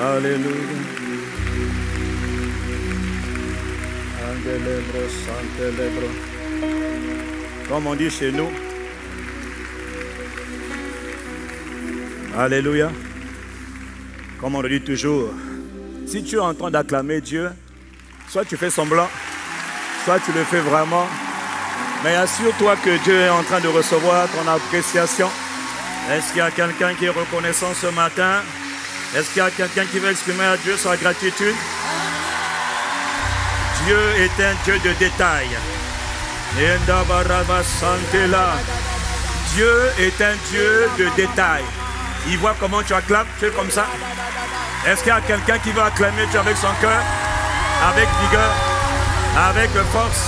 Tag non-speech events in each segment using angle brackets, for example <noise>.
Alléluia. Comme on dit chez nous. Alléluia. Comme on le dit toujours. Si tu es en train d'acclamer Dieu, soit tu fais semblant, soit tu le fais vraiment. Mais assure-toi que Dieu est en train de recevoir ton appréciation. Est-ce qu'il y a quelqu'un qui est reconnaissant ce matin? Est-ce qu'il y a quelqu'un qui veut exprimer à Dieu sa gratitude? Dieu est un Dieu de détails. Dieu est un Dieu de détails. Il voit comment tu acclames, tu es comme ça. Est-ce qu'il y a quelqu'un qui veut acclamer Dieu avec son cœur, avec vigueur, avec force,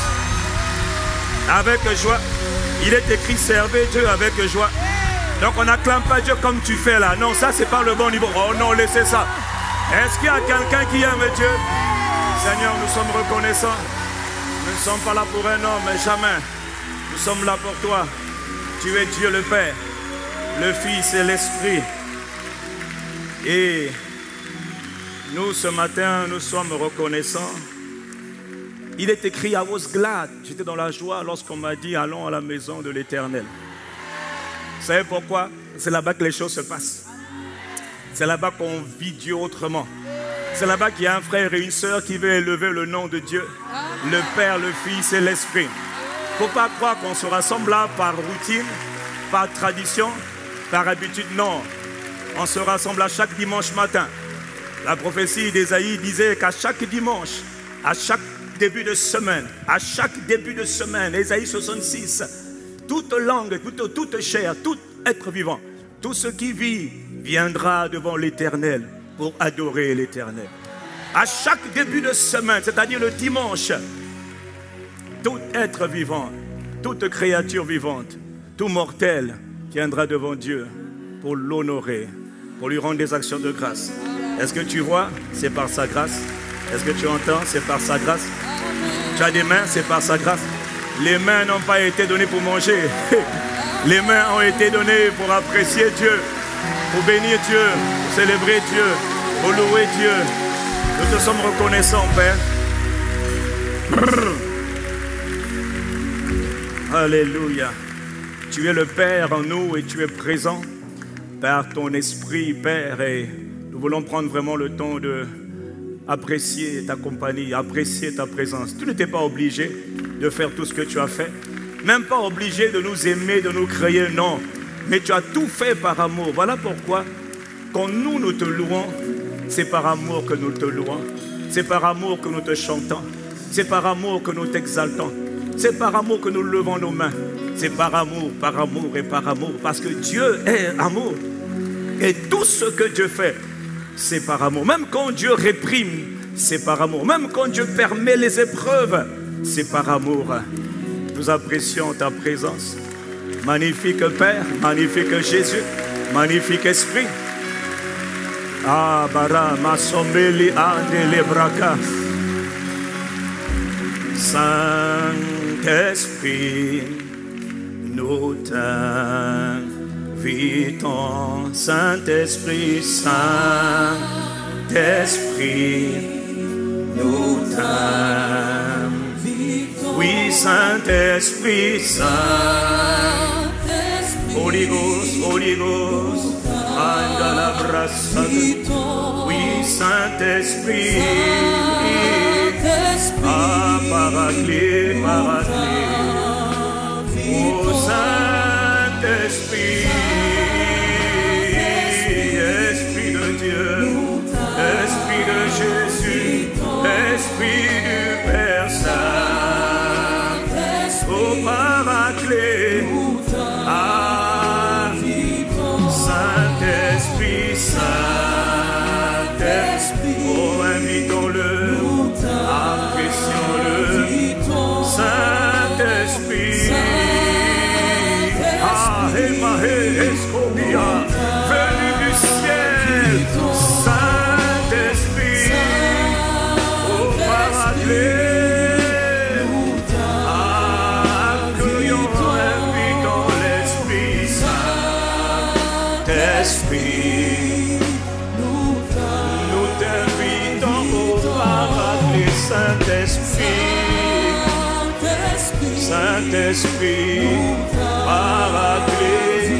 avec joie? Il est écrit servez Dieu avec joie. Donc on n'acclame pas Dieu comme tu fais là. Non, ça c'est pas le bon niveau. Oh non, laissez ça. Est-ce qu'il y a quelqu'un qui aime Dieu? Seigneur, nous sommes reconnaissants. Nous ne sommes pas là pour un homme, mais jamais. Nous sommes là pour toi. Tu es Dieu le Père, le Fils et l'Esprit. Et nous, ce matin, nous sommes reconnaissants. Il est écrit I was glad. J'étais dans la joie lorsqu'on m'a dit allons à la maison de l'Éternel. Vous savez pourquoi? C'est là-bas que les choses se passent. C'est là-bas qu'on vit Dieu autrement. C'est là-bas qu'il y a un frère et une sœur qui veut élever le nom de Dieu, le Père, le Fils et l'Esprit. Il ne faut pas croire qu'on se rassemble là par routine, par tradition, par habitude. Non, on se rassemble à chaque dimanche matin. La prophétie d'Ésaïe disait qu'à chaque dimanche, à chaque début de semaine, à chaque début de semaine, Ésaïe 66, toute langue, toute, chair, tout être vivant, tout ce qui vit viendra devant l'Éternel pour adorer l'Éternel. À chaque début de semaine, c'est-à-dire le dimanche, tout être vivant, toute créature vivante, tout mortel viendra devant Dieu pour l'honorer, pour lui rendre des actions de grâce. Est-ce que tu vois? C'est par sa grâce. Est-ce que tu entends? C'est par sa grâce. Tu as des mains? C'est par sa grâce. Les mains n'ont pas été données pour manger. <laughs> Les mains ont été données pour apprécier Dieu, pour bénir Dieu, pour célébrer Dieu, pour louer Dieu. Nous te sommes reconnaissants, Père. <coughs> Alléluia. Tu es le Père en nous et tu es présent par ton esprit, Père. Et nous voulons prendre vraiment le temps de apprécier ta compagnie, apprécier ta présence. Tu n'étais pas obligé de faire tout ce que tu as fait. Même pas obligé de nous aimer, de nous créer, non. Mais tu as tout fait par amour. Voilà pourquoi, quand nous, nous te louons, c'est par amour que nous te louons. C'est par amour que nous te chantons. C'est par amour que nous t'exaltons. C'est par amour que nous levons nos mains. C'est par amour, par amour et par amour. Parce que Dieu est amour. Et tout ce que Dieu fait, c'est par amour. Même quand Dieu réprime, c'est par amour. Même quand Dieu permet les épreuves, c'est par amour. Nous apprécions ta présence. Magnifique Père, magnifique Jésus, magnifique Esprit. Ah, bara, masombeli, ande, lebraka. Saint-Esprit, nous t'invitons. Saint-Esprit, Saint-Esprit, nous t'invitons. Oui, Saint-Esprit, Saint-Esprit, Holy Ghost, Holy Ghost, Andala Oui, Saint-Esprit, ah, Paraclé, Paraclé, oh Saint-Esprit, Saint-Esprit, paradis,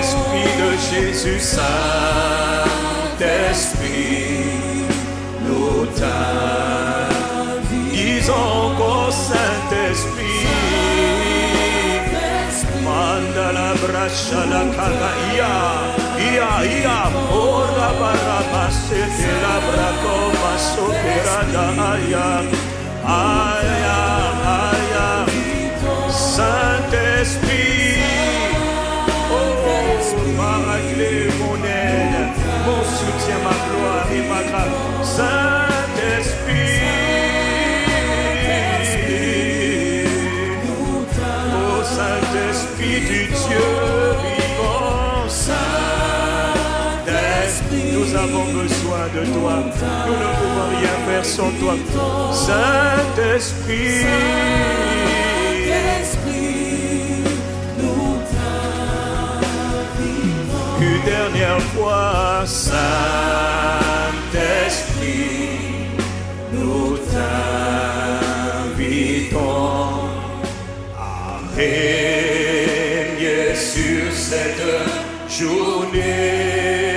Esprit de Jésus, Saint-Esprit, nous t'invitons au Saint-Esprit. Mandala brasha la kala ia ia ora bara masete la brako masokera da aya aya Saint Esprit oh maracle mon aide mon soutien ma gloire et ma grâce. Saint Esprit Ô Saint-Esprit du Dieu vivant, Saint-Esprit, nous avons besoin de toi. Nous ne pouvons rien faire sans toi. Saint-Esprit, dernière fois, Saint-Esprit, nous t'invitons à régner sur cette journée.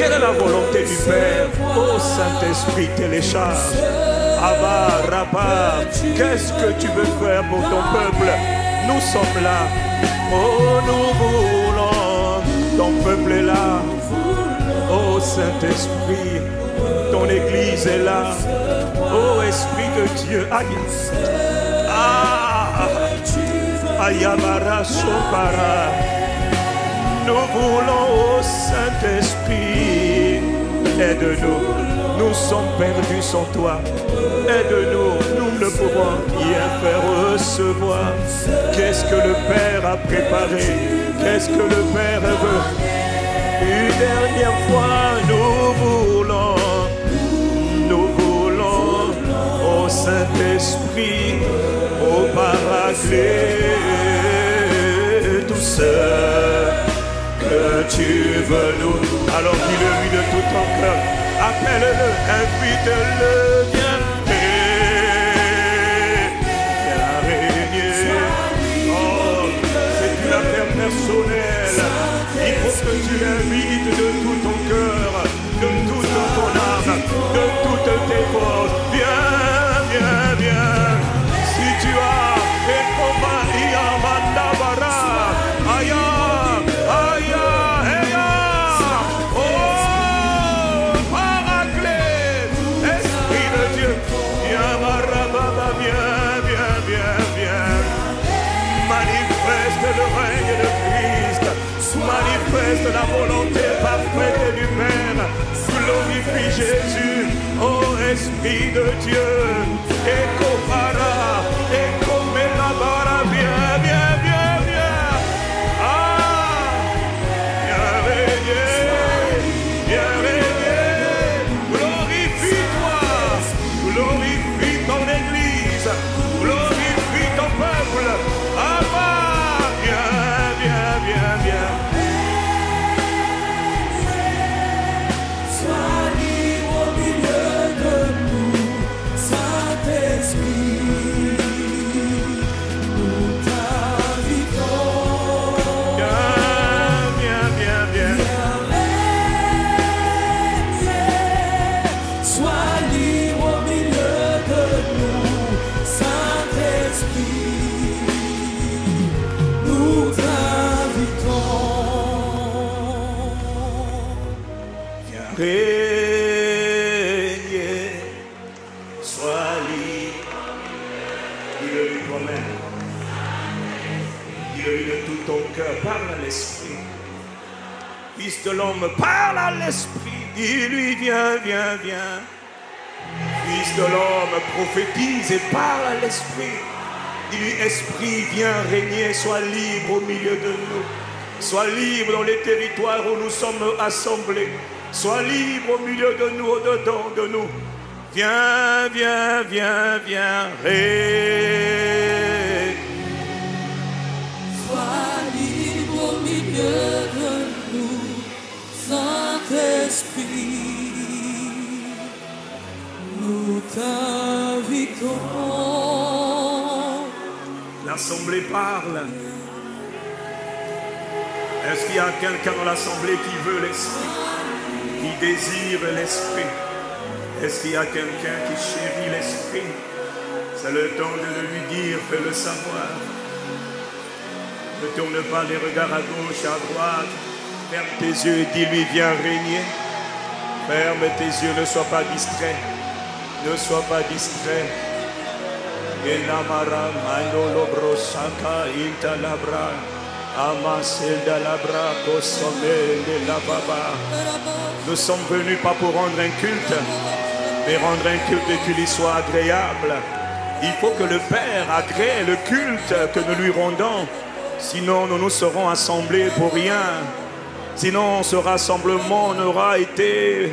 Quelle est la volonté du Père Oh Saint-Esprit, télécharge. Abba, Rabba, qu'est-ce que tu veux faire pour ton peuple Nous sommes là. Oh, nous voulons. Ton peuple est là. Oh Saint-Esprit, ton Église est là. Oh Esprit de Dieu. Aïe. Ah, Ayamara Sopara. Nous voulons, oh Saint-Esprit, aide-nous. Nous sommes perdus sans toi. Aide-nous, nous ne pouvons rien faire recevoir. Qu'est-ce que le Père a préparé? Qu'est-ce que le Père veut? Une dernière fois, nous voulons, nous voulons, au Saint-Esprit, au Paraclet, tout ce que tu veux nous. Alors dis-le-lui de tout ton cœur, appelle-le, invite-le, viens. Oh, c'est une affaire personnelle. Il faut que tu l'invites de tout ton cœur, de toute ton âme, de toutes tes forces. Viens, Esprit de Dieu, et viens, viens, viens. Fils de l'homme, prophétise et parle à l'Esprit. Dis-lui, Esprit, viens régner, sois libre au milieu de nous. Sois libre dans les territoires où nous sommes assemblés. Sois libre au milieu de nous, au-dedans de nous. Viens, viens, viens, viens, ré. L'assemblée parle. Est-ce qu'il y a quelqu'un dans l'assemblée qui veut l'esprit, qui désire l'esprit? Est-ce qu'il y a quelqu'un qui chérit l'esprit? C'est le temps de le lui dire, fais-le savoir. Ne tourne pas les regards à gauche, à droite. Ferme tes yeux et dis-lui, viens régner. Ferme tes yeux, ne sois pas distrait. Ne sois pas distrait. Nous sommes venus pas pour rendre un culte, mais rendre un culte qui lui soit agréable. Il faut que le Père agrée le culte que nous lui rendons. Sinon, nous nous serons assemblés pour rien. Sinon, ce rassemblement n'aura été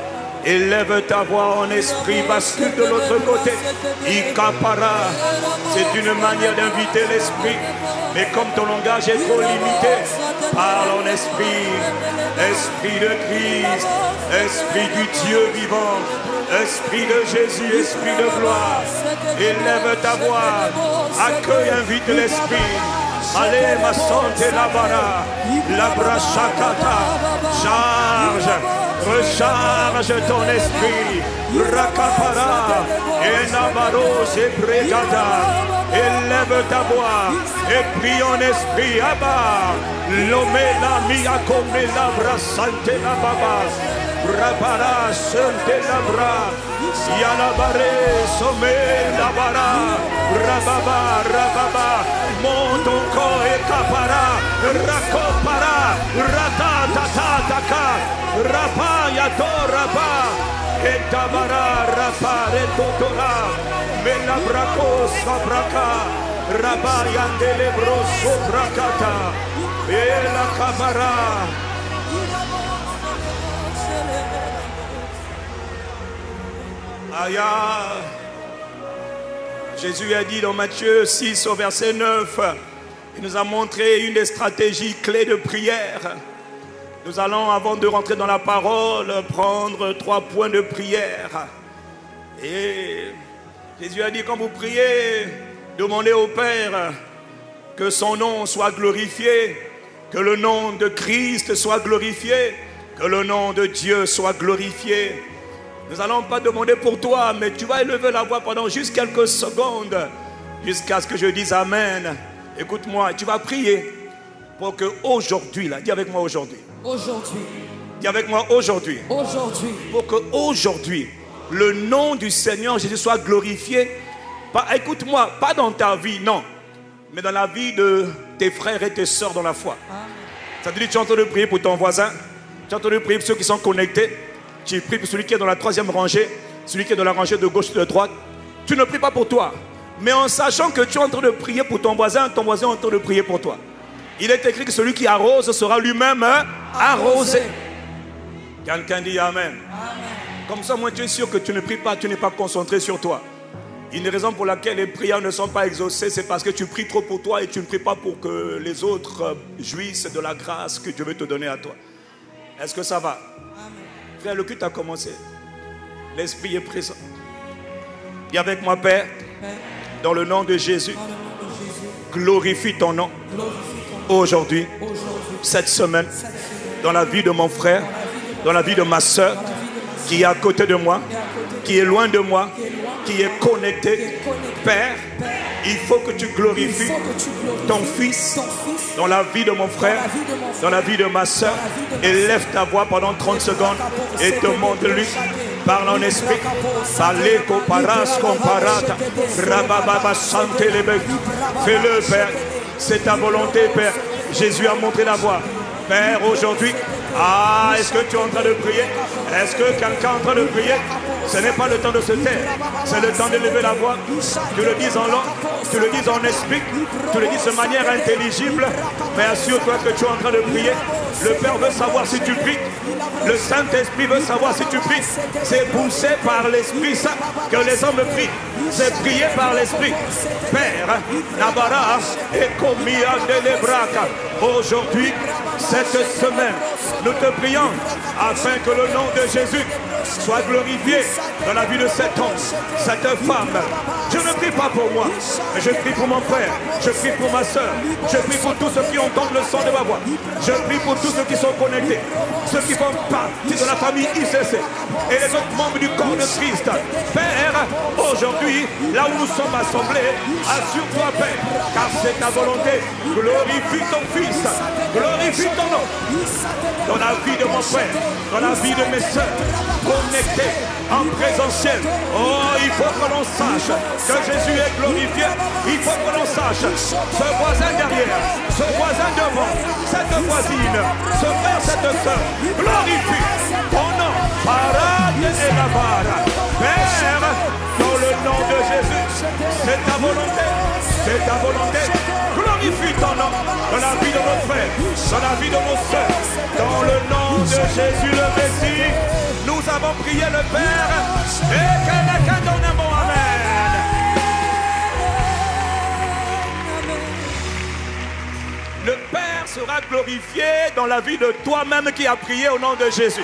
Élève ta voix en esprit, bascule de l'autre côté. Ikapara. C'est une manière d'inviter l'esprit. Mais comme ton langage est trop limité, parle en esprit. Esprit de Christ, Esprit du Dieu vivant, Esprit de Jésus, Esprit de gloire. Élève ta voix, accueille, invite l'Esprit. Allez, ma santé, la bara, la brachakata, charge, recharge ton esprit. Rakapara, Enamaros et Bregada. Élève ta voix et prie en esprit. Abba, Lomela, Miyakome, la brasante, la baba. Rabara, Sante, la bra. Yanabare, Somme, la bara. Rababa, Rababa. Monte encore et capara. Rakopara, Ratatataka. Rapa, Yato, Rapa. Etabara, Rapa, Retotora. Mela Braco, Sabraka. Rabba, Yandele, Broso, Brakata. Ela Kabara. Aya. Jésus a dit dans Matthieu 6 au verset 9, il nous a montré une des stratégies clés de prière. Nous allons, avant de rentrer dans la parole, prendre trois points de prière. Et Jésus a dit, quand vous priez, demandez au Père que son nom soit glorifié, que le nom de Christ soit glorifié, que le nom de Dieu soit glorifié. Nous n'allons pas demander pour toi, mais tu vas élever la voix pendant juste quelques secondes, jusqu'à ce que je dise Amen. Écoute-moi, tu vas prier pour que aujourd'hui, là, dis avec moi aujourd'hui, Aujourd'hui, dis avec moi aujourd'hui, aujourd'hui, pour que aujourd'hui, le nom du Seigneur Jésus soit glorifié. Écoute-moi, pas dans ta vie, non, mais dans la vie de tes frères et tes soeurs dans la foi. Ça te dit, tu es en train de prier pour ton voisin, tu es en train de prier pour ceux qui sont connectés, tu pries pour celui qui est dans la troisième rangée, celui qui est dans la rangée de gauche et de droite. Tu ne pries pas pour toi, mais en sachant que tu es en train de prier pour ton voisin, ton voisin est en train de prier pour toi. Il est écrit que celui qui arrose sera lui-même hein, arrosé. Quelqu'un dit Amen. Comme ça, moi, tu es sûr que tu ne pries pas, tu n'es pas concentré sur toi. Une des raisons pour laquelle les prières ne sont pas exaucées, c'est parce que tu pries trop pour toi et tu ne pries pas pour que les autres euh, jouissent de la grâce que Dieu veut te donner à toi. Est-ce que ça va? Frère, le culte a commencé. L'Esprit est présent. Dis avec moi, Père, Père, dans le nom de Jésus, dans le nom de Jésus, glorifie ton nom glorifie ton nom aujourd'hui, cette semaine, dans la vie de mon frère, dans la vie de ma soeur, qui est à côté de moi, qui est loin de moi, qui est connecté. Père, il faut que tu glorifies ton Fils dans la vie de mon frère, dans la vie de ma soeur. Et lève ta voix pendant 30 secondes et demande-lui Parle en esprit. Paleko paras comparata. Rabababa sante Fais-le, Père. C'est ta volonté, Père. Jésus a montré la voie. Père, aujourd'hui, ah, est-ce que tu es en train de prier? Est-ce que quelqu'un est en train de prier? Ce n'est pas le temps de se taire. C'est le temps de lever la voix. Tu le dis en langue, tu le dis en esprit, tu le dis de manière intelligible. Mais assure-toi que tu es en train de prier. Le Père veut savoir si tu pries. Le Saint-Esprit veut savoir si tu pries. C'est poussé par l'Esprit ça que les hommes prient. C'est prier par l'Esprit. Père, Nabara et Komia de. Aujourd'hui, cette semaine, nous te prions afin que le nom de Jésus soit glorifié dans la vie de cet homme, cette femme. Je ne prie pas pour moi, mais je prie pour mon frère, je prie pour ma soeur, je prie pour tous ceux qui entendent le son de ma voix, je prie pour tous ceux qui sont connectés, ceux qui font partie de la famille ICC et les autres membres du corps de Christ. Père, aujourd'hui, là où nous sommes assemblés, assure-toi, Père, car c'est ta volonté. Glorifie ton Fils, glorifie ton nom dans la vie de mon frère, dans la vie de mes soeurs, connectés en présentiel. Oh, il faut que l'on sache que Jésus est glorifié. Il faut que l'on sache ce voisin derrière, ce voisin devant, cette voisine, ce frère, cette soeur, glorifie ton nom. Parade et la barre. Père, dans le nom de Jésus, c'est ta volonté, c'est ta volonté glorifie ton nom dans la vie de nos frères, dans la vie de nos soeurs, dans le nom de Jésus le Messie. Nous avons prié le Père et donne un bon Amen. Le Père sera glorifié dans la vie de toi-même qui as prié au nom de Jésus.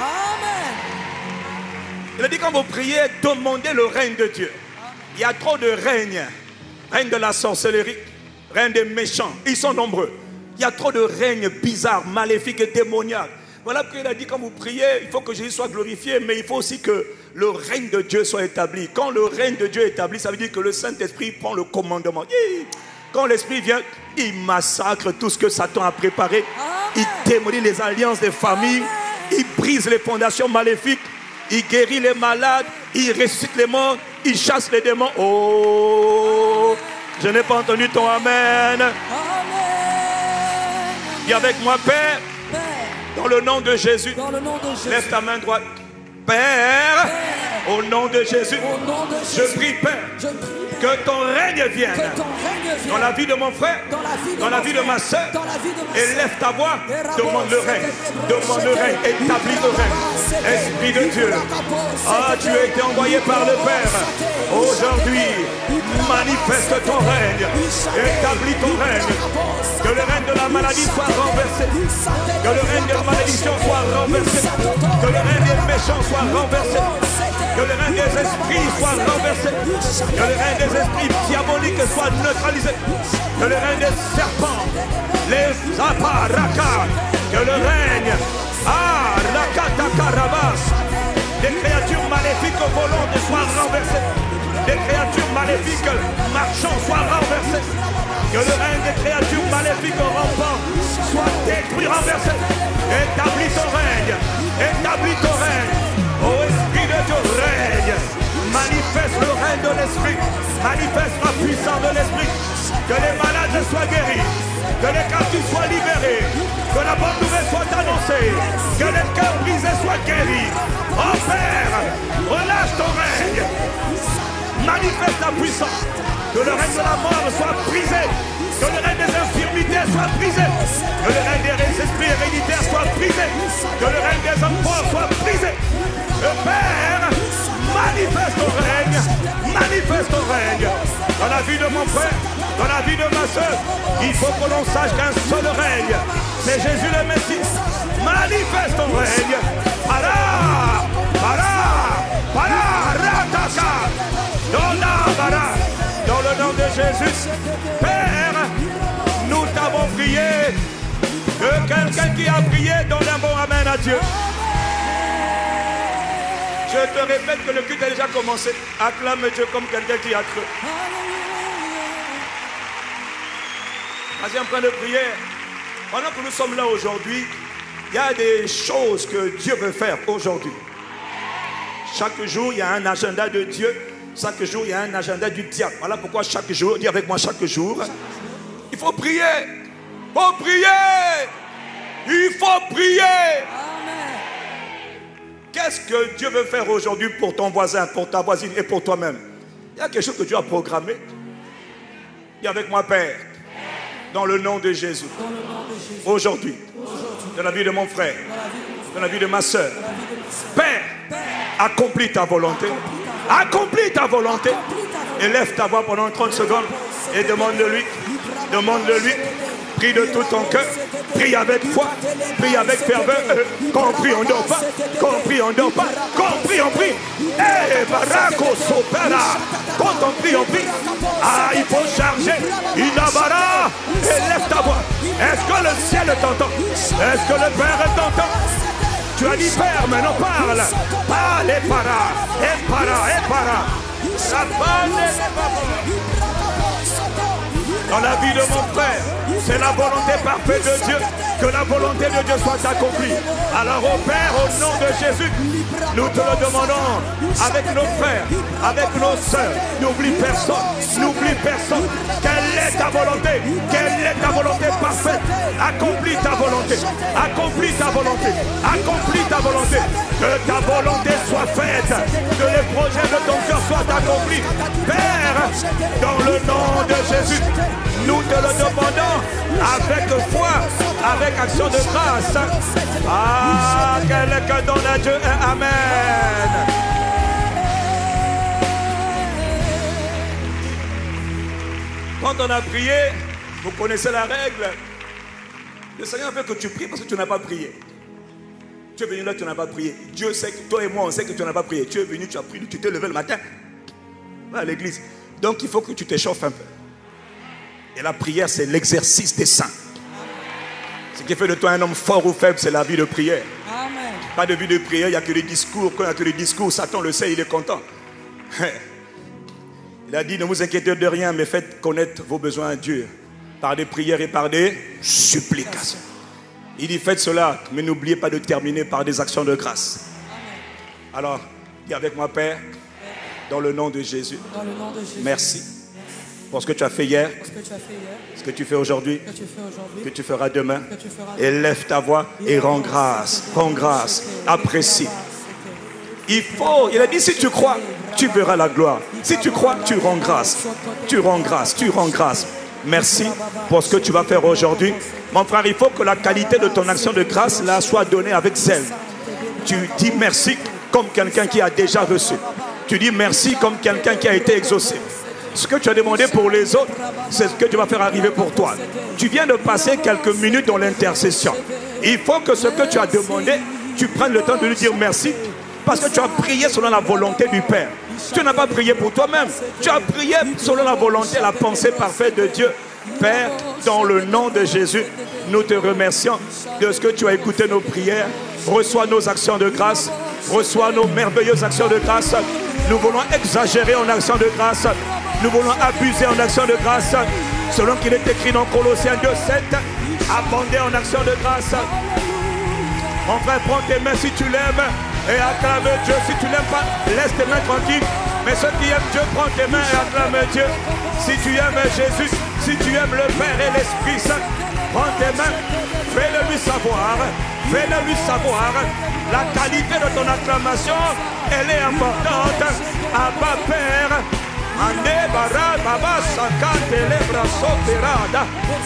Il a dit quand vous priez, demandez le règne de Dieu. Il y a trop de règne. Règne de la sorcellerie, règne des méchants. Ils sont nombreux. Il y a trop de règnes bizarres, maléfiques et démoniaques. Voilà pourquoi il a dit quand vous priez, il faut que Jésus soit glorifié, mais il faut aussi que le règne de Dieu soit établi. Quand le règne de Dieu est établi, ça veut dire que le Saint-Esprit prend le commandement. Quand l'Esprit vient, il massacre tout ce que Satan a préparé. Il démolit les alliances des familles. Il brise les fondations maléfiques. Il guérit les malades. Il ressuscite les morts. Il chasse les démons. Oh, je n'ai pas entendu ton Amen. Viens avec moi, Père. Dans le nom de Jésus. Lève ta main droite. Père, au nom de Jésus, je prie, Père, que ton règne vienne dans la vie de mon frère, dans la vie de ma soeur. Et lève ta voix, demande le règne, demande le règne, établis le règne. Esprit de Dieu, ah, tu as été envoyé par le Père. Aujourd'hui, manifeste ton règne, établis ton règne. Que le règne de la maladie soit renversé, que le règne de la malédiction soit renversé, que le règne des méchants soit renversé, que le règne des esprits soit renversé, que le règne des esprits diaboliques soit neutralisé, que le règne des serpents, les aparaka, que le règne, ah, des créatures maléfiques volantes soient renversées, des créatures maléfiques marchant soient renversées, que le règne des créatures maléfiques rampant soit détruit, renversé. Établis ton règne, établis ton règne. Ô Esprit de Dieu, règne. Manifeste le règne de l'Esprit, manifeste la puissance de l'Esprit. Que les malades soient guéris, que les captifs soient libérés, que la bonne nouvelle soit annoncée, que les cœurs brisés soient guéris. Oh Père, relâche ton règne, manifeste la puissance, que le règne de la mort soit brisé, que le règne des infirmités soit brisé, que le règne des esprits héréditaires soit brisé, que le règne des hommes soit brisé. Le Père, manifeste ton règne, manifeste ton règne dans la vie de mon frère, dans la vie de ma soeur. Il faut que l'on sache qu'un seul règne, c'est Jésus le Messie. Manifeste ton règne. Dans le nom de Jésus. Père, nous t'avons prié. Que quelqu'un qui a prié donne un bon Amen à Dieu. Je te répète que le culte a déjà commencé. Acclame Dieu comme quelqu'un qui a cru. Vas-y en train de prier. Pendant que nous sommes là aujourd'hui, il y a des choses que Dieu veut faire aujourd'hui. Chaque jour, il y a un agenda de Dieu. Chaque jour, il y a un agenda du diable. Voilà pourquoi chaque jour, dis avec moi chaque jour, il faut prier. Il faut prier. Il faut prier. Qu'est-ce que Dieu veut faire aujourd'hui pour ton voisin, pour ta voisine et pour toi-même? Il y a quelque chose que Dieu a programmé. Dis avec moi, Père, dans le nom de Jésus. Aujourd'hui, dans la vie de mon frère, dans la vie de ma soeur, Père, accomplis ta volonté. Accomplis ta volonté. Élève ta voix pendant 30 secondes et demande-le-lui. Demande-le-lui. Prie de tout ton cœur. Prie avec foi. Prie avec ferveur. Quand on prie, on ne dort pas. Quand on prie, on ne dort pas. Quand on prie, on prie. Eh, barako sopera. Quand on prie, on prie. Ah, il faut charger. Inabara. Élève ta voix. Est-ce que le ciel t'entend? Est-ce que le Père t'entend? Tu as dit Père, maintenant parle. Parle et para. Et para, et para. Dans la vie de mon frère. C'est la volonté parfaite de Dieu. Que la volonté de Dieu soit accomplie. Alors au Père, au nom de Jésus, nous te le demandons avec nos frères, avec nos soeurs. N'oublie personne, n'oublie personne. Quelle est ta volonté? Quelle est ta volonté parfaite? Accomplis ta volonté. Accomplis ta volonté. Accomplis ta volonté. Que ta volonté soit faite. Que les projets de ton cœur soient accomplis. Père, dans le nom de Jésus, nous te le demandons avec foi, avec action de grâce. Ah, quelqu'un donne à Dieu un Amen. Quand on a prié, vous connaissez la règle. Le Seigneur veut que tu pries parce que tu n'as pas prié. Tu es venu là, tu n'as pas prié. Dieu sait que toi et moi, on sait que tu n'as pas prié. Tu es venu, tu as prié, tu t'es levé le matin. À l'église. Donc il faut que tu t'échauffes un peu. Et la prière, c'est l'exercice des saints. Ce qui fait de toi un homme fort ou faible, c'est la vie de prière. Pas de vie de prière, il n'y a que des discours. Quand il n'y a que des discours, Satan le sait, il est content. <laughs> Il a dit, ne vous inquiétez de rien, mais faites connaître vos besoins à Dieu par des prières et par des supplications. Il dit, faites cela, mais n'oubliez pas de terminer par des actions de grâce. Alors, dis avec moi, Père, dans le nom de Jésus. Merci pour ce que tu as fait hier, ce que tu fais aujourd'hui, que tu feras demain. Élève ta voix et rends grâce, rends grâce, apprécie. Il faut, il a dit si tu crois, tu verras la gloire. Si tu crois, tu rends grâce. Tu rends grâce, tu rends grâce. Merci pour ce que tu vas faire aujourd'hui. Mon frère, il faut que la qualité de ton action de grâce là soit donnée avec zèle. Tu dis merci comme quelqu'un qui a déjà reçu. Tu dis merci comme quelqu'un qui a été exaucé. Ce que tu as demandé pour les autres, c'est ce que tu vas faire arriver pour toi. Tu viens de passer quelques minutes dans l'intercession. Il faut que ce que tu as demandé, tu prennes le temps de lui dire merci parce que tu as prié selon la volonté du Père. Tu n'as pas prié pour toi-même. Tu as prié selon la volonté, la pensée parfaite de Dieu. Père, dans le nom de Jésus, nous te remercions de ce que tu as écouté nos prières. Reçois nos actions de grâce. Reçois nos merveilleuses actions de grâce. Nous voulons exagérer en actions de grâce. Nous voulons abuser en action de grâce. Selon qu'il est écrit dans Colossiens 2, 7, abonder en action de grâce. Mon frère, prends tes mains si tu l'aimes et acclame Dieu. Si tu n'aimes pas, laisse tes mains tranquilles. Mais ceux qui aiment Dieu, prends tes mains et acclame Dieu. Si tu aimes Jésus, si tu aimes le Père et l'Esprit Saint, prends tes mains, fais-le lui savoir. Fais-le lui savoir. La qualité de ton acclamation, elle est importante. Abba Père,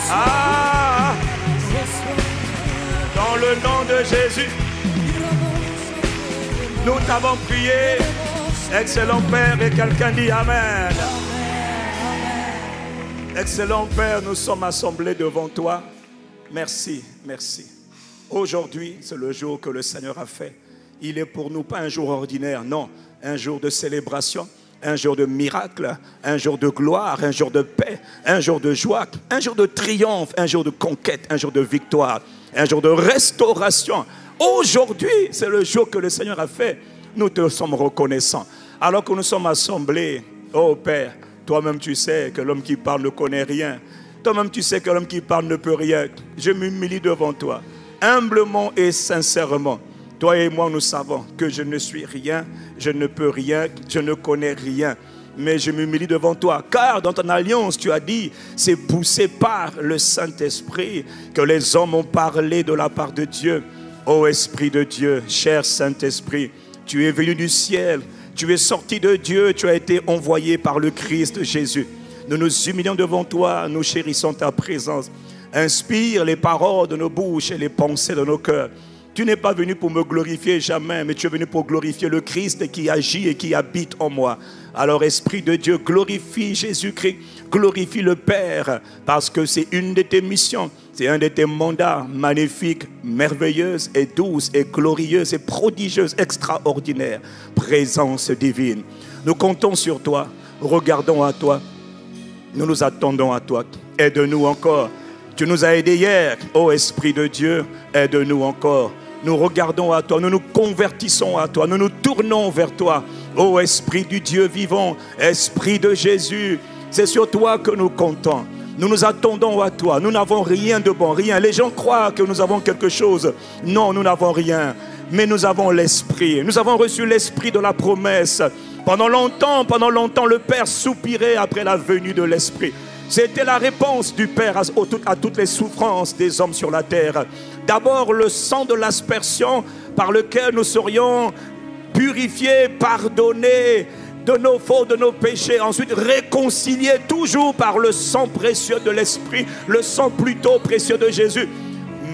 ah. Dans le nom de Jésus, nous t'avons prié. Excellent Père, et quelqu'un dit Amen. Excellent Père, nous sommes assemblés devant toi. Merci, merci. Aujourd'hui, c'est le jour que le Seigneur a fait. Il est pour nous pas un jour ordinaire, non, un jour de célébration un jour de miracle, un jour de gloire, un jour de paix, un jour de joie, un jour de triomphe, un jour de conquête, un jour de victoire, un jour de restauration. Aujourd'hui, c'est le jour que le Seigneur a fait. Nous te sommes reconnaissants. Alors que nous sommes assemblés, oh Père, toi-même tu sais que l'homme qui parle ne connaît rien. Toi-même, tu sais que l'homme qui parle ne peut rien. Je m'humilie devant toi, humblement et sincèrement. Toi et moi, nous savons que je ne suis rien, je ne peux rien, je ne connais rien. Mais je m'humilie devant toi, car dans ton alliance, tu as dit, c'est poussé par le Saint-Esprit que les hommes ont parlé de la part de Dieu. Ô Esprit de Dieu, cher Saint-Esprit, tu es venu du ciel, tu es sorti de Dieu, tu as été envoyé par le Christ Jésus. Nous nous humilions devant toi, nous chérissons ta présence. Inspire les paroles de nos bouches et les pensées de nos cœurs. Tu n'es pas venu pour me glorifier jamais, mais tu es venu pour glorifier le Christ qui agit et qui habite en moi. Alors Esprit de Dieu, glorifie Jésus-Christ, glorifie le Père, parce que c'est une de tes missions, c'est un de tes mandats magnifiques, merveilleuses et douces et glorieuses et prodigieuses, extraordinaires. Présence divine. Nous comptons sur toi, regardons à toi, nous nous attendons à toi. Aide-nous encore. Tu nous as aidés hier, ô Esprit de Dieu, aide-nous encore nous regardons à toi, nous nous convertissons à toi, nous nous tournons vers toi. Ô Esprit du Dieu vivant, Esprit de Jésus, c'est sur toi que nous comptons. Nous nous attendons à toi. Nous n'avons rien de bon, rien. Les gens croient que nous avons quelque chose. Non, nous n'avons rien. Mais nous avons l'Esprit. Nous avons reçu l'Esprit de la promesse. Pendant longtemps, pendant longtemps, le Père soupirait après la venue de l'Esprit. C'était la réponse du Père à, toutes les souffrances des hommes sur la terre. D'abord le sang de l'aspersion par lequel nous serions purifiés, pardonnés de nos fautes, de nos péchés, ensuite réconciliés toujours par le sang précieux de l'Esprit, le sang plutôt précieux de Jésus.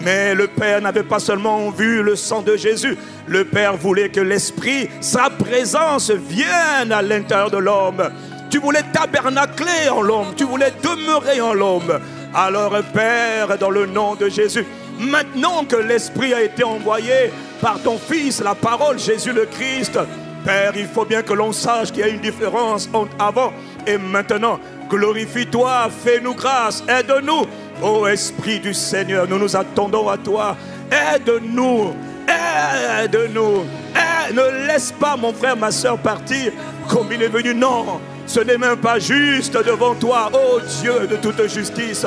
Mais le Père n'avait pas seulement vu le sang de Jésus, le Père voulait que l'Esprit, sa présence vienne à l'intérieur de l'homme. Tu voulais tabernacler en l'homme, tu voulais demeurer en l'homme. Alors Père, dans le nom de Jésus, maintenant que l'Esprit a été envoyé par ton Fils, la parole Jésus le Christ, Père, il faut bien que l'on sache qu'il y a une différence entre avant et maintenant. Glorifie-toi, fais-nous grâce, aide-nous. Ô Esprit du Seigneur, nous nous attendons à toi. Aide-nous, aide-nous. Ne laisse pas mon frère, ma soeur partir comme il est venu. Non, ce n'est même pas juste devant toi, ô Dieu de toute justice.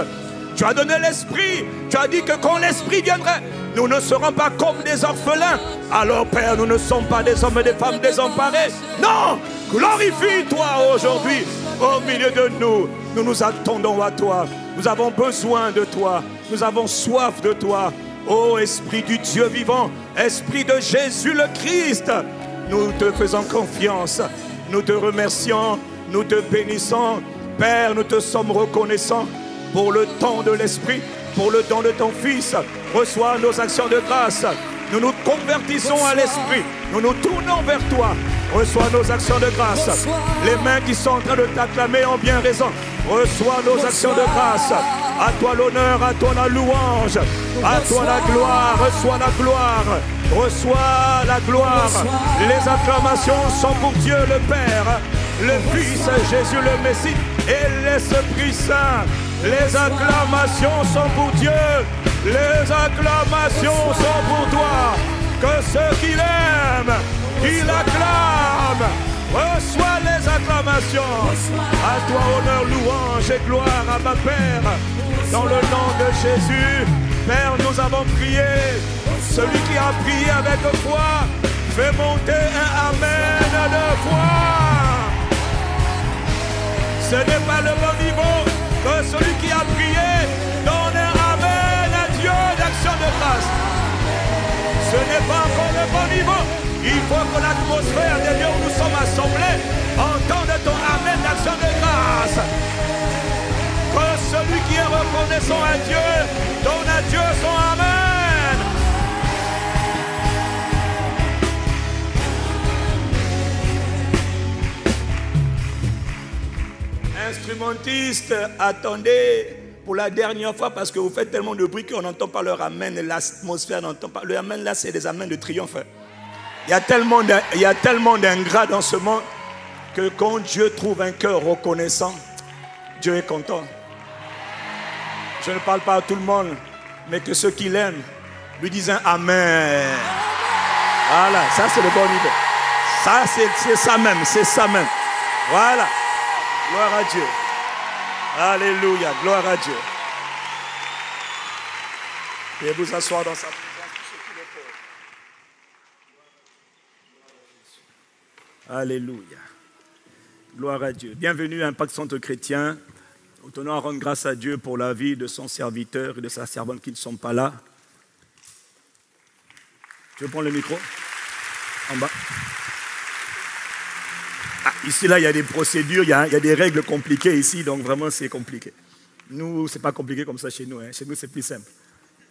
Tu as donné l'esprit. Tu as dit que quand l'esprit viendrait, nous ne serons pas comme des orphelins. Alors, Père, nous ne sommes pas des hommes et des femmes désemparés. Non, glorifie-toi aujourd'hui au milieu de nous. Nous nous attendons à toi. Nous avons besoin de toi. Nous avons soif de toi. Ô Esprit du Dieu vivant, Esprit de Jésus le Christ, nous te faisons confiance. Nous te remercions nous te bénissons. Père, nous te sommes reconnaissants pour le temps de l'Esprit, pour le don de ton Fils. Reçois nos actions de grâce. Nous nous convertissons à l'Esprit. Nous nous tournons vers toi. Reçois nos actions de grâce. Les mains qui sont en train de t'acclamer ont bien raison. Reçois nos actions de grâce. À toi l'honneur, à toi la louange, à toi la gloire. Reçois la gloire. Reçois la gloire. Les acclamations sont pour Dieu le Père le Fils Jésus le Messie et l'Esprit Saint. Les acclamations sont pour Dieu, les acclamations sont pour toi. Que ceux qui l'aiment, qui l'acclament, reçois les acclamations. À toi honneur, louange et gloire à ma Père. Dans le nom de Jésus, Père, nous avons prié. Celui qui a prié avec foi, fait monter un Amen de foi. Ce n'est pas le bon niveau que celui qui a prié donne un Amen à Dieu d'action de grâce. Ce n'est pas encore le bon niveau. Il faut que l'atmosphère de Dieu où nous sommes assemblés entende ton Amen d'action de grâce. Que celui qui est reconnaissant à Dieu donne à Dieu son Amen. Instrumentistes, attendez pour la dernière fois parce que vous faites tellement de bruit qu'on n'entend pas leur amen l'atmosphère n'entend pas. Le amen là, c'est des amens de triomphe. Il y a tellement d'ingrats dans ce monde que quand Dieu trouve un cœur reconnaissant, Dieu est content. Je ne parle pas à tout le monde, mais que ceux qui l'aiment lui disent un Amen. Voilà, ça c'est le bon niveau. Ça c'est ça même, c'est ça même. Voilà. Gloire à Dieu. Alléluia. Gloire à Dieu. Et vous asseoir dans sa. Alléluia. Gloire à Dieu. Bienvenue à Impact Centre Chrétien. Nous tenons à rendre grâce à Dieu pour la vie de son serviteur et de sa servante qui ne sont pas là. Tu veux prendre le micro En bas. Ah, ici, là, il y a des procédures, il y a, des règles compliquées ici, donc vraiment, c'est compliqué. Nous, ce n'est pas compliqué comme ça chez nous. Hein. Chez nous, c'est plus simple.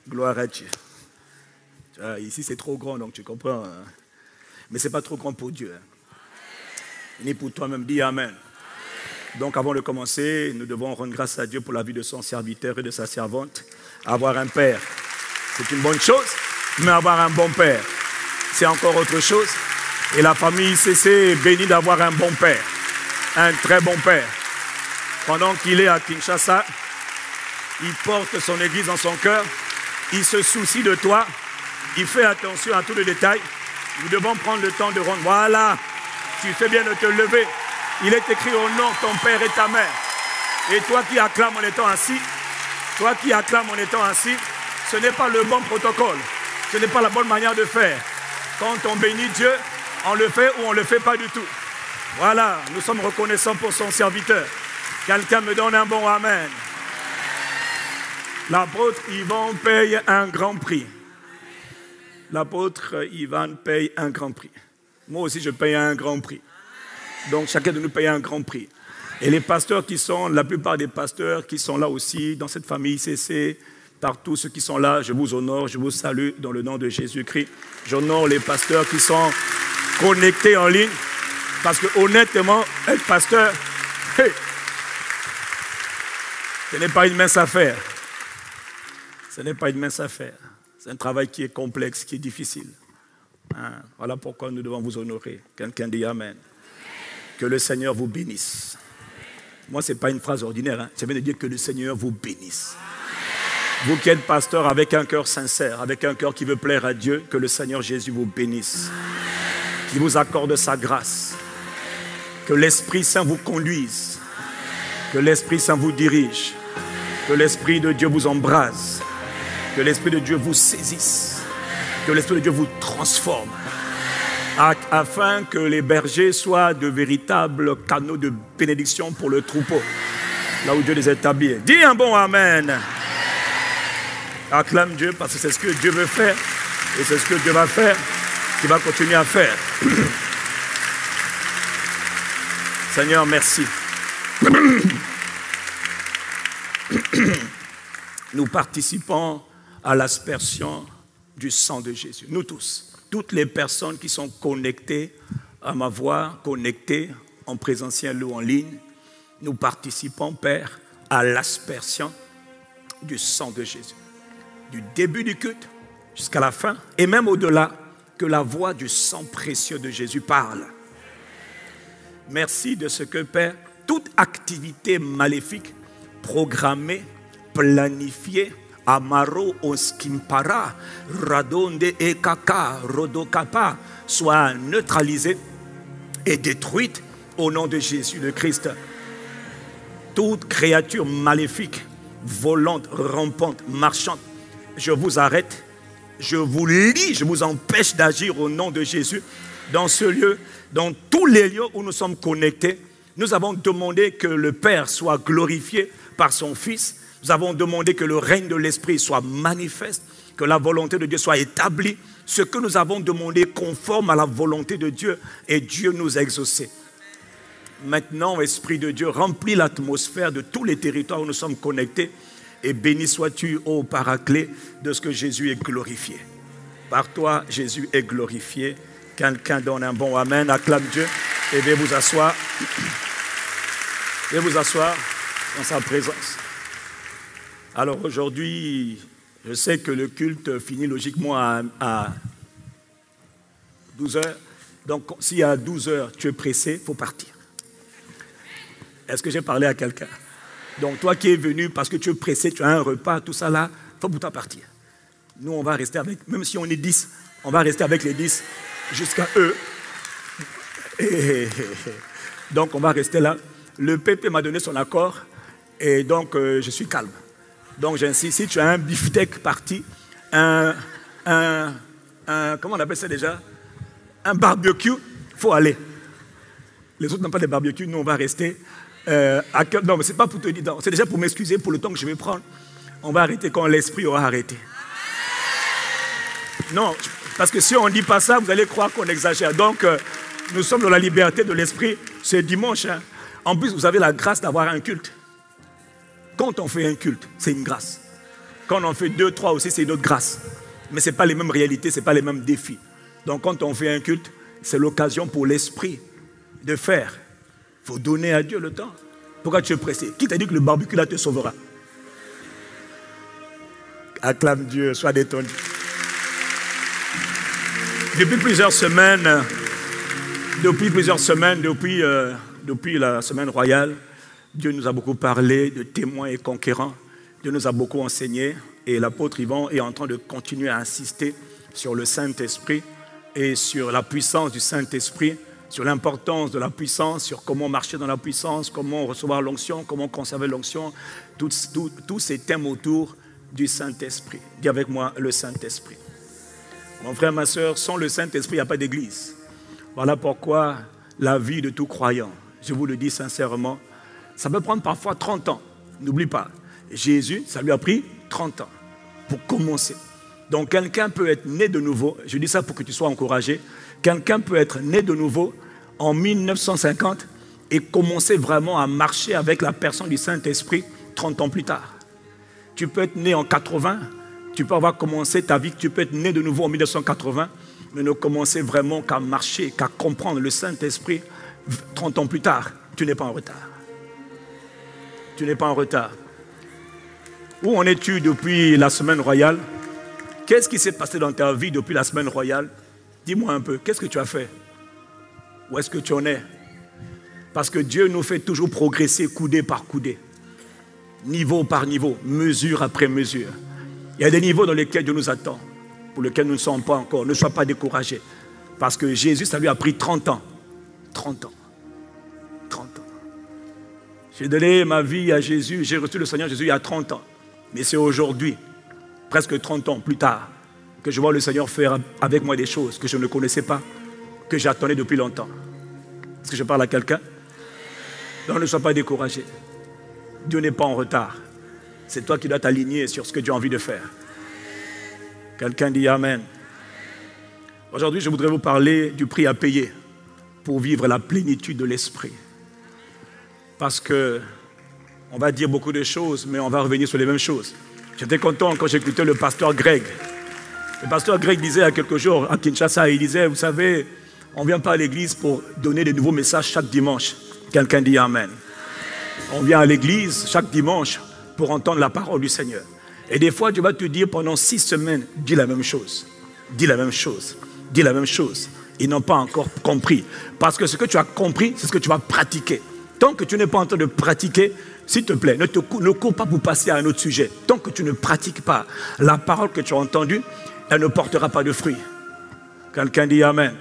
Gloire à Dieu. ici, c'est trop grand, donc tu comprends. Hein. Mais ce n'est pas trop grand pour Dieu. Hein. Ni pour toi-même. Dis Amen. Donc, avant de commencer, nous devons rendre grâce à Dieu pour la vie de son serviteur et de sa servante. Avoir un père, c'est une bonne chose, mais avoir un bon père, c'est encore autre chose. Et la famille ICC est bénie d'avoir un bon père, un très bon père. Pendant qu'il est à Kinshasa, il porte son église dans son cœur, il se soucie de toi, il fait attention à tous les détails. Nous devons prendre le temps de rendre. Voilà, tu fais bien de te lever. Il est écrit au nom ton père et ta mère. Et toi qui acclames en étant assis, toi qui acclames en étant assis, ce n'est pas le bon protocole. Ce n'est pas la bonne manière de faire. Quand on bénit Dieu, on le fait ou on ne le fait pas du tout. Voilà, nous sommes reconnaissants pour son serviteur. Quelqu'un me donne un bon Amen. L'apôtre Ivan paye un grand prix. L'apôtre Ivan paye un grand prix. Moi aussi, je paye un grand prix. Donc, chacun de nous paye un grand prix. Et les pasteurs qui sont, la plupart des pasteurs qui sont là aussi, dans cette famille CC, partout ceux qui sont là, je vous honore, je vous salue dans le nom de Jésus-Christ. J'honore les pasteurs qui sont connectés en ligne, parce que honnêtement, être pasteur, <laughs> ce n'est pas une mince affaire. Ce n'est pas une mince affaire. C'est un travail qui est complexe, qui est difficile. Hein, voilà pourquoi nous devons vous honorer. Quelqu'un dit Amen. Que le Seigneur vous bénisse. Moi, ce n'est pas une phrase ordinaire. Hein. Ça veut dire que le Seigneur vous bénisse. Vous qui êtes pasteur avec un cœur sincère, avec un cœur qui veut plaire à Dieu, que le Seigneur Jésus vous bénisse. Qu'il vous accorde sa grâce. Que l'Esprit Saint vous conduise. Que l'Esprit Saint vous dirige. Que l'Esprit de Dieu vous embrase. Que l'Esprit de Dieu vous saisisse. Que l'Esprit de Dieu vous transforme. Afin que les bergers soient de véritables canaux de bénédiction pour le troupeau. Là où Dieu les établit. Dis un bon Amen. Acclame Dieu parce que c'est ce que Dieu veut faire. Et c'est ce que Dieu va faire, qu'il va continuer à faire. <coughs> Seigneur, merci. <coughs> Nous participons à l'aspersion du sang de Jésus. Nous tous, toutes les personnes qui sont connectées à ma voix, connectées en présentiel ou en ligne, nous participons, Père, à l'aspersion du sang de Jésus. Du début du culte jusqu'à la fin, et même au-delà, que la voix du sang précieux de Jésus parle. Merci de ce que, Père, toute activité maléfique, programmée, planifiée, Amaro oskimpara, radonde ekaka, rodokapa, soit neutralisée et détruite au nom de Jésus le Christ. Toute créature maléfique, volante, rampante, marchante, je vous arrête, je vous lis, je vous empêche d'agir au nom de Jésus dans ce lieu, dans tous les lieux où nous sommes connectés. Nous avons demandé que le Père soit glorifié par son Fils nous avons demandé que le règne de l'Esprit soit manifeste, que la volonté de Dieu soit établie. Ce que nous avons demandé conforme à la volonté de Dieu et Dieu nous a exaucés. Maintenant, Esprit de Dieu, remplis l'atmosphère de tous les territoires où nous sommes connectés et béni sois-tu, ô Paraclet, de ce que Jésus est glorifié. Par toi, Jésus est glorifié. Quelqu'un donne un bon Amen, acclame Dieu et veuillez vous asseoir. Veuillez vous asseoir dans sa présence. Alors aujourd'hui, je sais que le culte finit logiquement à, 12 heures. Donc si à 12 heures tu es pressé, il faut partir. Est-ce que j'ai parlé à quelqu'un? Donc toi qui es venu parce que tu es pressé, tu as un repas, tout ça là, faut pour partir. Nous, on va rester avec, même si on est 10, on va rester avec les 10 jusqu'à eux. donc on va rester là. Le PP m'a donné son accord et donc euh, je suis calme. Donc j'insiste, si tu as un beefsteak parti, un, un, un, comment on appelle ça déjà? Un barbecue, faut aller. Les autres n'ont pas de barbecue, nous on va rester. Euh, non, mais c'est pas pour te dire, c'est déjà pour m'excuser pour le temps que je vais prendre. On va arrêter quand l'esprit aura arrêté. Non, parce que si on ne dit pas ça, vous allez croire qu'on exagère. Donc, euh, nous sommes dans la liberté de l'esprit. C'est dimanche. Hein. En plus, vous avez la grâce d'avoir un culte. Quand on fait un culte, c'est une grâce. Quand on en fait deux, trois aussi, c'est une autre grâce. Mais ce n'est pas les mêmes réalités, ce n'est pas les mêmes défis. Donc quand on fait un culte, c'est l'occasion pour l'esprit de faire. Faut donner à Dieu le temps. Pourquoi tu es pressé? Qui t'a dit que le barbecue là te sauvera? Acclame Dieu, sois détendu. Depuis plusieurs semaines, depuis plusieurs semaines, depuis, euh, depuis la semaine royale, Dieu nous a beaucoup parlé de témoins et conquérants. Dieu nous a beaucoup enseigné et l'apôtre Yvan est en train de continuer à insister sur le Saint-Esprit et sur la puissance du Saint-Esprit, sur l'importance de la puissance, sur comment marcher dans la puissance, comment recevoir l'onction, comment conserver l'onction, tous, ces thèmes autour du Saint-Esprit. Dis avec moi le Saint-Esprit. Mon frère, ma soeur, sans le Saint-Esprit, il n'y a pas d'église. Voilà pourquoi la vie de tout croyant, je vous le dis sincèrement, ça peut prendre parfois 30 ans. N'oublie pas, Jésus, ça lui a pris 30 ans pour commencer. Donc quelqu'un peut être né de nouveau, je dis ça pour que tu sois encouragé, quelqu'un peut être né de nouveau en 1950 et commencer vraiment à marcher avec la personne du Saint-Esprit 30 ans plus tard. Tu peux être né en 80, tu peux avoir commencé ta vie, tu peux être né de nouveau en 1980, mais ne commencer vraiment qu'à marcher, qu'à comprendre le Saint-Esprit 30 ans plus tard. Tu n'es pas en retard. Tu n'es pas en retard. Où en es-tu depuis la semaine royale? Qu'est-ce qui s'est passé dans ta vie depuis la semaine royale? Dis-moi un peu, qu'est-ce que tu as fait? Où est-ce que tu en es? Parce que Dieu nous fait toujours progresser coudé par coudé, niveau par niveau, mesure après mesure. Il y a des niveaux dans lesquels Dieu nous attend, pour lesquels nous ne sommes pas encore. Ne sois pas découragé. Parce que Jésus, ça lui a pris 30 ans. 30 ans. 30 ans. J'ai donné ma vie à Jésus, j'ai reçu le Seigneur Jésus il y a 30 ans. Mais c'est aujourd'hui, presque 30 ans plus tard, que je vois le Seigneur faire avec moi des choses que je ne connaissais pas, que j'attendais depuis longtemps. Est-ce que je parle à quelqu'un? Non, ne sois pas découragé. Dieu n'est pas en retard. C'est toi qui dois t'aligner sur ce que Dieu a envie de faire. Quelqu'un dit Amen. Aujourd'hui, je voudrais vous parler du prix à payer pour vivre la plénitude de l'esprit. Parce que on va dire beaucoup de choses, mais on va revenir sur les mêmes choses. J'étais content quand j'écoutais le pasteur Greg. Le pasteur Greg disait il y a quelques jours à Kinshasa, il disait, vous savez, on ne vient pas à l'église pour donner des nouveaux messages chaque dimanche. Quelqu'un dit Amen. On vient à l'église chaque dimanche pour entendre la parole du Seigneur. Et des fois, tu vas te dire pendant six semaines, dis la même chose, dis la même chose, dis la même chose. Ils n'ont pas encore compris. Parce que ce que tu as compris, c'est ce que tu vas pratiquer. Tant que tu n'es pas en train de pratiquer, s'il te plaît, ne, te, ne cours pas pour passer à un autre sujet. Tant que tu ne pratiques pas la parole que tu as entendue, elle ne portera pas de fruits. Quelqu'un dit Amen.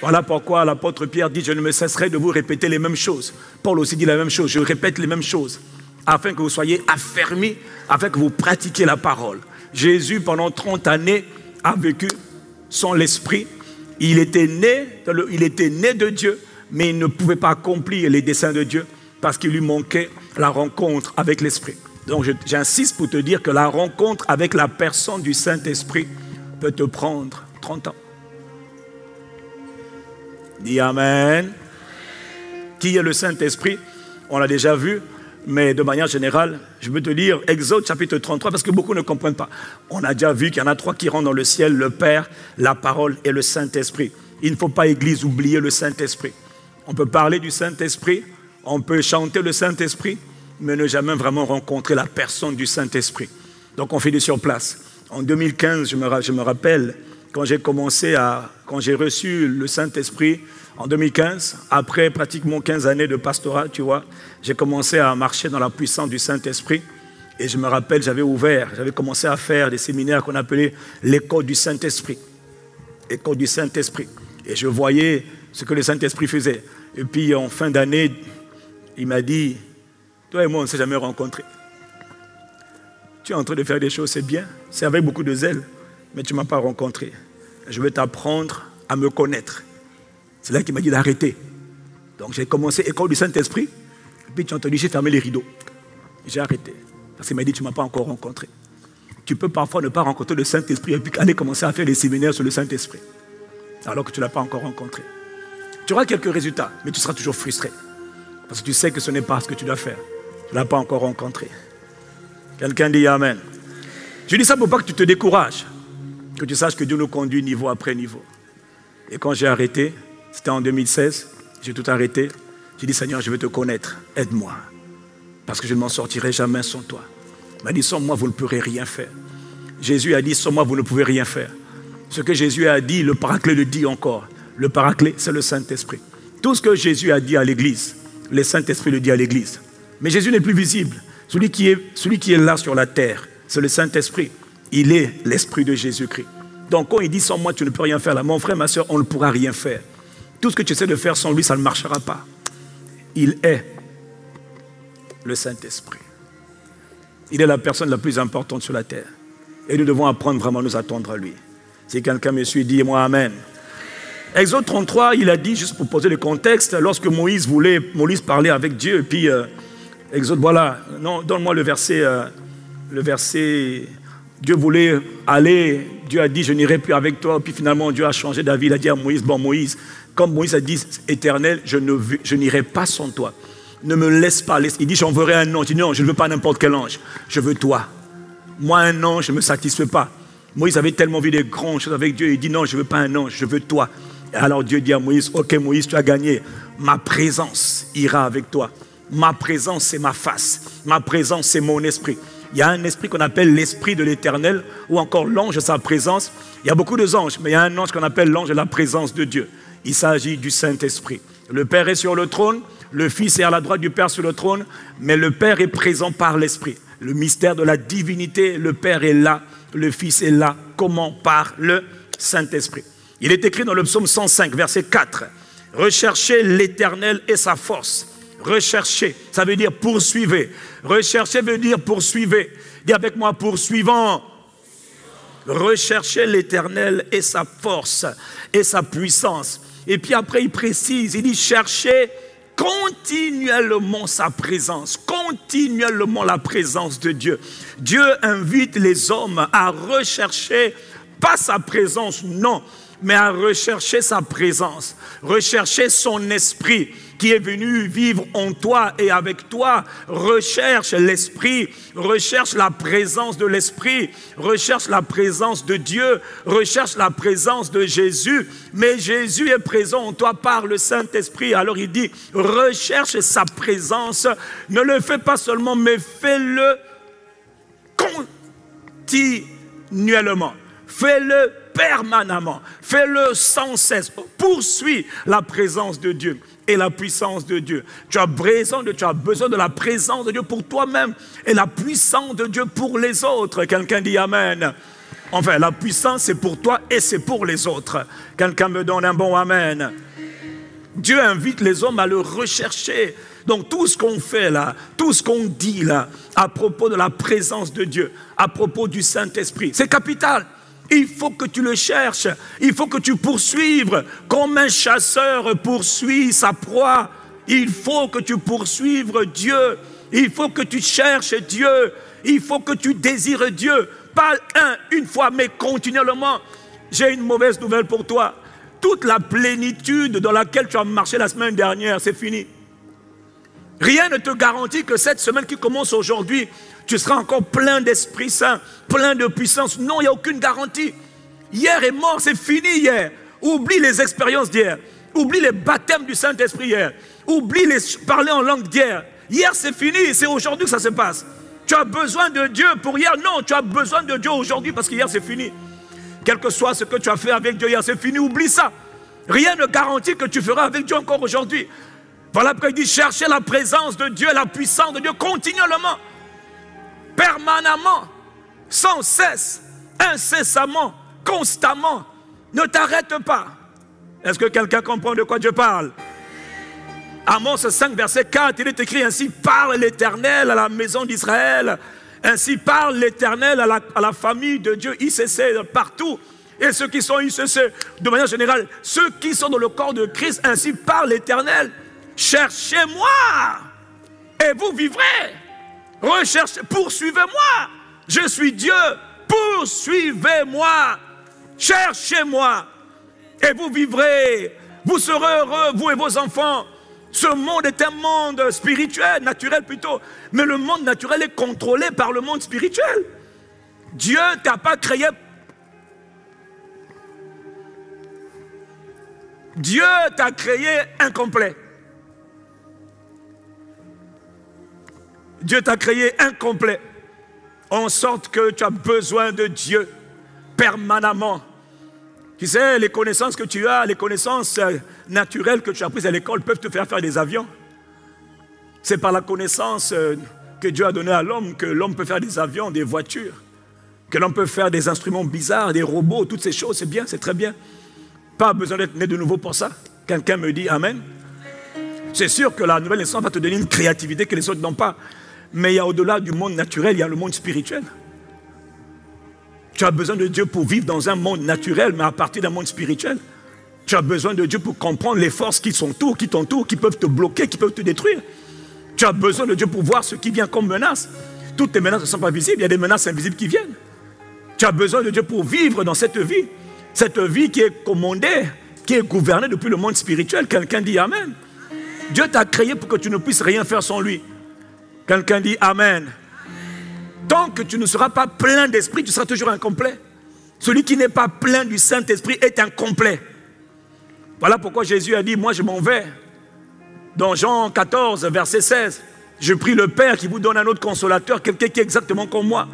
Voilà pourquoi l'apôtre Pierre dit, je ne me cesserai de vous répéter les mêmes choses. Paul aussi dit la même chose, je répète les mêmes choses, afin que vous soyez affermis, afin que vous pratiquiez la parole. Jésus, pendant 30 années, a vécu sans l'esprit. Il était né, il était né de Dieu, mais il ne pouvait pas accomplir les desseins de Dieu parce qu'il lui manquait la rencontre avec l'Esprit. Donc j'insiste pour te dire que la rencontre avec la personne du Saint-Esprit peut te prendre 30 ans. Dis Amen. Qui est le Saint-Esprit? On l'a déjà vu, mais de manière générale, je veux te lire Exode chapitre 33 parce que beaucoup ne comprennent pas. On a déjà vu qu'il y en a trois qui rentrent dans le ciel, le Père, la parole et le Saint-Esprit. Il ne faut pas, Église, oublier le Saint-Esprit. On peut parler du Saint-Esprit, on peut chanter le Saint-Esprit, mais ne jamais vraiment rencontrer la personne du Saint-Esprit. Donc on du sur place. En 2015, je me, rappelle, quand j'ai commencé à, quand j'ai reçu le Saint-Esprit, en 2015, après pratiquement 15 années de pastorat, tu vois, j'ai commencé à marcher dans la puissance du Saint-Esprit. Et je me rappelle, j'avais ouvert, j'avais commencé à faire des séminaires qu'on appelait l'école du Saint-Esprit. L'école du Saint-Esprit. Et je voyais ce que le Saint-Esprit faisait. Et puis en fin d'année, il m'a dit, toi et moi, on ne s'est jamais rencontrés. Tu es en train de faire des choses, c'est bien, c'est avec beaucoup de zèle. mais tu ne m'as pas rencontré. Je veux t'apprendre à me connaître. C'est là qu'il m'a dit d'arrêter. Donc j'ai commencé école du Saint-Esprit, et puis tu as entendu, j'ai fermé les rideaux. J'ai arrêté. Parce qu'il m'a dit, tu ne m'as pas encore rencontré. Tu peux parfois ne pas rencontrer le Saint-Esprit et puis aller commencer à faire des séminaires sur le Saint-Esprit, alors que tu ne l'as pas encore rencontré. Tu auras quelques résultats, mais tu seras toujours frustré. Parce que tu sais que ce n'est pas ce que tu dois faire. Tu ne l'as pas encore rencontré. Quelqu'un dit Amen. Je dis ça pour pas que tu te décourages. Que tu saches que Dieu nous conduit niveau après niveau. Et quand j'ai arrêté, c'était en 2016, j'ai tout arrêté. J'ai dit Seigneur, je veux te connaître. Aide-moi. Parce que je ne m'en sortirai jamais sans toi. Il m'a dit Sans moi, vous ne pourrez rien faire. Jésus a dit Sans moi, vous ne pouvez rien faire. Ce que Jésus a dit, le paraclet le dit encore. Le paraclet, c'est le Saint-Esprit. Tout ce que Jésus a dit à l'Église, le Saint-Esprit le dit à l'Église. Mais Jésus n'est plus visible. Celui qui est, celui qui est là sur la terre, c'est le Saint-Esprit. Il est l'Esprit de Jésus-Christ. Donc quand il dit sans moi, tu ne peux rien faire là, mon frère, ma soeur, on ne pourra rien faire. Tout ce que tu essaies de faire sans lui, ça ne marchera pas. Il est le Saint-Esprit. Il est la personne la plus importante sur la terre. Et nous devons apprendre vraiment à nous attendre à lui. Si quelqu'un me suit, dis-moi Amen. Exode 33, il a dit, juste pour poser le contexte, lorsque Moïse voulait, Moïse parlait avec Dieu, et puis, euh, Exode, voilà, non, donne-moi le verset, euh, le verset, Dieu voulait aller, Dieu a dit, je n'irai plus avec toi, puis finalement Dieu a changé d'avis, il a dit à Moïse, bon Moïse, comme Moïse a dit, éternel, je, n'irai pas sans toi. Ne me laisse pas. Il dit, j'enverrai un ange. Il dit, non, je ne veux pas n'importe quel ange. Je veux toi. Moi, un ange, je ne me satisfais pas. Moïse avait tellement vu des grandes choses avec Dieu. Il dit, non, je ne veux pas un ange, je veux toi. Alors Dieu dit à Moïse, ok Moïse, tu as gagné. Ma présence ira avec toi. Ma présence, c'est ma face. Ma présence, c'est mon esprit. Il y a un esprit qu'on appelle l'esprit de l'éternel, ou encore l'ange de sa présence. Il y a beaucoup d'anges, mais il y a un ange qu'on appelle l'ange de la présence de Dieu. Il s'agit du Saint-Esprit. Le Père est sur le trône, le Fils est à la droite du Père sur le trône, mais le Père est présent par l'Esprit. Le mystère de la divinité, le Père est là, le Fils est là. Comment Par le Saint-Esprit? Il est écrit dans le psaume 105, verset 4. Recherchez l'Éternel et sa force. Recherchez, ça veut dire poursuivez. Recherchez veut dire poursuivez. Dis avec moi, poursuivant. Recherchez l'Éternel et sa force et sa puissance. Et puis après, il précise, il dit, cherchez continuellement sa présence, continuellement la présence de Dieu. Dieu invite les hommes à rechercher, pas sa présence, non, mais à rechercher sa présence, rechercher son esprit, qui est venu vivre en toi et avec toi. Recherche l'Esprit, recherche la présence de l'Esprit, recherche la présence de Dieu, recherche la présence de Jésus. Mais Jésus est présent en toi par le Saint-Esprit. Alors il dit, recherche sa présence. Ne le fais pas seulement, mais fais-le continuellement. Fais-le permanemment. Fais-le sans cesse. Poursuis la présence de Dieu et la puissance de Dieu. Tu as besoin de, tu as besoin de la présence de Dieu pour toi-même et la puissance de Dieu pour les autres. Quelqu'un dit Amen. Enfin, la puissance, c'est pour toi et c'est pour les autres. Quelqu'un me donne un bon Amen. Dieu invite les hommes à le rechercher. Donc tout ce qu'on fait là, tout ce qu'on dit là, à propos de la présence de Dieu, à propos du Saint-Esprit, c'est capital. Il faut que tu le cherches. Il faut que tu poursuives comme un chasseur poursuit sa proie. Il faut que tu poursuives Dieu. Il faut que tu cherches Dieu. Il faut que tu désires Dieu. Pas un, une fois, mais continuellement. J'ai une mauvaise nouvelle pour toi. Toute la plénitude dans laquelle tu as marché la semaine dernière, c'est fini. Rien ne te garantit que cette semaine qui commence aujourd'hui, tu seras encore plein d'Esprit Saint, plein de puissance. Non, il n'y a aucune garantie. Hier est mort, c'est fini hier. Oublie les expériences d'hier. Oublie les baptêmes du Saint-Esprit hier. Oublie les parler en langue d'hier. Hier, c'est fini, c'est aujourd'hui que ça se passe. Tu as besoin de Dieu pour hier. Non, tu as besoin de Dieu aujourd'hui parce qu'hier, c'est fini. Quel que soit ce que tu as fait avec Dieu hier, c'est fini. Oublie ça. Rien ne garantit que tu feras avec Dieu encore aujourd'hui. Voilà pourquoi il dit chercher la présence de Dieu, la puissance de Dieu continuellement permanemment, sans cesse, incessamment, constamment. Ne t'arrête pas. Est-ce que quelqu'un comprend de quoi Dieu parle? Amos 5, verset 4, il est écrit ainsi Parle l'Éternel à la maison d'Israël. Ainsi parle l'Éternel à à la famille de Dieu ICC partout. Et ceux qui sont ICC, de manière générale, ceux qui sont dans le corps de Christ, ainsi parle l'Éternel. Cherchez-moi et vous vivrez. Recherchez, poursuivez-moi. Je suis Dieu. Poursuivez-moi. Cherchez-moi et vous vivrez. Vous serez heureux, vous et vos enfants. Ce monde est un monde spirituel, naturel plutôt. Mais le monde naturel est contrôlé par le monde spirituel. Dieu t'a pas créé. Dieu t'a créé incomplet. Dieu t'a créé incomplet. En sorte que tu as besoin de Dieu permanemment. Tu sais, les connaissances que tu as, les connaissances euh, naturelles que tu as prises à l'école peuvent te faire faire des avions. C'est par la connaissance euh, que Dieu a donnée à l'homme que l'homme peut faire des avions, des voitures, que l'homme peut faire des instruments bizarres, des robots, toutes ces choses. C'est bien, c'est très bien. Pas besoin d'être né de nouveau pour ça. Quelqu'un me dit Amen. C'est sûr que la nouvelle naissance va te donner une créativité que les autres n'ont pas. Mais il y a au-delà du monde naturel, il y a le monde spirituel. Tu as besoin de Dieu pour vivre dans un monde naturel, mais à partir d'un monde spirituel. Tu as besoin de Dieu pour comprendre les forces qui autour, qui t'entourent, qui peuvent te bloquer, qui peuvent te détruire. Tu as besoin de Dieu pour voir ce qui vient comme menace. Toutes les menaces ne sont pas visibles, il y a des menaces invisibles qui viennent. Tu as besoin de Dieu pour vivre dans cette vie. Cette vie qui est commandée, qui est gouvernée depuis le monde spirituel. Quelqu'un dit Amen. Dieu t'a créé pour que tu ne puisses rien faire sans lui. Quelqu'un dit Amen. Tant que tu ne seras pas plein d'esprit, tu seras toujours incomplet. Celui qui n'est pas plein du Saint-Esprit est incomplet. Voilà pourquoi Jésus a dit, moi je m'en vais. Dans Jean 14, verset 16, je prie le Père qui vous donne un autre consolateur, quelqu'un qui est exactement comme moi.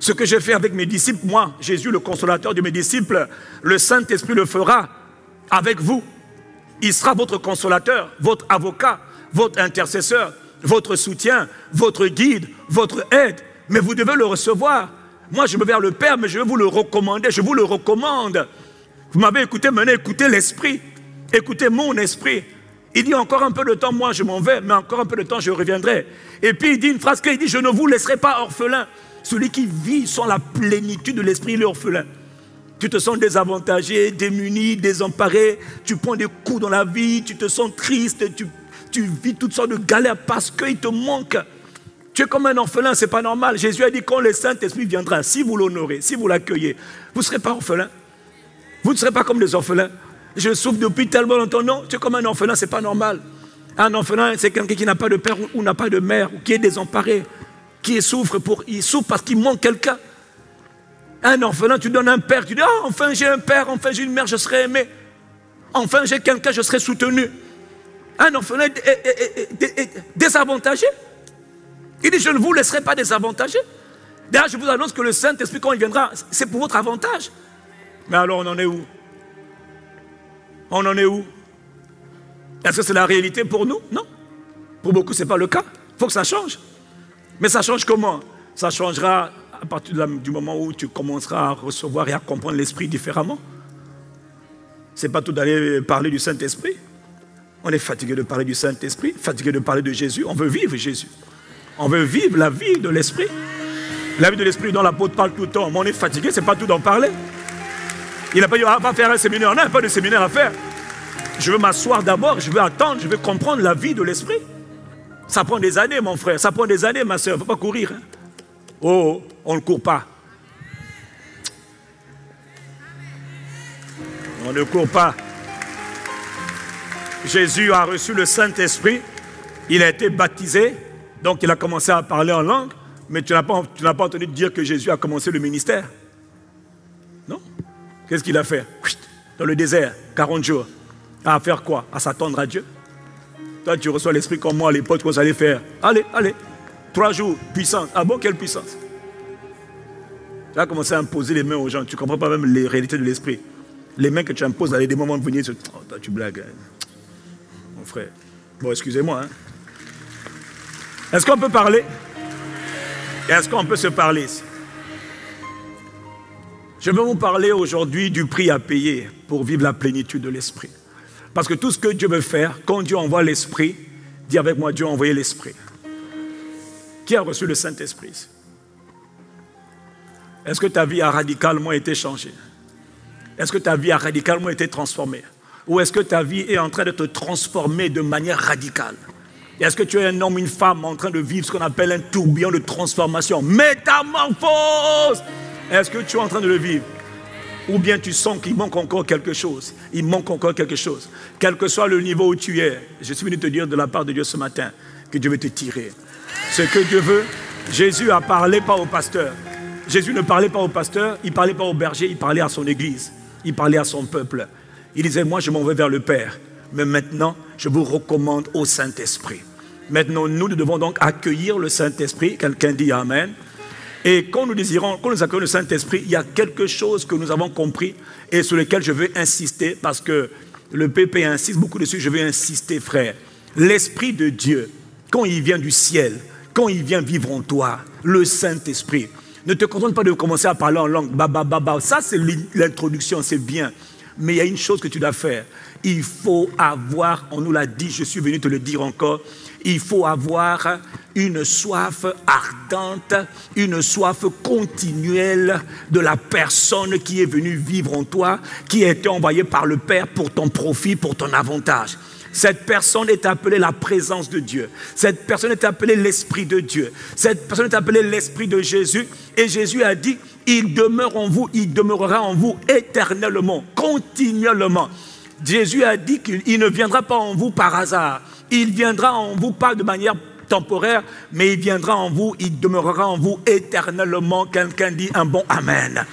Ce que j'ai fait avec mes disciples, moi, Jésus, le consolateur de mes disciples, le Saint-Esprit le fera avec vous. Il sera votre consolateur, votre avocat, votre intercesseur, votre soutien, votre guide, votre aide mais vous devez le recevoir. Moi, je me vers le Père, mais je vais vous le recommander, je vous le recommande. Vous m'avez écouté, maintenant écoutez l'Esprit, écoutez mon esprit. Il dit encore un peu de temps, moi je m'en vais, mais encore un peu de temps, je reviendrai. Et puis il dit une phrase qu'il dit, je ne vous laisserai pas orphelin. Celui qui vit sans la plénitude de l'esprit, il est orphelin. Tu te sens désavantagé, démuni, désemparé, tu prends des coups dans la vie, tu te sens triste, tu, tu vis toutes sortes de galères parce qu'il te manque tu es comme un orphelin, ce n'est pas normal. Jésus a dit quand le Saint-Esprit viendra, si vous l'honorez, si vous l'accueillez, vous ne serez pas orphelin. Vous ne serez pas comme des orphelins. Je souffre depuis tellement longtemps. Non, tu es comme un orphelin, ce n'est pas normal. Un orphelin, c'est quelqu'un qui n'a pas de père ou, n'a pas de mère, ou qui est désemparé, qui souffre, pour, il souffre parce qu'il manque quelqu'un. Un orphelin, tu donnes un père, tu dis, oh, enfin j'ai un père, enfin j'ai une mère, je serai aimé. Enfin j'ai quelqu'un, je serai soutenu. Un orphelin désavantagé. Il dit, je ne vous laisserai pas désavantagés. D'ailleurs, je vous annonce que le Saint-Esprit, quand il viendra, c'est pour votre avantage. Mais alors, on en est où? On en est où? Est-ce que c'est la réalité pour nous? Non. Pour beaucoup, ce n'est pas le cas. Il faut que ça change. Mais ça change comment? Ça changera à partir du moment où tu commenceras à recevoir et à comprendre l'Esprit différemment. Ce n'est pas tout d'aller parler du Saint-Esprit. On est fatigué de parler du Saint-Esprit, fatigué de parler de Jésus. On veut vivre Jésus. On veut vivre la vie de l'esprit. La vie de l'esprit dont l'apôtre parle tout le temps. Mais on est fatigué, c'est pas tout d'en parler. Il n'a pas dit, on va faire un séminaire. On n'a pas de séminaire à faire. Je veux m'asseoir d'abord, je veux attendre, je veux comprendre la vie de l'esprit. Ça prend des années, mon frère. Ça prend des années, ma soeur. Il ne faut pas courir. Hein. Oh, on ne court pas. On ne court pas. Jésus a reçu le Saint-Esprit. Il a été baptisé. Donc il a commencé à parler en langue, mais tu n'as pas, entendu dire que Jésus a commencé le ministère. Non? Qu'est-ce qu'il a fait? Dans le désert, 40 jours. À faire quoi? À s'attendre à Dieu. Toi, tu reçois l'esprit comme moi à l'époque, vous allez faire Allez, allez. Trois jours, puissance. Ah bon, quelle puissance? Tu as commencé à imposer les mains aux gens. Tu ne comprends pas même les réalités de l'esprit. Les mains que tu imposes, à des moments de venir, oh, tu blagues. Hein. Frère. Bon, excusez-moi. Hein. Est-ce qu'on peut parler? Est-ce qu'on peut se parler Je veux vous parler aujourd'hui du prix à payer pour vivre la plénitude de l'Esprit. Parce que tout ce que Dieu veut faire, quand Dieu envoie l'Esprit, dis avec moi, Dieu a envoyé l'Esprit. Qui a reçu le Saint-Esprit Est-ce que ta vie a radicalement été changée? Est-ce que ta vie a radicalement été transformée? Ou est-ce que ta vie est en train de te transformer de manière radicale? Est-ce que tu es un homme, une femme en train de vivre ce qu'on appelle un tourbillon de transformation? Métamorphose Est-ce que tu es en train de le vivre? Ou bien tu sens qu'il manque encore quelque chose? Il manque encore quelque chose. Quel que soit le niveau où tu es, je suis venu te dire de la part de Dieu ce matin que Dieu veut te tirer. Ce que Dieu veut, Jésus a parlé pas au pasteur. Jésus ne parlait pas au pasteur, il parlait pas au berger, il parlait à son église, il parlait à son peuple. Il disait, moi je m'en vais vers le Père, mais maintenant je vous recommande au Saint-Esprit. Maintenant, nous, nous devons donc accueillir le Saint-Esprit. Quelqu'un dit Amen. Et quand nous désirons, quand nous accueillons le Saint-Esprit, il y a quelque chose que nous avons compris et sur lequel je veux insister parce que le PP insiste beaucoup dessus, je veux insister, frère. L'Esprit de Dieu, quand il vient du ciel, quand il vient vivre en toi, le Saint-Esprit, ne te contente pas de commencer à parler en langue. Ba, ba, ba, Ça, c'est l'introduction, c'est bien. Mais il y a une chose que tu dois faire. Il faut avoir, on nous l'a dit, je suis venu te le dire encore, il faut avoir une soif ardente, une soif continuelle de la personne qui est venue vivre en toi, qui a été envoyée par le Père pour ton profit, pour ton avantage. Cette personne est appelée la présence de Dieu. Cette personne est appelée l'Esprit de Dieu. Cette personne est appelée l'Esprit de Jésus. Et Jésus a dit, il demeure en vous, il demeurera en vous éternellement, continuellement. Jésus a dit qu'il ne viendra pas en vous par hasard. Il viendra en vous pas de manière temporaire, mais il viendra en vous, il demeurera en vous éternellement. Quelqu'un dit un bon Amen.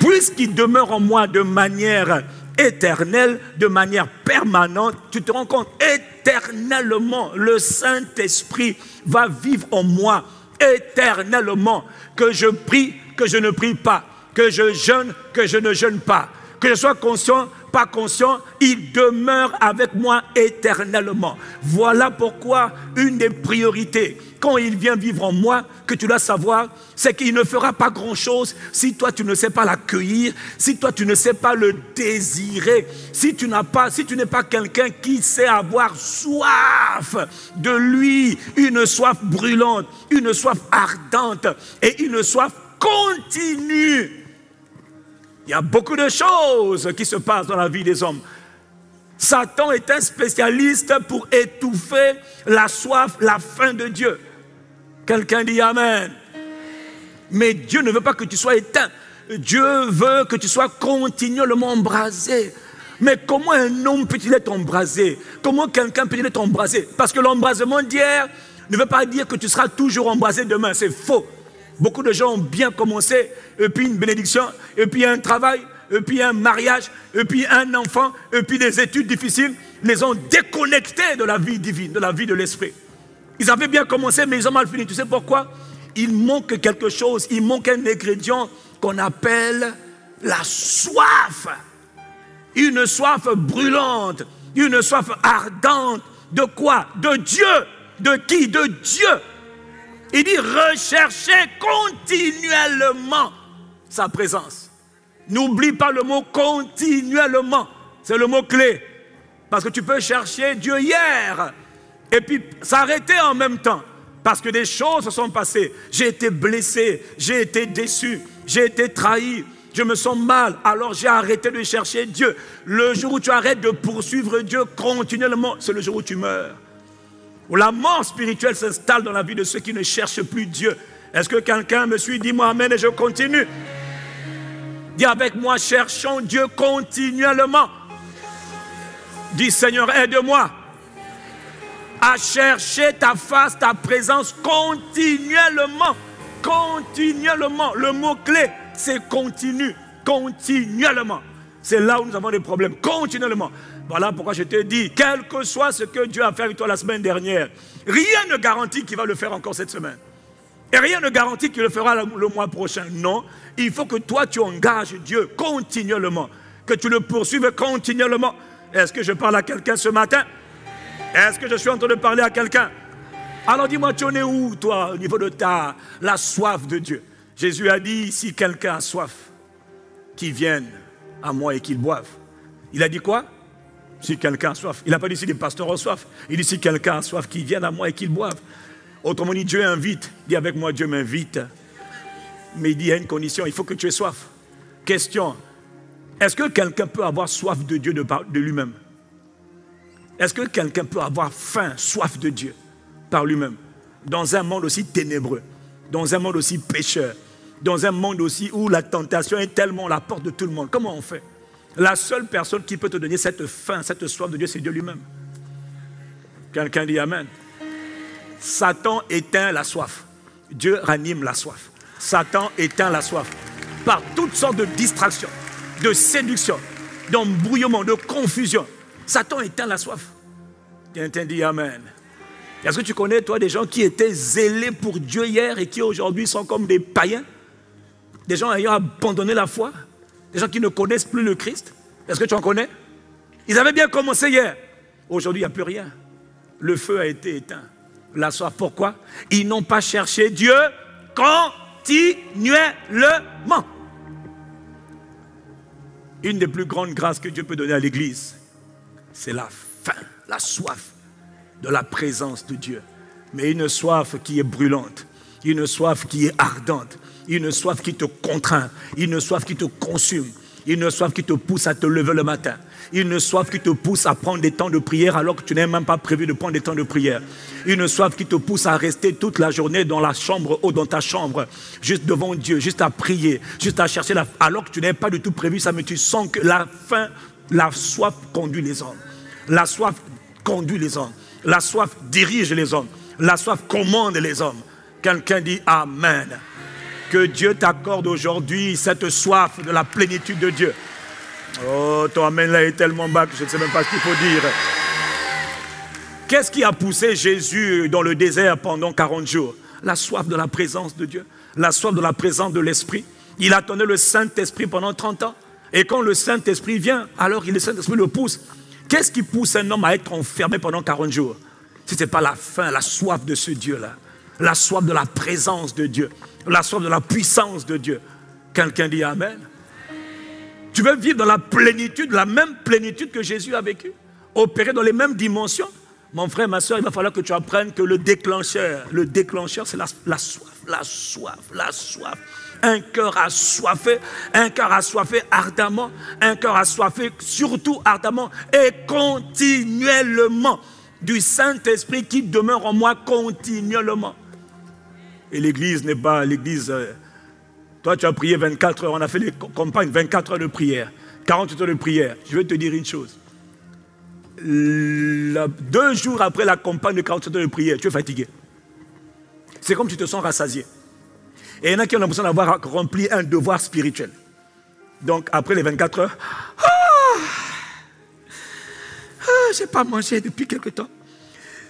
Puisqu'il demeure en moi de manière éternelle, de manière permanente, tu te rends compte, éternellement, le Saint-Esprit va vivre en moi éternellement. Que je prie, que je ne prie pas. Que je jeûne, que je ne jeûne pas. Que je sois conscient, pas conscient, il demeure avec moi éternellement. Voilà pourquoi une des priorités, quand il vient vivre en moi, que tu dois savoir, c'est qu'il ne fera pas grand-chose si toi tu ne sais pas l'accueillir, si toi tu ne sais pas le désirer, si tu n'as pas, si tu n'es pas quelqu'un qui sait avoir soif de lui, une soif brûlante, une soif ardente et une soif continue il y a beaucoup de choses qui se passent dans la vie des hommes. Satan est un spécialiste pour étouffer la soif, la faim de Dieu. Quelqu'un dit Amen. Mais Dieu ne veut pas que tu sois éteint. Dieu veut que tu sois continuellement embrasé. Mais comment un homme peut-il être embrasé? Comment quelqu'un peut-il être embrasé? Parce que l'embrasement d'hier ne veut pas dire que tu seras toujours embrasé demain. C'est faux. Beaucoup de gens ont bien commencé, et puis une bénédiction, et puis un travail, et puis un mariage, et puis un enfant, et puis des études difficiles, les ont déconnectés de la vie divine, de la vie de l'esprit. Ils avaient bien commencé, mais ils ont mal fini. Tu sais pourquoi? Il manque quelque chose, il manque un ingrédient qu'on appelle la soif. Une soif brûlante, une soif ardente. De quoi? De Dieu. De qui? De Dieu. Il dit recherchez continuellement sa présence. N'oublie pas le mot continuellement. C'est le mot clé. Parce que tu peux chercher Dieu hier et puis s'arrêter en même temps. Parce que des choses se sont passées. J'ai été blessé, j'ai été déçu, j'ai été trahi, je me sens mal. Alors j'ai arrêté de chercher Dieu. Le jour où tu arrêtes de poursuivre Dieu continuellement, c'est le jour où tu meurs où la mort spirituelle s'installe dans la vie de ceux qui ne cherchent plus Dieu. Est-ce que quelqu'un me suit? Dis-moi Amen et je continue. Dis avec moi, cherchons Dieu continuellement. Dis Seigneur, aide-moi à chercher ta face, ta présence continuellement. Continuellement. Le mot-clé, c'est continue. Continuellement. C'est là où nous avons des problèmes. Continuellement. Voilà pourquoi je te dis, quel que soit ce que Dieu a fait avec toi la semaine dernière, rien ne garantit qu'il va le faire encore cette semaine. Et rien ne garantit qu'il le fera le mois prochain. Non, il faut que toi tu engages Dieu continuellement, que tu le poursuives continuellement. Est-ce que je parle à quelqu'un ce matin? Est-ce que je suis en train de parler à quelqu'un? Alors dis-moi, tu en es où toi au niveau de ta la soif de Dieu? Jésus a dit, si quelqu'un a soif, qu'il vienne à moi et qu'il boive. Il a dit quoi? Si quelqu'un a soif. Il n'a pas dit si les pasteurs ont soif. Il dit si quelqu'un a soif, qu'il vienne à moi et qu'il boive. Autrement dit, Dieu invite. Dis avec moi, Dieu m'invite. Mais il dit, il y a une condition, il faut que tu aies soif. Question, est-ce que quelqu'un peut avoir soif de Dieu de, de lui-même? Est-ce que quelqu'un peut avoir faim, soif de Dieu par lui-même? Dans un monde aussi ténébreux, dans un monde aussi pécheur, dans un monde aussi où la tentation est tellement à la porte de tout le monde. Comment on fait? La seule personne qui peut te donner cette faim, cette soif de Dieu, c'est Dieu lui-même. Quelqu'un dit Amen. Satan éteint la soif. Dieu ranime la soif. Satan éteint la soif par toutes sortes de distractions, de séduction, d'embrouillement, de confusion. Satan éteint la soif. Quelqu'un dit Amen. Est-ce que tu connais, toi, des gens qui étaient zélés pour Dieu hier et qui aujourd'hui sont comme des païens? Des gens ayant abandonné la foi? Des gens qui ne connaissent plus le Christ Est-ce que tu en connais? Ils avaient bien commencé hier. Aujourd'hui, il n'y a plus rien. Le feu a été éteint. La soif, pourquoi? Ils n'ont pas cherché Dieu continuellement. Une des plus grandes grâces que Dieu peut donner à l'Église, c'est la faim, la soif de la présence de Dieu. Mais une soif qui est brûlante, une soif qui est ardente, une soif qui te contraint, une soif qui te consume, une soif qui te pousse à te lever le matin, une soif qui te pousse à prendre des temps de prière alors que tu n'as même pas prévu de prendre des temps de prière, une soif qui te pousse à rester toute la journée dans la chambre ou dans ta chambre, juste devant Dieu, juste à prier, juste à chercher la... alors que tu n'avais pas du tout prévu ça, mais tu sens que la faim, la soif conduit les hommes. La soif conduit les hommes. La soif dirige les hommes. La soif commande les hommes. Quelqu'un dit Amen. Que Dieu t'accorde aujourd'hui cette soif de la plénitude de Dieu. Oh, ton Amen là est tellement bas que je ne sais même pas ce qu'il faut dire. Qu'est-ce qui a poussé Jésus dans le désert pendant 40 jours? La soif de la présence de Dieu, la soif de la présence de l'Esprit. Il attendait le Saint-Esprit pendant 30 ans. Et quand le Saint-Esprit vient, alors le Saint-Esprit le pousse. Qu'est-ce qui pousse un homme à être enfermé pendant 40 jours? Si ce n'est pas la faim, la soif de ce Dieu-là, la soif de la présence de Dieu, la soif de la puissance de Dieu. Quelqu'un dit Amen. Tu veux vivre dans la plénitude, la même plénitude que Jésus a vécu, opérer dans les mêmes dimensions? Mon frère, ma soeur, il va falloir que tu apprennes que le déclencheur, le déclencheur, c'est la, la soif, la soif, la soif un cœur assoiffé, un cœur assoiffé ardemment, un cœur assoiffé surtout ardemment et continuellement du Saint-Esprit qui demeure en moi continuellement. Et l'église n'est pas l'église. euh, toi, tu as prié 24 heures, on a fait les campagnes 24 heures de prière, 48 heures de prière. Je vais te dire une chose. Deux jours après la campagne de 48 heures de prière, tu es fatigué. C'est comme tu te sens rassasié. Et il y en a qui ont l'impression d'avoir rempli un devoir spirituel. Donc, après les 24 heures, ah, ah, je n'ai pas mangé depuis quelque temps.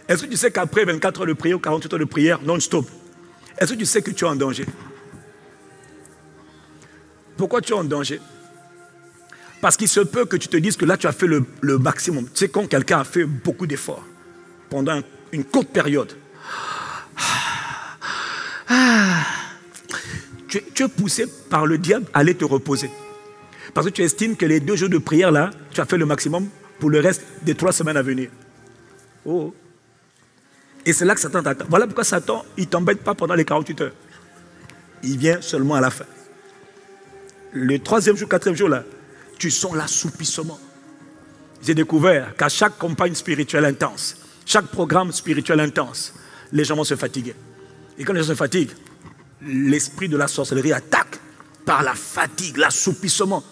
Est-ce que tu sais qu'après 24 heures de prière ou 48 heures de prière non-stop, est-ce que tu sais que tu es en danger? Pourquoi tu es en danger? Parce qu'il se peut que tu te dises que là, tu as fait le, maximum. Tu sais, quand quelqu'un a fait beaucoup d'efforts pendant un- une courte période, tu, tu es poussé par le diable à aller te reposer. Parce que tu estimes que les deux jours de prière, là, tu as fait le maximum pour le reste des trois semaines à venir. Oh. Et c'est là que Satan t'attend. Voilà pourquoi Satan, il ne t'embête pas pendant les 48 heures. Il vient seulement à la fin. Le troisième jour, quatrième jour, là, tu sens l'assoupissement. J'ai découvert qu'à chaque campagne spirituelle intense, chaque programme spirituel intense, les gens vont se fatiguer. Et quand les gens se fatiguent, l'esprit de la sorcellerie attaque par la fatigue, l'assoupissement.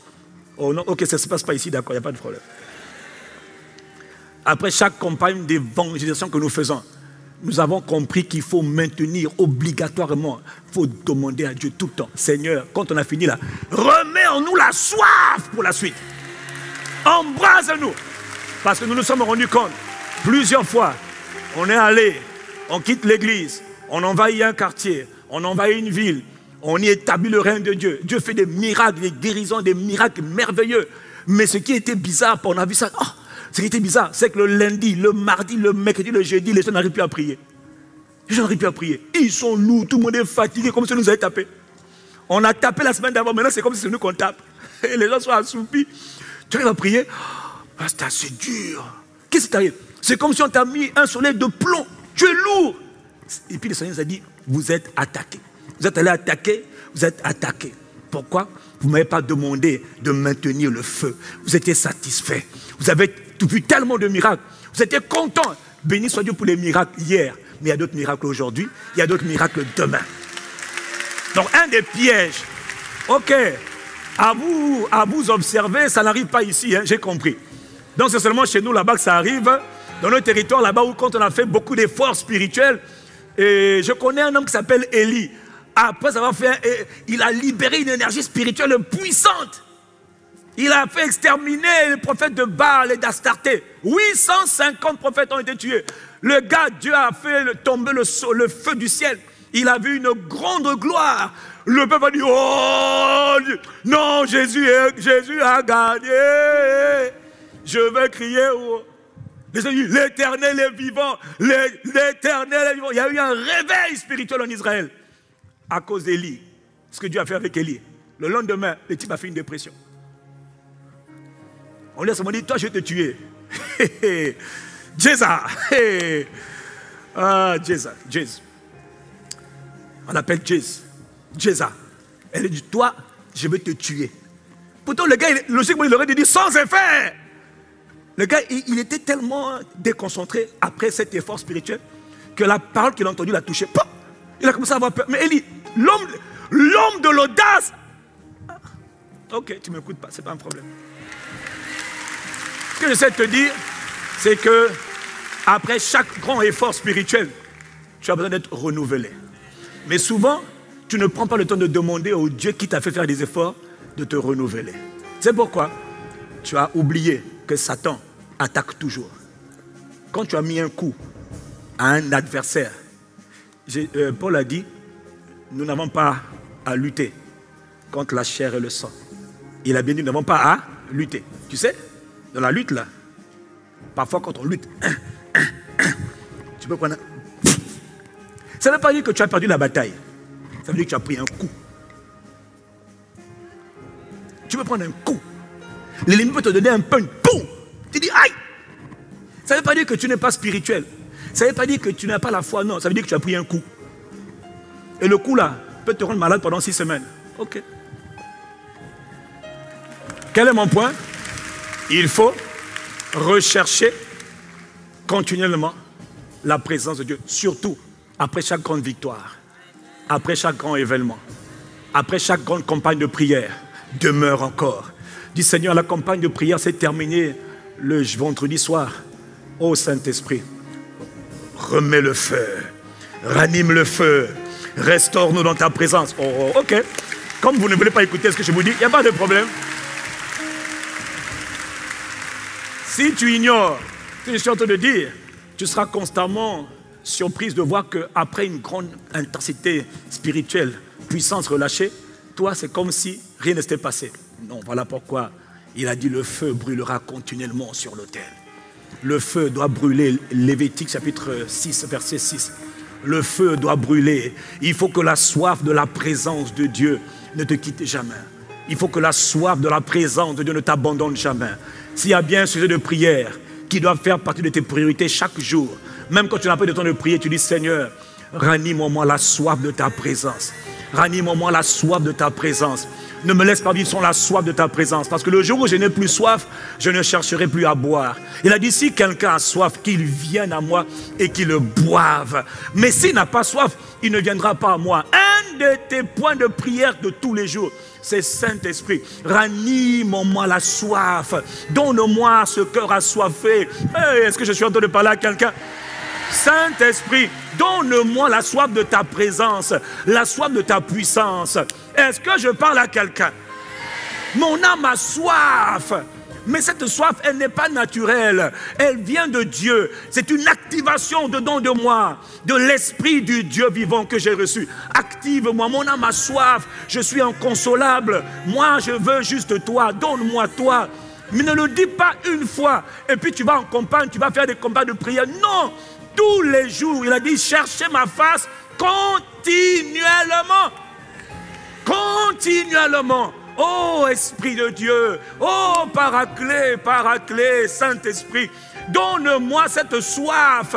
Oh non, ok, ça ne se passe pas ici, d'accord, il n'y a pas de problème. Après chaque campagne d'évangélisation que nous faisons, nous avons compris qu'il faut maintenir obligatoirement, il faut demander à Dieu tout le temps, Seigneur, quand on a fini là, remets en nous la soif pour la suite. Embrase-nous. Parce que nous nous sommes rendus compte, plusieurs fois, on est allé, on quitte l'église, on envahit un quartier, on envahit une ville, on y établit le règne de Dieu. Dieu fait des miracles, des guérisons, des miracles merveilleux. Mais ce qui était bizarre, on a vu ça, oh, ce qui était bizarre, c'est que le lundi, le mardi, le mercredi, le jeudi, les gens n'arrivent plus à prier. Les gens n'arrivent plus à prier. Ils sont lourds, tout le monde est fatigué, comme si on nous avait tapé. On a tapé la semaine d'avant, maintenant c'est comme si c'est nous qu'on tape. <laughs> Et les gens sont assoupis. Tu arrives à prier, ah, c'est dur. Qu'est-ce qui t'arrive? C'est comme si on t'a mis un soleil de plomb. Tu es lourd. Et puis le Seigneur nous a dit, vous êtes attaqués. Vous êtes allé attaquer, vous êtes attaqué. Pourquoi? Vous ne m'avez pas demandé de maintenir le feu. Vous étiez satisfait. Vous avez vu tellement de miracles. Vous étiez content. Béni soit Dieu pour les miracles hier. Mais il y a d'autres miracles aujourd'hui. Il y a d'autres miracles demain. Donc un des pièges, ok, à vous, à vous observer, ça n'arrive pas ici, hein, j'ai compris. Donc c'est seulement chez nous là-bas que ça arrive, dans nos territoires là-bas où quand on a fait beaucoup d'efforts spirituels, et je connais un homme qui s'appelle Élie. Après avoir fait, il a libéré une énergie spirituelle puissante. Il a fait exterminer les prophètes de Baal et d'Astarté. 850 prophètes ont été tués. Le gars, Dieu a fait tomber le, feu du ciel. Il a vu une grande gloire. Le peuple a dit, oh non, Jésus, a gagné. Je vais crier. L'éternel est vivant. L'éternel est vivant. Il y a eu un réveil spirituel en Israël à cause d'Élie. Ce que Dieu a fait avec Élie. Le lendemain, le type a fait une dépression. On lui a seulement dit, toi je vais te tuer. <laughs> Jésus. <laughs> Ah, Jésus. Jésus. On l'appelle Jésus. Jésus. Elle dit, toi, je vais te tuer. Pourtant, le gars, logiquement, il aurait dit sans effet. Le gars, il, était tellement déconcentré après cet effort spirituel que la parole qu'il a entendue l'a touché. Il a commencé à avoir peur. Mais Élie, l'homme, l'homme de l'audace. Ah, ok, tu ne m'écoutes pas, ce n'est pas un problème. Que j'essaie de te dire, c'est que après chaque grand effort spirituel, tu as besoin d'être renouvelé. Mais souvent, tu ne prends pas le temps de demander au Dieu qui t'a fait faire des efforts de te renouveler. C'est pourquoi tu as oublié que Satan attaque toujours. Quand tu as mis un coup à un adversaire, euh, Paul a dit, nous n'avons pas à lutter contre la chair et le sang. Il a bien dit, nous n'avons pas à lutter. Tu sais, dans la lutte là, parfois quand on lutte, <coughs> tu peux prendre <coughs> Ça ne veut pas dire que tu as perdu la bataille. Ça veut dire que tu as pris un coup. Tu peux prendre un coup. L'ennemi peut te donner un punch. Boum Tu dis aïe. Ça ne veut pas dire que tu n'es pas spirituel. Ça ne veut pas dire que tu n'as pas la foi. Non, ça veut dire que tu as pris un coup. Et le coup là peut te rendre malade pendant six semaines. Ok. Quel est mon point? Il faut rechercher continuellement la présence de Dieu, surtout après chaque grande victoire, après chaque grand événement, après chaque grande campagne de prière. Demeure encore. Dis Seigneur, la campagne de prière s'est terminée le vendredi soir. Ô Saint-Esprit, remets le feu, ranime le feu, Restaure-nous dans ta présence. Oh, oh, ok. Comme vous ne voulez pas écouter ce que je vous dis, il n'y a pas de problème. Si tu ignores ce que je suis en train de dire, tu seras constamment surprise de voir qu'après une grande intensité spirituelle, puissance relâchée, toi, c'est comme si rien n'était passé. Non, voilà pourquoi il a dit le feu brûlera continuellement sur l'autel. Le feu doit brûler. Lévitique chapitre 6, verset 6 le feu doit brûler. Il faut que la soif de la présence de Dieu ne te quitte jamais. Il faut que la soif de la présence de Dieu ne t'abandonne jamais. S'il y a bien un sujet de prière qui doit faire partie de tes priorités chaque jour, même quand tu n'as pas de temps de prier, tu dis Seigneur, ranime-moi la soif de ta présence. Ranime-moi la soif de ta présence. Ne me laisse pas vivre sans la soif de ta présence. Parce que le jour où je n'ai plus soif, je ne chercherai plus à boire. Il a dit, si quelqu'un a soif, qu'il vienne à moi et qu'il le boive. Mais s'il n'a pas soif, il ne viendra pas à moi. Un de tes points de prière de tous les jours, c'est Saint-Esprit. Ranime-moi la soif. Donne-moi ce cœur assoiffé. Est-ce que je suis en train de parler à quelqu'un? Saint-Esprit, donne-moi la soif de ta présence, la soif de ta puissance. Est-ce que je parle à quelqu'un? Mon âme a soif. Mais cette soif, elle n'est pas naturelle. Elle vient de Dieu. C'est une activation dedans de moi, de l'esprit du Dieu vivant que j'ai reçu. Active-moi. Mon âme a soif. Je suis inconsolable. Moi, je veux juste toi. Donne-moi toi. Mais ne le dis pas une fois. Et puis tu vas en campagne, tu vas faire des combats de prière. Non tous les jours. Il a dit, cherchez ma face continuellement. Continuellement. Oh Esprit de Dieu, oh Paraclet, Paraclet, Saint-Esprit, donne-moi cette soif,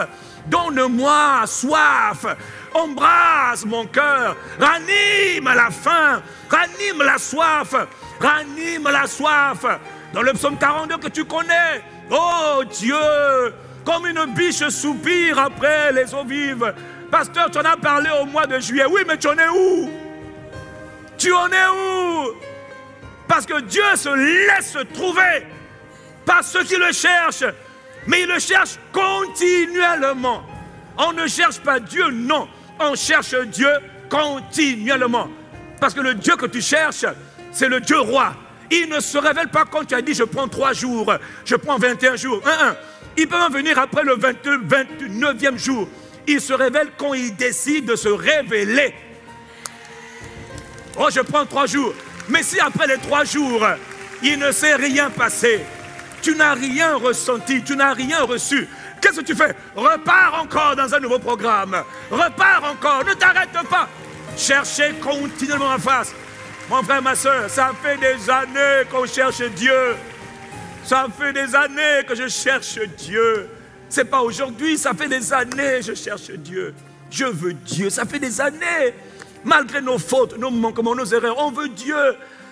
donne-moi soif, embrase mon cœur, ranime la faim, ranime la soif, ranime la soif. Dans le psaume 42 que tu connais, oh Dieu, comme une biche soupire après les eaux vives. Pasteur, tu en as parlé au mois de juillet. Oui, mais tu en es où? Tu en es où? Parce que Dieu se laisse trouver par ceux qui le cherchent. Mais il le cherche continuellement. On ne cherche pas Dieu, non. On cherche Dieu continuellement. Parce que le Dieu que tu cherches, c'est le Dieu roi. Il ne se révèle pas quand tu as dit je prends trois jours, je prends 21 jours. Il peut même venir après le 22, 29e jour. Il se révèle quand il décide de se révéler. Oh, je prends trois jours. Mais si après les trois jours, il ne s'est rien passé, tu n'as rien ressenti, tu n'as rien reçu, qu'est-ce que tu fais? Repars encore dans un nouveau programme. Repars encore, ne t'arrête pas. Cherchez continuellement en face. Mon frère, ma soeur, ça fait des années qu'on cherche Dieu. Ça fait des années que je cherche Dieu. C'est pas aujourd'hui, ça fait des années que je cherche Dieu. Je veux Dieu, ça fait des années. Malgré nos fautes, nos manquements, nos erreurs, on veut Dieu.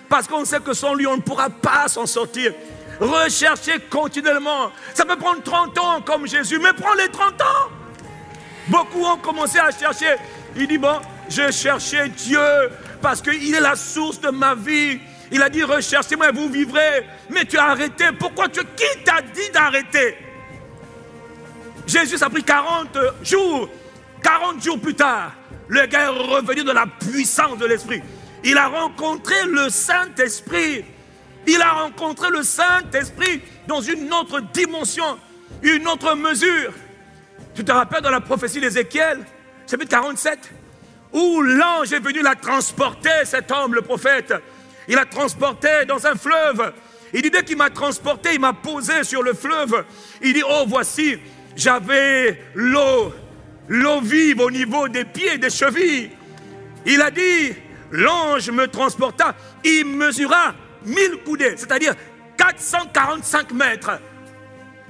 Parce qu'on sait que sans lui, on ne pourra pas s'en sortir. Recherchez continuellement. Ça peut prendre 30 ans comme Jésus, mais prends les 30 ans. Beaucoup ont commencé à chercher. Il dit, bon, je cherchais Dieu parce qu'il est la source de ma vie. Il a dit, recherchez-moi et vous vivrez. Mais tu as arrêté. Pourquoi tu... Qui t'a dit d'arrêter? Jésus a pris 40 jours. 40 jours plus tard, le gars est revenu de la puissance de l'Esprit. Il a rencontré le Saint-Esprit. Il a rencontré le Saint-Esprit dans une autre dimension, une autre mesure. Tu te rappelles dans la prophétie d'Ézéchiel, chapitre 47, où l'ange est venu la transporter, cet homme, le prophète. Il a transporté dans un fleuve. Il dit, dès qu'il m'a transporté, il m'a posé sur le fleuve. Il dit, oh voici, j'avais l'eau, l'eau vive au niveau des pieds, des chevilles. Il a dit, l'ange me transporta, il mesura 1000 coudées, c'est-à-dire 445 mètres.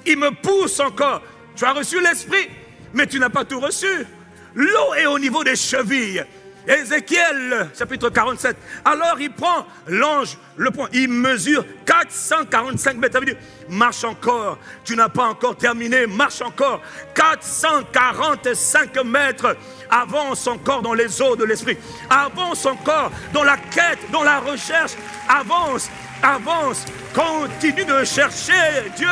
Il me pousse encore. Tu as reçu l'esprit, mais tu n'as pas tout reçu. L'eau est au niveau des chevilles. Ézéchiel, chapitre 47. Alors il prend l'ange, le point, il mesure 445 mètres. Ça veut dire, marche encore. Tu n'as pas encore terminé, marche encore. 445 mètres. Avance encore dans les eaux de l'esprit. Avance encore dans la quête, dans la recherche. Avance, avance. Continue de chercher Dieu.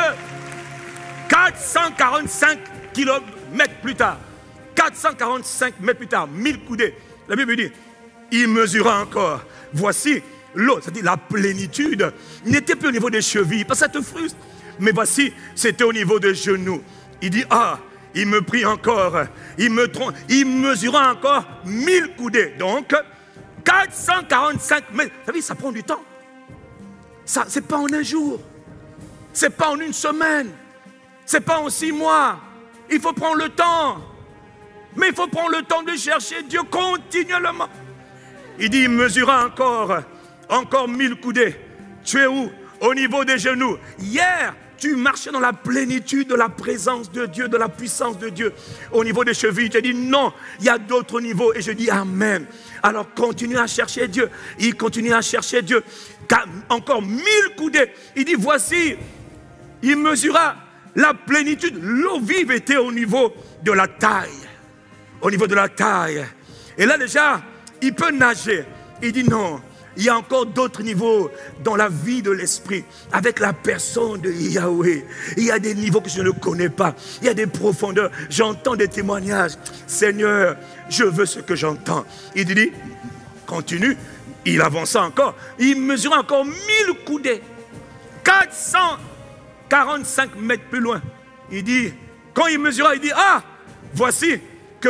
445 kilomètres plus tard. 445 mètres plus tard, 1000 coudées. La Bible dit, il mesura encore. Voici l'eau, c'est-à-dire la plénitude, n'était plus au niveau des chevilles, parce que ça te frustre. Mais voici, c'était au niveau des genoux. Il dit, ah, il me prit encore, il me il mesura encore 1000 coudées. Donc, 445 mètres. Vous savez, ça prend du temps. Ça, c'est pas en un jour. C'est pas en une semaine. C'est pas en six mois. Il faut prendre le temps. Mais il faut prendre le temps de chercher Dieu continuellement. Il dit, il mesura encore, encore mille coudées. Tu es où? Au niveau des genoux. Hier, tu marchais dans la plénitude de la présence de Dieu, de la puissance de Dieu. Au niveau des chevilles, tu as dit non, il y a d'autres niveaux. Et je dis Amen. Alors continue à chercher Dieu. Il continue à chercher Dieu. Encore mille coudées. Il dit voici, il mesura la plénitude. L'eau vive était au niveau de la taille au niveau de la taille. Et là déjà, il peut nager. Il dit non, il y a encore d'autres niveaux dans la vie de l'esprit avec la personne de Yahweh. Il y a des niveaux que je ne connais pas. Il y a des profondeurs. J'entends des témoignages. Seigneur, je veux ce que j'entends. Il dit, continue. Il avança encore. Il mesura encore 1000 coudées. 445 mètres plus loin. Il dit, quand il mesura, il dit, ah, voici que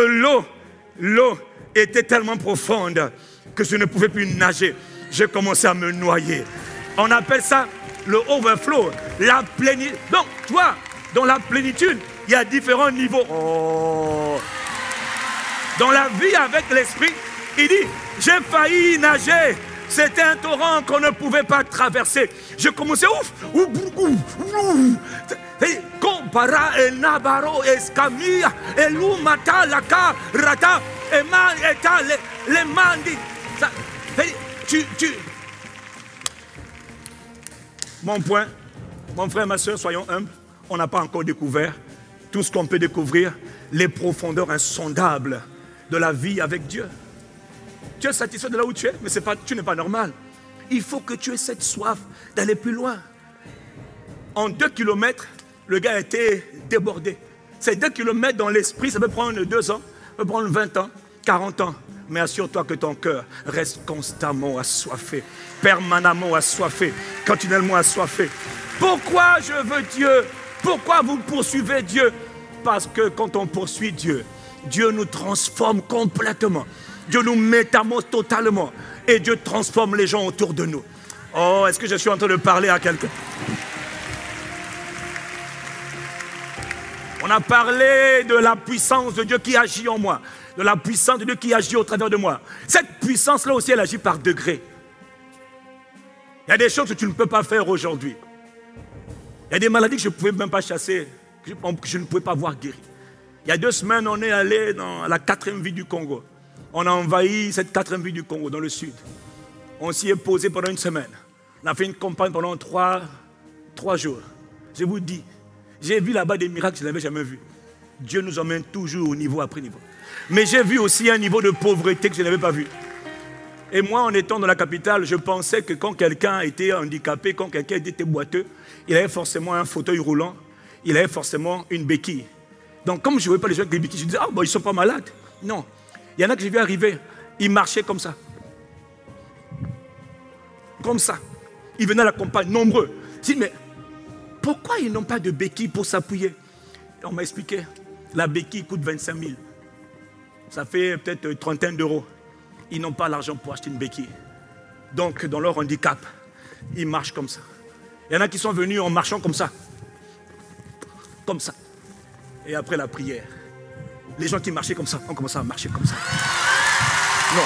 l'eau, était tellement profonde que je ne pouvais plus nager. J'ai commencé à me noyer. On appelle ça le overflow, la plénitude. Donc, toi, dans la plénitude, il y a différents niveaux. Oh. Dans la vie avec l'esprit, il dit, j'ai failli nager. C'était un torrent qu'on ne pouvait pas traverser. Je commençais, ouf, ouf, ouf, ouf compara el nabaro escamia el umata laka rata Et man, et t'as les, les mandis. Ça, tu, tu. Mon point, mon frère, ma soeur, soyons humbles. On n'a pas encore découvert tout ce qu'on peut découvrir, les profondeurs insondables de la vie avec Dieu. Tu es satisfait de là où tu es, mais c'est pas, tu n'es pas normal. Il faut que tu aies cette soif d'aller plus loin. En deux kilomètres, le gars été débordé. Ces deux kilomètres dans l'esprit, ça peut prendre deux ans, ça peut prendre 20 ans, 40 ans. Mais assure-toi que ton cœur reste constamment assoiffé, permanemment assoiffé, continuellement assoiffé. Pourquoi je veux Dieu? Pourquoi vous poursuivez Dieu? Parce que quand on poursuit Dieu, Dieu nous transforme complètement. Dieu nous métamorphose totalement. Et Dieu transforme les gens autour de nous. Oh, est-ce que je suis en train de parler à quelqu'un? On a parlé de la puissance de Dieu qui agit en moi, de la puissance de Dieu qui agit au travers de moi. Cette puissance-là aussi, elle agit par degrés. Il y a des choses que tu ne peux pas faire aujourd'hui. Il y a des maladies que je ne pouvais même pas chasser, que je ne pouvais pas voir guérir. Il y a deux semaines, on est allé dans la quatrième ville du Congo. On a envahi cette quatrième ville du Congo, dans le sud. On s'y est posé pendant une semaine. On a fait une campagne pendant trois, trois jours. Je vous dis, j'ai vu là-bas des miracles que je n'avais jamais vus. Dieu nous emmène toujours au niveau après niveau. Mais j'ai vu aussi un niveau de pauvreté que je n'avais pas vu. Et moi, en étant dans la capitale, je pensais que quand quelqu'un était handicapé, quand quelqu'un était boiteux, il avait forcément un fauteuil roulant, il avait forcément une béquille. Donc, comme je ne voyais pas les gens avec des béquilles, je disais, ah, ils ne sont pas malades. Non. Il y en a que j'ai vu arriver, ils marchaient comme ça. Comme ça. Ils venaient à la campagne, nombreux. Je mais pourquoi ils n'ont pas de béquille pour s'appuyer? On m'a expliqué. La béquille coûte 25 000. Ça fait peut-être une trentaine d'euros. Ils n'ont pas l'argent pour acheter une béquille. Donc, dans leur handicap, ils marchent comme ça. Il y en a qui sont venus en marchant comme ça. Comme ça. Et après la prière, les gens qui marchaient comme ça ont commencé à marcher comme ça. Non,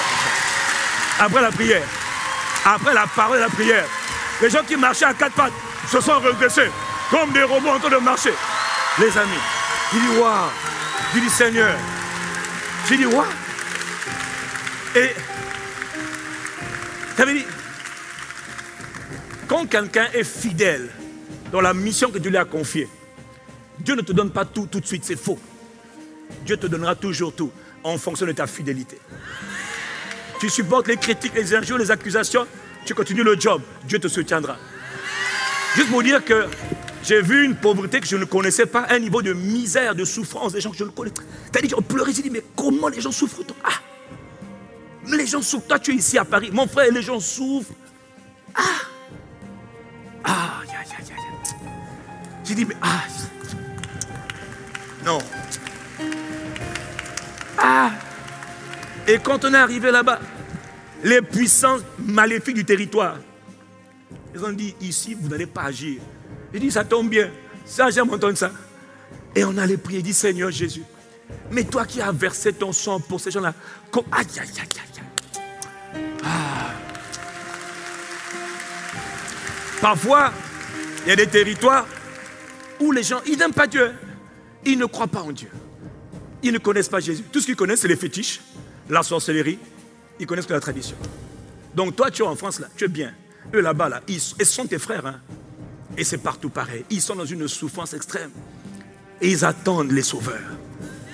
Après la prière, après la parole et la prière, les gens qui marchaient à quatre pattes se sont redressés comme des robots en train de marcher. Les amis, je dis waouh, je dis Seigneur, je dis waouh. Et, ça veut quand quelqu'un est fidèle dans la mission que Dieu lui a confiée, Dieu ne te donne pas tout tout de suite, c'est faux. Dieu te donnera toujours tout en fonction de ta fidélité. Tu supportes les critiques, les injures, les accusations, tu continues le job, Dieu te soutiendra. Juste pour dire que j'ai vu une pauvreté que je ne connaissais pas, un niveau de misère, de souffrance des gens que je ne connais pas. C'est-à-dire, on pleurait, j'ai dit, mais comment les gens souffrent Ah Les gens souffrent, toi tu es ici à Paris, mon frère, les gens souffrent. Ah Ah, ya, ya, ya, ya. J'ai dit, mais ah Non. Ah Et quand on est arrivé là-bas, les puissances maléfiques du territoire, ils ont dit, ici, vous n'allez pas agir. J'ai dit, ça tombe bien. Ça, j'aime entendre ça. Et on allait prier, dit, Seigneur Jésus, mais toi qui as versé ton sang pour ces gens-là, comme... Aïe, aïe, aïe, aïe. Ah. Parfois, il y a des territoires où les gens, ils n'aiment pas Dieu. Ils ne croient pas en Dieu. Ils ne connaissent pas Jésus. Tout ce qu'ils connaissent, c'est les fétiches, la sorcellerie. Ils connaissent que la tradition. Donc toi, tu es en France, là, tu es bien. Eux, là-bas, là, ils, sont tes frères. Hein. Et c'est partout pareil. Ils sont dans une souffrance extrême. Et ils attendent les sauveurs.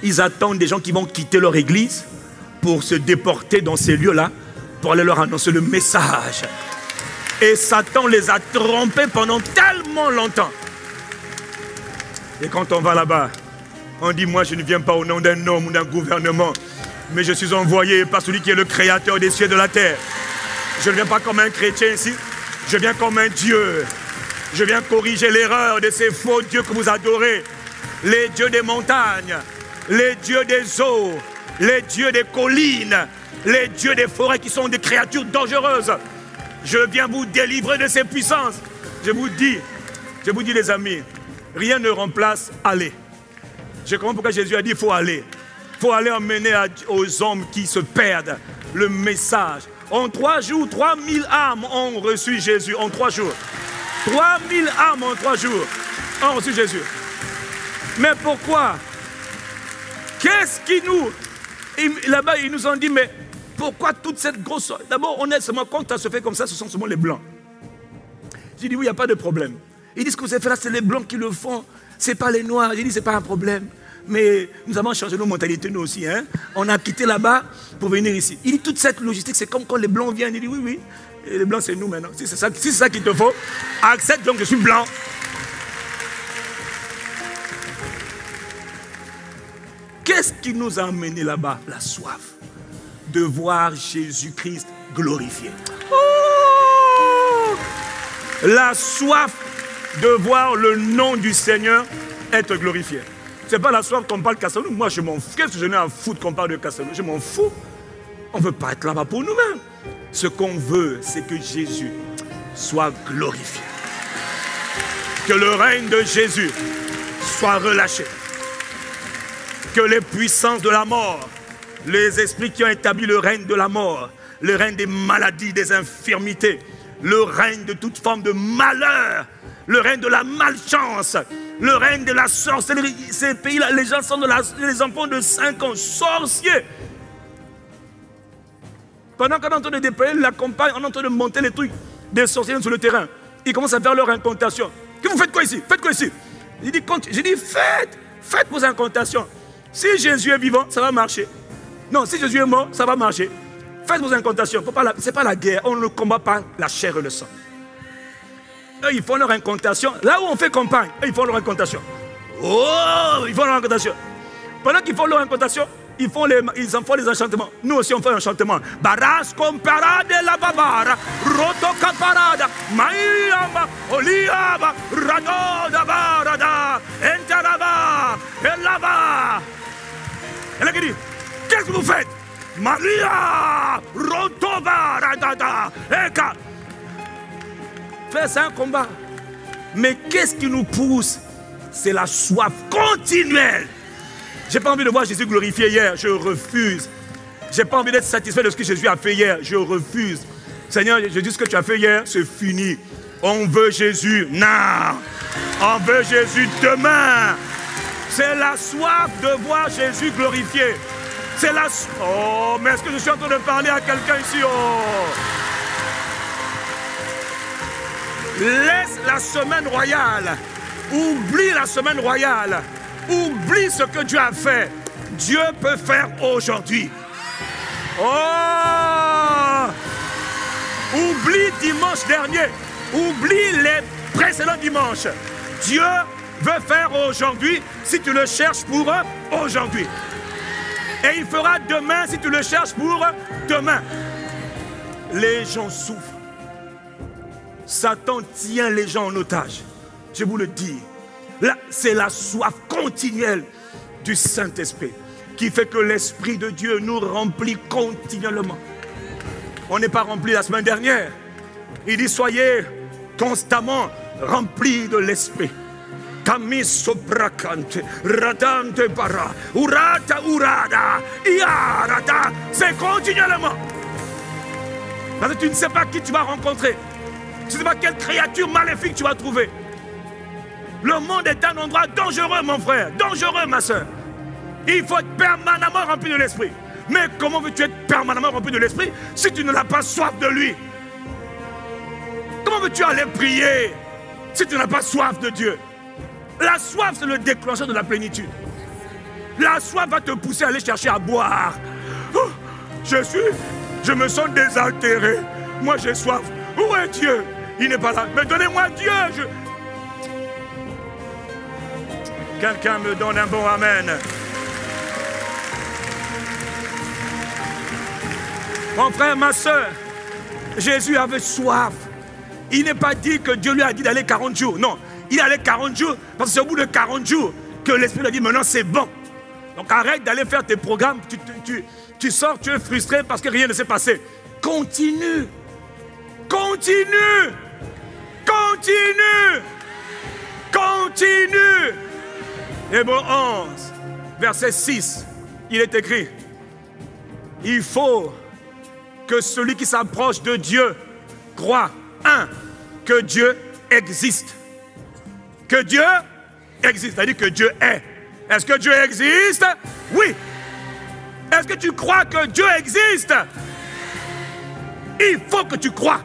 Ils attendent des gens qui vont quitter leur église pour se déporter dans ces lieux-là, pour aller leur annoncer le message. Et Satan les a trompés pendant tellement longtemps. Et quand on va là-bas, on dit, moi je ne viens pas au nom d'un homme ou d'un gouvernement, mais je suis envoyé par celui qui est le créateur des cieux et de la terre. Je ne viens pas comme un chrétien ici, je viens comme un Dieu. Je viens corriger l'erreur de ces faux dieux que vous adorez. Les dieux des montagnes, les dieux des eaux, les dieux des collines, les dieux des forêts qui sont des créatures dangereuses. Je viens vous délivrer de ces puissances. Je vous dis, je vous dis les amis, rien ne remplace aller. Je comprends pourquoi Jésus a dit il faut aller. Il faut aller emmener aux hommes qui se perdent le message. En trois jours, 3000 âmes ont reçu Jésus. En trois jours. 3000 âmes en trois jours ont reçu Jésus. Mais pourquoi? Qu'est-ce qui nous là-bas, ils nous ont dit, mais pourquoi toute cette grosse... D'abord, honnêtement, quand ça se fait comme ça, ce sont seulement les blancs. J'ai dit, oui, il n'y a pas de problème. Ils disent que vous avez fait là, c'est les blancs qui le font. Ce n'est pas les noirs. J'ai dit, ce n'est pas un problème. Mais nous avons changé nos mentalités, nous aussi. Hein. On a quitté là-bas pour venir ici. Il dit, toute cette logistique, c'est comme quand les blancs viennent. Il dit, oui, oui. Et les blancs, c'est nous maintenant. Si c'est ça, si ça qu'il te faut, accepte donc je suis blanc. Qu'est-ce qui nous a amené là-bas? La soif de voir Jésus-Christ glorifié. Oh La soif de voir le nom du Seigneur être glorifié. Ce n'est pas la soif qu'on parle de Moi, je m'en fous. Qu'est-ce que je n'ai à foutre qu'on parle de Castanou Je m'en fous. On ne veut pas être là-bas pour nous-mêmes. Ce qu'on veut, c'est que Jésus soit glorifié. Que le règne de Jésus soit relâché. Que les puissances de la mort, les esprits qui ont établi le règne de la mort, le règne des maladies, des infirmités, le règne de toute forme de malheur, le règne de la malchance, le règne de la sorcellerie. Ces pays-là, les gens sont de les enfants de 5 ans, sorciers. Pendant qu'on est en train de déployer la campagne, on est en train de monter les trucs des sorciers sur le terrain. Ils commencent à faire leur incantation. Que vous faites quoi ici? Faites quoi ici? J'ai dit, dit, faites, faites vos incantations. Si Jésus est vivant, ça va marcher. Non, si Jésus est mort, ça va marcher. Faites vos incantations. Ce n'est pas la guerre. On ne combat pas la chair et le sang. Ils font leur incantation. Là où on fait campagne, ils font leur incantation. Oh, ils font leur incantation. Pendant qu'ils font leur incantation, ils, font les, ils en font les enchantements. Nous aussi, on fait enchantement. Baras comparade la babara, roto caparada, maïama, oliaba, ranoda barada, entaraba, elaba. Elle a dit, qu'est-ce que vous faites? Maria, roto barada, eka. C'est un combat. Mais qu'est-ce qui nous pousse? C'est la soif continuelle. J'ai pas envie de voir Jésus glorifié hier, je refuse. J'ai pas envie d'être satisfait de ce que Jésus a fait hier, je refuse. Seigneur, je dis ce que tu as fait hier, c'est fini. On veut Jésus now. On veut Jésus demain. C'est la soif de voir Jésus glorifié. C'est la... Oh, mais est-ce que je suis en train de parler à quelqu'un ici? Oh Laisse la semaine royale. Oublie la semaine royale. Oublie ce que Dieu a fait. Dieu peut faire aujourd'hui. Oh Oublie dimanche dernier. Oublie les précédents dimanches. Dieu veut faire aujourd'hui si tu le cherches pour aujourd'hui. Et il fera demain si tu le cherches pour demain. Les gens souffrent. Satan tient les gens en otage. Je vous le dis. C'est la soif continuelle du Saint-Esprit qui fait que l'Esprit de Dieu nous remplit continuellement. On n'est pas rempli la semaine dernière. Il dit soyez constamment remplis de l'Esprit. C'est continuellement. Parce que tu ne sais pas qui tu vas rencontrer. Tu ne sais pas quelle créature maléfique tu vas trouver? Le monde est un endroit dangereux, mon frère, dangereux, ma soeur. Il faut être permanemment rempli de l'esprit. Mais comment veux-tu être permanemment rempli de l'esprit si tu ne l'as pas soif de lui? Comment veux-tu aller prier si tu n'as pas soif de Dieu? La soif, c'est le déclencheur de la plénitude. La soif va te pousser à aller chercher à boire. Oh, je suis, je me sens désaltéré. Moi, j'ai soif. Où est Dieu? Il n'est pas là. Mais donnez-moi Dieu. Quelqu'un me donne un bon Amen. Mon frère, ma soeur, Jésus avait soif. Il n'est pas dit que Dieu lui a dit d'aller 40 jours. Non, il allait 40 jours parce que c'est au bout de 40 jours que l'Esprit lui a dit maintenant c'est bon. Donc arrête d'aller faire tes programmes. Tu, sors, tu es frustré parce que rien ne s'est passé. Continue. Continue. Continue. Continue. Hébreu 11, verset 6, il est écrit, il faut que celui qui s'approche de Dieu croit, un, que Dieu existe. Que Dieu existe, c'est-à-dire que Dieu est. Est-ce que Dieu existe? Oui. Est-ce que tu crois que Dieu existe? Il faut que tu crois.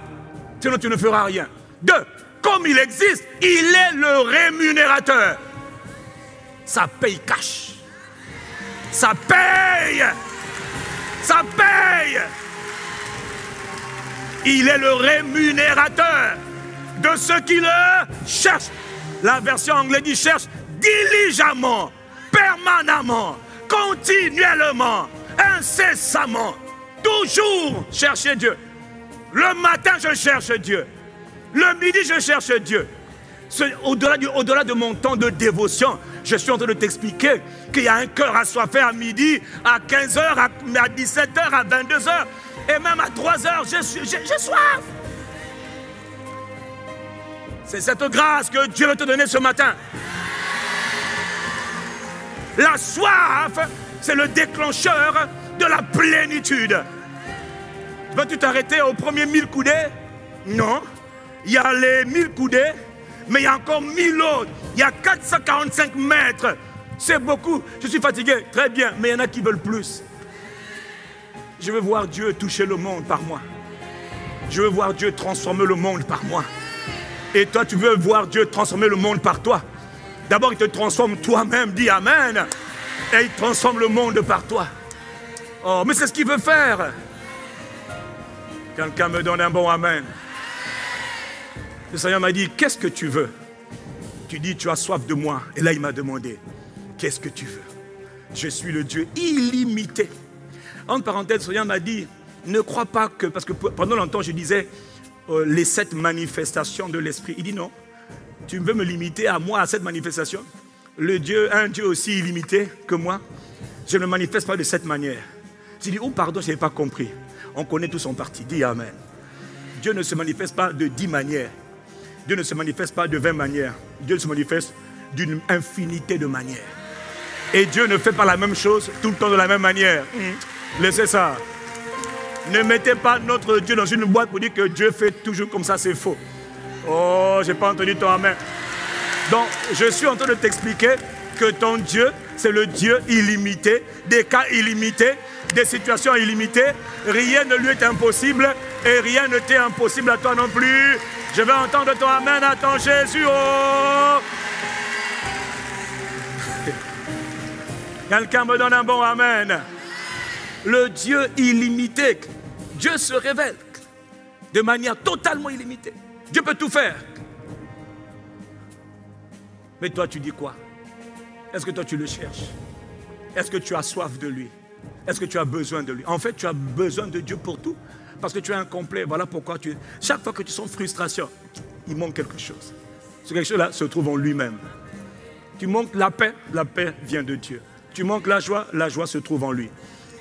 Sinon, tu ne feras rien. Deux, comme il existe, il est le rémunérateur. Ça paye cash. Ça paye. Ça paye. Il est le rémunérateur de ceux qui le cherchent. La version anglaise dit cherche diligemment, permanemment, continuellement, incessamment. Toujours chercher Dieu. Le matin, je cherche Dieu. Le midi, je cherche Dieu. Au-delà, de mon temps de dévotion, je suis en train de t'expliquer qu'il y a un cœur assoiffé à midi, à 15h, à, 17h, à 22h, et même à 3h. J'ai soif. C'est cette grâce que Dieu veut te donner ce matin. La soif, c'est le déclencheur de la plénitude. Vas-tu t'arrêter au premier mille coudées? Non. Il y a les mille coudées, mais il y a encore mille autres. Il y a 445 mètres. C'est beaucoup. Je suis fatigué. Très bien. Mais il y en a qui veulent plus. Je veux voir Dieu toucher le monde par moi. Je veux voir Dieu transformer le monde par moi. Et toi, tu veux voir Dieu transformer le monde par toi. D'abord, il te transforme toi-même, dis Amen. Et il transforme le monde par toi. Oh, mais c'est ce qu'il veut faire. Quelqu'un me donne un bon Amen. Le Seigneur m'a dit, qu'est-ce que tu veux? Tu dis, tu as soif de moi. Et là, il m'a demandé, qu'est-ce que tu veux? Je suis le Dieu illimité. En parenthèse, le Seigneur m'a dit, ne crois pas que, parce que pendant longtemps, je disais, euh, les sept manifestations de l'Esprit. Il dit non, tu veux me limiter à moi, à cette manifestation? Le Dieu, un Dieu aussi illimité que moi, je ne manifeste pas de cette manière. J'ai dit, oh pardon, je n'ai pas compris. On connaît tout son parti. Dis Amen. Dieu ne se manifeste pas de dix manières. Dieu ne se manifeste pas de vingt manières. Dieu se manifeste d'une infinité de manières. Et Dieu ne fait pas la même chose tout le temps de la même manière. Hmm. Laissez ça. Ne mettez pas notre Dieu dans une boîte pour dire que Dieu fait toujours comme ça, c'est faux. Oh, j'ai pas entendu ton amen. Donc, je suis en train de t'expliquer que ton Dieu, c'est le Dieu illimité, des cas illimités, des situations illimitées. Rien ne lui est impossible et rien ne t'est impossible à toi non plus. Je vais entendre ton amen à ton Jésus. Oh. <laughs> Quelqu'un me donne un bon amen. Le Dieu illimité Dieu se révèle de manière totalement illimitée. Dieu peut tout faire. Mais toi, tu dis quoi? Est-ce que toi, tu le cherches? Est-ce que tu as soif de lui? Est-ce que tu as besoin de lui? En fait, tu as besoin de Dieu pour tout. Parce que tu es incomplet. Voilà pourquoi. Chaque fois que tu sens frustration, il manque quelque chose. Ce quelque chose-là se trouve en lui-même. Tu manques la paix, la paix vient de Dieu. Tu manques la joie, la joie se trouve en lui.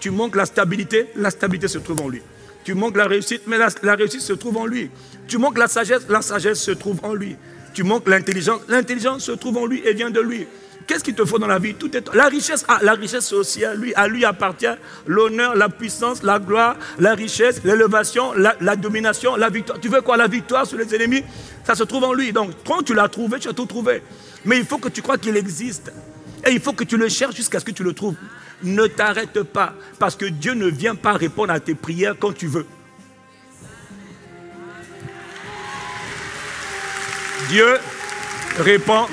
Tu manques la stabilité, la stabilité se trouve en lui. Tu manques la réussite, mais la, réussite se trouve en lui. Tu manques la sagesse, la sagesse se trouve en lui. Tu manques l'intelligence, l'intelligence se trouve en lui et vient de lui. Qu'est-ce qu'il te faut dans la vie? Tout est la richesse. Ah, la richesse aussi à lui. À lui appartient l'honneur, la puissance, la gloire, la richesse, l'élévation, la, la, domination, la victoire. Tu veux quoi? La victoire sur les ennemis Ça se trouve en lui. Donc, quand tu l'as trouvé, tu as tout trouvé. Mais il faut que tu crois qu'il existe. Et il faut que tu le cherches jusqu'à ce que tu le trouves ne t'arrête pas, parce que Dieu ne vient pas répondre à tes prières quand tu veux. Dieu répond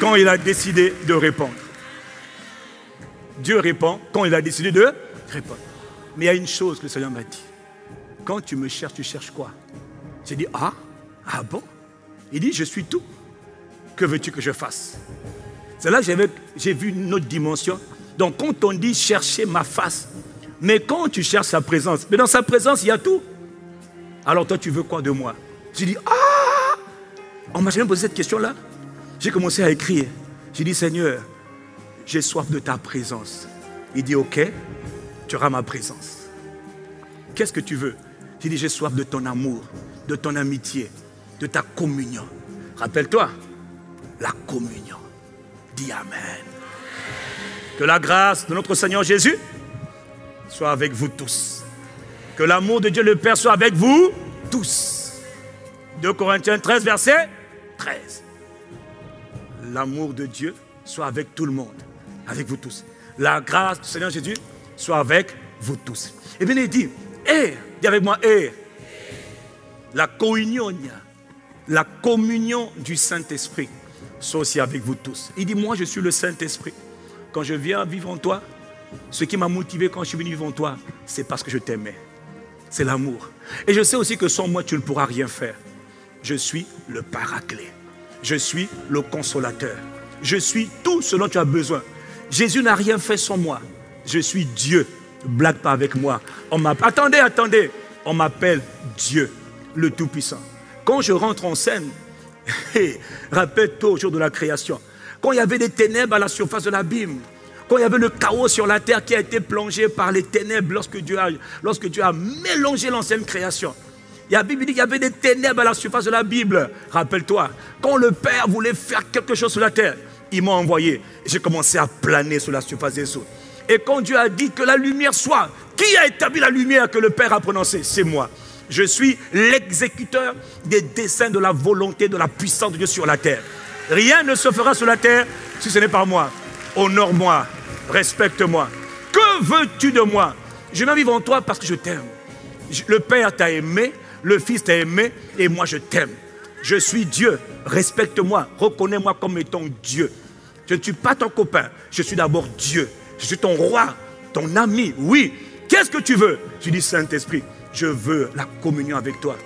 quand il a décidé de répondre. Dieu répond quand il a décidé de répondre. Mais il y a une chose que le Seigneur m'a dit. Quand tu me cherches, tu cherches quoi? J'ai dit, ah, ah bon? Il dit, je suis tout. Que veux-tu que je fasse? C'est là que j'ai vu une autre dimension donc quand on dit chercher ma face, mais quand tu cherches sa présence, mais dans sa présence, il y a tout. Alors toi, tu veux quoi de moi? J'ai dit, ah On m'a jamais posé cette question-là. J'ai commencé à écrire. J'ai dit, Seigneur, j'ai soif de ta présence. Il dit, ok, tu auras ma présence. Qu'est-ce que tu veux? J'ai dit, j'ai soif de ton amour, de ton amitié, de ta communion. Rappelle-toi, la communion. Dis Amen. Que la grâce de notre Seigneur Jésus soit avec vous tous. Que l'amour de Dieu le Père soit avec vous tous. 2 Corinthiens 13, verset 13. L'amour de Dieu soit avec tout le monde, avec vous tous. La grâce du Seigneur Jésus soit avec vous tous. Et bien il dit, et, dis avec moi, et, la communion, la communion du Saint-Esprit soit aussi avec vous tous. Il dit, moi je suis le Saint-Esprit. Quand je viens vivre en toi, ce qui m'a motivé quand je suis venu vivre en toi, c'est parce que je t'aimais. C'est l'amour. Et je sais aussi que sans moi, tu ne pourras rien faire. Je suis le paraclet. Je suis le consolateur. Je suis tout ce dont tu as besoin. Jésus n'a rien fait sans moi. Je suis Dieu. Blague pas avec moi. On attendez, attendez. On m'appelle Dieu, le Tout-Puissant. Quand je rentre en scène, <laughs> rappelle-toi au jour de la création, quand il y avait des ténèbres à la surface de l'abîme, quand il y avait le chaos sur la terre qui a été plongé par les ténèbres lorsque Dieu a, lorsque Dieu a mélangé l'ancienne création. Il y a Bible dit qu'il y avait des ténèbres à la surface de la Bible. Rappelle-toi, quand le Père voulait faire quelque chose sur la terre, il m'a envoyé. J'ai commencé à planer sur la surface des eaux. Et quand Dieu a dit que la lumière soit, qui a établi la lumière que le Père a prononcée? C'est moi. Je suis l'exécuteur des desseins de la volonté, de la puissance de Dieu sur la terre. Rien ne se fera sur la terre si ce n'est pas moi. Honore-moi, respecte-moi. Que veux-tu de moi? Je vais vivre en toi parce que je t'aime. Le Père t'a aimé, le Fils t'a aimé et moi je t'aime. Je suis Dieu, respecte-moi, reconnais-moi comme étant Dieu. Je ne suis pas ton copain, je suis d'abord Dieu. Je suis ton roi, ton ami. Oui, qu'est-ce que tu veux? Je dis Saint-Esprit, je veux la communion avec toi.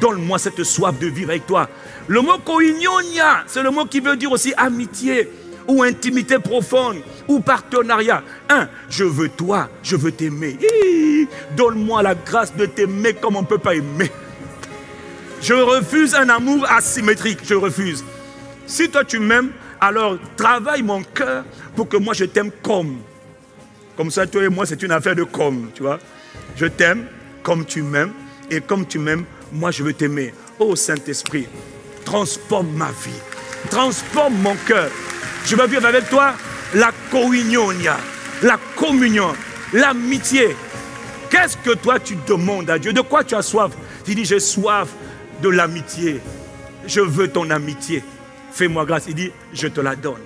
Donne-moi cette soif de vivre avec toi. Le mot koinyonia, c'est le mot qui veut dire aussi amitié ou intimité profonde ou partenariat. Un, je veux toi, je veux t'aimer. Donne-moi la grâce de t'aimer comme on ne peut pas aimer. Je refuse un amour asymétrique, je refuse. Si toi tu m'aimes, alors travaille mon cœur pour que moi je t'aime comme. Comme ça, toi et moi, c'est une affaire de comme, tu vois. Je t'aime comme tu m'aimes, et comme tu m'aimes, moi je veux t'aimer. Oh Saint-Esprit, transforme ma vie, transforme mon cœur. Je veux vivre avec toi la koinyonia, la communion, l'amitié. Qu'est-ce que toi tu demandes à Dieu? De quoi tu as soif? Tu dis, j'ai soif de l'amitié. Je veux ton amitié. Fais-moi grâce. Il dit, je te la donne.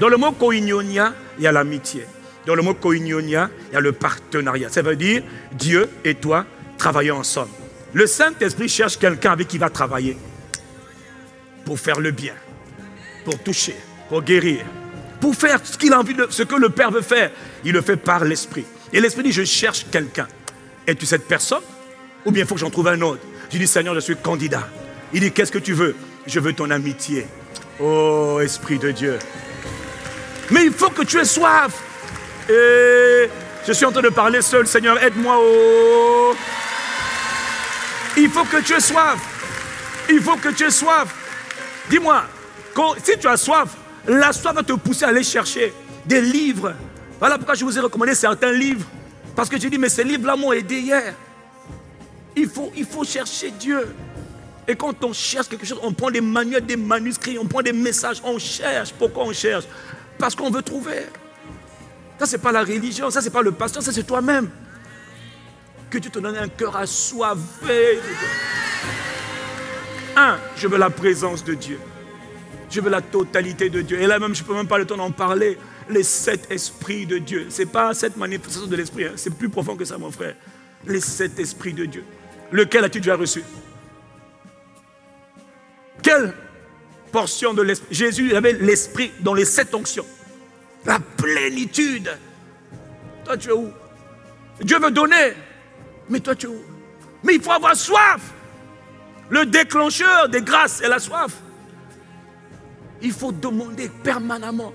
Dans le mot koinyonia, il y a l'amitié. Dans le mot koinyonia, il y a le partenariat. Ça veut dire Dieu et toi travailler ensemble. Le Saint-Esprit cherche quelqu'un avec qui il va travailler pour faire le bien, pour toucher, pour guérir, pour faire ce qu'il a envie de, ce que le Père veut faire. Il le fait par l'Esprit. Et l'Esprit dit, je cherche quelqu'un. Es-tu cette personne? Ou bien il faut que j'en trouve un autre? Je dis, Seigneur, je suis candidat. Il dit, qu'est-ce que tu veux? Je veux ton amitié. Oh, Esprit de Dieu. Mais il faut que tu aies soif. Et je suis en train de parler seul, Seigneur, aide-moi. Oh. Il faut que tu aies soif. Il faut que tu aies soif. Dis-moi, si tu as soif, la soif va te pousser à aller chercher des livres. Voilà pourquoi je vous ai recommandé certains livres. Parce que j'ai dit, mais ces livres-là m'ont aidé hier. Il faut, chercher Dieu. Et quand on cherche quelque chose, on prend des manuels, des manuscrits, on prend des messages, on cherche. Pourquoi on cherche? Parce qu'on veut trouver. Ça, ce n'est pas la religion, ça, ce n'est pas le pasteur, ça, c'est toi-même. Que tu te donnes un cœur assoiffé. Un, je veux la présence de Dieu. Je veux la totalité de Dieu. Et là même, je ne peux même pas le temps d'en parler. Les sept esprits de Dieu. Ce n'est pas cette manifestation de l'esprit. Hein. C'est plus profond que ça, mon frère. Les sept esprits de Dieu. Lequel as-tu déjà reçu? Quelle portion de l'esprit? Jésus avait l'esprit dans les sept onctions. La plénitude. Toi, tu es où? Dieu veut donner. Mais toi, tu es où? Mais il faut avoir soif. Le déclencheur des grâces est la soif. Il faut demander permanemment,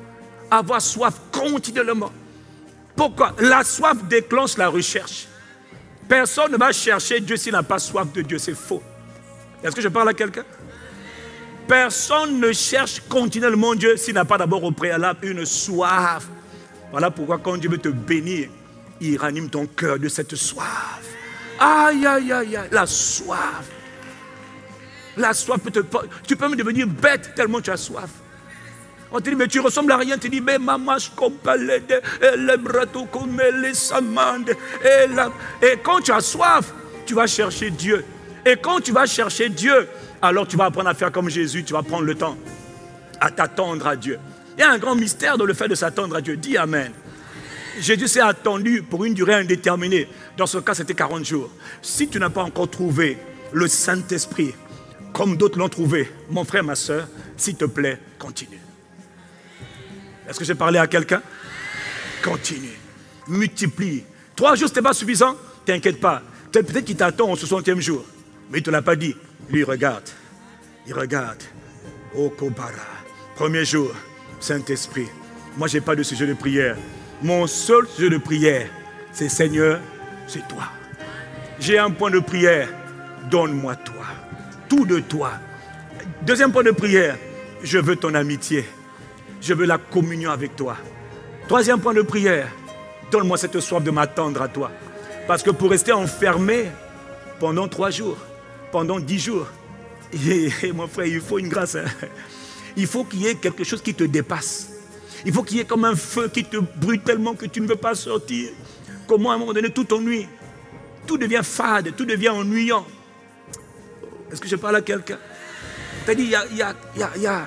avoir soif continuellement. Pourquoi? La soif déclenche la recherche. Personne ne va chercher Dieu s'il n'a pas soif de Dieu, c'est faux. Est-ce que je parle à quelqu'un? Personne ne cherche continuellement Dieu s'il n'a pas d'abord au préalable une soif. Voilà pourquoi quand Dieu veut te bénir, il ranime ton cœur de cette soif. Aïe, aïe, aïe, aïe, la soif. La soif peut te... Tu peux même devenir bête tellement tu as soif. On te dit, mais tu ressembles à rien. Tu dis, mais maman, je les brato comme les. Et quand tu as soif, tu vas chercher Dieu. Et quand tu vas chercher Dieu, alors tu vas apprendre à faire comme Jésus. Tu vas prendre le temps à t'attendre à Dieu. Il y a un grand mystère dans le fait de s'attendre à Dieu. Dis Amen. Jésus s'est attendu pour une durée indéterminée. Dans ce cas, c'était 40 jours. Si tu n'as pas encore trouvé le Saint-Esprit, comme d'autres l'ont trouvé, mon frère, ma soeur, s'il te plaît, continue. Est-ce que j'ai parlé à quelqu'un? Continue. Multiplie. Trois jours, ce n'était pas suffisant T'inquiète pas. Peut-être qu'il t'attend au 60e jour. Mais il ne te l'a pas dit. Lui, regarde. Il regarde. Oh, Kobara. Premier jour, Saint-Esprit. Moi, je n'ai pas de sujet de prière. Mon seul sujet de prière, c'est Seigneur, c'est toi. J'ai un point de prière. Donne-moi toi. Tout de toi. Deuxième point de prière, je veux ton amitié. Je veux la communion avec toi. Troisième point de prière, donne-moi cette soif de m'attendre à toi. Parce que pour rester enfermé pendant trois jours, pendant dix jours, <laughs> mon frère, il faut une grâce. Hein. Il faut qu'il y ait quelque chose qui te dépasse. Il faut qu'il y ait comme un feu qui te brûle tellement que tu ne veux pas sortir. Comment à un moment donné tout ennuie. Tout devient fade, tout devient ennuyant. Est-ce que je parle à quelqu'un? Dit, il y a, y, a, y, y a,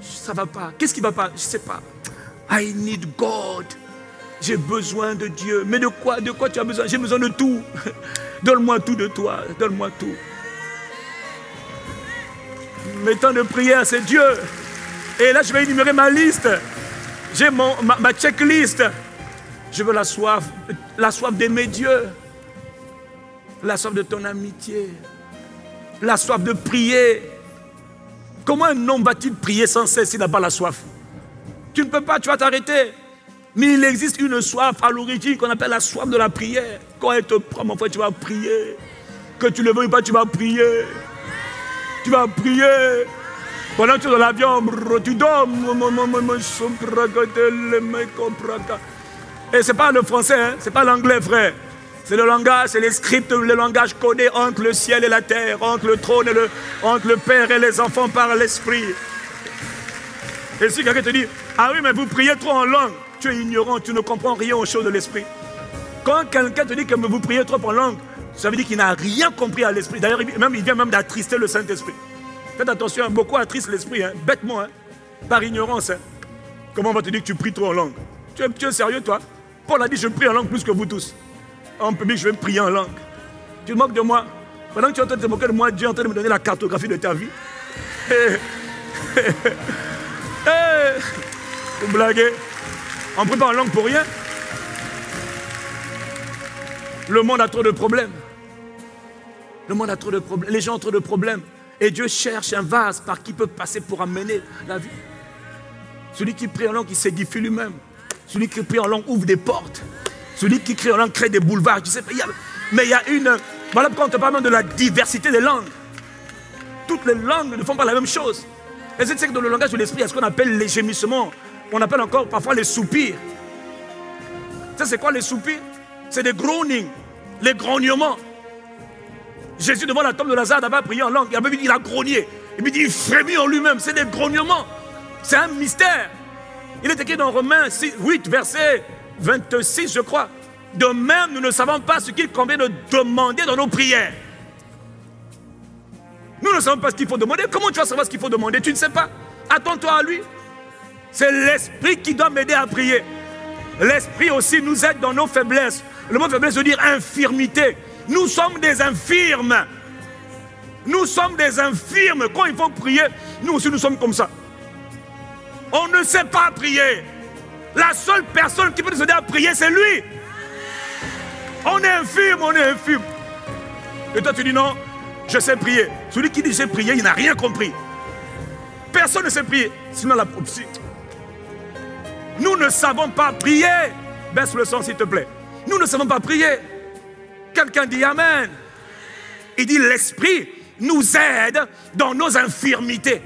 Ça va pas. Qu'est-ce qui va pas? Je ne sais pas. I need God. J'ai besoin de Dieu. Mais de quoi De quoi tu as besoin? J'ai besoin de tout. <laughs> Donne-moi tout de toi. Donne-moi tout. Mes temps de prière, c'est Dieu. Et là, je vais énumérer ma liste. J'ai ma, ma checklist. Je veux la soif, la soif d'aimer Dieu. La soif de ton amitié. La soif de prier. Comment un homme va-t-il prier sans cesse s'il n'a pas la soif? Tu ne peux pas, tu vas t'arrêter. Mais il existe une soif à l'origine qu'on appelle la soif de la prière. Quand elle te prend, mon frère, tu vas prier. Que tu le veuilles pas, tu vas prier. Tu vas prier. Pendant que tu es dans l'avion, tu dors. Et ce n'est pas le français, hein? ce n'est pas l'anglais, frère. C'est le langage, c'est les scripts, le langage codé entre le ciel et la terre, entre le trône et le, Père et les enfants par l'Esprit. Et si quelqu'un te dit, ah oui, mais vous priez trop en langue, tu es ignorant, tu ne comprends rien aux choses de l'esprit. Quand quelqu'un te dit que vous priez trop en langue, ça veut dire qu'il n'a rien compris à l'esprit. D'ailleurs, même, il vient même d'attrister le Saint-Esprit. Faites attention, hein, beaucoup attristent l'esprit, hein, bêtement, hein, par ignorance. Comment on va te dire que tu pries trop en langue? Tu es, sérieux, toi? Paul a dit Je prie en langue plus que vous tous. En public, je vais prier en langue. Tu te moques de moi Pendant que tu es en train de te moquer de moi, Dieu est en train de me donner la cartographie de ta vie. Vous blaguez on ne en langue pour rien. Le monde a trop de problèmes. Le monde a trop de problèmes. Les gens ont trop de problèmes. Et Dieu cherche un vase par qui peut passer pour amener la vie. Celui qui prie en langue, il s'édifie lui-même. Celui qui prie en langue ouvre des portes. Celui qui crie en langue crée des boulevards. sais, mais il y a une. Voilà pourquoi on te parle de la diversité des langues. Toutes les langues ne font pas la même chose. Et c'est que dans le langage de l'esprit, il y a ce qu'on appelle les gémissements, on appelle encore parfois les soupirs. Ça, c'est quoi les soupirs? C'est des groanings, les grognements. Jésus, devant la tombe de Lazare, d'abord prié en langue. Il a, il a grogné. Il dit, il frémit en lui-même. C'est des grognements. C'est un mystère. Il est écrit dans Romains 8, verset 26, je crois. De même, nous ne savons pas ce qu'il convient de demander dans nos prières. Nous ne savons pas ce qu'il faut demander. Comment tu vas savoir ce qu'il faut demander? Tu ne sais pas. Attends-toi à lui. C'est l'esprit qui doit m'aider à prier. L'esprit aussi nous aide dans nos faiblesses. Le mot faiblesse veut dire infirmité. Nous sommes des infirmes. Nous sommes des infirmes. Quand il faut prier, nous aussi nous sommes comme ça. On ne sait pas prier. La seule personne qui peut nous aider à prier, c'est lui. On est infirme, on est infirme. Et toi, tu dis non, je sais prier. Celui qui dit je sais prier, il n'a rien compris. Personne ne sait prier. Sinon, la, nous ne savons pas prier. Baisse le son, s'il te plaît. Nous ne savons pas prier. Quelqu'un dit Amen. Il dit l'Esprit nous aide dans nos infirmités.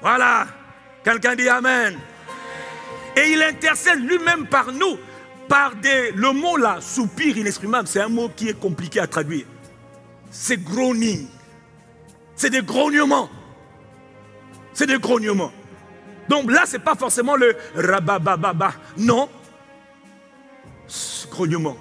Voilà. Quelqu'un dit Amen. Et il intercède lui-même par nous, par des... Le mot là, soupir inexprimable, c'est un mot qui est compliqué à traduire. C'est groaning. C'est des grognements. C'est des grognements. Donc là, ce n'est pas forcément le rabababa. Non. Grognement.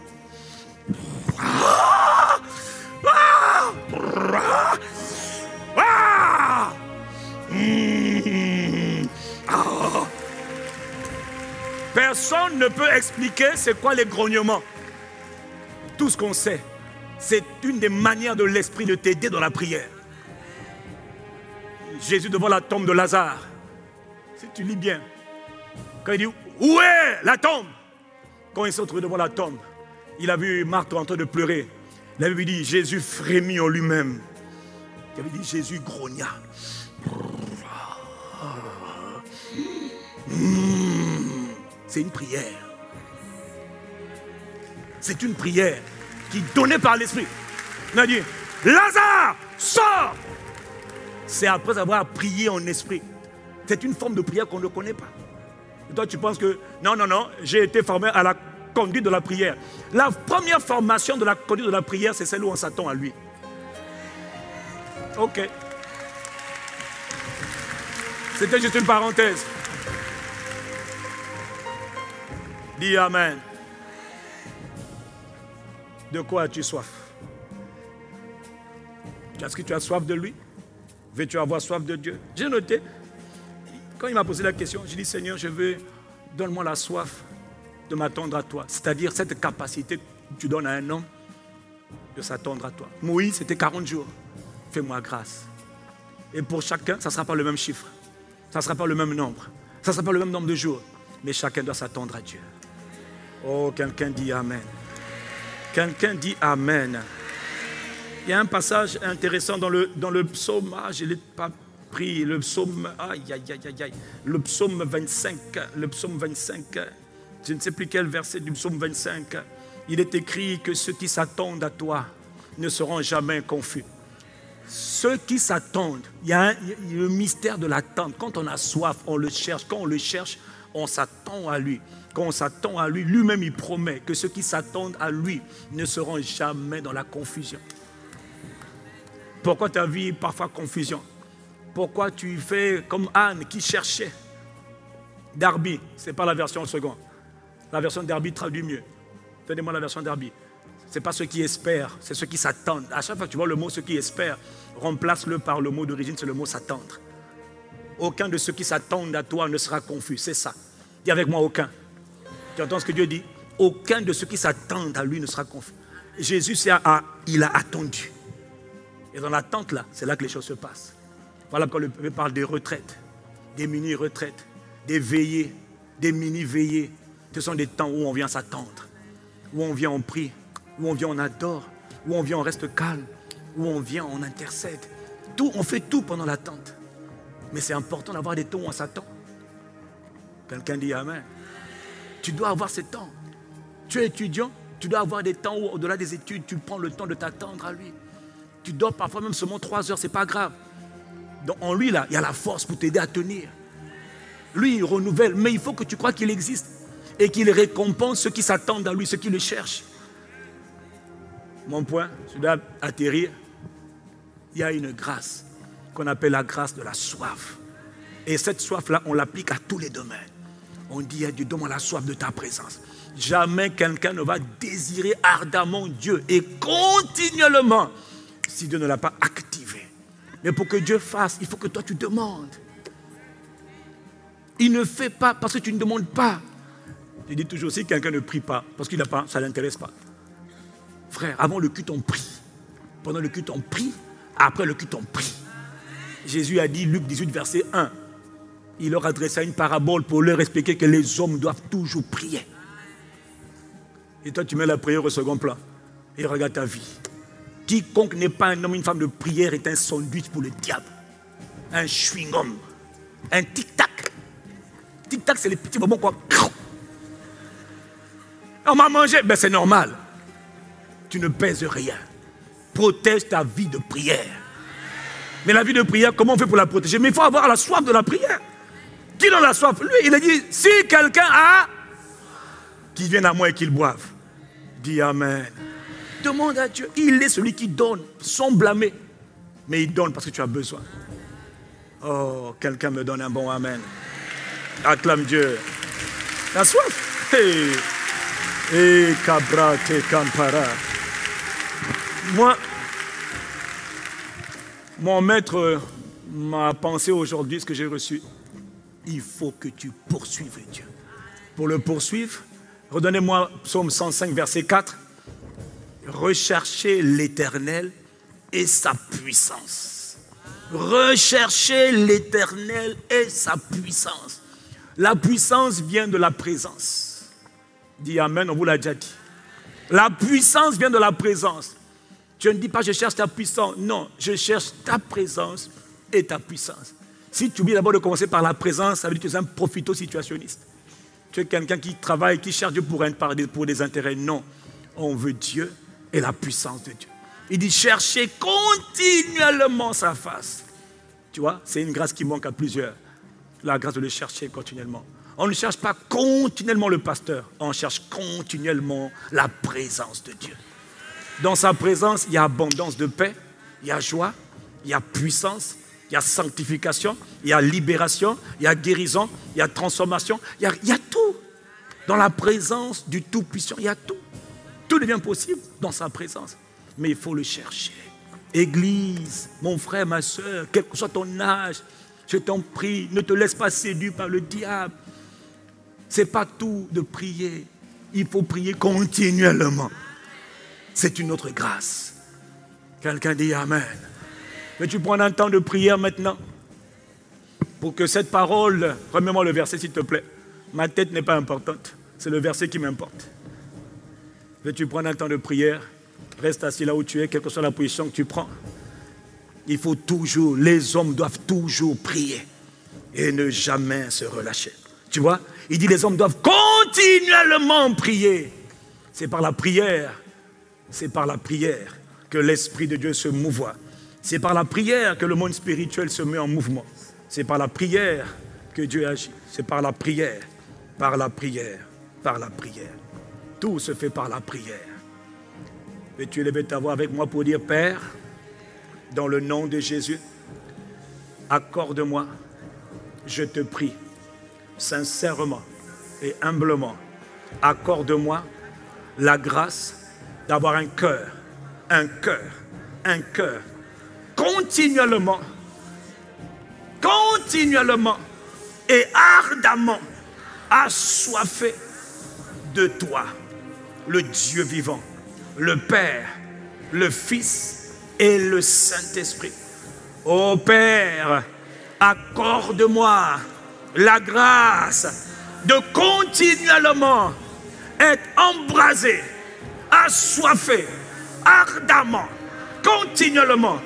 Personne ne peut expliquer c'est quoi les grognements. Tout ce qu'on sait, c'est une des manières de l'esprit de t'aider dans la prière. Jésus devant la tombe de Lazare, si tu lis bien, quand il dit Où est la tombe? Quand il s'est retrouvé devant la tombe, il a vu Marthe en train de pleurer. Il avait dit Jésus frémit en lui-même. Il avait dit Jésus grogna. C'est une prière. C'est une prière qui est donnée par l'Esprit. Il a dit Lazare, sors C'est après avoir prié en esprit. C'est une forme de prière qu'on ne connaît pas. Toi, tu penses que non, non, non, j'ai été formé à la conduite de la prière. La première formation de la conduite de la prière, c'est celle où on s'attend à lui. Ok. C'était juste une parenthèse. Dis Amen. De quoi as-tu soif? Est-ce que tu as soif de lui? Veux-tu avoir soif de Dieu? J'ai noté, quand il m'a posé la question, j'ai dit Seigneur, je veux, donne-moi la soif de m'attendre à toi. C'est-à-dire cette capacité que tu donnes à un homme de s'attendre à toi. Moïse, c'était 40 jours. Fais-moi grâce. Et pour chacun, ça ne sera pas le même chiffre. Ça ne sera pas le même nombre. Ça ne sera pas le même nombre de jours. Mais chacun doit s'attendre à Dieu. Oh, quelqu'un dit Amen. Quelqu'un dit Amen. Il y a un passage intéressant dans le, psaume. Ah, je ne l'ai pas pris. Le psaume. Aïe, aïe, aïe, aïe. Le psaume 25. Le psaume 25. Je ne sais plus quel verset du psaume 25. Il est écrit que ceux qui s'attendent à toi ne seront jamais confus. Ceux qui s'attendent, il y a le mystère de l'attente. Quand on a soif, on le cherche. Quand on le cherche, on s'attend à lui. Quand on s'attend à lui, lui-même il promet que ceux qui s'attendent à lui ne seront jamais dans la confusion. Pourquoi ta vie parfois confusion? Pourquoi tu fais comme Anne qui cherchait Darby, ce n'est pas la version second. La version Darby traduit mieux. Donnez-moi la version Darby. Ce n'est pas ceux qui espèrent, c'est ceux qui s'attendent. À chaque fois que tu vois le mot ceux qui espèrent, remplace-le par le mot d'origine, c'est le mot s'attendre. Aucun de ceux qui s'attendent à toi ne sera confus, c'est ça. Dis avec moi aucun. Tu entends ce que Dieu dit? Aucun de ceux qui s'attendent à lui ne sera confus. Jésus, il a attendu. Et dans l'attente, là, c'est là que les choses se passent. Voilà quand le peuple parle des retraites, des mini-retraites, des veillées, des mini-veillées. Ce sont des temps où on vient s'attendre, où on vient en prie, où on vient on adore, où on vient on reste calme, où on vient on intercède. Tout, on fait tout pendant l'attente. Mais c'est important d'avoir des temps où on s'attend. Quelqu'un dit Amen. Tu dois avoir ces temps. Tu es étudiant, tu dois avoir des temps où, au-delà des études, tu prends le temps de t'attendre à lui. Tu dors parfois même seulement trois heures, c'est pas grave. Donc en lui, là, il y a la force pour t'aider à tenir. Lui, il renouvelle, mais il faut que tu crois qu'il existe et qu'il récompense ceux qui s'attendent à lui, ceux qui le cherchent. Mon point, je dois atterrir. Il y a une grâce qu'on appelle la grâce de la soif. Et cette soif-là, on l'applique à tous les domaines. On dit à Dieu, donne-moi la soif de ta présence. Jamais quelqu'un ne va désirer ardemment Dieu et continuellement si Dieu ne l'a pas activé. Mais pour que Dieu fasse, il faut que toi tu demandes. Il ne fait pas parce que tu ne demandes pas. Je dis toujours, si quelqu'un ne prie pas, parce qu'il n'a pas, ça ne l'intéresse pas. Frère, avant le culte, on prie. Pendant le culte, on prie. Après le culte, on prie. Jésus a dit, Luc 18, verset 1, il leur adressa une parabole pour leur expliquer que les hommes doivent toujours prier. Et toi, tu mets la prière au second plan et regarde ta vie. Quiconque n'est pas un homme, une femme de prière est un sandwich pour le diable. Un chewing-gum. Un tic-tac. Tic-tac, c'est les petits moments quoi. On m'a mangé. Ben, c'est normal. Tu ne pèses rien. Protège ta vie de prière. Mais la vie de prière, comment on fait pour la protéger? Mais il faut avoir la soif de la prière. Qui dans la soif Lui, il a dit, si quelqu'un a, qu'il vienne à moi et qu'il boive. Dis Amen. Demande à Dieu. Il est celui qui donne, sans blâmer. Mais il donne parce que tu as besoin. Oh, quelqu'un me donne un bon Amen. Acclame Dieu. La soif. Et cabra te campara. Moi, mon maître m'a pensé aujourd'hui ce que j'ai reçu il faut que tu poursuives Dieu. Pour le poursuivre, redonnez-moi Psaume 105, verset 4. Recherchez l'éternel et sa puissance. Recherchez l'éternel et sa puissance. La puissance vient de la présence. Dis Amen, on vous l'a déjà dit. La puissance vient de la présence. Je ne dis pas je cherche ta puissance. Non, je cherche ta présence et ta puissance. Si tu oublies d'abord de commencer par la présence, ça veut dire que tu es un profito-situationniste. Tu es quelqu'un qui travaille, qui cherche Dieu pour, pour des intérêts. Non, on veut Dieu et la puissance de Dieu. Il dit chercher continuellement sa face. Tu vois, c'est une grâce qui manque à plusieurs. La grâce de le chercher continuellement. On ne cherche pas continuellement le pasteur, on cherche continuellement la présence de Dieu. Dans sa présence, il y a abondance de paix, il y a joie, il y a puissance, il y a sanctification, il y a libération, il y a guérison, il y a transformation, il y a, tout. Dans la présence du Tout-Puissant, il y a tout. Tout devient possible dans sa présence. Mais il faut le chercher. Église, mon frère, ma soeur, quel que soit ton âge, je t'en prie, ne te laisse pas séduire par le diable. Ce n'est pas tout de prier. Il faut prier continuellement. C'est une autre grâce. Quelqu'un dit Amen. Mais tu prends un temps de prière maintenant pour que cette parole, remets-moi le verset s'il te plaît. Ma tête n'est pas importante, c'est le verset qui m'importe. Veux-tu prendre un temps de prière Reste assis là où tu es, quelle que soit la position que tu prends. Il faut toujours, les hommes doivent toujours prier et ne jamais se relâcher. Tu vois Il dit les hommes doivent continuellement prier. C'est par la prière, c'est par la prière que l'Esprit de Dieu se mouvoit. C'est par la prière que le monde spirituel se met en mouvement. C'est par la prière que Dieu agit. C'est par la prière, par la prière, par la prière. Tout se fait par la prière. Veux-tu lever ta voix avec moi pour dire Père, dans le nom de Jésus, accorde-moi, je te prie, sincèrement et humblement, accorde-moi la grâce d'avoir un cœur, un cœur, un cœur, continuellement, continuellement et ardemment assoiffé de toi le Dieu vivant, le Père, le Fils et le Saint-Esprit. Ô Père, accorde-moi la grâce de continuellement être embrasé, assoiffé, ardemment, continuellement,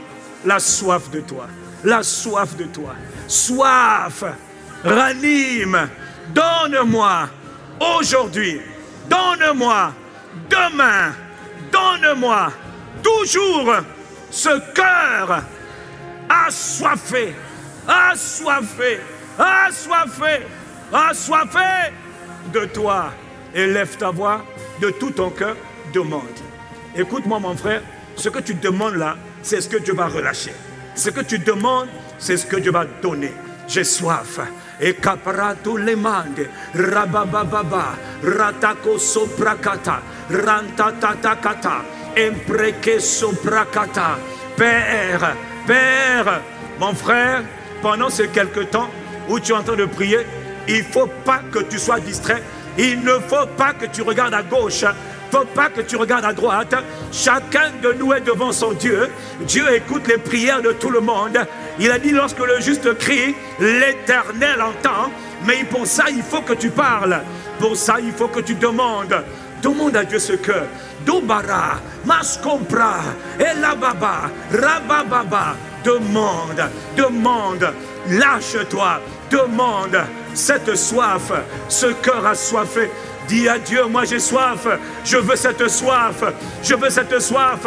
la soif de toi, la soif de toi. Soif, ranime, donne-moi aujourd'hui Donne-moi demain, donne-moi toujours ce cœur assoiffé, assoiffé, assoiffé, assoiffé de toi. Élève ta voix de tout ton cœur, demande. Écoute-moi mon frère, ce que tu demandes là, c'est ce que Dieu va relâcher. Ce que tu demandes, c'est ce que Dieu va donner. J'ai soif e caprato le mande, rabababa, ratako rantatatakata, empreke soprakata. Père, Père, mon frère, pendant ces quelques temps où tu es en train de prier, il ne faut pas que tu sois distrait. Il ne faut pas que tu regardes à gauche faut pas que tu regardes à droite. Chacun de nous est devant son Dieu. Dieu écoute les prières de tout le monde. Il a dit lorsque le juste crie, l'éternel entend. Mais pour ça, il faut que tu parles. Pour ça, il faut que tu demandes. Demande à Dieu ce cœur. Dobara, Maskompra, Elababa, Rabababa. Demande, demande, lâche-toi, demande cette soif, ce cœur assoiffé. Dis à Dieu, moi j'ai soif, je veux cette soif, je veux cette soif.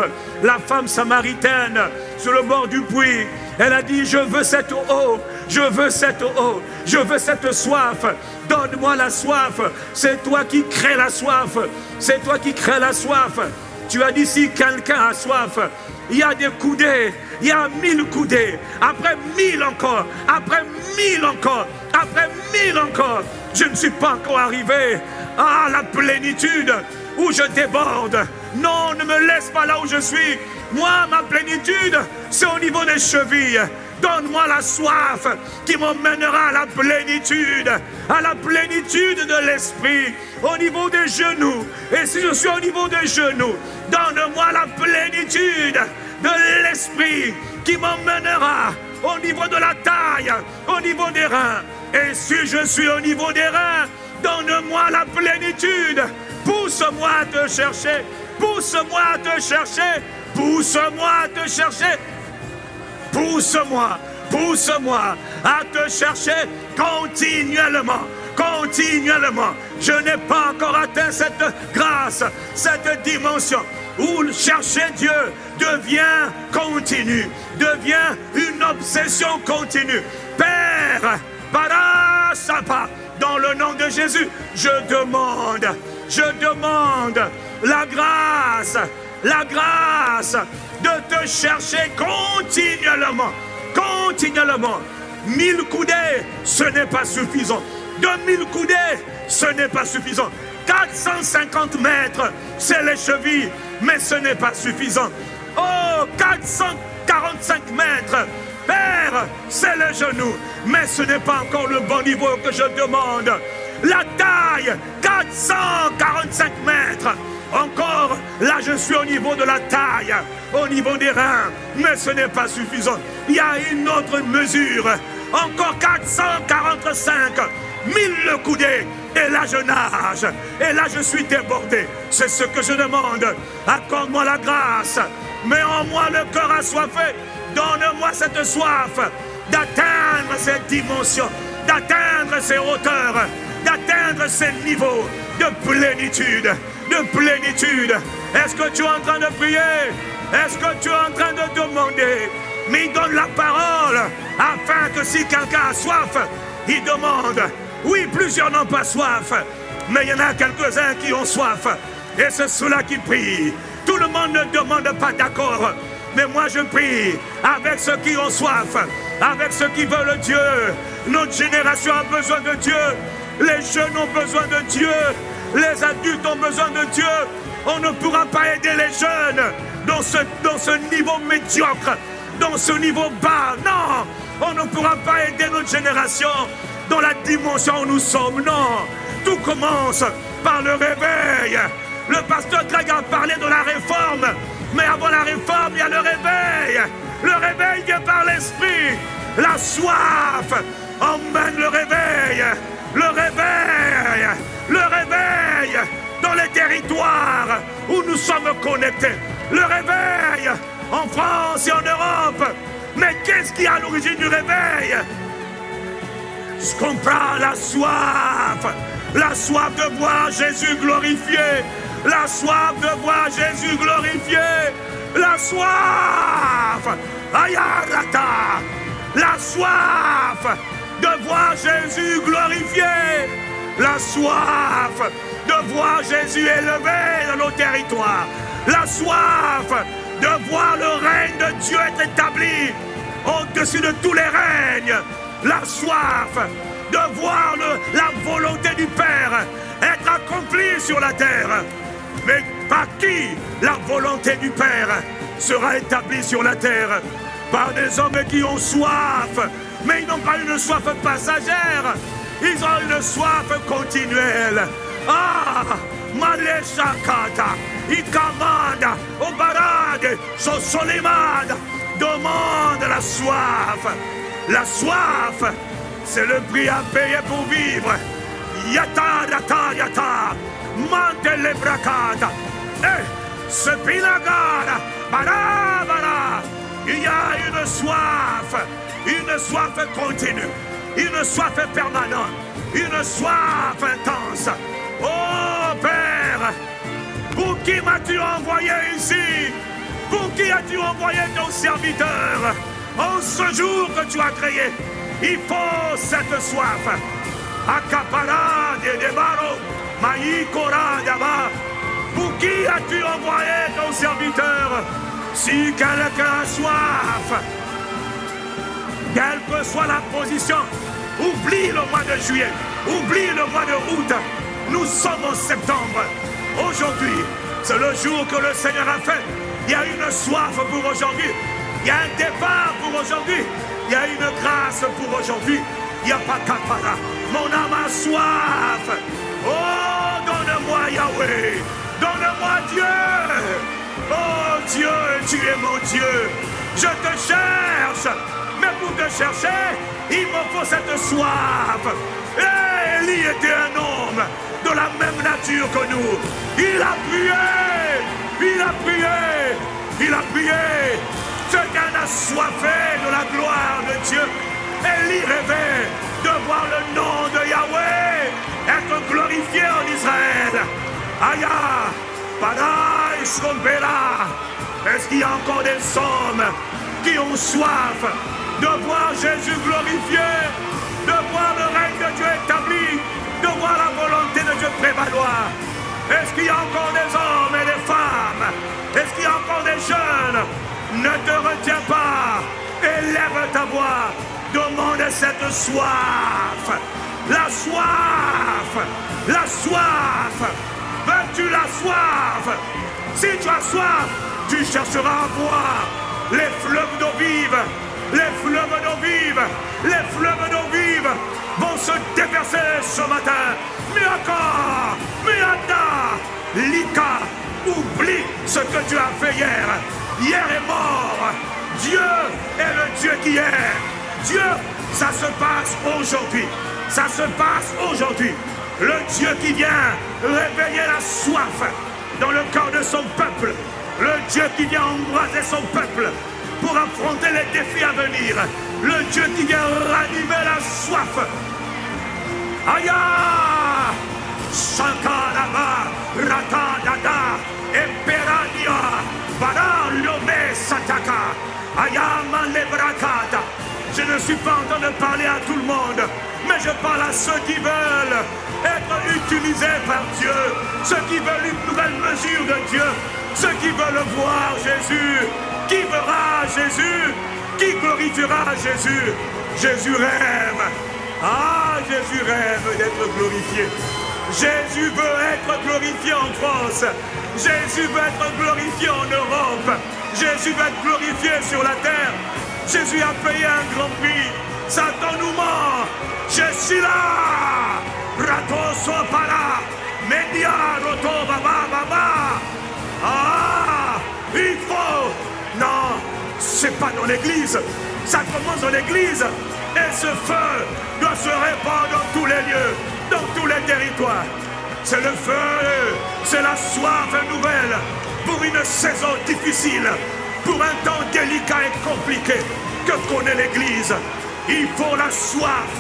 La femme samaritaine sur le bord du puits, elle a dit, je veux cette eau, je veux cette eau, je veux cette soif. Donne-moi la soif. C'est toi qui crée la soif. C'est toi qui crée la soif. Tu as dit, si quelqu'un a soif, il y a des coudées, il y a mille coudées, après mille encore, après mille encore, après mille encore. Je ne suis pas encore arrivé à la plénitude où je déborde. Non, ne me laisse pas là où je suis. Moi, ma plénitude, c'est au niveau des chevilles. Donne-moi la soif qui m'emmènera à la plénitude, à la plénitude de l'esprit, au niveau des genoux. Et si je suis au niveau des genoux, donne-moi la plénitude de l'esprit qui m'emmènera au niveau de la taille, au niveau des reins. Et si je suis au niveau des reins, donne-moi la plénitude. Pousse-moi à te chercher. Pousse-moi à te chercher. Pousse-moi à te chercher. Pousse-moi, pousse-moi à te chercher continuellement continuellement. Je n'ai pas encore atteint cette grâce, cette dimension où chercher Dieu devient continu, devient une obsession continue. Père, parasapa, dans le nom de Jésus, je demande, je demande la grâce, la grâce de te chercher continuellement, continuellement. Mille coudées, ce n'est pas suffisant. 2000 coudées, ce n'est pas suffisant. 450 mètres, c'est les chevilles, mais ce n'est pas suffisant. Oh, 445 mètres, Père, c'est les genoux, mais ce n'est pas encore le bon niveau que je demande. La taille, 445 mètres. Encore, là je suis au niveau de la taille, au niveau des reins, mais ce n'est pas suffisant. Il y a une autre mesure, encore 445 mille coudées. Et là, je nage. Et là, je suis débordé. C'est ce que je demande. Accorde-moi la grâce. Mets en moi le cœur assoiffé. Donne-moi cette soif d'atteindre cette dimension, d'atteindre ces hauteurs, d'atteindre ces niveaux de plénitude, de plénitude. Est-ce que tu es en train de prier? Est-ce que tu es en train de demander? Mais donne la parole afin que si quelqu'un a soif, il demande oui, plusieurs n'ont pas soif, mais il y en a quelques-uns qui ont soif. Et c'est ceux-là qui prient. Tout le monde ne demande pas d'accord. Mais moi je prie avec ceux qui ont soif, avec ceux qui veulent Dieu. Notre génération a besoin de Dieu. Les jeunes ont besoin de Dieu. Les adultes ont besoin de Dieu. On ne pourra pas aider les jeunes dans ce, niveau médiocre, dans ce niveau bas. Non, on ne pourra pas aider notre génération dans la dimension où nous sommes. Non, tout commence par le réveil. Le pasteur Greg a parlé de la réforme, mais avant la réforme, il y a le réveil. Le réveil par l'esprit. La soif emmène le réveil. Le réveil, le réveil dans les territoires où nous sommes connectés. Le réveil en France et en Europe. Mais qu'est-ce qui est à l'origine du réveil? Je comprends la soif, la soif de voir Jésus glorifié, la soif de voir Jésus glorifié, la soif, ayarata, la soif de voir Jésus glorifié, la soif de voir Jésus élevé dans nos territoires, la soif de voir le règne de Dieu être établi au-dessus de tous les règnes. La soif de voir la volonté du Père être accomplie sur la terre. Mais par qui la volonté du Père sera établie sur la terre? Par des hommes qui ont soif, mais ils n'ont pas une soif passagère, ils ont une soif continuelle. Ah, Maleshakata, Ikamada, Obarade, Sosolimada, demande la soif. La soif, c'est le prix à payer pour vivre. Yata, yata, yata. Mante bracata. Eh, ce pinagara. Bara, bara. Il y a une soif. Une soif continue. Une soif permanente. Une soif intense. Oh Père, pour qui m'as-tu envoyé ici? Pour qui as-tu envoyé ton serviteur? En ce jour que tu as créé, il faut cette soif. Acapara de Debaro, Maïkora Daba. Pour qui as-tu envoyé ton serviteur Si quelqu'un a soif, quelle que soit la position, oublie le mois de juillet, oublie le mois de août. Nous sommes en septembre. Aujourd'hui, c'est le jour que le Seigneur a fait. Il y a une soif pour aujourd'hui. Il y a un départ pour aujourd'hui. Il y a une grâce pour aujourd'hui. Il n'y a pas capara. Mon âme a soif. Oh, donne-moi Yahweh. Donne-moi Dieu. Oh Dieu, tu es mon Dieu. Je te cherche. Mais pour te chercher, il me faut cette soif. Et Élie était un homme de la même nature que nous. Il a prié. Il a prié. Il a prié. Ce qu'un assoiffé de la gloire de Dieu. Élie rêvait Aya, Pada, Ishkombela. Est-ce qu'il y a encore des hommes qui ont soif de voir Jésus glorifié, de voir le règne de Dieu établi, de voir la volonté de Dieu prévaloir? Est-ce qu'il y a encore des hommes et des femmes? Est-ce qu'il y a encore des jeunes? Ne te retiens pas, élève ta voix, demande cette soif. La soif, la soif. Veux-tu la soif Si tu as soif, tu chercheras à boire les fleuves d'eau vive. Les fleuves d'eau vive, les fleuves d'eau vive vont se déverser ce matin. Miaka, Miata, Lika, oublie ce que tu as fait hier. Hier est mort. Dieu est le Dieu qui est. Dieu, ça se passe aujourd'hui. Ça se passe aujourd'hui. Le Dieu qui vient réveiller la soif dans le corps de son peuple. Le Dieu qui vient embraser son peuple pour affronter les défis à venir. Le Dieu qui vient ranimer la soif. Aya! Shakaraba, Rakadada, Emperania, Baralome Sataka, Ayama Lebrakada. Je ne suis pas en train de parler à tout le monde, mais je parle à ceux qui veulent être utilisés par Dieu, ceux qui veulent une nouvelle mesure de Dieu, ceux qui veulent voir Jésus, qui verra Jésus, qui glorifiera Jésus? Jésus rêve. Ah, Jésus rêve d'être glorifié. Jésus veut être glorifié en France. Jésus veut être glorifié en Europe. Jésus veut être glorifié sur la terre. Jésus a payé un grand prix. Satan nous ment. Je suis là. Rato para. Media roto baba baba. Ah, il faut. Non, c'est pas dans l'église. Ça commence dans l'église. Et ce feu doit se répandre dans tous les lieux, dans tous les territoires. C'est le feu, c'est la soif nouvelle pour une saison difficile, pour un temps délicat et compliqué que connaît l'Église. Il faut la soif,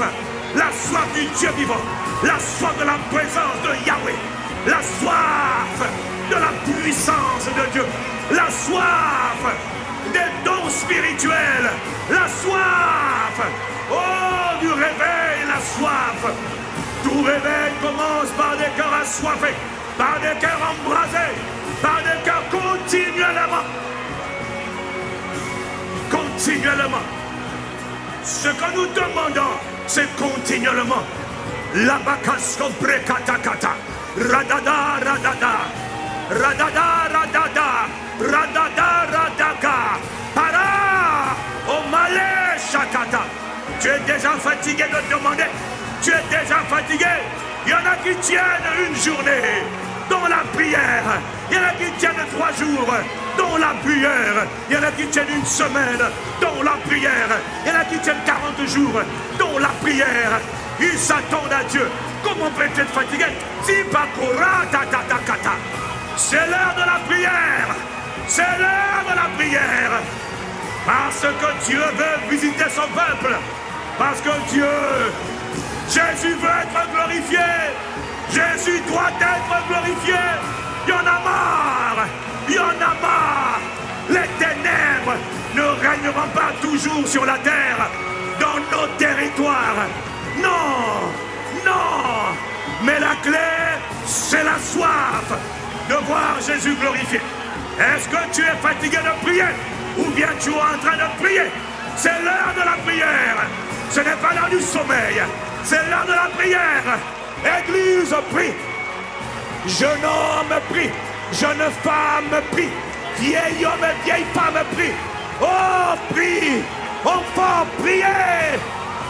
la soif du Dieu vivant, la soif de la présence de Yahweh, la soif de la puissance de Dieu, la soif des dons spirituels, la soif, oh, du réveil, la soif. Tout réveil commence par des cœurs assoiffés, par des cœurs embrasés, par des cœurs continuellement. Continuellement. Ce que nous demandons, c'est continuellement. La kata kata. Radada, radada. Radada, radada. Radada, radaka. Para. Omale, shakata. Tu es déjà fatigué de demander. Tu es déjà fatigué. Il y en a qui tiennent une journée dans la prière. Il y en a qui tiennent trois jours dans la prière. Il y en a qui tiennent une semaine dans la prière. Il y en a qui tiennent 40 jours dans la prière. Ils s'attendent à Dieu. Comment peut-être être fatigué? C'est l'heure de la prière. C'est l'heure de la prière. Parce que Dieu veut visiter son peuple. Parce que Dieu, Jésus veut être glorifié. Jésus doit être glorifié. Il y en a marre. Il y en a marre. Les ténèbres ne régneront pas toujours sur la terre, dans nos territoires. Non, non. Mais la clé, c'est la soif de voir Jésus glorifié. Est-ce que tu es fatigué de prier ou bien tu es en train de prier? C'est l'heure de la prière. Ce n'est pas l'heure du sommeil. C'est l'heure de la prière. Église, prie. Jeune homme, prie. Jeune femme, prie. Vieil homme vieille femme, prie. Oh, prie. Enfant, priez.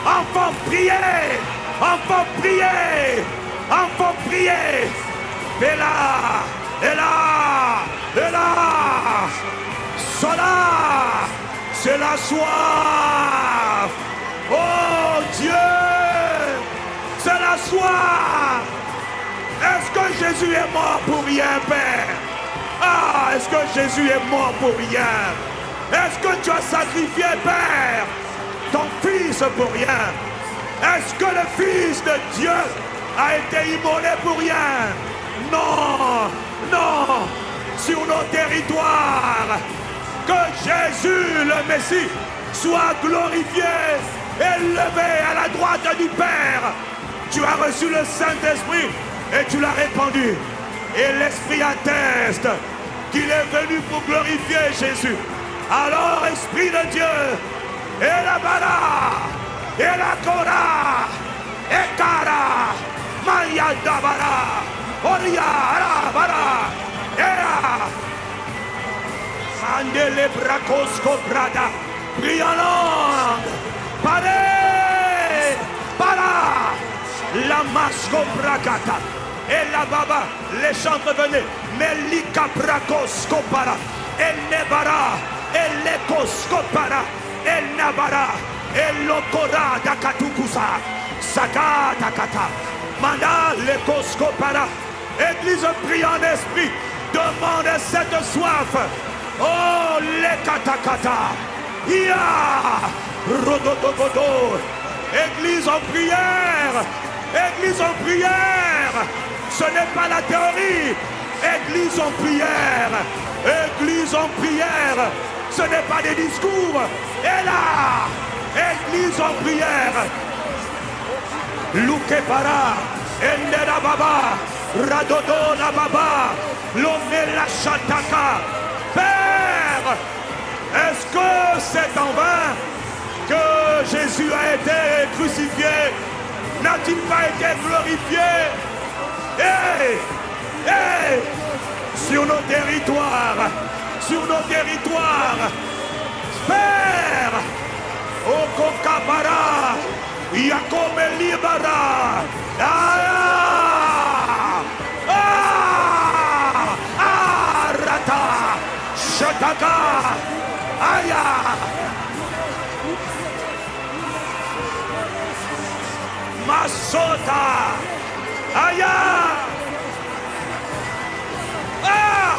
Enfant, priez. Enfant, priez. Enfant, priez. Et là, et là, et là. Cela, c'est la soif. Oh Dieu, soif. Est-ce que Jésus est mort pour rien, Père? Ah, est-ce que Jésus est mort pour rien? Est-ce que tu as sacrifié, Père, ton Fils pour rien? Est-ce que le Fils de Dieu a été immolé pour rien? Non, non, sur nos territoires. Que Jésus, le Messie, soit glorifié, élevé à la droite du Père. Tu as reçu le Saint-Esprit et tu l'as répandu. Et l'Esprit atteste qu'il est venu pour glorifier Jésus. Alors, Esprit de Dieu, et la bara, et la kora, et kara, maya dabara, oria, ara, bara, ea, mandele bracosco brada, para, la masco bracata, et la baba, les chantres venaient, melika bracosco para, el nebara, el lecosco para, el nabara, el lokora da katukusa, sakata kata, manda lecosco para, Église prie en esprit, demande cette soif. Oh, les katakata. Ya, rododododo. Église en prière. Église en prière. Ce n'est pas la théorie. Église en prière. Église en prière. Ce n'est pas des discours. Et là, Église en prière. Luke para, Endera baba, Radodo baba, Lomela Shataka. Père, est-ce que c'est en vain que Jésus a été crucifié N'a-t-il pas été glorifié? Hé Hé Sur nos territoires, sur nos territoires, Père, au Kokabara, Yakome Libara, Ah, ah, Arata, Shataka, Aya, Masota, Aya, Ah,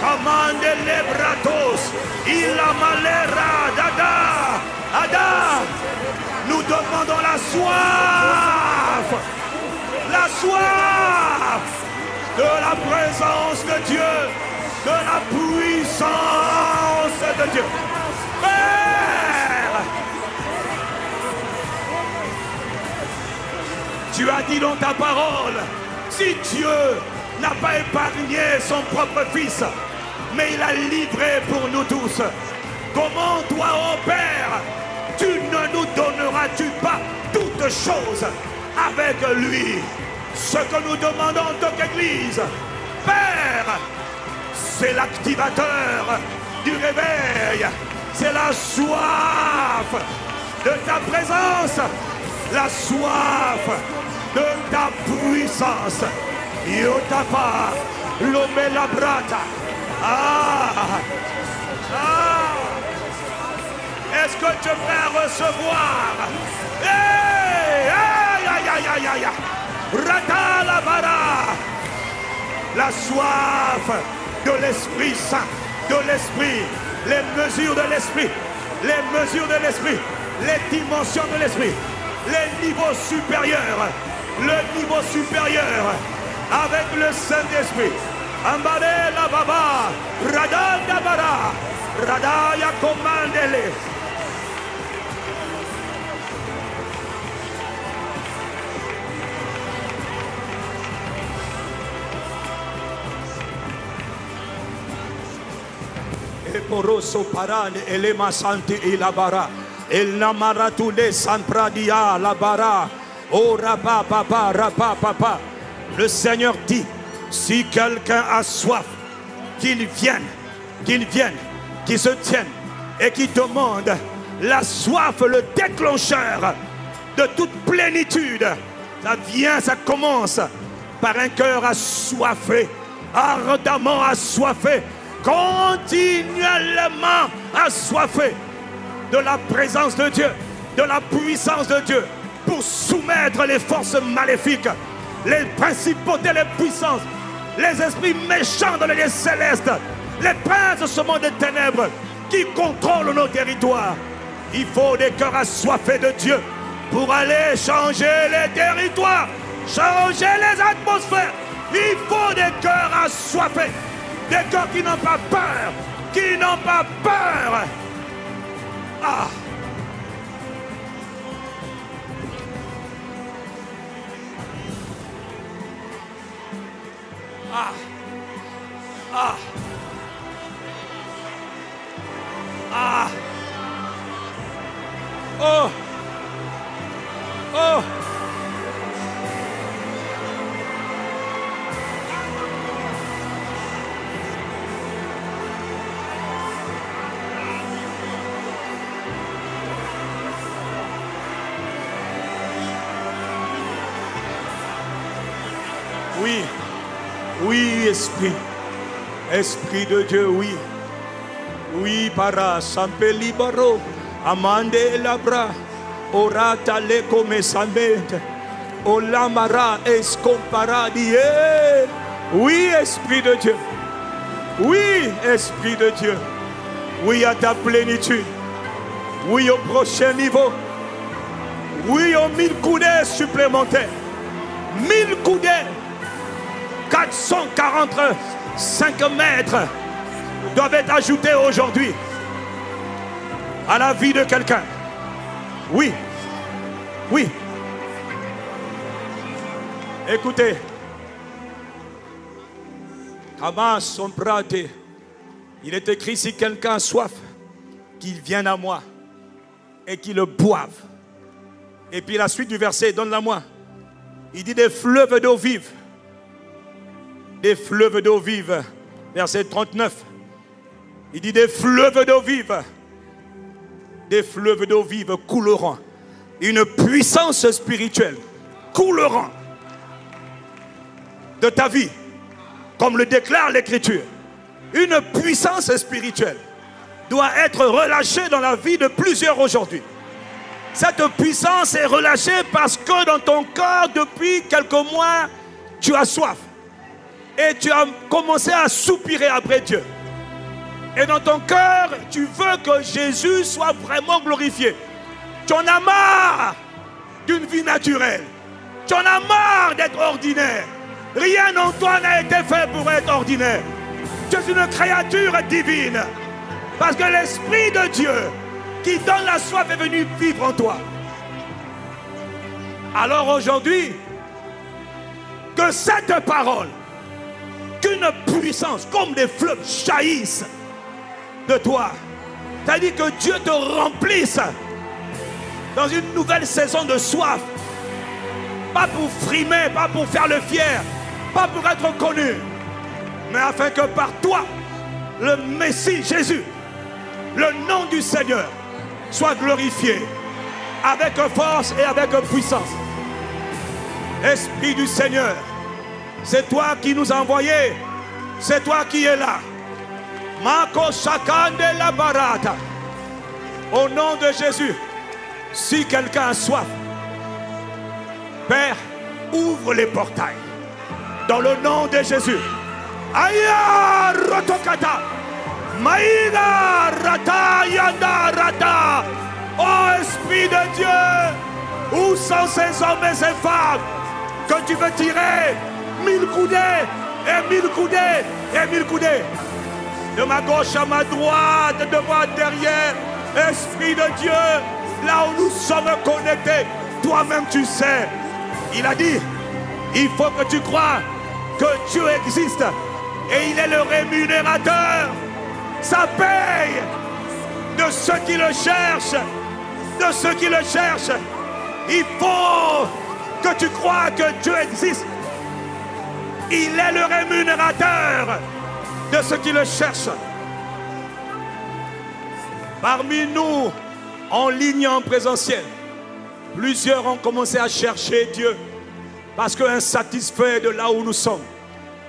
Commande les bratos, il a malera, dada, ada. Nous demandons la soif, la soif de la présence de Dieu, de la puissance de Dieu. Tu as dit dans ta parole, si Dieu n'a pas épargné son propre fils, mais il a livré pour nous tous. Comment toi, ô Père, tu ne nous donneras-tu pas toutes choses avec lui? Ce que nous demandons en tant qu'Église, Père, c'est l'activateur du réveil, c'est la soif de ta présence, la soif de ta puissance. Yotapa, l'omela brata. Ah, ah. Est-ce que tu veux recevoir? Hey, aïe, aïe, aïe, aïe. Rata la bara. La soif de l'Esprit Saint, de l'Esprit, les mesures de l'Esprit, les mesures de l'Esprit, les dimensions de l'Esprit, les niveaux supérieurs, le niveau supérieur avec le Saint-Esprit. Ambare la baba, radanda bara, radaya commandele. Poroso parane elema santi ilabara. El namaratule sanpradia labara. Oh rapa papa rapa papa. Le Seigneur dit, si quelqu'un a soif, qu'il vienne, qu'il vienne, qu'il se tienne et qu'il demande la soif, le déclencheur de toute plénitude. Ça vient, ça commence par un cœur assoiffé, ardemment assoiffé, continuellement assoiffé de la présence de Dieu, de la puissance de Dieu, pour soumettre les forces maléfiques, les principautés, les puissances, les esprits méchants de les célestes, les princes de ce monde de ténèbres qui contrôlent nos territoires. Il faut des cœurs assoiffés de Dieu pour aller changer les territoires, changer les atmosphères. Il faut des cœurs assoiffés, des cœurs qui n'ont pas peur, qui n'ont pas peur. Ah! Ah! Ah! Ah! Oh! Oh! Esprit, Esprit de Dieu, oui. Oui, para, sampe libero, amande labra, orata le come samente, olamara escomparadi. Oui, Esprit de Dieu. Oui, Esprit de Dieu. Oui, à ta plénitude. Oui, au prochain niveau. Oui, aux mille coudées supplémentaires. Mille coudées. 445 mètres doivent être ajoutés aujourd'hui à la vie de quelqu'un. Oui, oui. Écoutez. Il est écrit si quelqu'un a soif, qu'il vienne à moi et qu'il le boive. Et puis la suite du verset, donne-la moi. Il dit des fleuves d'eau vive des fleuves d'eau vive. Verset 39. Il dit des fleuves d'eau vive. Des fleuves d'eau vive couleront. Une puissance spirituelle couleront de ta vie, comme le déclare l'Écriture. Une puissance spirituelle doit être relâchée dans la vie de plusieurs aujourd'hui. Cette puissance est relâchée parce que dans ton corps, depuis quelques mois, tu as soif et tu as commencé à soupirer après Dieu. Et dans ton cœur, tu veux que Jésus soit vraiment glorifié. Tu en as marre d'une vie naturelle. Tu en as marre d'être ordinaire. Rien en toi n'a été fait pour être ordinaire. Tu es une créature divine. Parce que l'Esprit de Dieu qui donne la soif est venu vivre en toi. Alors aujourd'hui, que cette parole qu'une puissance comme des fleuves jaillissent de toi. C'est-à-dire que Dieu te remplisse dans une nouvelle saison de soif. Pas pour frimer, pas pour faire le fier, pas pour être connu, mais afin que par toi, le Messie Jésus, le nom du Seigneur, soit glorifié avec force et avec puissance. Esprit du Seigneur, c'est toi qui nous as envoyés. C'est toi qui es là. Mako Shakande la Barata. Au nom de Jésus, si quelqu'un a soif, Père, ouvre les portails. Dans le nom de Jésus. Aya Rotokata. Maïga Rata Yanda Rata. Oh Esprit de Dieu, où sont ces hommes et ces femmes que tu veux tirer mille coudées, et mille coudées, et mille coudées. De ma gauche à ma droite, devant, derrière, Esprit de Dieu, là où nous sommes connectés, toi-même tu sais. Il a dit, il faut que tu crois que Dieu existe et il est le rémunérateur. Ça paye de ceux qui le cherchent, de ceux qui le cherchent. Il faut que tu crois que Dieu existe il est le rémunérateur de ceux qui le cherchent. Parmi nous, en ligne en présentiel. Plusieurs ont commencé à chercher Dieu parce qu'insatisfaits de là où nous sommes.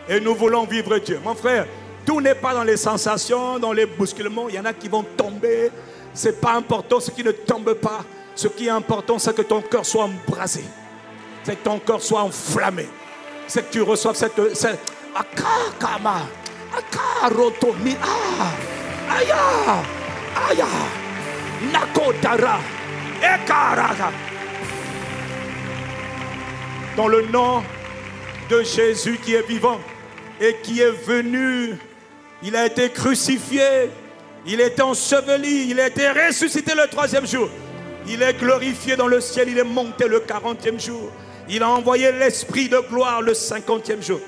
Et nous voulons vivre Dieu. Mon frère, tout n'est pas dans les sensations, dans les bousculements. Il y en a qui vont tomber. Ce n'est pas important ce qui ne tombe pas. Ce qui est important, c'est que ton cœur soit embrasé. C'est que ton cœur soit enflammé. C'est que tu reçoives cette. cette akakama, ah, aya, aya, nakotara, ekaraga. Dans le nom de Jésus qui est vivant et qui est venu, il a été crucifié, il est enseveli, il a été ressuscité le troisième jour. Il est glorifié dans le ciel, il est monté le quarantième jour. Il a envoyé l'Esprit de gloire le cinquantième jour.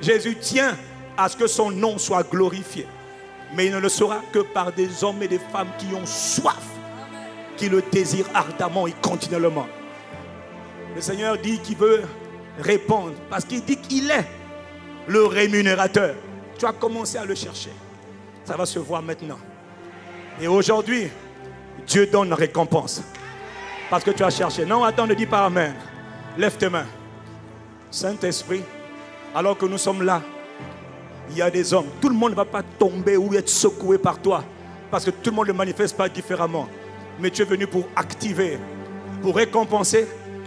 Jésus tient à ce que son nom soit glorifié. Mais il ne le sera que par des hommes et des femmes qui ont soif, qui le désirent ardemment et continuellement. Le Seigneur dit qu'il veut répondre parce qu'il dit qu'il est le rémunérateur. Tu as commencé à le chercher. Ça va se voir maintenant. Et aujourd'hui, Dieu donne récompense. Parce que tu as cherché. Non, attends, ne dis pas Amen. Lève tes mains. Saint-Esprit, alors que nous sommes là, il y a des hommes. Tout le monde ne va pas tomber ou être secoué par toi. Parce que tout le monde ne manifeste pas différemment. Mais tu es venu pour activer, pour récompenser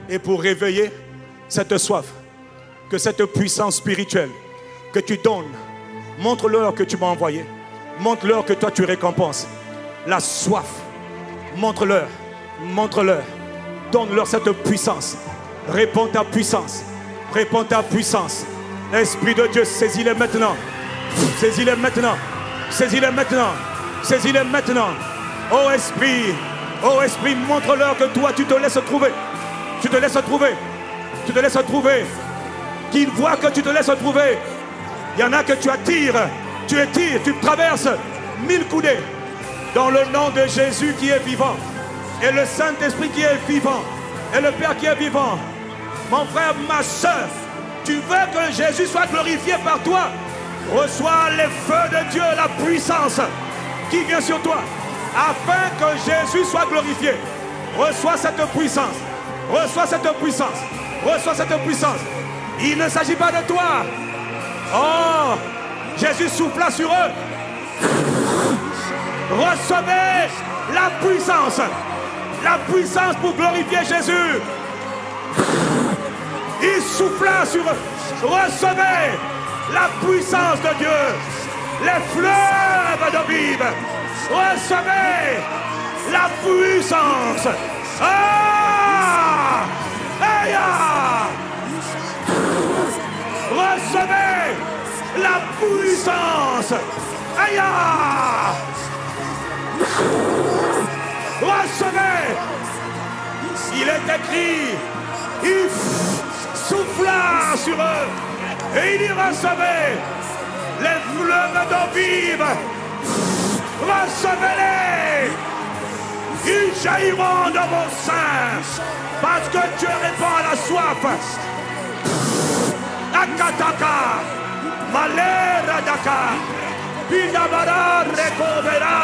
et pour réveiller cette soif. Que cette puissance spirituelle que tu donnes, montre-leur que tu m'as envoyé. Montre-leur que toi tu récompenses. La soif. Montre-leur. Montre-leur. Donne-leur cette puissance. Réponds ta puissance. Réponds ta puissance. Esprit de Dieu, saisis-les maintenant. Saisis-les maintenant. Saisis-les maintenant. Saisis-les maintenant. Oh Esprit, oh Esprit, montre-leur que toi tu te laisses trouver. Tu te laisses trouver. Tu te laisses trouver. Qu'ils voient que tu te laisses trouver. Il y en a que tu attires. Tu étires, tu traverses mille coudées. Dans le nom de Jésus qui est vivant. Et le Saint-Esprit qui est vivant. Et le Père qui est vivant. Mon frère, ma soeur, tu veux que Jésus soit glorifié par toi? Reçois les feux de Dieu, la puissance qui vient sur toi. Afin que Jésus soit glorifié. Reçois cette puissance. Reçois cette puissance. Reçois cette puissance. Il ne s'agit pas de toi. Oh, Jésus souffla sur eux. Recevez la puissance. La puissance pour glorifier Jésus. Il souffla sur eux. Recevez la puissance de Dieu. Les fleuves de vive. Recevez la puissance. Ah! Aïe! Recevez la puissance. Aïe! Recevez. Il est écrit. Il souffla sur eux. Et il y recevait les fleuves d'eau vive. Recevez-les. Ils jailliront dans vos seins. Parce que Dieu répond à la soif. Akataka. Malera daka. Pidabara recovera.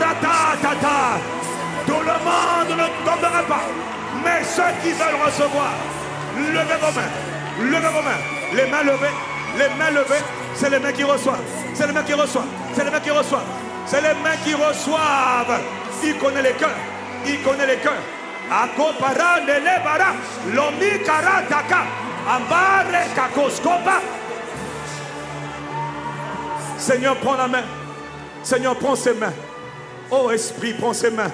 Ratatata. Tout le monde ne tombera pas. Mais ceux qui veulent recevoir, levez vos mains. Levez vos mains. Les mains levées. Les mains levées. C'est les mains qui reçoivent. C'est les mains qui reçoivent. C'est les mains qui reçoivent. C'est les mains qui reçoivent. Il connaît les cœurs. Il connaît les cœurs. Akopara nelebara. Lomi karataka. Ambare kakoskopa. Seigneur, prends la main. Seigneur, prends ses mains. Oh Esprit, prends ses mains.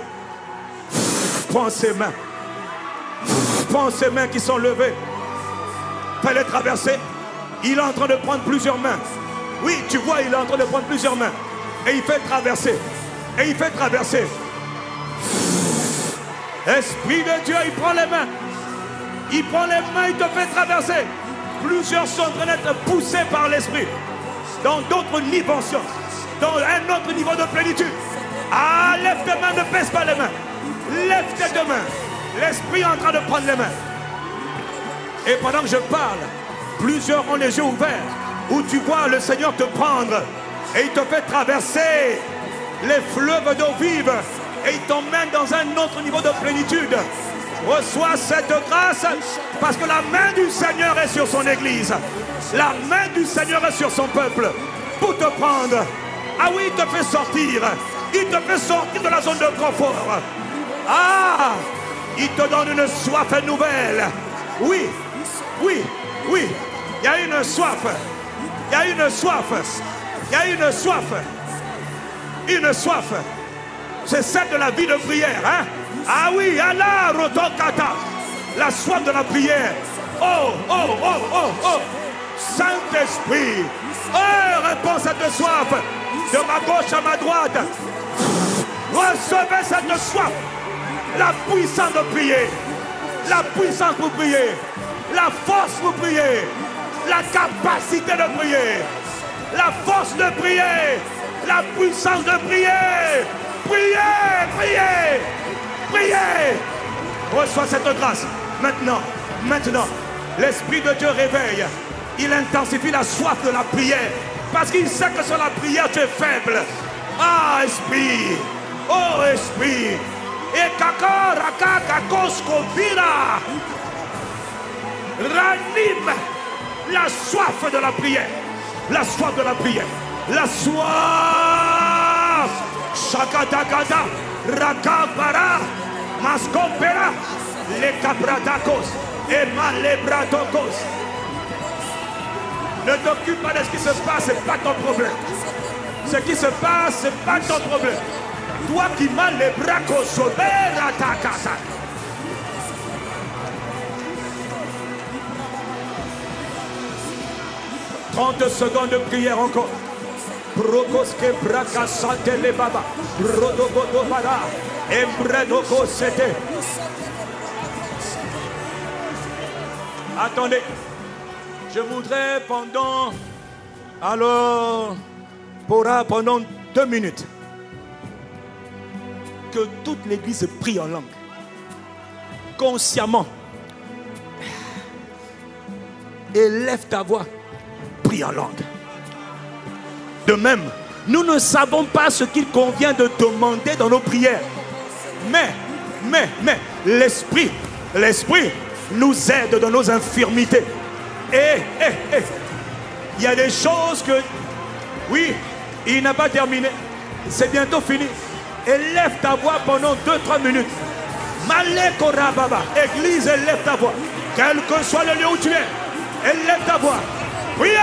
Prends ses mains. Prends ses mains qui sont levées. Fais-les traverser. Il est en train de prendre plusieurs mains. Oui, tu vois, il est en train de prendre plusieurs mains. Et il fait traverser. Et il fait traverser. Esprit de Dieu, il prend les mains. Il prend les mains, il te fait traverser. Plusieurs sont en train d'être poussés par l'Esprit. Dans d'autres dimensions. Dans un autre niveau de plénitude. Ah, lève tes mains, ne pèse pas les mains. Lève tes deux mains. L'Esprit est en train de prendre les mains. Et pendant que je parle, plusieurs ont les yeux ouverts. Où tu vois le Seigneur te prendre. Et il te fait traverser les fleuves d'eau vive et il t'emmène dans un autre niveau de plénitude. Reçois cette grâce parce que la main du Seigneur est sur son Église. La main du Seigneur est sur son peuple pour te prendre. Ah oui, il te fait sortir. Il te fait sortir de la zone de confort. Ah, il te donne une soif nouvelle. Oui, oui, oui. Il y a une soif. Il y a une soif. Il y a une soif. Une soif. C'est celle de la vie de prière. Hein? Ah oui, Allah, Rotokata. La soif de la prière. Oh, oh, oh, oh, oh. Saint-Esprit. Oh, réponds à cette soif. De ma gauche à ma droite. Recevez cette soif. La puissance de prier. La puissance pour prier. La force pour prier. La capacité de prier. La force de prier. La puissance de prier. Priez, priez, priez. Reçois cette grâce. Maintenant, maintenant, l'Esprit de Dieu réveille. Il intensifie la soif de la prière. Parce qu'il sait que sur la prière, tu es faible. Ah, Esprit. Oh, Esprit. Et vira. Ranime la soif de la prière. La soif de la prière. La soif. Shakatakata. Rakabara. Mascompera. Les capratacos. Et malebratocos. Ne t'occupe pas de ce qui se passe, ce n'est pas ton problème. Ce qui se passe, ce n'est pas ton problème. Toi qui m'as les bras à ta casa. 30 secondes de prière encore. Prokoske braka sante le baba. Rodobodo bara. Embredoko sete. Attendez. Je voudrais pendant. Alors. Pourra pendant deux minutes. Que toute l'église prie en langue. Consciemment. Élève ta voix prie en langue. De même, nous ne savons pas ce qu'il convient de demander dans nos prières. Mais, mais, mais, l'Esprit, l'Esprit nous aide dans nos infirmités. Et, et, et, il y a des choses que, oui, il n'a pas terminé. C'est bientôt fini. Élève ta voix pendant 2-3 minutes. Baba, Église, élève ta voix. Quel que soit le lieu où tu es, élève ta voix. Prière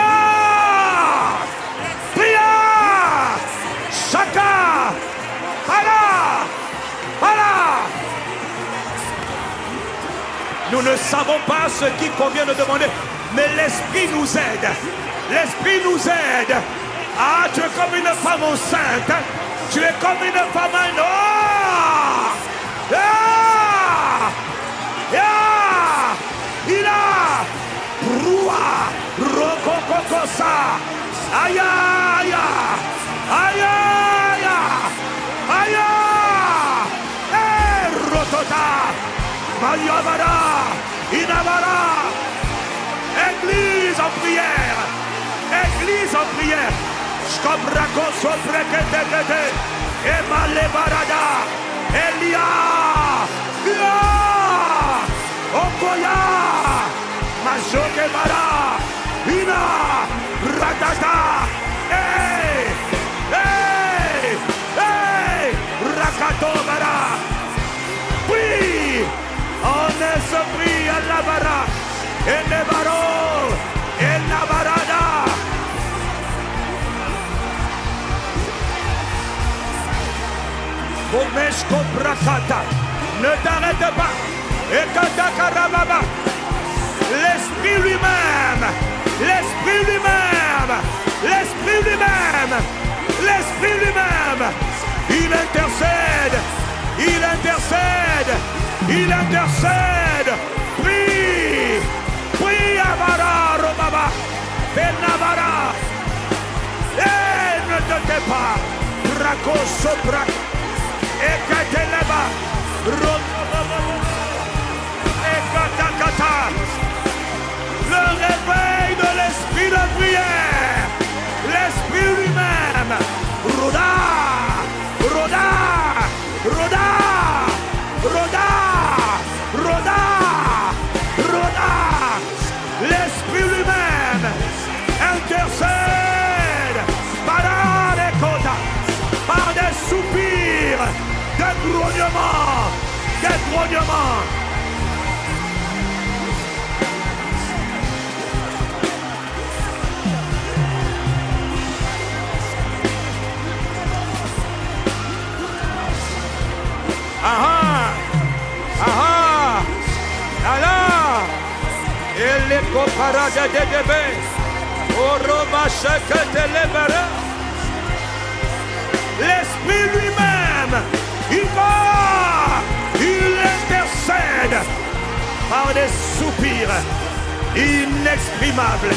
Prière Chaka Para Para Nous ne savons pas ce qu'il convient de demander, mais l'Esprit nous aide. L'Esprit nous aide. Ah, tu comme une femme enceinte. Tu es comme une femme en or. Il a Rua Rokokokosa Aya Aya Aya Aya Aya Rotota. Mayabara Inabara Église en prière. Église en prière Σκομπρακό σοπρέ και τέκεται. Έμαλε παραδά. Ελιά. Λιά. Ομπολά. Μαζό και παρά. Είναι. Ρατατά. Bomeshko Brakata, ne t'arrête pas, et Katakarababa. L'Esprit lui-même, l'Esprit lui-même, l'Esprit lui-même, l'Esprit lui-même, il intercède, il intercède, il intercède. Prie, prie Abara, Robaba, Benabara. Et ne te tais pas, Braco et Kateleba, et Katakata le réveil de l'esprit de prière, l'esprit grognement. Aha! Aha! Ala! Elle coparade de debe. Oroba shakete lebara. L'Esprit lui-même, il va, il intercède par des soupirs inexprimables.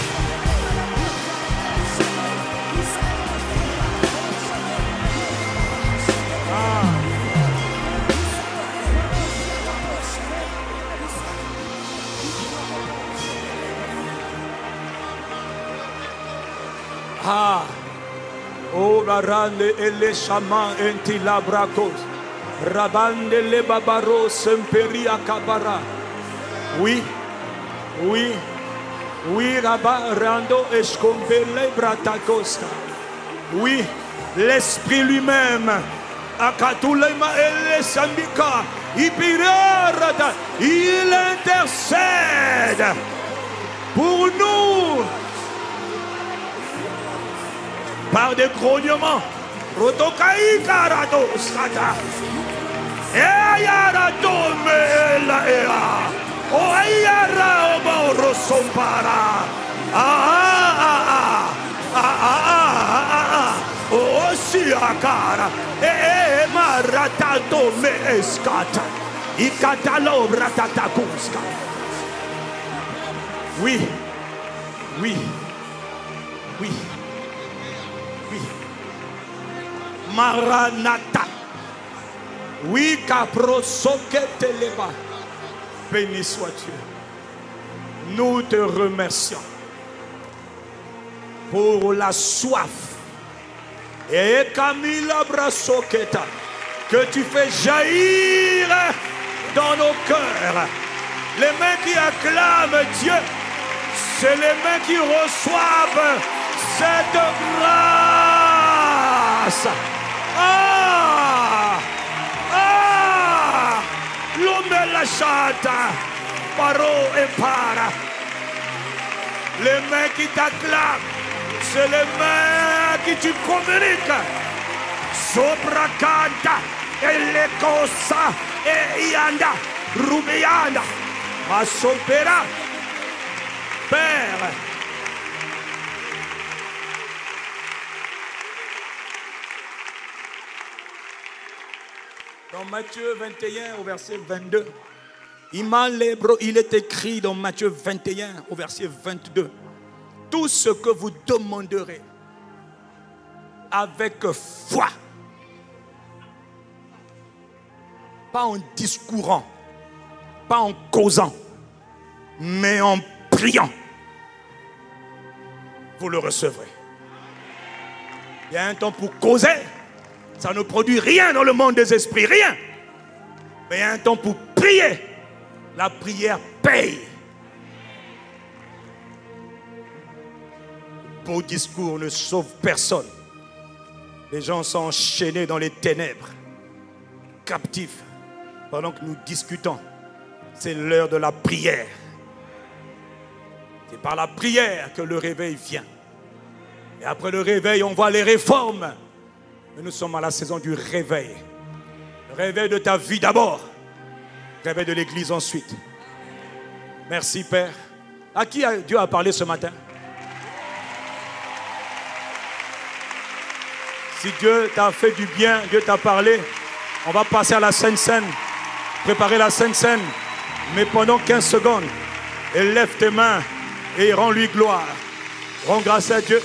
Ah. Oh, rarande ele shaman enti labrakos. Rabande le babaro semperi akabara. Oui, oui, oui, Rabba rando escombele bratakosta. Oui, l'esprit lui-même. Akatulema ele sambika. Ipirarada. Il intercède pour nous par des grognements. Rotokai karado skata. Eyarato me la ea. O eyara oba rosompara. Ah ah ah ah ah ah ah ah. O si akara. E e maratato me escata. Ikatalo bratatakuska. Oui, oui, oui. Oui. Maranatha. Oui, teleba. Béni sois-tu. Nous te remercions pour la soif. Et Camila Brasoketa, que tu fais jaillir dans nos cœurs. Les mains qui acclament Dieu, c'est les mains qui reçoivent cette grâce. Ah! Chante, paro et para. Les mains qui t'acclament, c'est les mains qui tu communiques. Sopra canta, et l'ecosa, et yanda, rubianda, ma sopera. Père, Dans Matthieu 21 au verset 22, il est écrit dans Matthieu 21 au verset 22, tout ce que vous demanderez avec foi, pas en discourant, pas en causant, mais en priant, vous le recevrez. Il y a un temps pour causer, ça ne produit rien dans le monde des esprits, rien. Mais il y a un temps pour prier. La prière paye. Beau discours ne sauve personne. Les gens sont enchaînés dans les ténèbres, captifs, pendant que nous discutons. C'est l'heure de la prière. C'est par la prière que le réveil vient. Et après le réveil, on voit les réformes. Mais nous sommes à la saison du réveil. Le réveil de ta vie d'abord. Réveil de l'Église ensuite. Merci Père. À qui Dieu a parlé ce matin? Si Dieu t'a fait du bien, Dieu t'a parlé, on va passer à la Sainte Seine. Préparer la Sainte Seine. Mais pendant 15 secondes, lève tes mains et rends-lui gloire. Rends grâce à Dieu.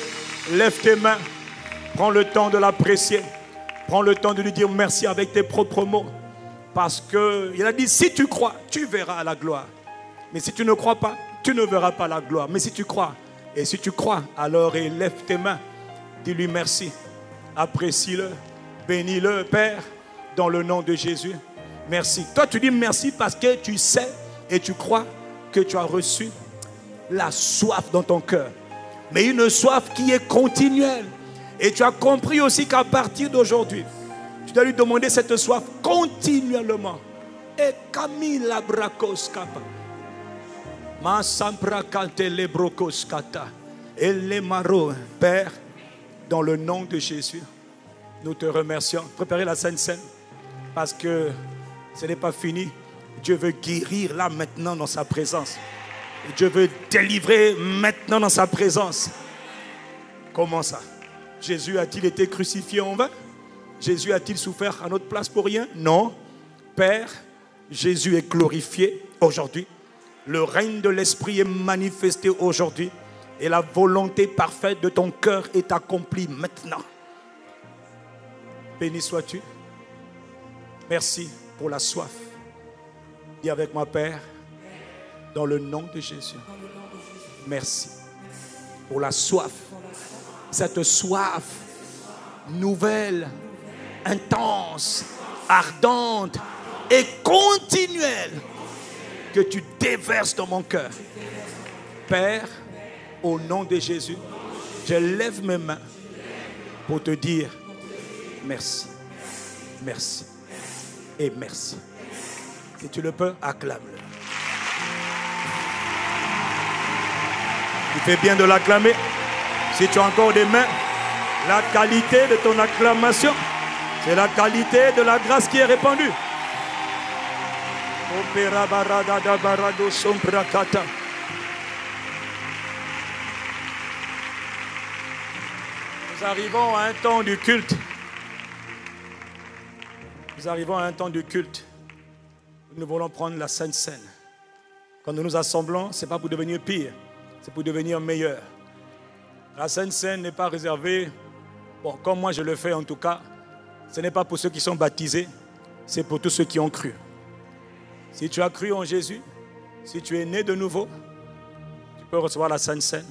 Lève tes mains. Prends le temps de l'apprécier. Prends le temps de lui dire merci avec tes propres mots. Parce qu'il a dit, si tu crois, tu verras la gloire. Mais si tu ne crois pas, tu ne verras pas la gloire. Mais si tu crois, et si tu crois, alors élève tes mains. Dis-lui merci. Apprécie-le. Bénis-le, Père, dans le nom de Jésus. Merci. Toi, tu dis merci parce que tu sais et tu crois que tu as reçu la soif dans ton cœur. Mais une soif qui est continuelle. Et tu as compris aussi qu'à partir d'aujourd'hui, tu dois lui demander cette soif continuellement. Et. Masampra Kante Lebrokoskata. Et les maro, Père, dans le nom de Jésus, nous te remercions. Préparez la Sainte Seine parce que ce n'est pas fini. Dieu veut guérir là maintenant dans sa présence. Dieu veut délivrer maintenant dans sa présence. Comment ça? Jésus a-t-il été crucifié en vain? Jésus a-t-il souffert à notre place pour rien? Non. Père, Jésus est glorifié aujourd'hui. Le règne de l'Esprit est manifesté aujourd'hui. Et la volonté parfaite de ton cœur est accomplie maintenant. Béni sois-tu. Merci pour la soif. Dis avec moi, Père, dans le nom de Jésus. Merci pour la soif. Cette soif nouvelle, intense, ardente et continuelle que tu déverses dans mon cœur. Père, au nom de Jésus, je lève mes mains pour te dire merci, merci et merci. Si tu le peux, acclame-le. Tu fais bien de l'acclamer. Si tu as encore des mains, la qualité de ton acclamation, c'est la qualité de la grâce qui est répandue. Nous arrivons à un temps du culte. Nous arrivons à un temps du culte. Nous voulons prendre la Sainte Seine. Quand nous nous assemblons, ce n'est pas pour devenir pire, c'est pour devenir meilleur. La Sainte Seine n'est pas réservée, bon, comme moi je le fais en tout cas, ce n'est pas pour ceux qui sont baptisés, c'est pour tous ceux qui ont cru. Si tu as cru en Jésus, si tu es né de nouveau, tu peux recevoir la Sainte Seine.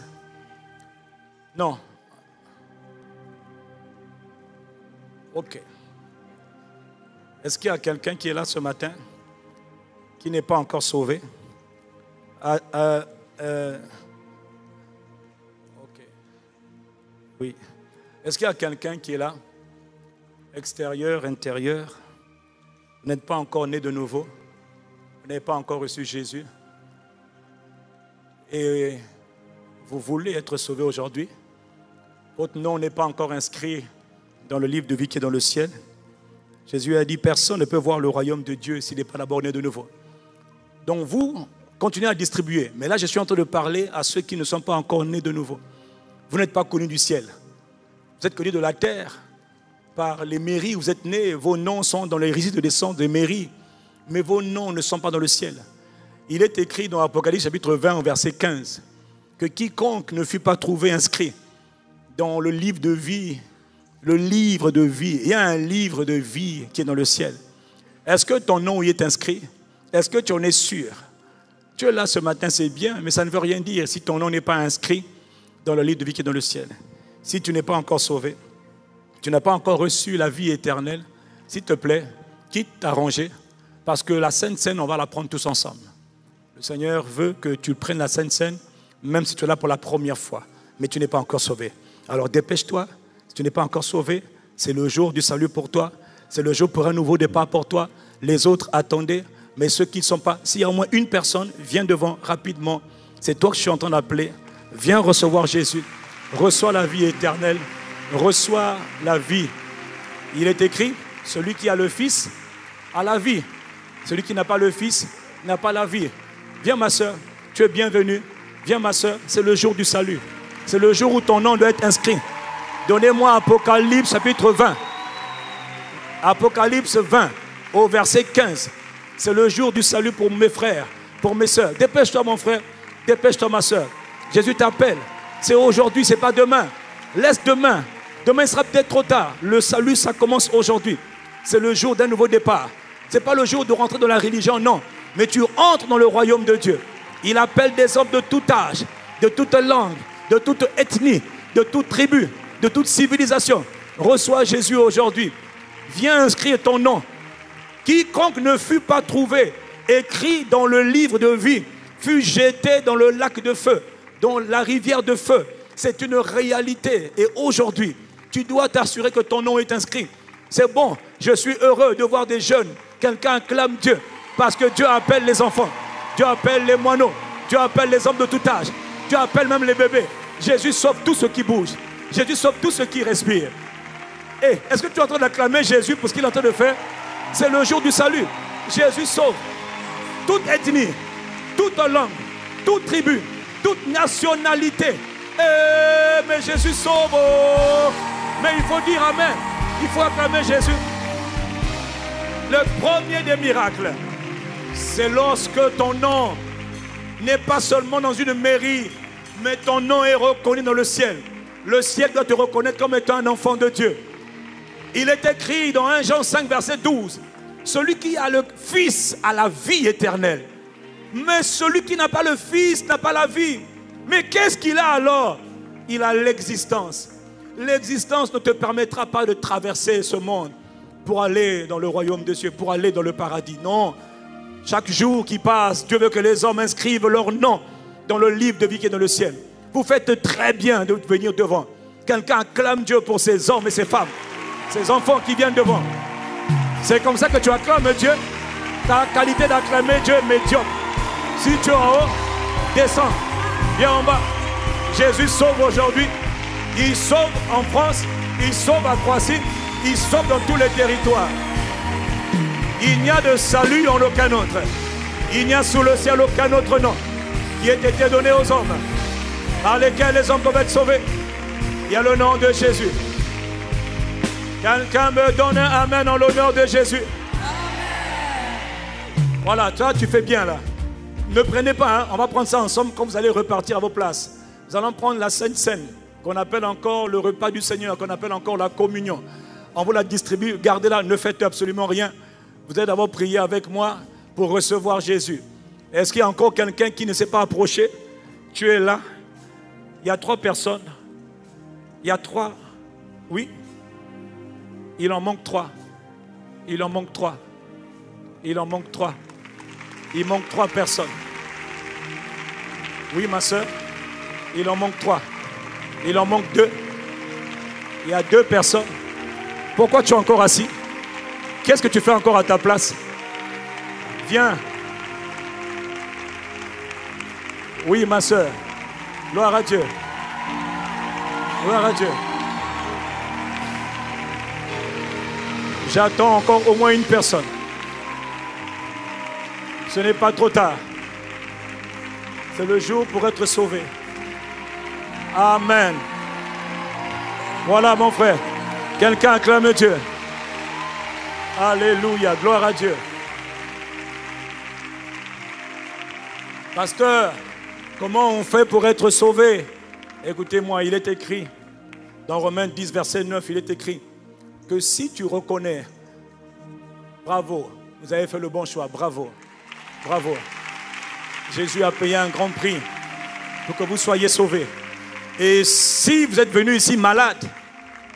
Non. Ok. Est-ce qu'il y a quelqu'un qui est là ce matin qui n'est pas encore sauvé? Ah, euh, euh, Ok. Oui. Est-ce qu'il y a quelqu'un qui est là? Extérieur, intérieur Vous n'êtes pas encore né de nouveau Vous n'avez pas encore reçu Jésus Et vous voulez être sauvé aujourd'hui Votre nom n'est pas encore inscrit dans le livre de vie qui est dans le ciel Jésus a dit, personne ne peut voir le royaume de Dieu s'il n'est pas d'abord né de nouveau. Donc vous, continuez à distribuer. Mais là, je suis en train de parler à ceux qui ne sont pas encore nés de nouveau. Vous n'êtes pas connus du ciel. Vous êtes connus de la terre. Par les mairies vous êtes nés, vos noms sont dans les registres de descente des mairies. Mais vos noms ne sont pas dans le ciel. Il est écrit dans Apocalypse chapitre 20, verset 15, que quiconque ne fut pas trouvé inscrit dans le livre de vie le livre de vie. Il y a un livre de vie qui est dans le ciel. Est-ce que ton nom y est inscrit? Est-ce que tu en es sûr? Tu es là ce matin, c'est bien, mais ça ne veut rien dire si ton nom n'est pas inscrit dans le livre de vie qui est dans le ciel. Si tu n'es pas encore sauvé, tu n'as pas encore reçu la vie éternelle, s'il te plaît, quitte ta rangée, parce que la Sainte Seine, on va la prendre tous ensemble. Le Seigneur veut que tu prennes la Sainte Seine, même si tu es là pour la première fois, mais tu n'es pas encore sauvé. Alors dépêche-toi, si tu n'es pas encore sauvé, c'est le jour du salut pour toi. C'est le jour pour un nouveau départ pour toi. Les autres attendaient, mais ceux qui ne sont pas, s'il y a au moins une personne, viens devant rapidement. C'est toi que je suis en train d'appeler. Viens recevoir Jésus. Reçois la vie éternelle. Reçois la vie. Il est écrit, celui qui a le Fils a la vie. Celui qui n'a pas le Fils n'a pas la vie. Viens ma soeur, tu es bienvenue. Viens ma soeur, c'est le jour du salut. C'est le jour où ton nom doit être inscrit. Donnez-moi Apocalypse chapitre 20. Apocalypse 20 au verset 15. C'est le jour du salut pour mes frères, pour mes soeurs. Dépêche-toi mon frère, dépêche-toi ma soeur. Jésus t'appelle. C'est aujourd'hui, c'est pas demain. Laisse demain. Demain sera peut-être trop tard. Le salut, ça commence aujourd'hui. C'est le jour d'un nouveau départ. Ce n'est pas le jour de rentrer dans la religion, non. Mais tu entres dans le royaume de Dieu. Il appelle des hommes de tout âge, de toute langue, de toute ethnie, de toute tribu, de toute civilisation. Reçois Jésus aujourd'hui. Viens inscrire ton nom. Quiconque ne fut pas trouvé, écrit dans le livre de vie, fut jeté dans le lac de feu, dans la rivière de feu. C'est une réalité. Et aujourd'hui, tu dois t'assurer que ton nom est inscrit. C'est bon, je suis heureux de voir des jeunes. Quelqu'un acclame Dieu. Parce que Dieu appelle les enfants. Dieu appelle les moineaux. Dieu appelle les hommes de tout âge. Dieu appelle même les bébés. Jésus sauve tout ce qui bouge. Jésus sauve tout ce qui respire. Et est-ce que tu es en train d'acclamer Jésus pour ce qu'il est en train de faire? C'est le jour du salut. Jésus sauve toute ethnie, toute langue, toute tribu, toute nationalité. Eh, mais Jésus sauve. Mais il faut dire Amen. Il faut acclamer Jésus. Le premier des miracles, c'est lorsque ton nom n'est pas seulement dans une mairie, mais ton nom est reconnu dans le ciel. Le ciel doit te reconnaître comme étant un enfant de Dieu. Il est écrit dans 1 Jean 5, verset 12, celui qui a le Fils a la vie éternelle. Mais celui qui n'a pas le Fils n'a pas la vie. Mais qu'est-ce qu'il a alors? Il a l'existence. L'existence ne te permettra pas de traverser ce monde pour aller dans le royaume de Dieu, pour aller dans le paradis. Non. Chaque jour qui passe, Dieu veut que les hommes inscrivent leur nom dans le livre de vie qui est dans le ciel. Vous faites très bien de venir devant. Quelqu'un acclame Dieu pour ces hommes et ces femmes, ces enfants qui viennent devant. C'est comme ça que tu acclames Dieu. Ta qualité d'acclamer Dieu est médiocre. Si tu es en haut, descends. Viens en bas. Jésus sauve aujourd'hui. Il sauve en France. Il sauve à Croatie. Il sauve dans tous les territoires. Il n'y a de salut en aucun autre. Il n'y a sous le ciel aucun autre nom qui ait été donné aux hommes par lesquels les hommes peuvent être sauvés. Il y a le nom de Jésus. Quelqu'un me donne un Amen en l'honneur de Jésus. Voilà, toi tu fais bien là. Ne prenez pas, hein, on va prendre ça ensemble quand vous allez repartir à vos places. Nous allons prendre la Sainte Seine, qu'on appelle encore le repas du Seigneur, qu'on appelle encore la communion. On vous la distribue, gardez-la, ne faites absolument rien. Vous allez d'abord prier avec moi pour recevoir Jésus. Est-ce qu'il y a encore quelqu'un qui ne s'est pas approché? Tu es là. Il y a trois personnes. Il y a trois. Oui. Il en manque trois. Il en manque trois. Il en manque trois. Il manque trois personnes. Oui, ma soeur. Il en manque trois. Il en manque deux. Il y a deux personnes. Pourquoi tu es encore assis? Qu'est-ce que tu fais encore à ta place? Viens. Oui, ma soeur. Gloire à Dieu. Gloire à Dieu. J'attends encore au moins une personne. Ce n'est pas trop tard. C'est le jour pour être sauvé. Amen. Voilà mon frère. Quelqu'un acclame Dieu. Alléluia. Gloire à Dieu. Pasteur, comment on fait pour être sauvé? Écoutez-moi, il est écrit dans Romains 10, verset 9, il est écrit que si tu reconnais, bravo, vous avez fait le bon choix, bravo, bravo. Jésus a payé un grand prix pour que vous soyez sauvés. Et si vous êtes venu ici malade,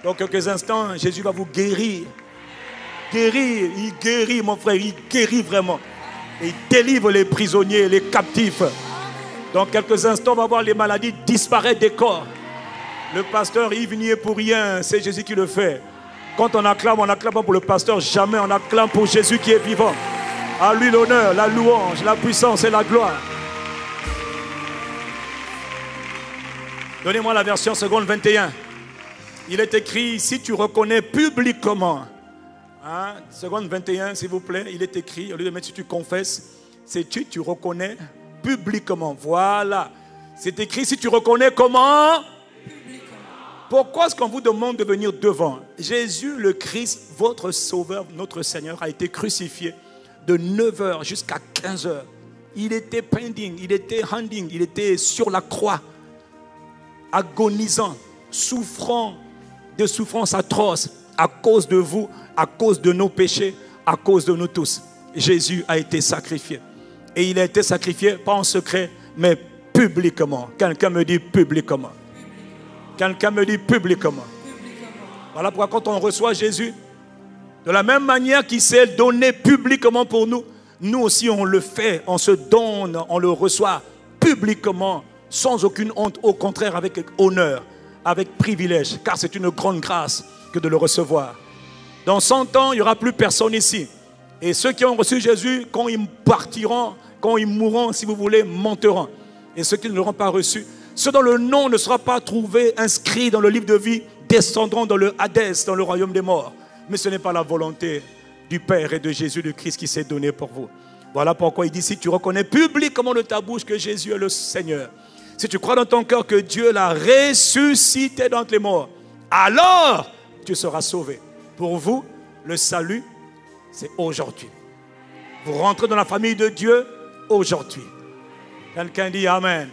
dans quelques instants, Jésus va vous guérir. Guérir, il guérit, mon frère, il guérit vraiment. Il délivre les prisonniers, les captifs. Dans quelques instants, on va voir les maladies disparaître des corps. Le pasteur Yves n'y est pour rien, c'est Jésus qui le fait. Quand on acclame, on n'acclame pas pour le pasteur, jamais on acclame pour Jésus qui est vivant. À lui l'honneur, la louange, la puissance et la gloire. Donnez-moi la version seconde 21. Il est écrit, si tu reconnais publiquement, hein, seconde 21 s'il vous plaît, il est écrit, au lieu de mettre si tu confesses, c'est tu, tu reconnais publiquement. Voilà. C'est écrit si tu reconnais comment? Pourquoi est-ce qu'on vous demande de venir devant? Jésus le Christ, votre Sauveur, notre Seigneur, a été crucifié de 9h jusqu'à 15h. Il était pending, il était handing, il était sur la croix, agonisant, souffrant de souffrances atroces à cause de vous, à cause de nos péchés, à cause de nous tous. Jésus a été sacrifié. Et il a été sacrifié, pas en secret, mais publiquement. Quelqu'un me dit publiquement. Quelqu'un me dit publiquement. Voilà pourquoi quand on reçoit Jésus, de la même manière qu'il s'est donné publiquement pour nous, nous aussi on le fait, on se donne, on le reçoit publiquement, sans aucune honte, au contraire avec honneur, avec privilège, car c'est une grande grâce que de le recevoir. Dans 100 ans, il n'y aura plus personne ici Et ceux qui ont reçu Jésus, quand ils partiront, quand ils mourront, si vous voulez, monteront. Et ceux qui ne l'auront pas reçu, ceux dont le nom ne sera pas trouvé inscrit dans le livre de vie, descendront dans le Hadès, dans le royaume des morts. Mais ce n'est pas la volonté du Père et de Jésus le Christ qui s'est donné pour vous. Voilà pourquoi il dit, si tu reconnais publiquement de ta bouche que Jésus est le Seigneur, si tu crois dans ton cœur que Dieu l'a ressuscité d'entre les morts, alors tu seras sauvé. Pour vous, le salut, c'est aujourd'hui. Vous rentrez dans la famille de Dieu aujourd'hui. Quelqu'un dit Amen.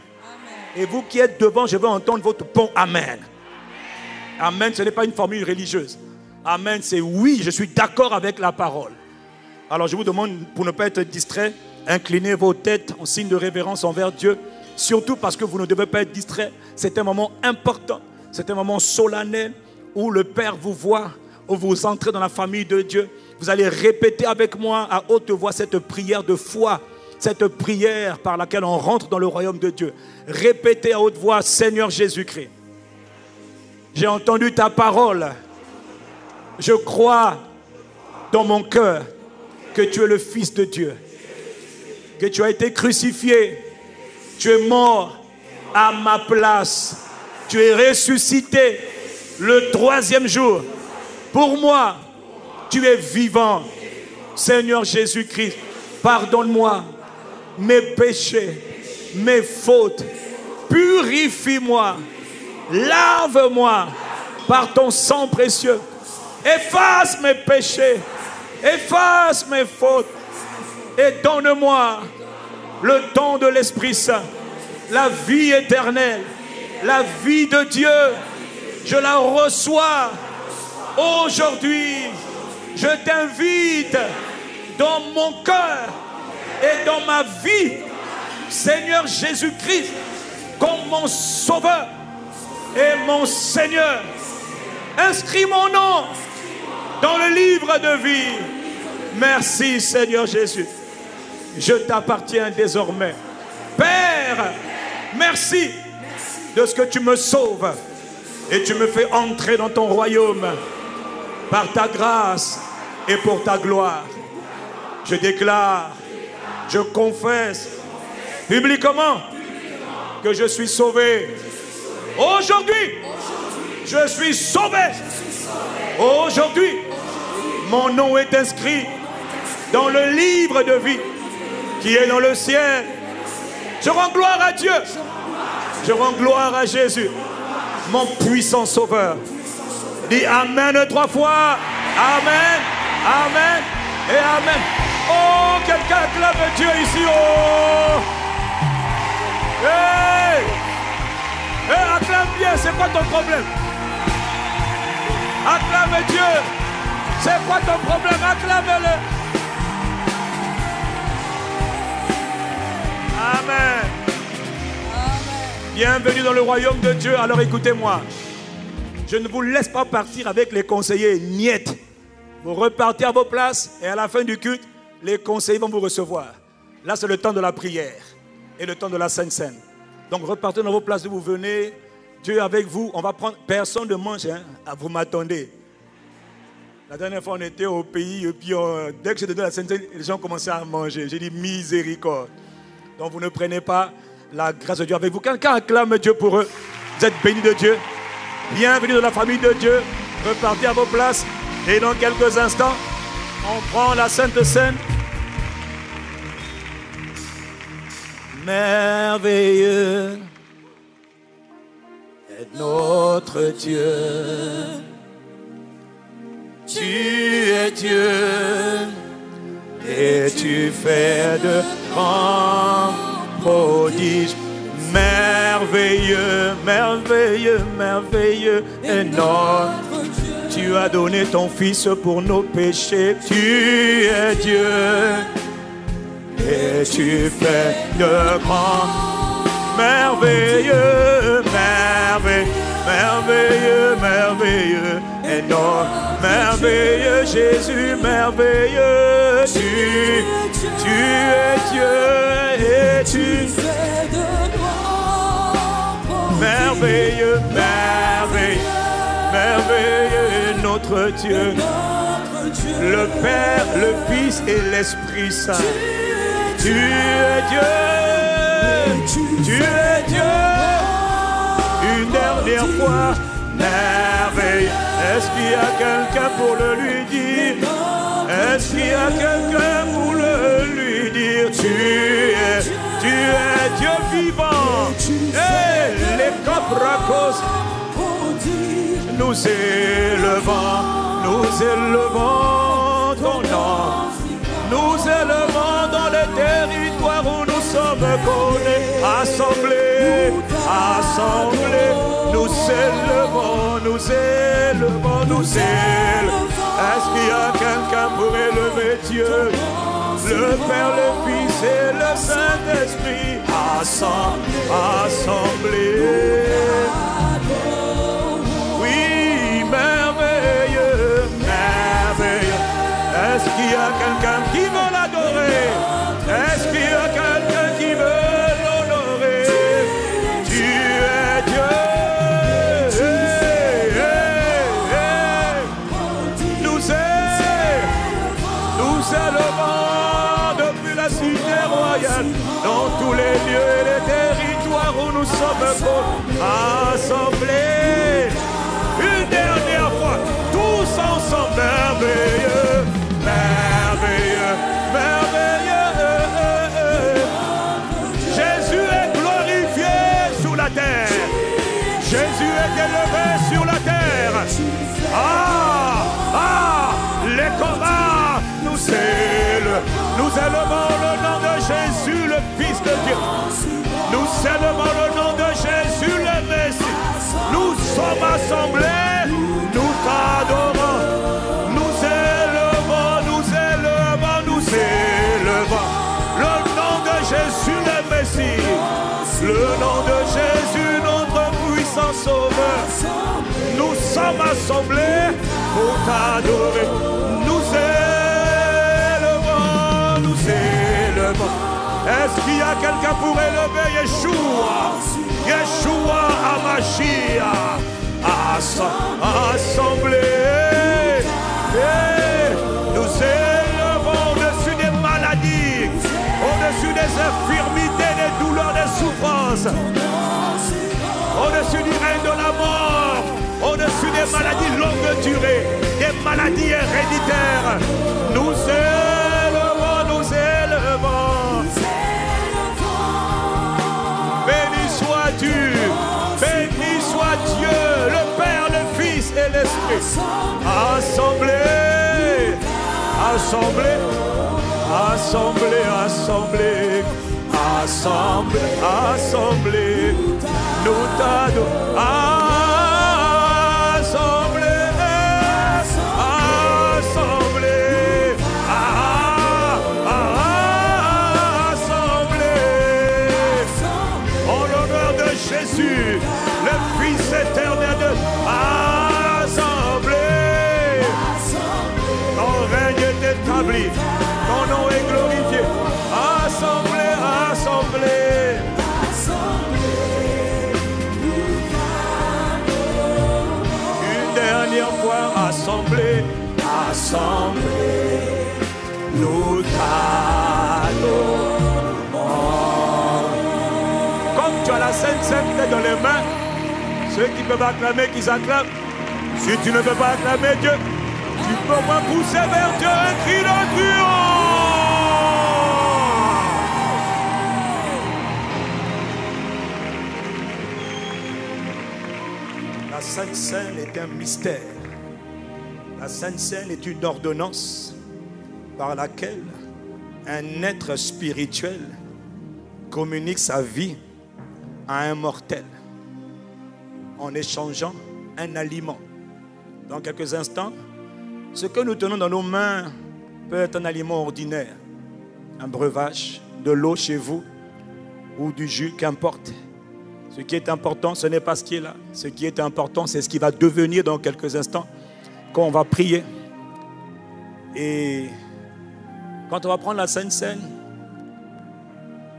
Et vous qui êtes devant, je veux entendre votre bon Amen. Amen, ce n'est pas une formule religieuse. Amen, c'est oui, je suis d'accord avec la parole. Alors je vous demande, pour ne pas être distrait, inclinez vos têtes en signe de révérence envers Dieu. Surtout parce que vous ne devez pas être distrait. C'est un moment important. C'est un moment solennel où le Père vous voit, où vous entrez dans la famille de Dieu. Vous allez répéter avec moi à haute voix cette prière de foi, cette prière par laquelle on rentre dans le royaume de Dieu. Répétez à haute voix, Seigneur Jésus-Christ. J'ai entendu ta parole. Je crois dans mon cœur que tu es le Fils de Dieu, que tu as été crucifié, tu es mort à ma place, tu es ressuscité le troisième jour. Pour moi, tu es vivant. Seigneur Jésus-Christ, pardonne-moi mes péchés, mes fautes. Purifie-moi. Lave-moi par ton sang précieux. Efface mes péchés. Efface mes fautes. Et donne-moi le don de l'Esprit Saint, la vie éternelle, la vie de Dieu. Je la reçois aujourd'hui. Je t'invite dans mon cœur et dans ma vie, Seigneur Jésus-Christ, comme mon sauveur et mon Seigneur. Inscris mon nom dans le livre de vie. Merci Seigneur Jésus. Je t'appartiens désormais. Père, merci de ce que tu me sauves et tu me fais entrer dans ton royaume par ta grâce et pour ta gloire. Je déclare, je confesse publiquement que je suis sauvé. Aujourd'hui, je suis sauvé. Aujourd'hui, mon nom est inscrit dans le livre de vie qui est dans le ciel. Je rends gloire à Dieu. Je rends gloire à Jésus, mon puissant sauveur. Dis Amen trois fois. Amen, Amen et Amen. Oh, quelqu'un acclame Dieu ici. Oh. Hey. Hey, acclame bien, c'est quoi ton problème? Acclame Dieu. C'est quoi ton problème? Acclame-le. Amen. Bienvenue dans le royaume de Dieu. Alors écoutez-moi. Je ne vous laisse pas partir avec les conseillers niettes. Vous repartez à vos places et à la fin du culte, les conseillers vont vous recevoir. Là, c'est le temps de la prière et le temps de la Sainte Seine. Donc repartez dans vos places où vous venez. Dieu est avec vous. On va prendre. Personne ne mange. Hein. Ah, vous m'attendez. La dernière fois, on était au pays et puis dès que j'ai donné la Sainte Seine, les gens commençaient à manger. J'ai dit miséricorde. Vous ne prenez pas la grâce de Dieu avec vous. Quelqu'un acclame Dieu pour eux. Vous êtes bénis de Dieu. Bienvenue dans la famille de Dieu. Repartez à vos places. Et dans quelques instants, on prend la Sainte Seine. Merveilleux est notre Dieu. Tu es Dieu et tu fais de grands prodiges. Merveilleux, merveilleux, merveilleux notre Tu as donné ton Fils pour nos péchés. Tu es Dieu et tu fais de grands merveilleux, merveilleux, merveilleux, merveilleux merveilleux Jésus, merveilleux. Tu, tu es Dieu et tu merveilleux, merveilleux, merveilleux est notre Dieu. le Père, le Fils et l'Esprit Saint. Tu es Dieu, tu es Dieu. Une dernière fois, Est-ce qu'il y a quelqu'un pour le lui dire? Est-ce qu'il y a quelqu'un pour le lui dire? Tu es, tu es Dieu vivant. Et les cobracos, nous élevons, nous élevons ton nom. Nous élevons dans les territoires où nous sommes connus, assemblés, assemblés. Nous élevons, nous élevons, nous élevons. Est-ce qu'il y a quelqu'un pour élever Dieu? Le Père, le Fils et le Saint-Esprit, assemblés. Oui, merveilleux, merveilleux. Est-ce qu'il y a quelqu'un qui veut l'adorer? Nous sommes assemblés. Une dernière fois, tous ensemble, merveilleux, merveilleux, merveilleux. Jésus est glorifié sur la terre. Jésus est élevé sur la terre. Ah, ah, les combats nous élevons. Nous élevons le nom de Jésus, le Fils de Dieu. Nous élevons le nom de Jésus, le Messie. Nous sommes assemblés, nous t'adorons. Nous élevons, nous élevons, nous élevons. Le nom de Jésus, le Messie. Le nom de Jésus, notre puissant sauveur. Nous sommes assemblés pour t'adorer. Nous élevons, Est-ce qu'il y a quelqu'un pour élever Yeshua? Yeshua Amashia. Assemblés Et Nous élevons au-dessus des maladies Au-dessus des infirmités, des douleurs, des souffrances. Au-dessus du règne de la mort Au-dessus des maladies longue durée Des maladies héréditaires. Nous élevons, Assemblés, assemblés, assemblés, assemblés, assemblés, assemblés. Nous t'adorons. Assemblée, assemblée. Nous t'adorons. Comme tu as la Sainte Sainte dans les mains, ceux qui peuvent acclamer, qu'ils acclament. Si tu ne peux pas acclamer Dieu, tu peux moins pousser vers Dieu un cri de triomphe. La Sainte Seine est un mystère. La Sainte Seine est une ordonnance par laquelle un être spirituel communique sa vie à un mortel en échangeant un aliment. Dans quelques instants, ce que nous tenons dans nos mains peut être un aliment ordinaire, un breuvage, de l'eau chez vous ou du jus, qu'importe. Ce qui est important, ce n'est pas ce qui est là. Ce qui est important, c'est ce qui va devenir dans quelques instants quand on va prier. Et quand on va prendre la Sainte Seine,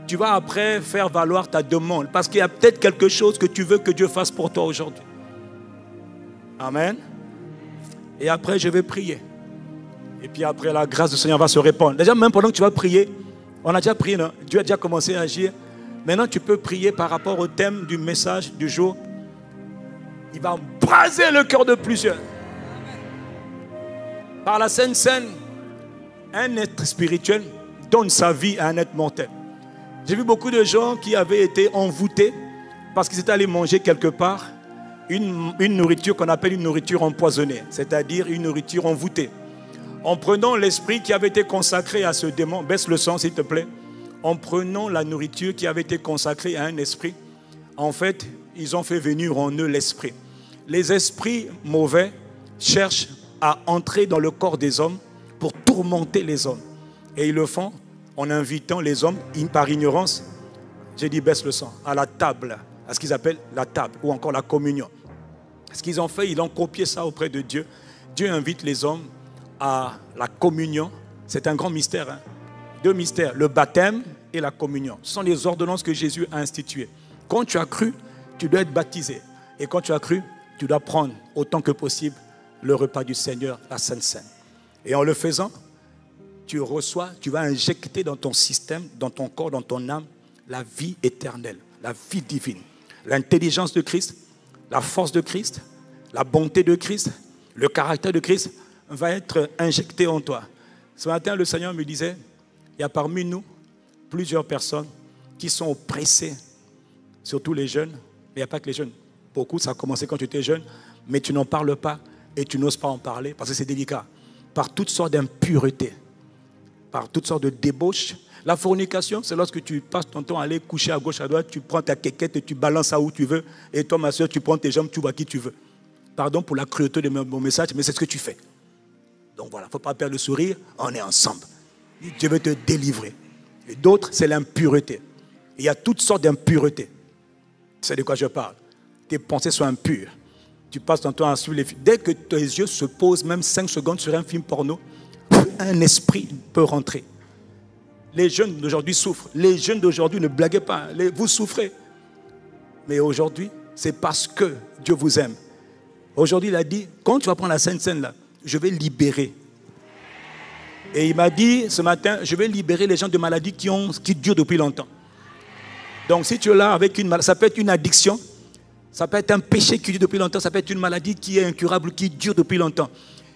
tu vas après faire valoir ta demande. Parce qu'il y a peut-être quelque chose que tu veux que Dieu fasse pour toi aujourd'hui. Amen. Et après, je vais prier. Et puis après, la grâce du Seigneur va se répandre. Déjà, même pendant que tu vas prier, on a déjà prié, non? Dieu a déjà commencé à agir. Maintenant, tu peux prier par rapport au thème du message du jour. Il va embraser le cœur de plusieurs. Par la Sainte Seine, un être spirituel donne sa vie à un être mortel. J'ai vu beaucoup de gens qui avaient été envoûtés parce qu'ils étaient allés manger quelque part une, une nourriture qu'on appelle une nourriture empoisonnée, c'est-à-dire une nourriture envoûtée. En prenant l'esprit qui avait été consacré à ce démon, baisse le sang s'il te plaît, en prenant la nourriture qui avait été consacrée à un esprit, en fait, ils ont fait venir en eux l'esprit. Les esprits mauvais cherchent à entrer dans le corps des hommes pour tourmenter les hommes. Et ils le font en invitant les hommes par ignorance, j'ai dit baisse le sang, à la table, à ce qu'ils appellent la table ou encore la communion. Ce qu'ils ont fait, ils ont copié ça auprès de Dieu. Dieu invite les hommes à la communion. C'est un grand mystère. Hein. Deux mystères, le baptême et la communion. Ce sont les ordonnances que Jésus a instituées. Quand tu as cru, tu dois être baptisé. Et quand tu as cru, tu dois prendre autant que possible le repas du Seigneur, la Sainte Seine. Et en le faisant, tu reçois, tu vas injecter dans ton système, dans ton corps, dans ton âme, la vie éternelle, la vie divine, l'intelligence de Christ, la force de Christ, la bonté de Christ, le caractère de Christ va être injecté en toi. Ce matin, le Seigneur me disait, il y a parmi nous plusieurs personnes qui sont oppressées, surtout les jeunes, mais il n'y a pas que les jeunes. Beaucoup, ça a commencé quand tu étais jeune, mais tu n'en parles pas et tu n'oses pas en parler parce que c'est délicat. Par toutes sortes d'impuretés par toutes sortes de débauches. La fornication, c'est lorsque tu passes ton temps à aller coucher à gauche, à droite, tu prends ta quéquette et tu balances ça où tu veux. Et toi, ma soeur, tu prends tes jambes, tu vois qui tu veux. Pardon pour la cruauté de mon message, mais c'est ce que tu fais. Donc voilà, il ne faut pas perdre le sourire, on est ensemble. Dieu veut te délivrer. Et d'autres, c'est l'impureté. Il y a toutes sortes d'impuretés. C'est de quoi je parle. Tes pensées sont impures. Tu passes ton temps à suivre les films. Dès que tes yeux se posent même 5 secondes sur un film porno, un esprit peut rentrer. Les jeunes d'aujourd'hui souffrent. Les jeunes d'aujourd'hui ne blaguez pas. vous souffrez. Mais aujourd'hui, c'est parce que Dieu vous aime. Aujourd'hui, il a dit, quand tu vas prendre la Sainte Seine là, je vais libérer. Et il m'a dit ce matin, je vais libérer les gens de maladies qui, ont, qui durent depuis longtemps. Donc si tu es là avec une maladie, ça peut être une addiction, ça peut être un péché qui dure depuis longtemps, ça peut être une maladie qui est incurable, qui dure depuis longtemps.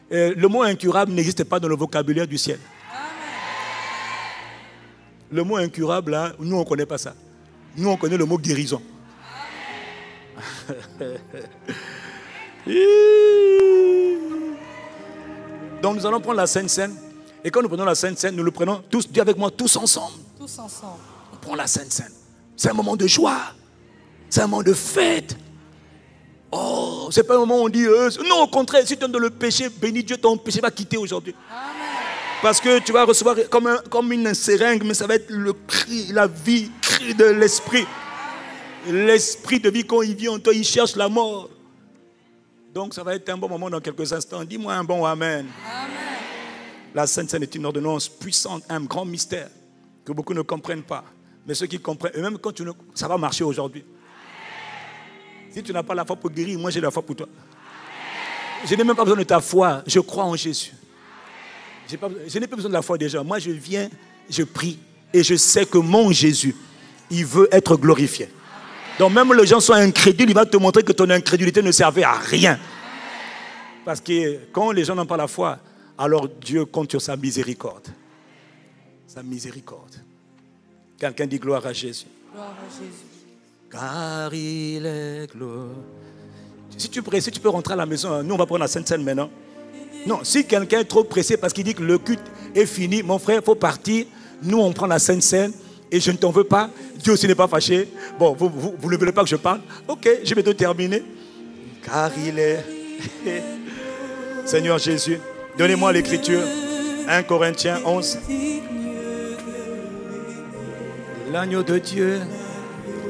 Euh, le mot incurable n'existe pas dans le vocabulaire du ciel. Le mot incurable, là, nous, on ne connaît pas ça. Nous, on connaît le mot guérison. Donc, nous allons prendre la Sainte Seine. Et quand nous prenons la Sainte Seine, nous le prenons tous, dis avec moi, tous ensemble. Tous ensemble. On prend la Sainte Seine. C'est un moment de joie. C'est un moment de fête. Oh, c'est pas un moment où on dit, euh, non, au contraire, si tu es dans le péché, bénis Dieu, ton péché va quitter aujourd'hui. Parce que tu vas recevoir comme, comme une seringue, mais ça va être le cri, la vie, cri de l'esprit. L'esprit de vie, quand il vient en toi, il cherche la mort. Donc ça va être un bon moment dans quelques instants. Dis-moi un bon Amen. Amen. La Sainte Seine est une ordonnance puissante, un grand mystère que beaucoup ne comprennent pas. Mais ceux qui comprennent, et même quand tu ne, ça va marcher aujourd'hui. Si tu n'as pas la foi pour guérir, moi j'ai la foi pour toi. Je n'ai même pas besoin de ta foi. Je crois en Jésus. je n'ai pas besoin de la foi gens. Moi, je viens, je prie et je sais que mon Jésus, il veut être glorifié. Donc même les gens sont incrédules, il va te montrer que ton incrédulité ne servait à rien. Parce que quand les gens n'ont pas la foi, alors Dieu compte sur sa miséricorde. Sa miséricorde. Quelqu'un dit gloire à Jésus. Gloire à Jésus car il est glorieux. Si tu es pressé, tu peux rentrer à la maison. Nous, on va prendre la Sainte Seine maintenant. Non, si quelqu'un est trop pressé parce qu'il dit que le culte est fini, mon frère, il faut partir. Nous, on prend la Sainte Seine et je ne t'en veux pas. Dieu aussi n'est pas fâché. Bon, vous, vous, ne voulez pas que je parle Ok, je vais te terminer. Car il est. <laughs> Seigneur Jésus, donnez-moi l'écriture. 1 Corinthiens 11. L'agneau de Dieu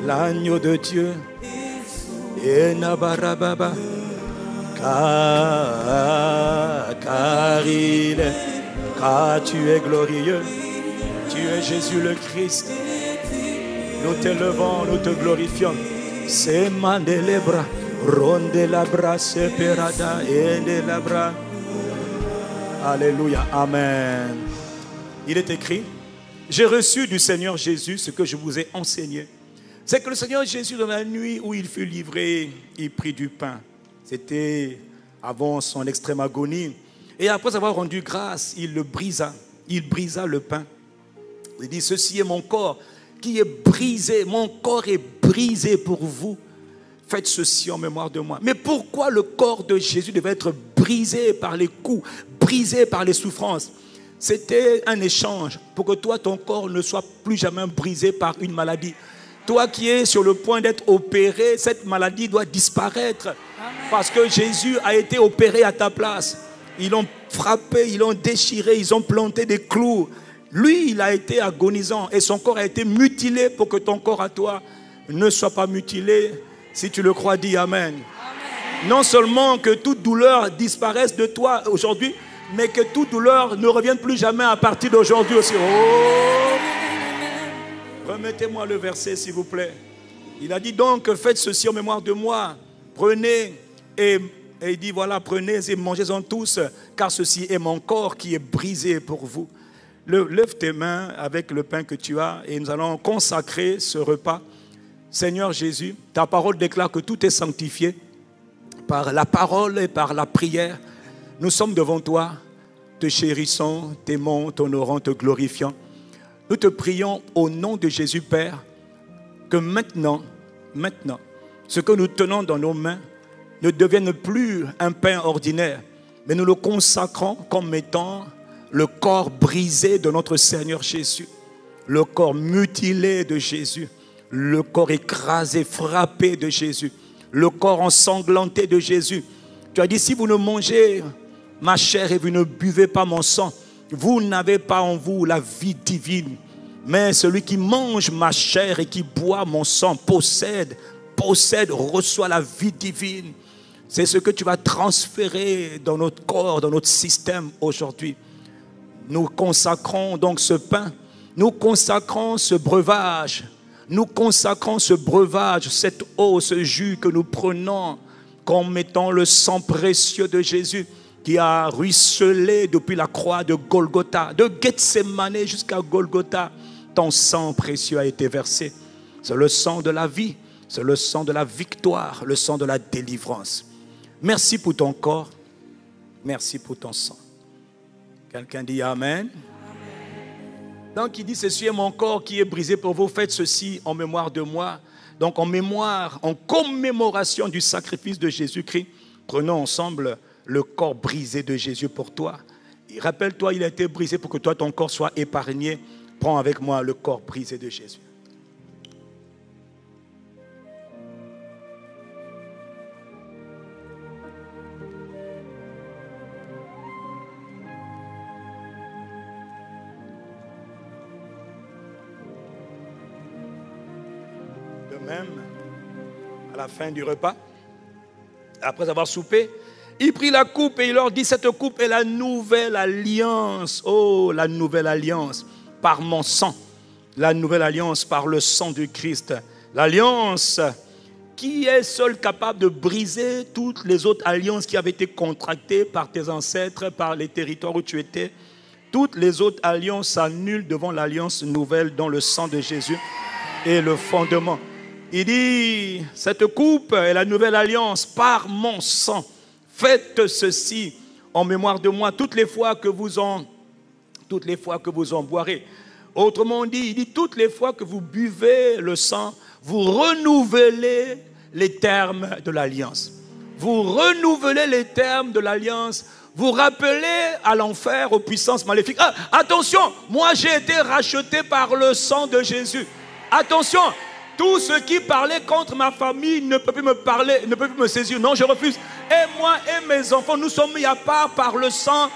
l'agneau de Dieu. Et Nabarababa, car, il est, car tu es glorieux, tu es Jésus le Christ. Nous t'élevons, nous te glorifions. C'est bras, ronde la bras, separada, et de la bras. Alléluia. Amen. Il est écrit, j'ai reçu du Seigneur Jésus ce que je vous ai enseigné. C'est que le Seigneur Jésus, dans la nuit où il fut livré, il prit du pain. C'était avant son extrême agonie. Et après avoir rendu grâce, il le brisa. Il brisa le pain. Il dit, ceci est mon corps qui est brisé. Mon corps est brisé pour vous. Faites ceci en mémoire de moi. Mais pourquoi le corps de Jésus devait être brisé par les coups, brisé par les souffrances? C'était un échange pour que toi, ton corps ne soit plus jamais brisé par une maladie. Toi qui es sur le point d'être opéré, cette maladie doit disparaître. Parce que Jésus a été opéré à ta place. Ils l'ont frappé, ils l'ont déchiré, ils ont planté des clous. Lui, il a été agonisant et son corps a été mutilé pour que ton corps à toi ne soit pas mutilé. Si tu le crois, dis Amen. Non seulement que toute douleur disparaisse de toi aujourd'hui, mais que toute douleur ne revienne plus jamais à partir d'aujourd'hui aussi. Oh Remettez-moi le verset, s'il vous plaît. Il a dit donc, faites ceci en mémoire de moi. Prenez et, il dit, voilà, prenez et mangez-en tous, car ceci est mon corps qui est brisé pour vous. Lève tes mains avec le pain que tu as et nous allons consacrer ce repas. Seigneur Jésus, ta parole déclare que tout est sanctifié par la parole et par la prière. Nous sommes devant toi, te chérissons, t'aimons, t'honorant, te glorifiant. Nous te prions au nom de Jésus, Père, que maintenant, maintenant, ce que nous tenons dans nos mains ne devienne plus un pain ordinaire, mais nous le consacrons comme étant le corps brisé de notre Seigneur Jésus, le corps mutilé de Jésus, le corps écrasé, frappé de Jésus, le corps ensanglanté de Jésus. Tu as dit, si vous ne mangez ma chair et vous ne buvez pas mon sang, vous n'avez pas en vous la vie divine. Mais celui qui mange ma chair et qui boit mon sang possède, possède, reçoit la vie divine. C'est ce que tu vas transférer dans notre corps, dans notre système aujourd'hui. Nous consacrons donc ce pain, nous consacrons ce breuvage, nous consacrons ce breuvage, cette eau, ce jus que nous prenons comme mettant le sang précieux de Jésus qui a ruisselé depuis la croix de Golgotha, de Gethsemane jusqu'à Golgotha. Ton sang précieux a été versé. C'est le sang de la vie, c'est le sang de la victoire, le sang de la délivrance. Merci pour ton corps, merci pour ton sang. Quelqu'un dit Amen. Donc il dit, ceci est mon corps qui est brisé pour vous, faites ceci en mémoire de moi. Donc en mémoire, en commémoration du sacrifice de Jésus-Christ, prenons ensemble le corps brisé de Jésus pour toi. Rappelle-toi, il a été brisé pour que toi, ton corps soit épargné. Prends avec moi le corps brisé de Jésus. De même, à la fin du repas, après avoir soupé, il prit la coupe et il leur dit, cette coupe est la nouvelle alliance. Oh, la nouvelle alliance par mon sang. La nouvelle alliance par le sang du Christ. L'alliance qui est seule capable de briser toutes les autres alliances qui avaient été contractées par tes ancêtres, par les territoires où tu étais. Toutes les autres alliances s'annulent devant l'alliance nouvelle dans le sang de Jésus et le fondement. Il dit, cette coupe est la nouvelle alliance par mon sang. Faites ceci en mémoire de moi toutes les fois que vous en, toutes les fois que vous en boirez. Autrement dit, il dit toutes les fois que vous buvez le sang, vous renouvelez les termes de l'alliance. Vous renouvelez les termes de l'alliance. Vous rappelez à l'enfer, aux puissances maléfiques. Ah, attention, moi j'ai été racheté par le sang de Jésus. Attention, tout ce qui parlait contre ma famille ne peut plus me parler, ne peut plus me saisir. Non, je refuse. Et moi et mes enfants, nous sommes mis à part par le sang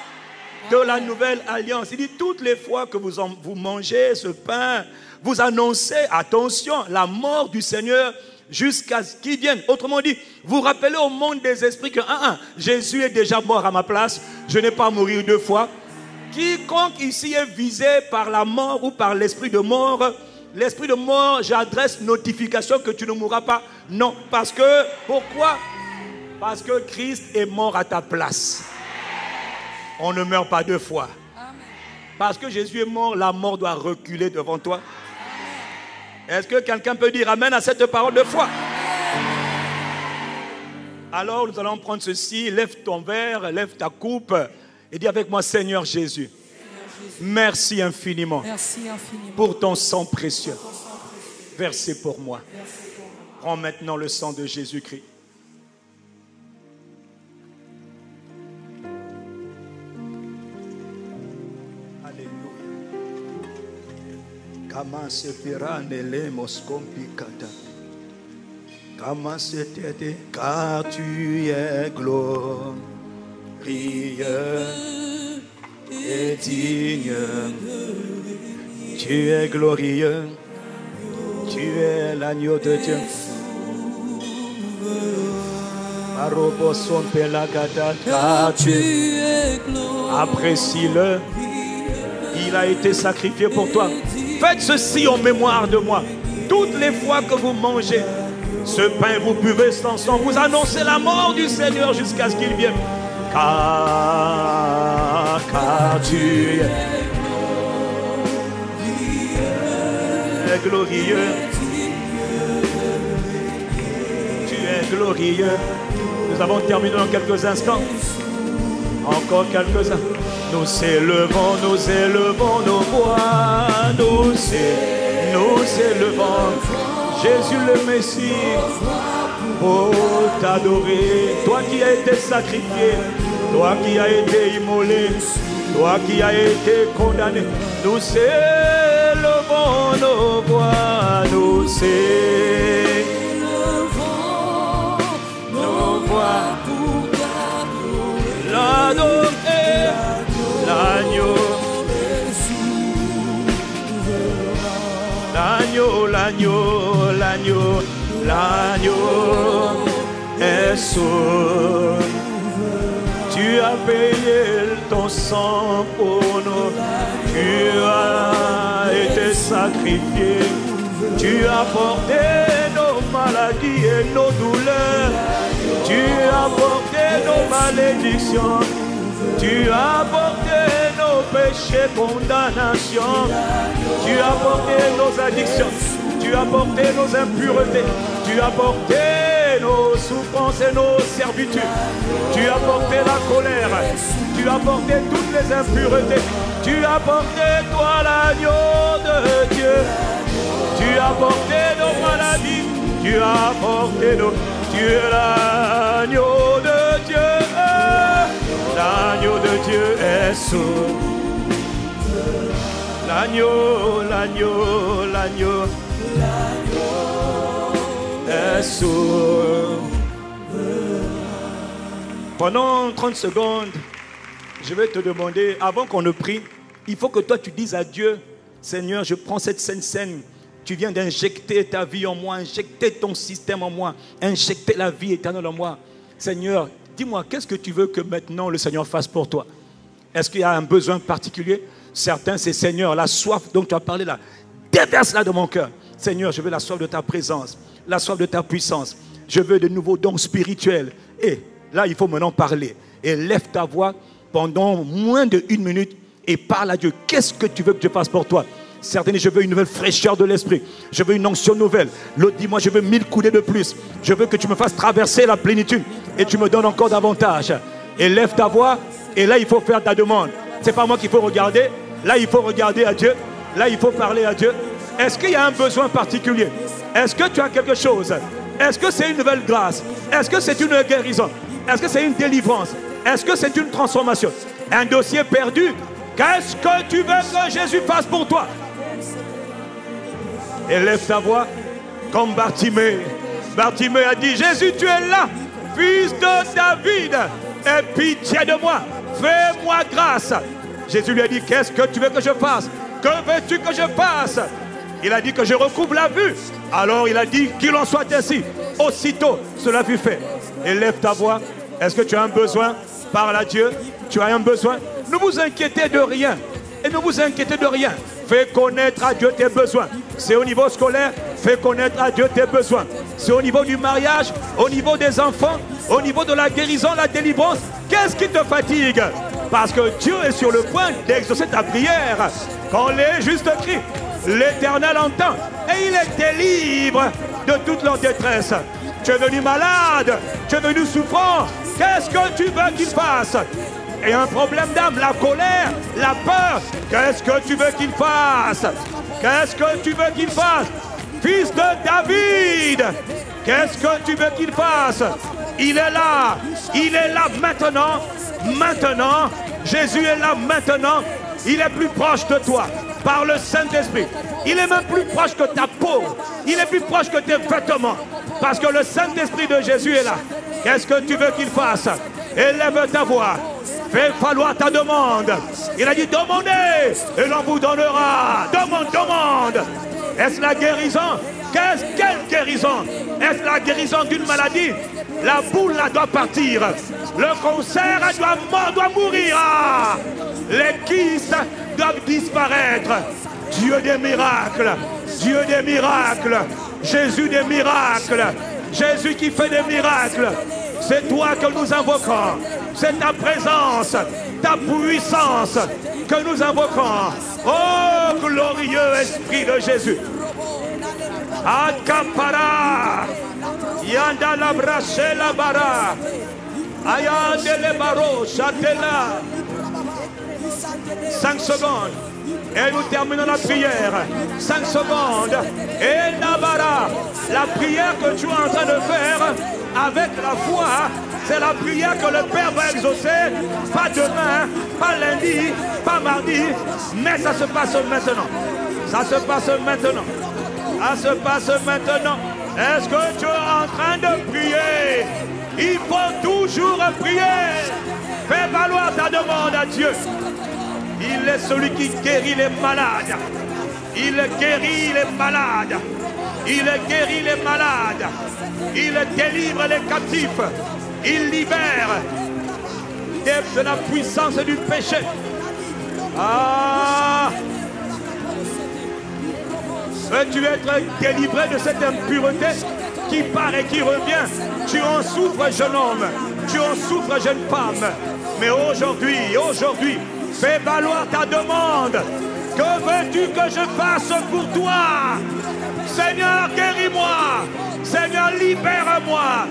de la nouvelle alliance. Il dit toutes les fois que vous, en, vous mangez ce pain, vous annoncez, attention, la mort du Seigneur jusqu'à ce qu'il vienne. Autrement dit, vous rappelez au monde des esprits que un, un, Jésus est déjà mort à ma place, je n'ai pas à mourir deux fois. Quiconque ici est visé par la mort ou par l'esprit de mort, l'esprit de mort, j'adresse notification que tu ne mourras pas. Non, parce que, pourquoi Parce que Christ est mort à ta place. On ne meurt pas deux fois. Parce que Jésus est mort, la mort doit reculer devant toi. Est-ce que quelqu'un peut dire Amen à cette parole de foi Alors nous allons prendre ceci, lève ton verre, lève ta coupe et dis avec moi Seigneur Jésus, merci infiniment, Merci infiniment. pour ton sang précieux versé pour moi. Prends maintenant le sang de Jésus-Christ. Kama sepirane lemos complicata. Kama c'était car tu es glorieux et digne. Tu es glorieux. Tu es l'agneau de Dieu. Maroboson pelagada, car tu Tu es glorieux. apprécie-le. Il a été sacrifié pour toi. Faites ceci en mémoire de moi. Toutes les fois que vous mangez ce pain, vous buvez sans sang, vous annoncez la mort du Seigneur jusqu'à ce qu'il vienne. Car, car tu es glorieux. Tu es glorieux. Nous avons terminé dans quelques instants. Encore quelques-uns. Nous élevons, nous élevons nos voix. Nous, nous élevons. Jésus le Messie. Pour t'adorer. Toi qui as été sacrifié. Toi qui as été immolé. Toi qui as été condamné. Nous élevons nos voix. Nous élevons nos voix. L'adorer, L'agneau, l'agneau, est sourd. Tu as payé ton sang pour nous. Tu as été sacrifié. Tu as porté nos maladies et nos douleurs. Tu as porté nos malédictions. Tu as porté nos péchés, condamnation. Tu as porté nos addictions. Tu as porté nos impuretés. Tu as porté nos souffrances et nos servitudes. Tu as porté la colère. Tu as porté toutes les impuretés. Tu as porté, toi, l'agneau de Dieu. Tu as porté nos maladies. Tu as porté nos... Tu es l'agneau de Dieu. L'agneau de Dieu est sourd. L'agneau, l'agneau, l'agneau. Pendant 30 secondes, je vais te demander, avant qu'on ne prie, il faut que toi tu dises à Dieu, Seigneur, je prends cette scène scène. Tu viens d'injecter ta vie en moi, injecter ton système en moi, injecter la vie éternelle en moi. Seigneur, dis-moi, qu'est-ce que tu veux que maintenant le Seigneur fasse pour toi? Est-ce qu'il y a un besoin particulier? Certains, c'est Seigneur, la soif dont tu as parlé là, déverse-la de mon cœur. Seigneur, je veux la soif de ta présence, la soif de ta puissance. Je veux de nouveaux dons spirituels. Et là, il faut maintenant parler. Et lève ta voix pendant moins de une minute et parle à Dieu. Qu'est-ce que tu veux que je fasse pour toi? Certains disent, je veux une nouvelle fraîcheur de l'esprit. Je veux une onction nouvelle. L'autre dit, moi, je veux mille coudées de plus. Je veux que tu me fasses traverser la plénitude et tu me donnes encore davantage. Et lève ta voix. Et là, il faut faire ta demande. C'est pas moi qu'il faut regarder. Là, il faut regarder à Dieu. Là, il faut parler à Dieu. Est-ce qu'il y a un besoin particulier? Est-ce que tu as quelque chose? Est-ce que c'est une nouvelle grâce? Est-ce que c'est une guérison? Est-ce que c'est une délivrance? Est-ce que c'est une transformation? Un dossier perdu? Qu'est-ce que tu veux que Jésus fasse pour toi? Élève ta voix comme Bartimée. Bartimée a dit, Jésus, tu es là, fils de David, aie pitié de moi, fais-moi grâce. Jésus lui a dit, qu'est-ce que tu veux que je fasse? Que veux-tu que je fasse? Il a dit que je recouvre la vue. Alors il a dit, qu'il en soit ainsi. Aussitôt, cela fut fait. Élève ta voix. Est-ce que tu as un besoin? Parle à Dieu. Tu as un besoin? Ne vous inquiétez de rien. Et ne vous inquiétez de rien. Fais connaître à Dieu tes besoins. C'est au niveau scolaire, fais connaître à Dieu tes besoins. C'est au niveau du mariage, au niveau des enfants, au niveau de la guérison, la délivrance. Qu'est-ce qui te fatigue? Parce que Dieu est sur le point d'exaucer ta prière. Quand les justes crient, l'Éternel entend et il les délivre de toute leur détresse. Tu es venu malade, tu es venu souffrant. Qu'est-ce que tu veux qu'il fasse? Et un problème d'âme, la colère, la peur. Qu'est-ce que tu veux qu'il fasse? Qu'est-ce que tu veux qu'il fasse? Fils de David, qu'est-ce que tu veux qu'il fasse? Il est là, il est là maintenant, maintenant. Jésus est là maintenant. Il est plus proche de toi par le Saint-Esprit. Il est même plus proche que ta peau. Il est plus proche que tes vêtements. Parce que le Saint-Esprit de Jésus est là. Qu'est-ce que tu veux qu'il fasse? Élève ta voix. Fais falloir ta demande. Il a dit demandez et l'on vous donnera. Demande, demande. Est-ce la guérison? Quelle guérison? Est-ce la guérison d'une maladie? La boule doit partir. Le cancer doit, doit mourir. Ah! Les kystes doivent disparaître. Dieu des miracles. Dieu des miracles. Jésus des miracles. Jésus qui fait des miracles. C'est toi que nous invoquons. C'est ta présence, ta puissance que nous invoquons. Oh, glorieux Esprit de Jésus. Akapara. Yanda la la bara. Ayande le baro. Chatela. Cinq secondes. Et nous terminons la prière. Cinq secondes. Et Nabara. La prière que tu es en train de faire avec la foi, c'est la prière que le Père va exaucer. Pas demain, pas lundi, pas mardi. Mais ça se passe maintenant. Ça se passe maintenant. Ça se passe maintenant. Est-ce que tu es en train de prier? Il faut toujours prier. Fais valoir ta demande à Dieu. Il est celui qui guérit les malades. Il guérit les malades. Il guérit les malades. Il délivre les captifs. Il libère de la puissance du péché. Ah Veux-tu être délivré de cette impureté qui part et qui revient? Tu en souffres, jeune homme. Tu en souffres, jeune femme. Mais aujourd'hui, aujourd'hui, fais valoir ta demande. Que veux-tu que je fasse pour toi? Seigneur, guéris-moi. Seigneur, libère-moi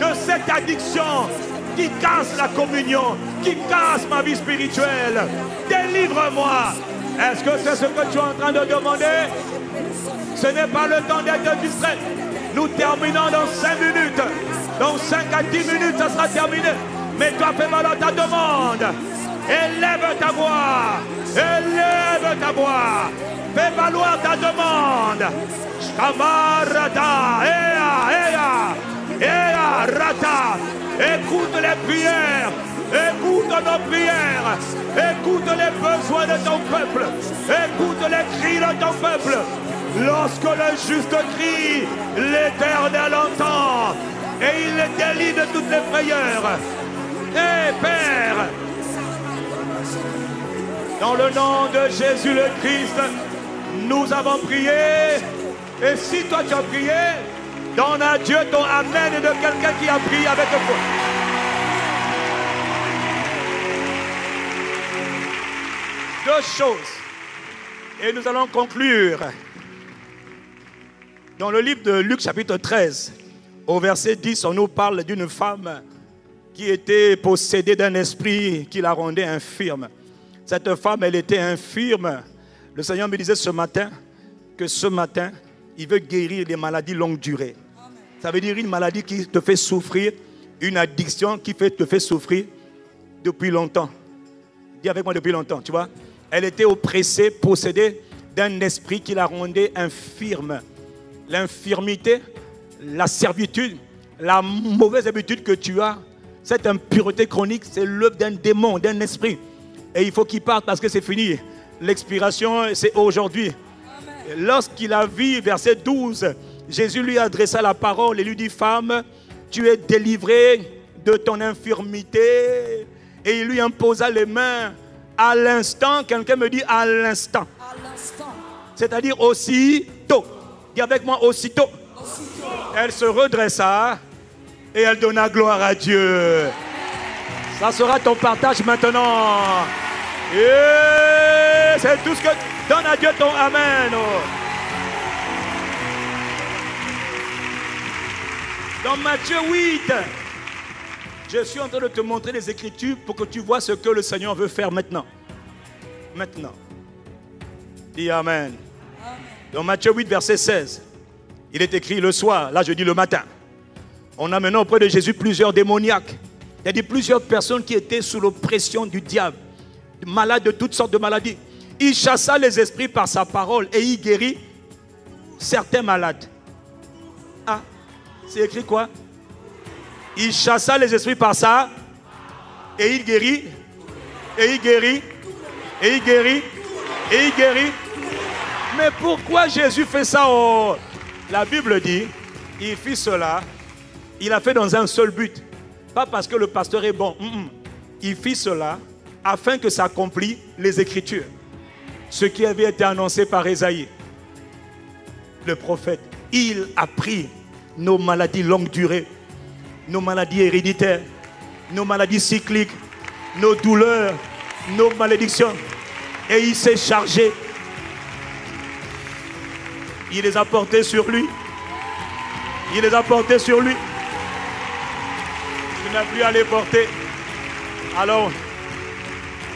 de cette addiction qui casse la communion, qui casse ma vie spirituelle. Délivre-moi. Est-ce que c'est ce que tu es en train de demander? Ce n'est pas le temps d'être distrait. Nous terminons dans 5 minutes. Dans 5 à 10 minutes, ça sera terminé. Mais toi, fais à ta demande. Élève ta voix. Élève ta voix. Fais valoir ta demande. Shamarata. Ea, ea. Ea, rata. Écoute les prières. Écoute nos prières. Écoute les besoins de ton peuple. Écoute les cris de ton peuple. Lorsque le juste crie, l'éternel entend. Et il délivre de toutes les frayeurs. Et Père, dans le nom de Jésus le Christ, nous avons prié. Et si toi tu as prié, donne à Dieu ton Amen de quelqu'un qui a prié avec toi. Deux choses. Et nous allons conclure. Dans le livre de Luc chapitre 13, au verset 10, on nous parle d'une femme qui était possédée d'un esprit qui la rendait infirme. Cette femme, elle était infirme. Le Seigneur me disait ce matin que ce matin, il veut guérir les maladies longue durée. Ça veut dire une maladie qui te fait souffrir, une addiction qui te fait souffrir depuis longtemps. Dis avec moi depuis longtemps, tu vois. Elle était oppressée, possédée d'un esprit qui la rendait infirme. L'infirmité, la servitude, la mauvaise habitude que tu as, cette impureté chronique, c'est l'œuvre d'un démon, d'un esprit. Et il faut qu'il parte parce que c'est fini. L'expiration, c'est aujourd'hui. Lorsqu'il a vu, verset 12, Jésus lui adressa la parole et lui dit, femme, tu es délivrée de ton infirmité. Et il lui imposa les mains à l'instant. Quelqu'un me dit à l'instant. C'est-à-dire aussitôt. Dis avec moi aussitôt. Elle se redressa et elle donna gloire à Dieu. Ça sera ton partage maintenant. Et c'est tout ce que... Donne à Dieu ton Amen. Dans Matthieu 8, je suis en train de te montrer les Écritures pour que tu vois ce que le Seigneur veut faire maintenant. Maintenant. Dis Amen. Dans Matthieu 8, verset 16, il est écrit le soir, là je dis le matin. On a maintenant auprès de Jésus plusieurs démoniaques. C'est-à-dire plusieurs personnes qui étaient sous l'oppression du diable, malades de toutes sortes de maladies. Il chassa les esprits par sa parole et il guérit certains malades. Ah, c'est écrit quoi? Il chassa les esprits par ça et il guérit, et il guérit, et il guérit, et il guérit. Mais pourquoi Jésus fait ça? Oh La Bible dit, il fit cela, il a fait dans un seul but. Pas parce que le pasteur est bon. Il fit cela afin que s'accomplissent les Écritures. Ce qui avait été annoncé par Ésaïe, le prophète. Il a pris nos maladies longue durée, nos maladies héréditaires, nos maladies cycliques, nos douleurs, nos malédictions. Et il s'est chargé. Il les a portés sur lui. Il les a portés sur lui. Tu n'as plus à les porter. Alors,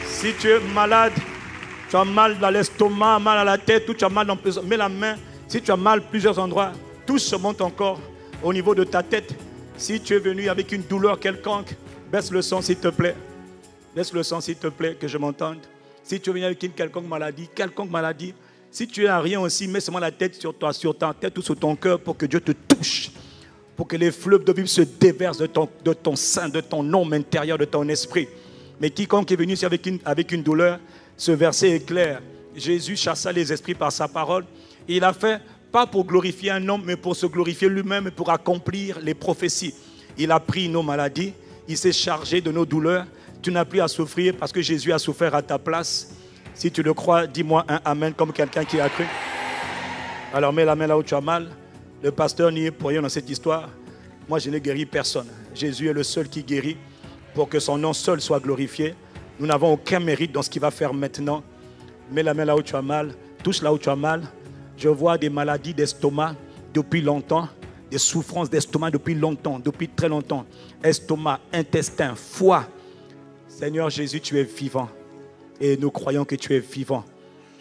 si tu es malade, tu as mal dans l'estomac, mal à la tête, ou tu as mal dans plusieurs... Mets la main. Si tu as mal plusieurs endroits, tout se monte encore au niveau de ta tête. Si tu es venu avec une douleur quelconque, baisse le son s'il te plaît. Baisse le son s'il te plaît, que je m'entende. Si tu es venu avec une quelconque maladie, quelconque maladie, si tu n'as rien aussi, mets seulement la tête sur toi, sur ta tête ou sur ton cœur pour que Dieu te touche. Pour que les fleuves de vie se déversent de ton, sein, de ton homme intérieur, de ton esprit. Mais quiconque est venu ici avec une, douleur, ce verset est clair. Jésus chassa les esprits par sa parole. Il a fait, pas pour glorifier un homme, mais pour se glorifier lui-même et pour accomplir les prophéties. Il a pris nos maladies, il s'est chargé de nos douleurs. Tu n'as plus à souffrir parce que Jésus a souffert à ta place. Si tu le crois, dis-moi un Amen comme quelqu'un qui a cru. Alors mets la main là où tu as mal. Le pasteur n'y est pour rien dans cette histoire. Moi, je n'ai guéri personne. Jésus est le seul qui guérit pour que son nom seul soit glorifié. Nous n'avons aucun mérite dans ce qu'il va faire maintenant. Mets la main là où tu as mal. Touche là où tu as mal. Je vois des maladies d'estomac depuis longtemps, des souffrances d'estomac depuis longtemps, depuis très longtemps. Estomac, intestin, foie. Seigneur Jésus, tu es vivant. Et nous croyons que tu es vivant.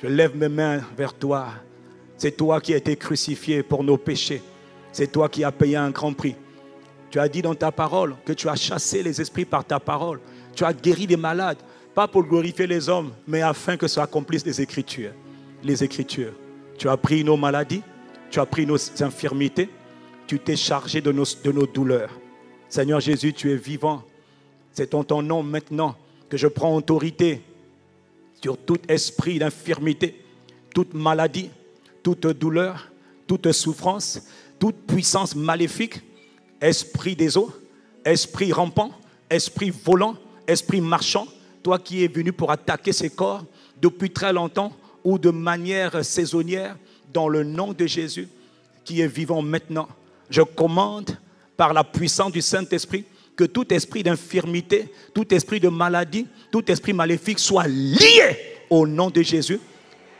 Je lève mes mains vers toi. C'est toi qui as été crucifié pour nos péchés. C'est toi qui as payé un grand prix. Tu as dit dans ta parole que tu as chassé les esprits par ta parole. Tu as guéri les malades, pas pour glorifier les hommes, mais afin que s'accomplissent les Écritures. Les Écritures. Tu as pris nos maladies, tu as pris nos infirmités, tu t'es chargé de nos douleurs. Seigneur Jésus, tu es vivant. C'est en ton nom maintenant que je prends autorité sur tout esprit d'infirmité, toute maladie, toute douleur, toute souffrance, toute puissance maléfique, esprit des eaux, esprit rampant, esprit volant, esprit marchand, toi qui es venu pour attaquer ces corps depuis très longtemps ou de manière saisonnière, dans le nom de Jésus qui est vivant maintenant, je commande par la puissance du Saint-Esprit que tout esprit d'infirmité, tout esprit de maladie, tout esprit maléfique soit lié au nom de Jésus.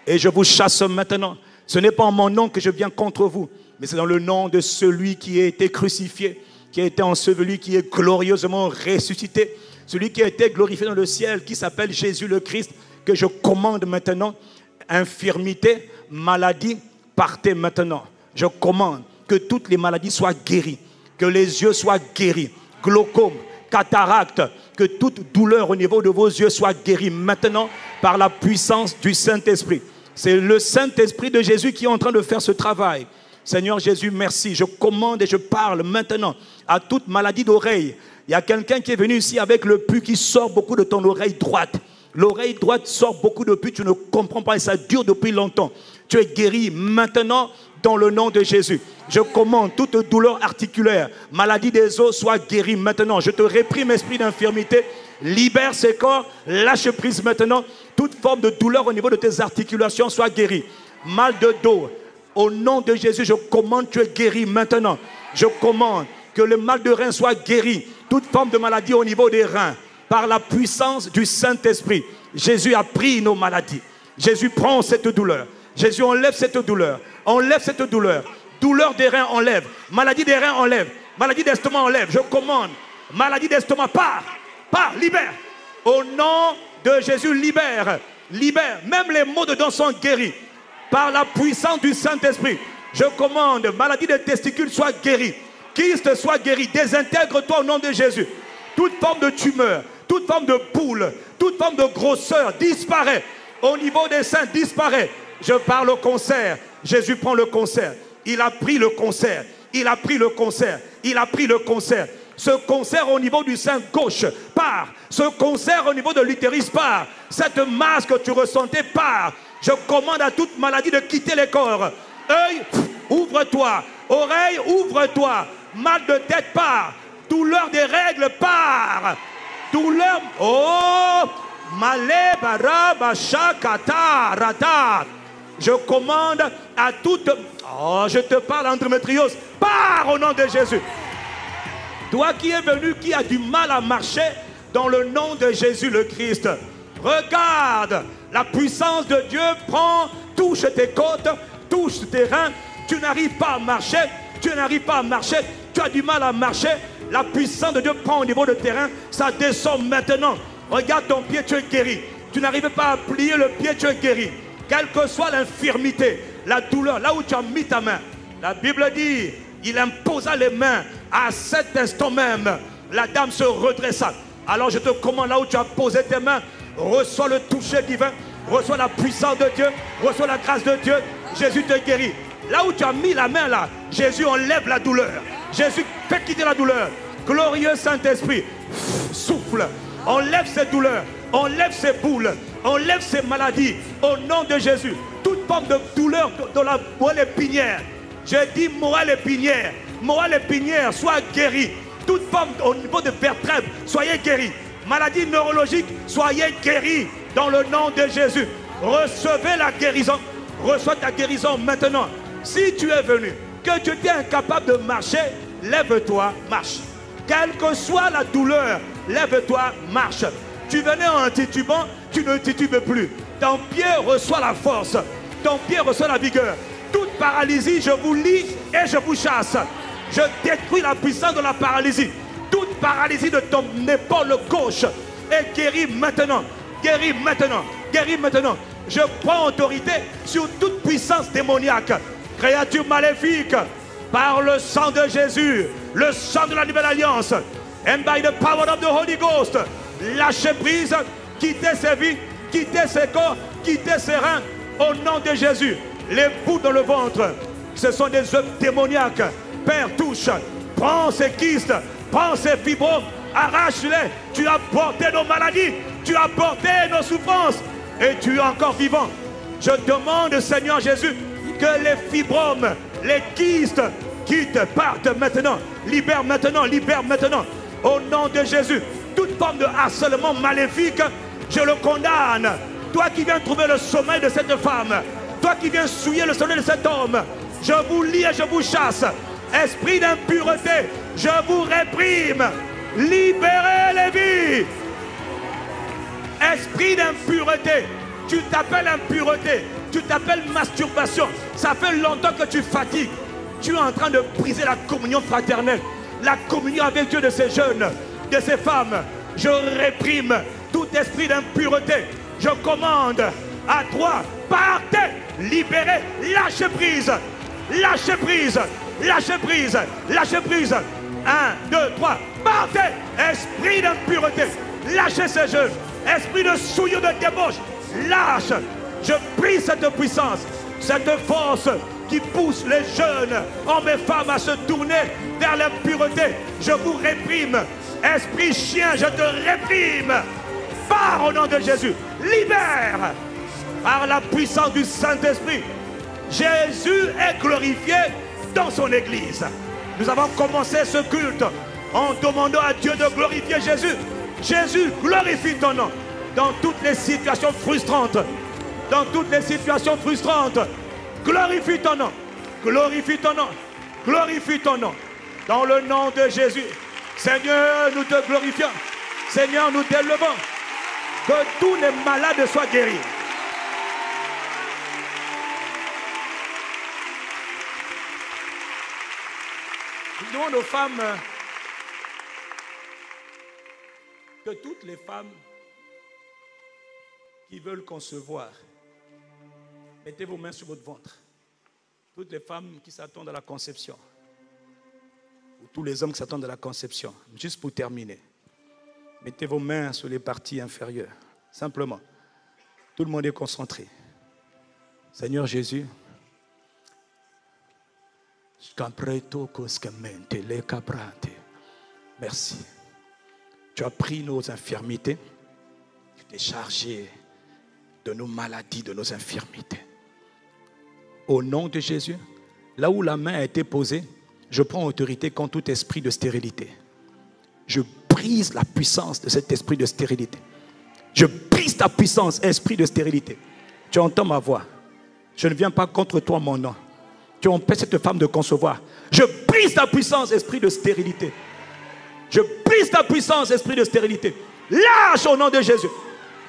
Et je vous chasse maintenant. Ce n'est pas en mon nom que je viens contre vous, mais c'est dans le nom de celui qui a été crucifié, qui a été enseveli, qui est glorieusement ressuscité, celui qui a été glorifié dans le ciel, qui s'appelle Jésus le Christ, que je commande maintenant. Infirmité, maladie, partez maintenant. Je commande que toutes les maladies soient guéries, que les yeux soient guéris, glaucome, cataracte, que toute douleur au niveau de vos yeux soit guérie maintenant par la puissance du Saint-Esprit. C'est le Saint-Esprit de Jésus qui est en train de faire ce travail. Seigneur Jésus, merci. Je commande et je parle maintenant à toute maladie d'oreille. Il y a quelqu'un qui est venu ici avec le pu qui sort beaucoup de ton oreille droite. L'oreille droite sort beaucoup de pu, tu ne comprends pas et ça dure depuis longtemps. Tu es guéri maintenant dans le nom de Jésus. Je commande toute douleur articulaire, maladie des os, soit guérie maintenant. Je te réprime, esprit d'infirmité. Libère ces corps, lâche prise maintenant. Toute forme de douleur au niveau de tes articulations soit guérie. Mal de dos, au nom de Jésus, je commande, tu es guéri maintenant. Je commande que le mal de rein soit guéri. Toute forme de maladie au niveau des reins, par la puissance du Saint-Esprit. Jésus a pris nos maladies. Jésus prend cette douleur. Jésus enlève cette douleur. Enlève cette douleur. Douleur des reins enlève. Maladie des reins enlève. Maladie d'estomac enlève. Je commande. Maladie d'estomac part. Part. Libère. Au nom de Jésus, libère. Libère. Même les maux de dents sont guéris. Par la puissance du Saint-Esprit. Je commande. Maladie des testicules soit guérie. Kyste soit guéri. Désintègre-toi au nom de Jésus. Toute forme de tumeur, toute forme de poule, toute forme de grosseur disparaît. Au niveau des seins, disparaît. Je parle au concert. Jésus prend le concert. Il a pris le concert. Il a pris le concert. Il a pris le concert. Ce concert au niveau du sein gauche part. Ce concert au niveau de l'utérus part. Cette masse que tu ressentais part. Je commande à toute maladie de quitter les corps. Œil, ouvre-toi. Oreille, ouvre-toi. Mal de tête part. Douleur des règles part. Douleur. Oh! Rata. Je commande à toute. Oh, je te parle, endométriose. Pars au nom de Jésus. Toi qui es venu, qui a du mal à marcher, dans le nom de Jésus le Christ. Regarde, la puissance de Dieu prend, touche tes côtes, touche tes reins. Tu n'arrives pas à marcher, tu n'arrives pas à marcher, tu as du mal à marcher. La puissance de Dieu prend au niveau de terrain, ça descend maintenant. Regarde ton pied, tu es guéri. Tu n'arrives pas à plier le pied, tu es guéri. Quelle que soit l'infirmité, la douleur, là où tu as mis ta main. La Bible dit, il imposa les mains. À cet instant même, la dame se redressa. Alors je te commande là où tu as posé tes mains, reçois le toucher divin, reçois la puissance de Dieu, reçois la grâce de Dieu. Jésus te guérit. Là où tu as mis la main là, Jésus enlève la douleur. Jésus fait quitter la douleur. Glorieux Saint-Esprit, souffle, enlève ces douleurs, enlève ces boules, enlève ces maladies au nom de Jésus. Toute forme de douleur dans la moelle épinière. Je dis moelle épinière, moelle épinière, sois guérie. Toute forme au niveau de vertèbre, soyez guéris. Maladie neurologique, soyez guéris dans le nom de Jésus. Recevez la guérison. Reçois ta guérison maintenant. Si tu es venu, que tu étais incapable de marcher, lève-toi, marche. Quelle que soit la douleur, lève-toi, marche. Tu venais en titubant, tu ne titubes plus. Ton pied reçoit la force. Ton pied reçoit la vigueur. Toute paralysie, je vous lis et je vous chasse. Je détruis la puissance de la paralysie. Toute paralysie de ton épaule gauche est guérie maintenant. Guérie maintenant. Guérie maintenant. Je prends autorité sur toute puissance démoniaque. Créature maléfique, par le sang de Jésus, le sang de la nouvelle alliance, and by the power of the Holy Ghost, lâchez prise, quittez ses vies, quittez ses corps, quittez ses reins, au nom de Jésus. Les bouts dans le ventre, ce sont des œuvres démoniaques. Père, touche, prends ces kystes, prends ces fibromes, arrache-les. Tu as porté nos maladies, tu as porté nos souffrances, et tu es encore vivant. Je demande, Seigneur Jésus, que les fibromes, les kystes quittent, partent maintenant. Libère maintenant, libère maintenant. Au nom de Jésus, toute forme de harcèlement maléfique, je le condamne. Toi qui viens trouver le sommeil de cette femme, toi qui viens souiller le sommeil de cet homme, je vous lie et je vous chasse. Esprit d'impureté, je vous réprime. Libérez les vies. Esprit d'impureté, tu t'appelles impureté, tu t'appelles masturbation. Ça fait longtemps que tu fatigues. Tu es en train de briser la communion fraternelle, la communion avec Dieu de ces jeunes, de ces femmes. Je réprime tout esprit d'impureté. Je commande à toi, partez, libérez, lâchez prise, lâchez prise, lâchez prise, lâchez prise. Un, deux, trois, partez, esprit d'impureté, lâchez ces jeunes, esprit de souillure de débauche, lâche. Je prie cette puissance, cette force qui pousse les jeunes hommes et femmes à se tourner vers l'impureté. Je vous réprime. Esprit chien, je te réprime. Pars au nom de Jésus. Libère par la puissance du Saint-Esprit. Jésus est glorifié dans son Église. Nous avons commencé ce culte en demandant à Dieu de glorifier Jésus. Jésus, glorifie ton nom dans toutes les situations frustrantes. Dans toutes les situations frustrantes. Glorifie ton nom. Glorifie ton nom. Glorifie ton nom. Dans le nom de Jésus. Seigneur, nous te glorifions. Seigneur, nous t'élevons. Que tous les malades soient guéris. Je demande aux femmes que toutes les femmes qui veulent concevoir, mettez vos mains sur votre ventre. Toutes les femmes qui s'attendent à la conception, ou tous les hommes qui s'attendent à la conception, juste pour terminer, mettez vos mains sur les parties inférieures, simplement. Tout le monde est concentré. Seigneur Jésus, merci. Tu as pris nos infirmités, tu t'es chargé de nos maladies, de nos infirmités. Au nom de Jésus, là où la main a été posée, je prends autorité contre tout esprit de stérilité. Je brise la puissance de cet esprit de stérilité. Je brise ta puissance, esprit de stérilité. Tu entends ma voix. Je ne viens pas contre toi, mon nom. Tu empêches cette femme de concevoir. Je brise ta puissance, esprit de stérilité. Je brise ta puissance, esprit de stérilité. Lâche au nom de Jésus.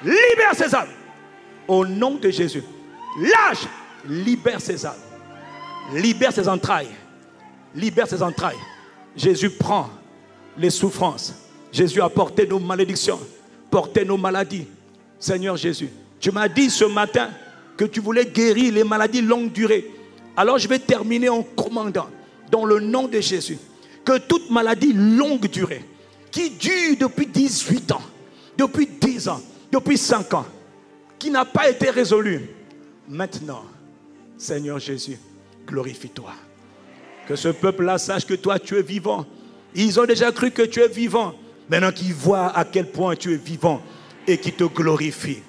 Libère ces âmes. Au nom de Jésus. Lâche. Libère ses âmes. Libère ses entrailles. Libère ses entrailles. Jésus prend les souffrances. Jésus a porté nos malédictions, porté nos maladies. Seigneur Jésus, tu m'as dit ce matin que tu voulais guérir les maladies longue durée. Alors je vais terminer en commandant, dans le nom de Jésus, que toute maladie longue durée, qui dure depuis 18 ans, depuis 10 ans, depuis 5 ans, qui n'a pas été résolue, maintenant, Seigneur Jésus, glorifie-toi. Que ce peuple-là sache que toi, tu es vivant. Ils ont déjà cru que tu es vivant. Maintenant qu'ils voient à quel point tu es vivant et qu'ils te glorifient.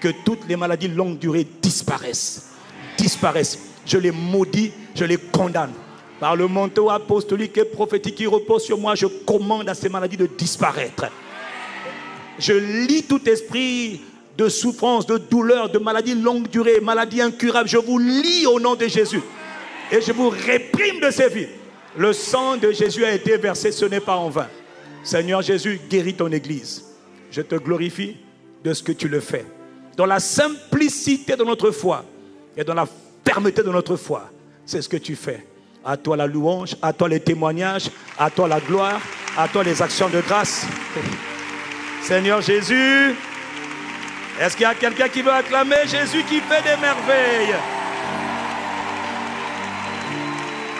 Que toutes les maladies longue durée disparaissent. Disparaissent. Je les maudis, je les condamne. Par le manteau apostolique et prophétique qui repose sur moi, je commande à ces maladies de disparaître. Je lis tout esprit de souffrance, de douleur, de maladie longue durée, maladie incurable. Je vous lis au nom de Jésus. Et je vous réprime de ces vies. Le sang de Jésus a été versé, ce n'est pas en vain. Seigneur Jésus, guéris ton Église. Je te glorifie de ce que tu le fais. Dans la simplicité de notre foi et dans la fermeté de notre foi, c'est ce que tu fais. À toi la louange, à toi les témoignages, à toi la gloire, à toi les actions de grâce. Seigneur Jésus, est-ce qu'il y a quelqu'un qui veut acclamer Jésus qui fait des merveilles?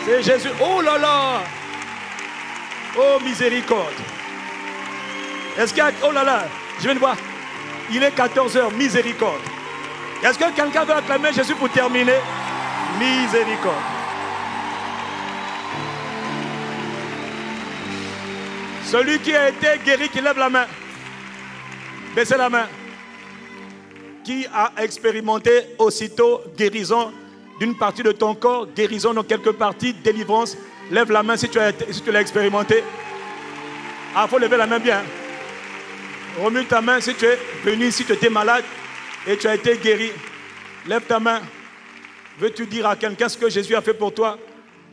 C'est Jésus. Oh là là Oh miséricorde. Est-ce qu'il y a... Oh là là, je viens de voir. Il est 14h, miséricorde. Est-ce que quelqu'un veut acclamer Jésus pour terminer? Miséricorde. Celui qui a été guéri, qui lève la main. Baissez la main. A expérimenté aussitôt guérison d'une partie de ton corps, guérison dans quelques parties, délivrance. Lève la main si tu, si tu l'as expérimenté. Ah, faut lever la main bien. Remue ta main si tu es venu ici, tu étais malade et tu as été guéri. Lève ta main. Veux-tu dire à quelqu'un ce que Jésus a fait pour toi?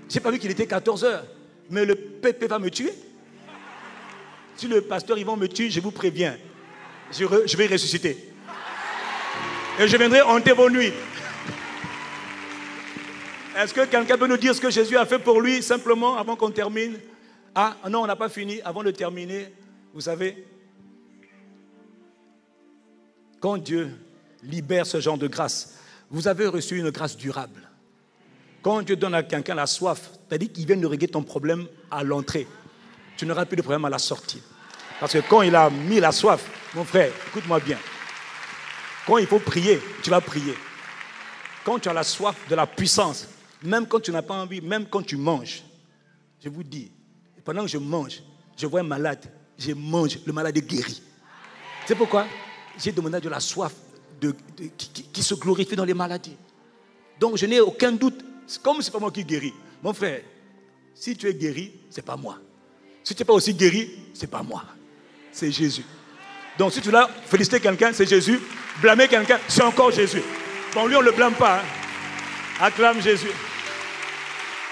J'ai pas vu qu'il était 14 heures, mais le pépé va me tuer. Si le pasteur Yvan me tue, je vous préviens, je vais ressusciter. Et je viendrai hanter vos nuits. Est-ce que quelqu'un peut nous dire ce que Jésus a fait pour lui simplement avant qu'on termine? Ah non, on n'a pas fini. Avant de terminer, vous savez, quand Dieu libère ce genre de grâce, vous avez reçu une grâce durable. Quand Dieu donne à quelqu'un la soif, c'est-à-dire qu'il vient de régler ton problème à l'entrée, tu n'auras plus de problème à la sortie. Parce que quand il a mis la soif, mon frère, écoute-moi bien, quand il faut prier, tu vas prier. Quand tu as la soif de la puissance, même quand tu n'as pas envie, même quand tu manges, je vous dis, pendant que je mange, je vois un malade, je mange, le malade est guéri. C'est pourquoi j'ai demandé de la soif de, qui, se glorifie dans les maladies. Donc je n'ai aucun doute. Comme ce n'est pas moi qui guéris. Mon frère, si tu es guéri, ce n'est pas moi. Si tu n'es pas aussi guéri, ce n'est pas moi. C'est Jésus. Donc si tu l'as félicité quelqu'un, c'est Jésus. Blâmer quelqu'un, c'est encore Jésus. Bon, lui, on ne le blâme pas. Hein. Acclame Jésus.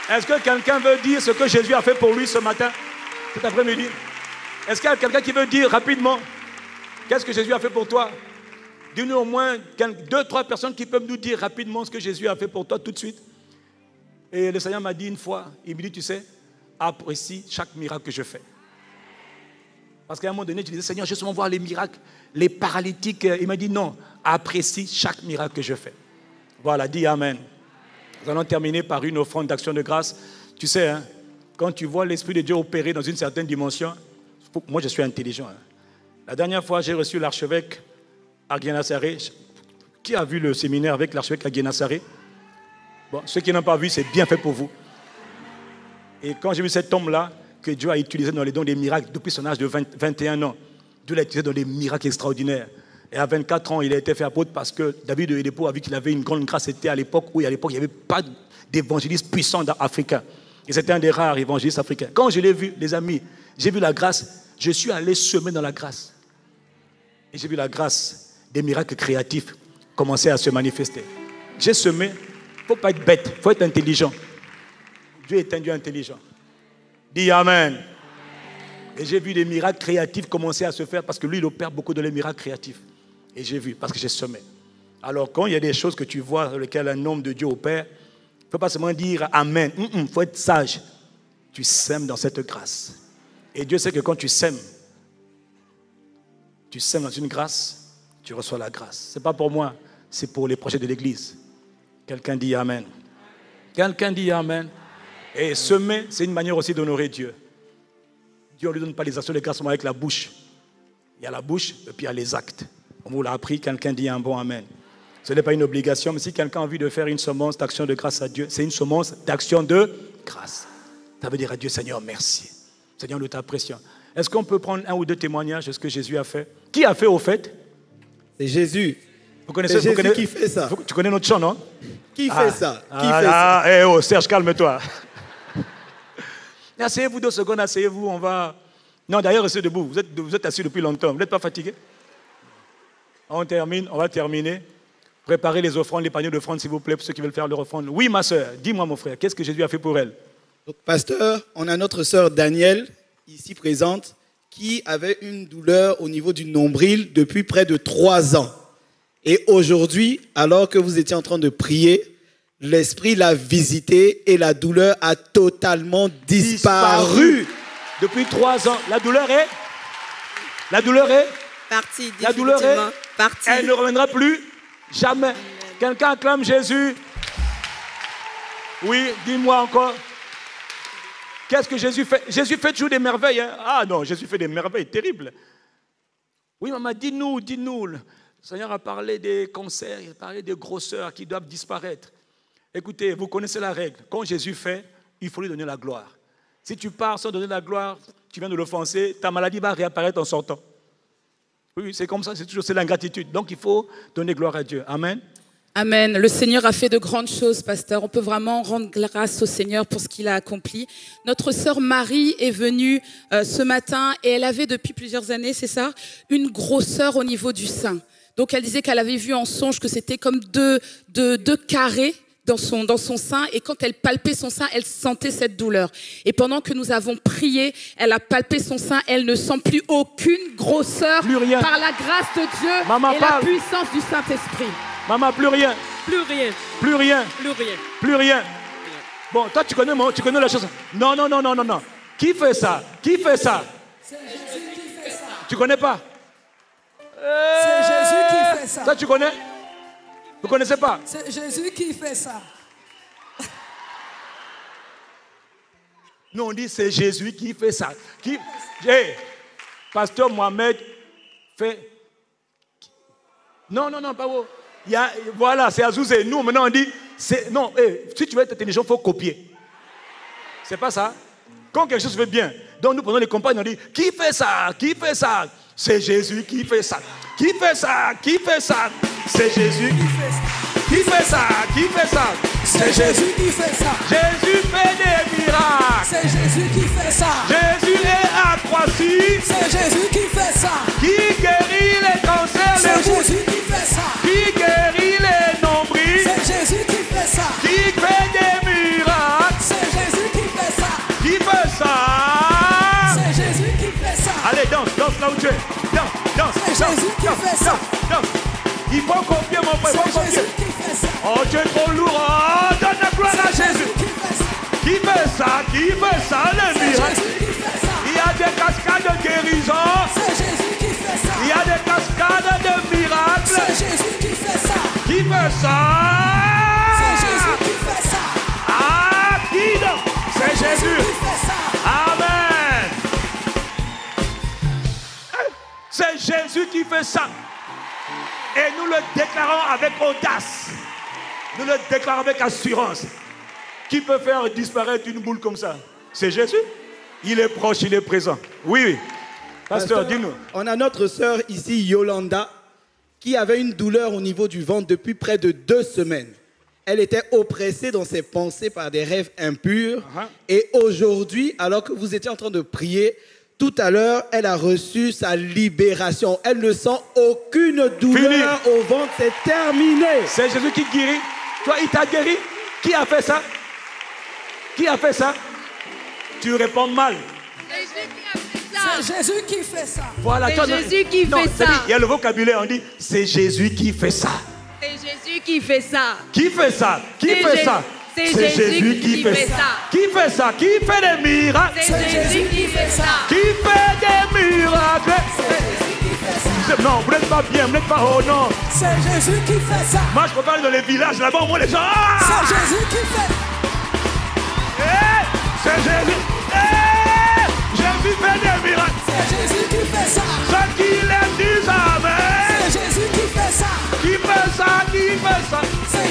Est-ce que quelqu'un veut dire ce que Jésus a fait pour lui ce matin, cet après-midi? Est-ce qu'il y a quelqu'un qui veut dire rapidement qu'est-ce que Jésus a fait pour toi? Dis-nous au moins deux, trois personnes qui peuvent nous dire rapidement ce que Jésus a fait pour toi tout de suite. Et le Seigneur m'a dit une fois, il me dit, tu sais, apprécie chaque miracle que je fais. Parce qu'à un moment donné, tu disais, Seigneur, je veux voir les miracles, les paralytiques. Il m'a dit, non, apprécie chaque miracle que je fais. Voilà, dis Amen. Nous allons terminer par une offrande d'action de grâce. Tu sais, hein, quand tu vois l'Esprit de Dieu opérer dans une certaine dimension, moi je suis intelligent. Hein. La dernière fois, j'ai reçu l'archevêque Aguienassaré. Qui a vu le séminaire avec l'archevêque Aguienassaré Bon, ceux qui n'ont pas vu, c'est bien fait pour vous. Et quand j'ai vu cet homme-là, que Dieu a utilisé dans les dons des miracles depuis son âge de 21 ans, Dieu l'a utilisé dans des miracles extraordinaires. Et à 24 ans, il a été fait apôtre parce que David de Hédépo a vu qu'il avait une grande grâce. C'était à l'époque où, à l'époque, il n'y avait pas d'évangélistes puissants africains. Et c'était un des rares évangélistes africains. Quand je l'ai vu, les amis, j'ai vu la grâce. Je suis allé semer dans la grâce. Et j'ai vu la grâce des miracles créatifs commencer à se manifester. J'ai semé. Il ne faut pas être bête, il faut être intelligent. Dieu est un Dieu intelligent. Dis Amen. Et j'ai vu des miracles créatifs commencer à se faire parce que lui, il opère beaucoup de les miracles créatifs. Et j'ai vu, parce que j'ai semé. Alors, quand il y a des choses que tu vois dans lesquelles un homme de Dieu opère, il ne faut pas seulement dire Amen. Il faut être sage. Tu sèmes dans cette grâce. Et Dieu sait que quand tu sèmes, tu sèmes dans une grâce, tu reçois la grâce. Ce n'est pas pour moi, c'est pour les projets de l'Église. Quelqu'un dit Amen. Quelqu'un dit Amen. Et semer, c'est une manière aussi d'honorer Dieu. Dieu ne lui donne pas les actions de grâce avec la bouche. Il y a la bouche et puis il y a les actes. On vous l'a appris, quelqu'un dit un bon Amen. Ce n'est pas une obligation, mais si quelqu'un a envie de faire une semence d'action de grâce à Dieu, c'est une semence d'action de grâce. Ça veut dire à Dieu, Seigneur, merci. Seigneur, nous t'apprécions. Est-ce qu'on peut prendre un ou deux témoignages de ce que Jésus a fait? Qui a fait au fait? C'est Jésus. Vous connaissez, Jésus qui fait ça. tu connais notre chant, non? Qui fait ça? Qui ah, fait ça? Eh oh, Serge, calme-toi. Asseyez-vous deux secondes, asseyez-vous, on va. Non, d'ailleurs, restez debout. Vous êtes, vous êtes assis depuis longtemps. Vous n'êtes pas fatigué? On termine, on va terminer. Préparez les offrandes, les paniers d'offrandes, s'il vous plaît, pour ceux qui veulent faire leur offrande. Oui, ma soeur, dis-moi, mon frère, qu'est-ce que Jésus a fait pour elle? Donc, pasteur, on a notre sœur Danielle, ici présente, qui avait une douleur au niveau du nombril depuis près de trois ans. Et aujourd'hui, alors que vous étiez en train de prier, l'esprit l'a visité et la douleur a totalement disparu. Depuis trois ans, la douleur est? La douleur est? Partie. La douleur est? partie. Elle ne reviendra plus jamais. Quelqu'un acclame Jésus. Oui, dis-moi encore. Qu'est-ce que Jésus fait? Jésus fait toujours des merveilles. Hein? ah non, Jésus fait des merveilles terribles. Oui, maman, dis-nous, dis-nous. Le Seigneur a parlé des cancers, il a parlé des grosseurs qui doivent disparaître. Écoutez, vous connaissez la règle. Quand Jésus fait, il faut lui donner la gloire. Si tu pars sans donner la gloire, tu viens de l'offenser, ta maladie va réapparaître en sortant. Oui, c'est comme ça, c'est toujours l'ingratitude. Donc il faut donner gloire à Dieu. Amen. Amen. Le Seigneur a fait de grandes choses, pasteur. On peut vraiment rendre grâce au Seigneur pour ce qu'il a accompli. Notre sœur Marie est venue euh, ce matin et elle avait depuis plusieurs années, c'est ça, une grosseur au niveau du sein. Donc elle disait qu'elle avait vu en songe que c'était comme deux, carrés dans son, dans son sein et quand elle palpait son sein, elle sentait cette douleur. Et pendant que nous avons prié, elle a palpé son sein, elle ne sent plus aucune grosseur Plus rien. par la grâce de Dieu Maman et parle. la puissance du Saint-Esprit. Maman, plus rien, Plus rien. plus rien, Plus rien. plus rien. Bon, toi, tu connais, mon- tu connais la chose. Non, non, non, non, non, non. Qui fait ça? Qui fait ça? C'est Jésus qui fait ça. Tu connais pas? C'est Jésus qui fait ça. Ça, tu connais? Vous connaissez pas? C'est Jésus qui fait ça. Nous, on dit c'est Jésus qui fait ça. Qui... Hey, Pasteur Mohamed fait. Non, non, non, pas vous. Il y a, voilà, c'est Azouzé. Nous, maintenant, on dit. c'est- Non, hey, si tu veux être intelligent, il faut copier. C'est pas ça? Quand quelque chose fait bien, donc nous prenons les compagnes, on dit Qui fait ça? Qui fait ça? C'est Jésus qui fait ça. Qui fait ça? Qui fait ça? C'est Jésus qui fait ça. Qui fait ça? Qui fait ça? C'est Jésus qui fait ça. Jésus fait des miracles. C'est Jésus qui fait ça. Jésus est accroissé. C'est Jésus qui fait ça. Qui guérit les cancers, C'est les. Jésus qui fait ça. Qui guérit les nombrils. C'est Jésus qui fait ça. Qui fait des miracles. C'est Jésus qui fait ça. Qui fait ça? C'est. Allez, là où tu es. Danse, danse, C'est danse, Jésus qui danse, fait ça. danse, danse. Il faut confier, mon frère, C'est. Jésus qui fait ça. Oh, tu es trop lourd. Oh, donne la gloire à C'est Jésus. Qui fait ça. Qui fait ça Le C'est miracle. Il y a des cascades de guérison. C'est Jésus qui fait ça. Il y a des cascades de C'est miracles. Jésus qui fait ça. Qui fait ça? C'est Jésus qui fait ça. Et nous le déclarons avec audace. Nous le déclarons avec assurance. Qui peut faire disparaître une boule comme ça? C'est Jésus. Il est proche, il est présent. Oui, oui. Pasteur, Pasteur, dis-nous. On a notre sœur ici, Yolanda, qui avait une douleur au niveau du ventre depuis près de deux semaines. Elle était oppressée dans ses pensées par des rêves impurs. Uh-huh. Et aujourd'hui, alors que vous étiez en train de prier, tout à l'heure, elle a reçu sa libération. Elle ne sent aucune douleur au ventre. C'est terminé. C'est Jésus qui guérit. Toi, il t'a guéri. Qui a fait ça? Qui a fait ça? Tu réponds mal. C'est Jésus qui fait ça. Voilà, C'est Jésus qui non, fait ça. dit, Il y a le vocabulaire, on dit c'est Jésus qui fait ça. C'est Jésus qui fait ça. Qui fait ça? Qui fait ça? C'est Jésus qui fait ça. Qui fait ça? Qui fait des miracles? C'est Jésus qui fait ça. Qui fait des miracles? C'est- Non, vous n'êtes pas bien, vous n'êtes pas oh non. C'est Jésus qui fait ça. Moi, je peux dans les villages là-bas, au moins les gens. Ah C'est Jésus qui fait. Eh, C'est Jésus. Eh, Jésus fait des miracles. C'est Jésus qui fait ça. Ceux qui l'aiment disent Amen. C'est Jésus qui fait ça. Qui fait ça Qui fait ça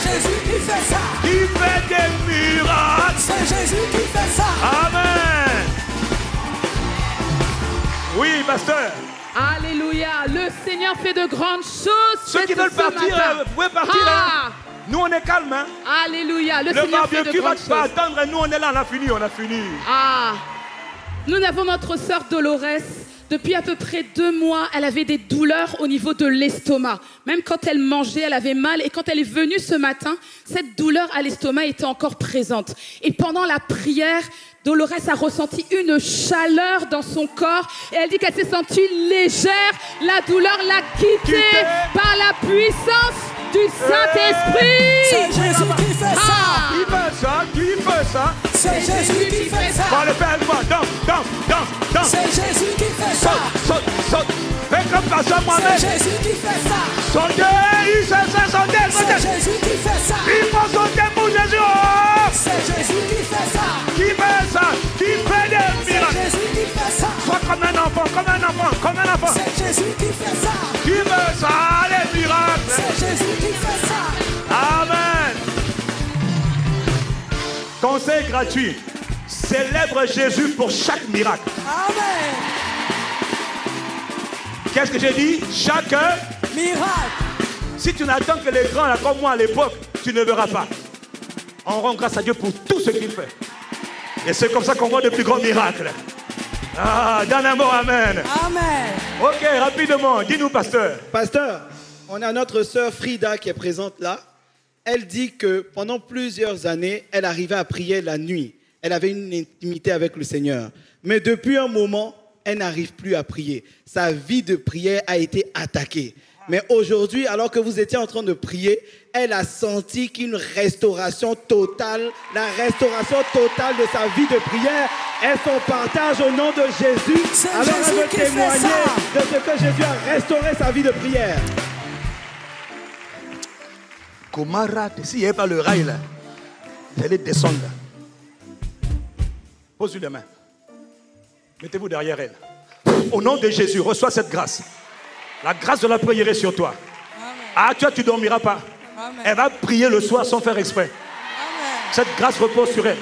C'est Jésus qui fait ça. Qui fait des miracles C'est Jésus qui fait ça. Amen. Oui, pasteur. Alléluia. Le Seigneur fait de grandes choses. Ceux qui veulent partir, euh, vous pouvez partir. Ah, hein. Nous, on est calme. Hein. Alléluia. Le, Le Seigneur fait de va grandes pas choses. attendre. Nous, on est là, on a fini, on a fini. Ah, nous avons notre sœur Dolores. Depuis à peu près deux mois, elle avait des douleurs au niveau de l'estomac. Même quand elle mangeait, elle avait mal. Et quand elle est venue ce matin, cette douleur à l'estomac était encore présente. Et pendant la prière, Dolores a ressenti une chaleur dans son corps. Et elle dit qu'elle s'est sentie légère. La douleur l'a quittée Quittée. par la puissance du Saint-Esprit. C'est Jésus qui fait ça. Ah, Qui fait ça? Qui fait ça? C'est Jésus qui fait ça. Le. Danse, danse, danse, danse. C'est Jésus qui fait ça. Saute, saute, saute. Fais comme C'est. Jésus qui fait ça. Sautez, il sait ça, sautez, C'est sautez. Jésus qui fait ça. Il faut sauter pour Jésus. Oh C'est Jésus qui fait ça. Qui fait comme un enfant, comme un enfant, comme un enfant. C'est Jésus qui fait ça. Qui fait ça Les miracles. C'est Jésus qui fait ça. Amen. Conseil gratuit. Célèbre Jésus pour chaque miracle. Amen. Qu'est-ce que j'ai dit? Chaque. Miracle. Si tu n'attends que les grands, là, comme moi à l'époque, tu ne verras pas. On rend grâce à Dieu pour tout ce qu'il fait. Et c'est comme ça qu'on voit de plus grands miracles. Ah, dans un mot, Amen. Amen. Ok, rapidement, dis-nous, pasteur. Pasteur, on a notre sœur Frida qui est présente là. Elle dit que pendant plusieurs années, elle arrivait à prier la nuit. Elle avait une intimité avec le Seigneur. Mais depuis un moment, elle n'arrive plus à prier. Sa vie de prière a été attaquée. Mais aujourd'hui, alors que vous étiez en train de prier, elle a senti qu'une restauration totale, la restauration totale de sa vie de prière est son partage au nom de Jésus. Alors Jésus elle veut témoigner de ce que Jésus a restauré sa vie de prière. Comment rate? S'il n'y avait pas le rail là, j'allais descendre. Pose-lui les mains. Mettez-vous derrière elle. Au nom de Jésus, reçois cette grâce. La grâce de la prière est sur toi. Ah, toi, tu ne dormiras pas. Amen. Elle va prier le soir sans faire exprès. Amen. Cette grâce repose sur elle.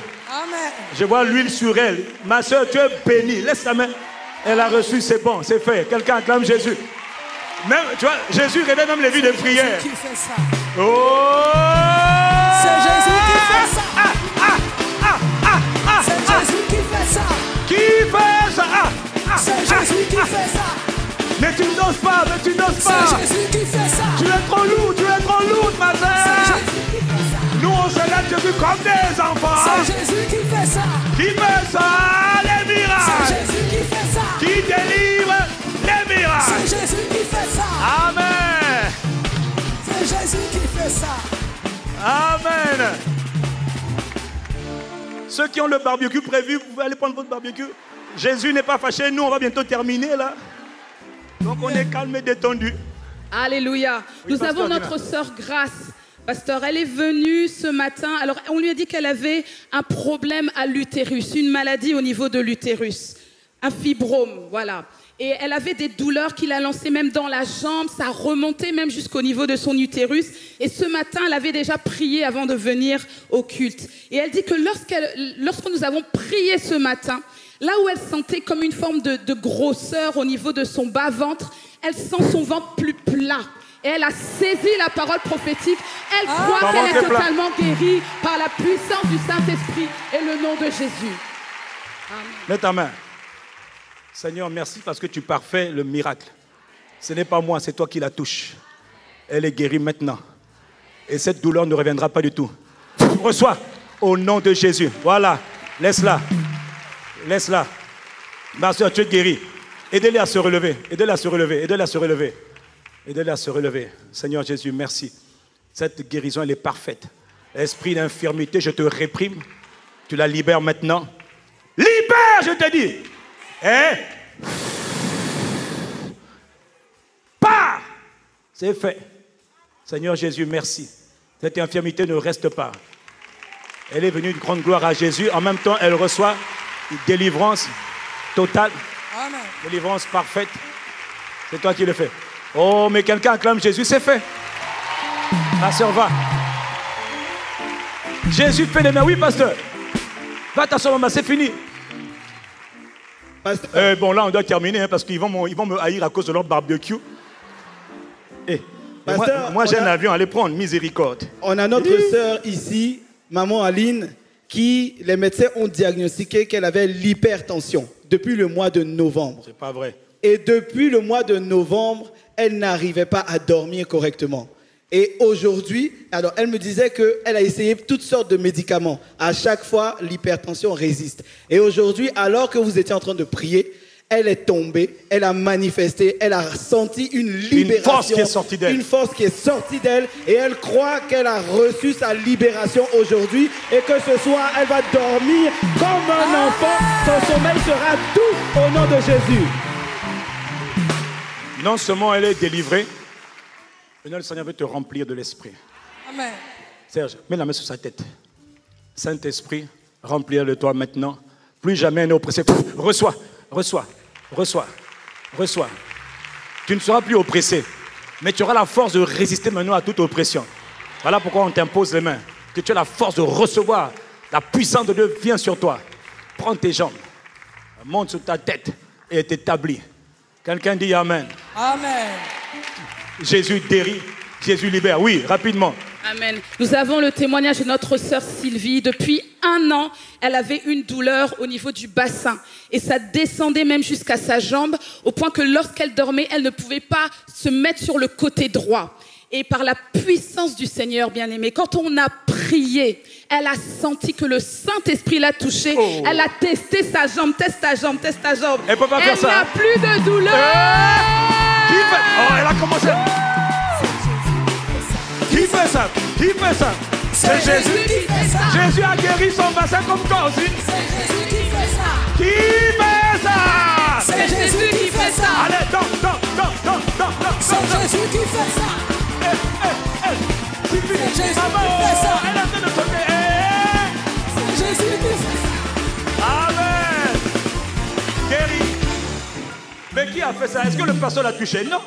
Je vois l'huile sur elle. Ma soeur, tu es bénie. Laisse ta main. Elle a reçu, c'est bon, c'est fait. Quelqu'un acclame Jésus. Même, tu vois, Jésus révèle même les vies de prière. Qui fait ça. Oh! C'est Jésus Mais tu ne pas, mais tu ne pas. C'est Jésus qui fait ça. Tu es trop lourd, tu es trop lourd, ma sœur. Nous, on se lève Jésus comme des enfants. C'est Jésus qui fait ça. Qui fait ça, les miracles. C'est Jésus qui fait ça. Qui délivre les miracles. C'est Jésus qui fait ça. Amen. C'est Jésus qui fait ça. Amen. Ceux qui ont le barbecue prévu, vous pouvez aller prendre votre barbecue. Jésus n'est pas fâché. Nous, on va bientôt terminer là. Donc on est calme et détendu. Alléluia. Nous avons notre sœur Grâce. Pasteur, elle est venue ce matin. Alors, on lui a dit qu'elle avait un problème à l'utérus, une maladie au niveau de l'utérus, un fibrome, voilà. Et elle avait des douleurs qui la lançaient même dans la jambe, ça remontait même jusqu'au niveau de son utérus. Et ce matin, elle avait déjà prié avant de venir au culte. Et elle dit que lorsqu'elle- lorsque nous avons prié ce matin, là où elle sentait comme une forme de, de grosseur au niveau de son bas-ventre, elle sent son ventre plus plat. Et elle a saisi la parole prophétique. Elle croit Son qu'elle est plat. totalement guérie par la puissance du Saint-Esprit et le nom de Jésus. Mets ta main. Seigneur, merci parce que tu parfais le miracle. Ce n'est pas moi, c'est toi qui la touches. Elle est guérie maintenant. Et cette douleur ne reviendra pas du tout. Reçois au nom de Jésus. Voilà. Laisse-la. Laisse-la. Ma soeur, tu es guérie. Aidez-les à se relever. Aidez-les à se relever. Aidez-les à se relever. Aidez-les à se relever. Seigneur Jésus, merci. Cette guérison, elle est parfaite. Esprit d'infirmité, je te réprime. Tu la libères maintenant. Libère, je te dis. Hein? Pars. C'est fait. Seigneur Jésus, merci. Cette infirmité ne reste pas. Elle est venue de grande gloire à Jésus. En même temps, elle reçoit délivrance totale. Délivrance parfaite. C'est toi qui le fais. Oh, mais quelqu'un acclame Jésus, c'est fait. Ma soeur, va. Jésus fait les mains. Oui, pasteur. Va t'asseoir, maman, c'est fini. Pasteur, Euh, bon, là, on doit terminer hein, parce qu'ils vont, ils vont me haïr à cause de leur barbecue. Eh, et moi, j'ai un avion à aller prendre, miséricorde. on a notre sœur ici, maman Aline, qui les médecins ont diagnostiqué qu'elle avait l'hypertension depuis le mois de novembre. C'est pas vrai. Et depuis le mois de novembre, elle n'arrivait pas à dormir correctement. Et aujourd'hui, alors elle me disait qu'elle a essayé toutes sortes de médicaments. À chaque fois, l'hypertension résiste. Et aujourd'hui, alors que vous étiez en train de prier, elle est tombée, elle a manifesté, elle a senti une libération. force qui est sortie d'elle. Une force qui est sortie d'elle. Et elle croit qu'elle a reçu sa libération aujourd'hui. Et que ce soir, elle va dormir comme un enfant. Son sommeil sera doux au nom de Jésus. Non seulement elle est délivrée, maintenant le Seigneur veut te remplir de l'esprit. Amen. Serge, mets la main sur sa tête. Saint-Esprit, remplir de toi maintenant. Plus jamais elle n'est oppressé. Pff, Reçois, reçois, reçois, reçois. Tu ne seras plus oppressé, mais tu auras la force de résister maintenant à toute oppression. Voilà pourquoi on t'impose les mains. Que tu as la force de recevoir. La puissance de Dieu vient sur toi. Prends tes jambes, monte sur ta tête et t'établis. Quelqu'un dit Amen. Amen. Jésus guérit, Jésus libère. Oui, rapidement. Amen. Nous avons le témoignage de notre sœur Sylvie. Depuis un an, elle avait une douleur au niveau du bassin. Et ça descendait même jusqu'à sa jambe, au point que lorsqu'elle dormait, elle ne pouvait pas se mettre sur le côté droit. Et par la puissance du Seigneur, bien-aimé, quand on a prié, elle a senti que le Saint-Esprit l'a touchée. Oh. Elle a testé sa jambe, teste ta jambe, teste ta jambe. Elle peut pas faire ça, n'a hein. plus de douleur. Qui fait Oh, elle a commencé. Qui fait ça Qui fait ça? C'est Jésus. qui fait ça. Jésus a guéri son bassin comme toi aussi. C'est Jésus qui fait ça. Qui fait ça? C'est Jésus qui fait ça. Allez, donc, donc, donc, donc, donc, donc, C'est. Jésus qui fait ça. Eh, eh, eh. Sylvie, C'est Jésus maman, qui fait ça. elle est en train de sauter. Eh. C'est Jésus qui fait ça. Amen. Guéri. Mais qui a fait ça? Est-ce que le pasteur l'a touché? Non.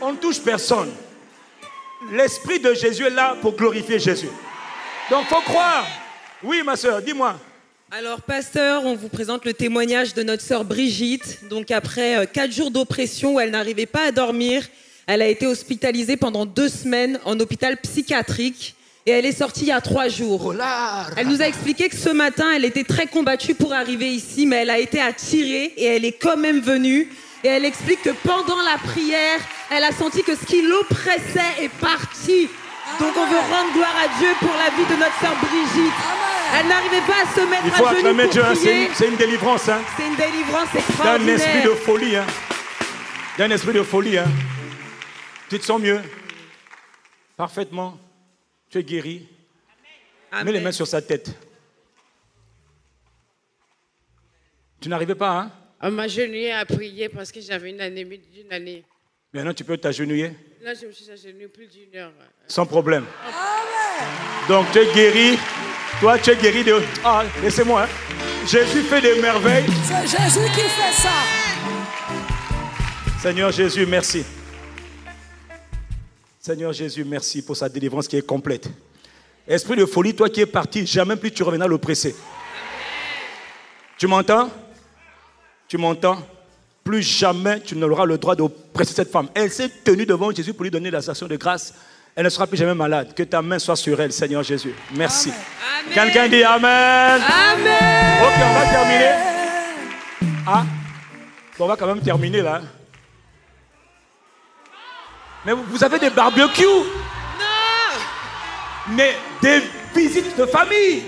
On ne touche personne. L'Esprit de Jésus est là pour glorifier Jésus. Donc, faut croire. Oui, ma soeur, dis-moi. Alors, pasteur, on vous présente le témoignage de notre sœur Brigitte. Donc, après euh, quatre jours d'oppression où elle n'arrivait pas à dormir, elle a été hospitalisée pendant deux semaines en hôpital psychiatrique et elle est sortie il y a trois jours. Elle nous a expliqué que ce matin, elle était très combattue pour arriver ici, mais elle a été attirée et elle est quand même venue. Et elle explique que pendant la prière, elle a senti que ce qui l'oppressait est parti. Donc on veut rendre gloire à Dieu pour la vie de notre sœur Brigitte. Elle n'arrivait pas à se mettre Il faut à genoux pour Dieu. hein. C'est prier. une, c'est une délivrance. Hein. C'est une délivrance D'un extraordinaire. esprit de folie. Hein. D'un esprit de folie. Hein. Tu te sens mieux? Parfaitement. Tu es guéri. Mets les mains sur sa tête. Tu n'arrivais pas, hein? On m'a à prier parce que j'avais une anémie d'une année. Maintenant, tu peux t'agenouiller Là, je me suis agenouillée plus d'une heure. sans problème. Donc, tu es guéri. Toi, tu es guéri de. Ah, laissez-moi. hein. Jésus fait des merveilles. C'est Jésus qui fait ça. Seigneur Jésus, merci. Seigneur Jésus, merci pour sa délivrance qui est complète. Esprit de folie, toi qui es parti, jamais plus tu reviendras l'oppresser. Tu m'entends? Tu m'entends? Plus jamais tu n'auras le droit d'oppresser cette femme. Elle s'est tenue devant Jésus pour lui donner la station de grâce. Elle ne sera plus jamais malade. Que ta main soit sur elle, Seigneur Jésus. Merci. Quelqu'un dit Amen. Amen. Ok, on va terminer. Ah, on va quand même terminer là. Mais vous- avez des barbecues Non Mais des visites de famille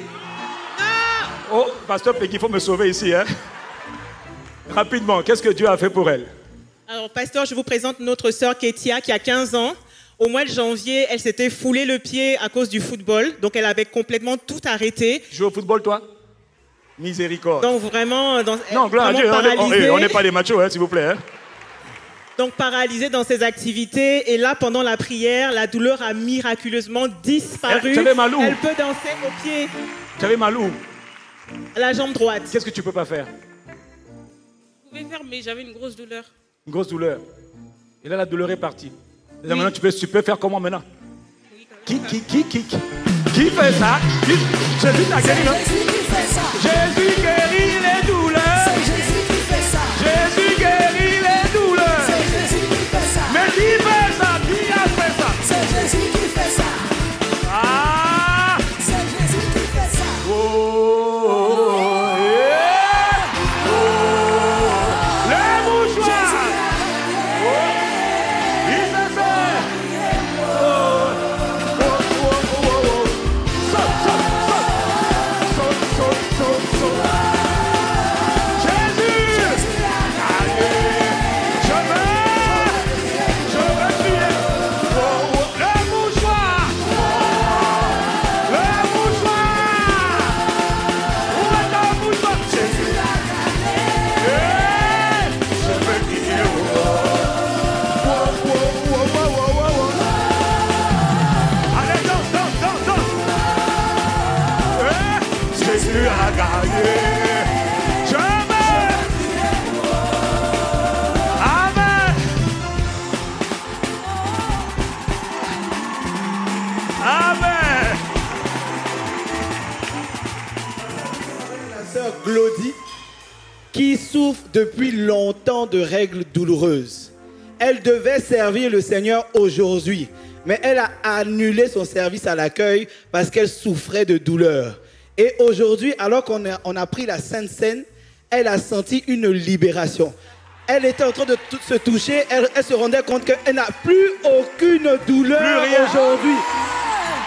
Oh, pasteur Peggy, il faut me sauver ici. Hein? Rapidement, qu'est-ce que Dieu a fait pour elle? Alors, pasteur, je vous présente notre sœur Ketia qui a 15 ans. Au mois de janvier, elle s'était foulé le pied à cause du football. Donc, elle avait complètement tout arrêté. Tu joues au football, toi? Miséricorde. Donc, vraiment, dans, non, gloire à Dieu. On eh, n'est pas des machos, hein, s'il vous plaît. hein. Donc, paralysée dans ses activités. Et là, pendant la prière, la douleur a miraculeusement disparu. Elle- avais mal où? Elle peut danser au pied, Tu avais mal où? La jambe droite. Qu'est-ce que tu peux pas faire? Pouvais faire, mais j'avais une grosse douleur. Une grosse douleur. Et là, la douleur est partie. Et là, maintenant, tu peux, tu peux faire comment maintenant qui, qui, qui, qui, qui, qui fait ça? Qui- Jésus t'a guéri, non? Jésus qui fait ça. Jésus guérit les douleurs. C'est Jésus qui fait ça. Jésus guérit les douleurs. C'est Jésus qui fait ça. Mais qui fait ça? Qui a fait ça? C'est Jésus qui Glody, qui souffre depuis longtemps de règles douloureuses. Elle devait servir le Seigneur aujourd'hui, mais elle a annulé son service à l'accueil parce qu'elle souffrait de douleur. Et aujourd'hui, alors qu'on a, on a pris la Sainte Seine, elle a senti une libération. Elle était en train de tout- se toucher, elle, elle se rendait compte qu'elle n'a plus aucune douleur aujourd'hui.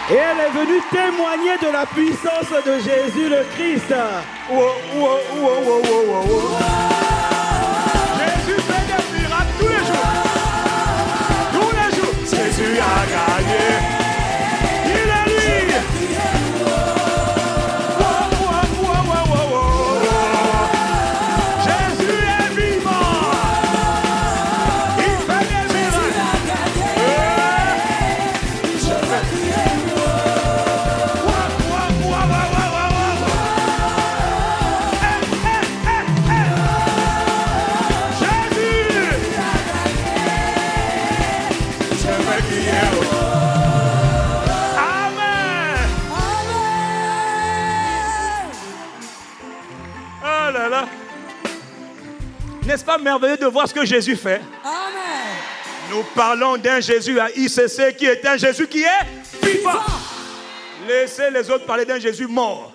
Et elle est venue témoigner de la puissance de Jésus le Christ. Pas merveilleux de voir ce que Jésus fait Amen. Nous parlons d'un Jésus à ICC qui est un Jésus qui est vivant. Laissez les autres parler d'un Jésus mort.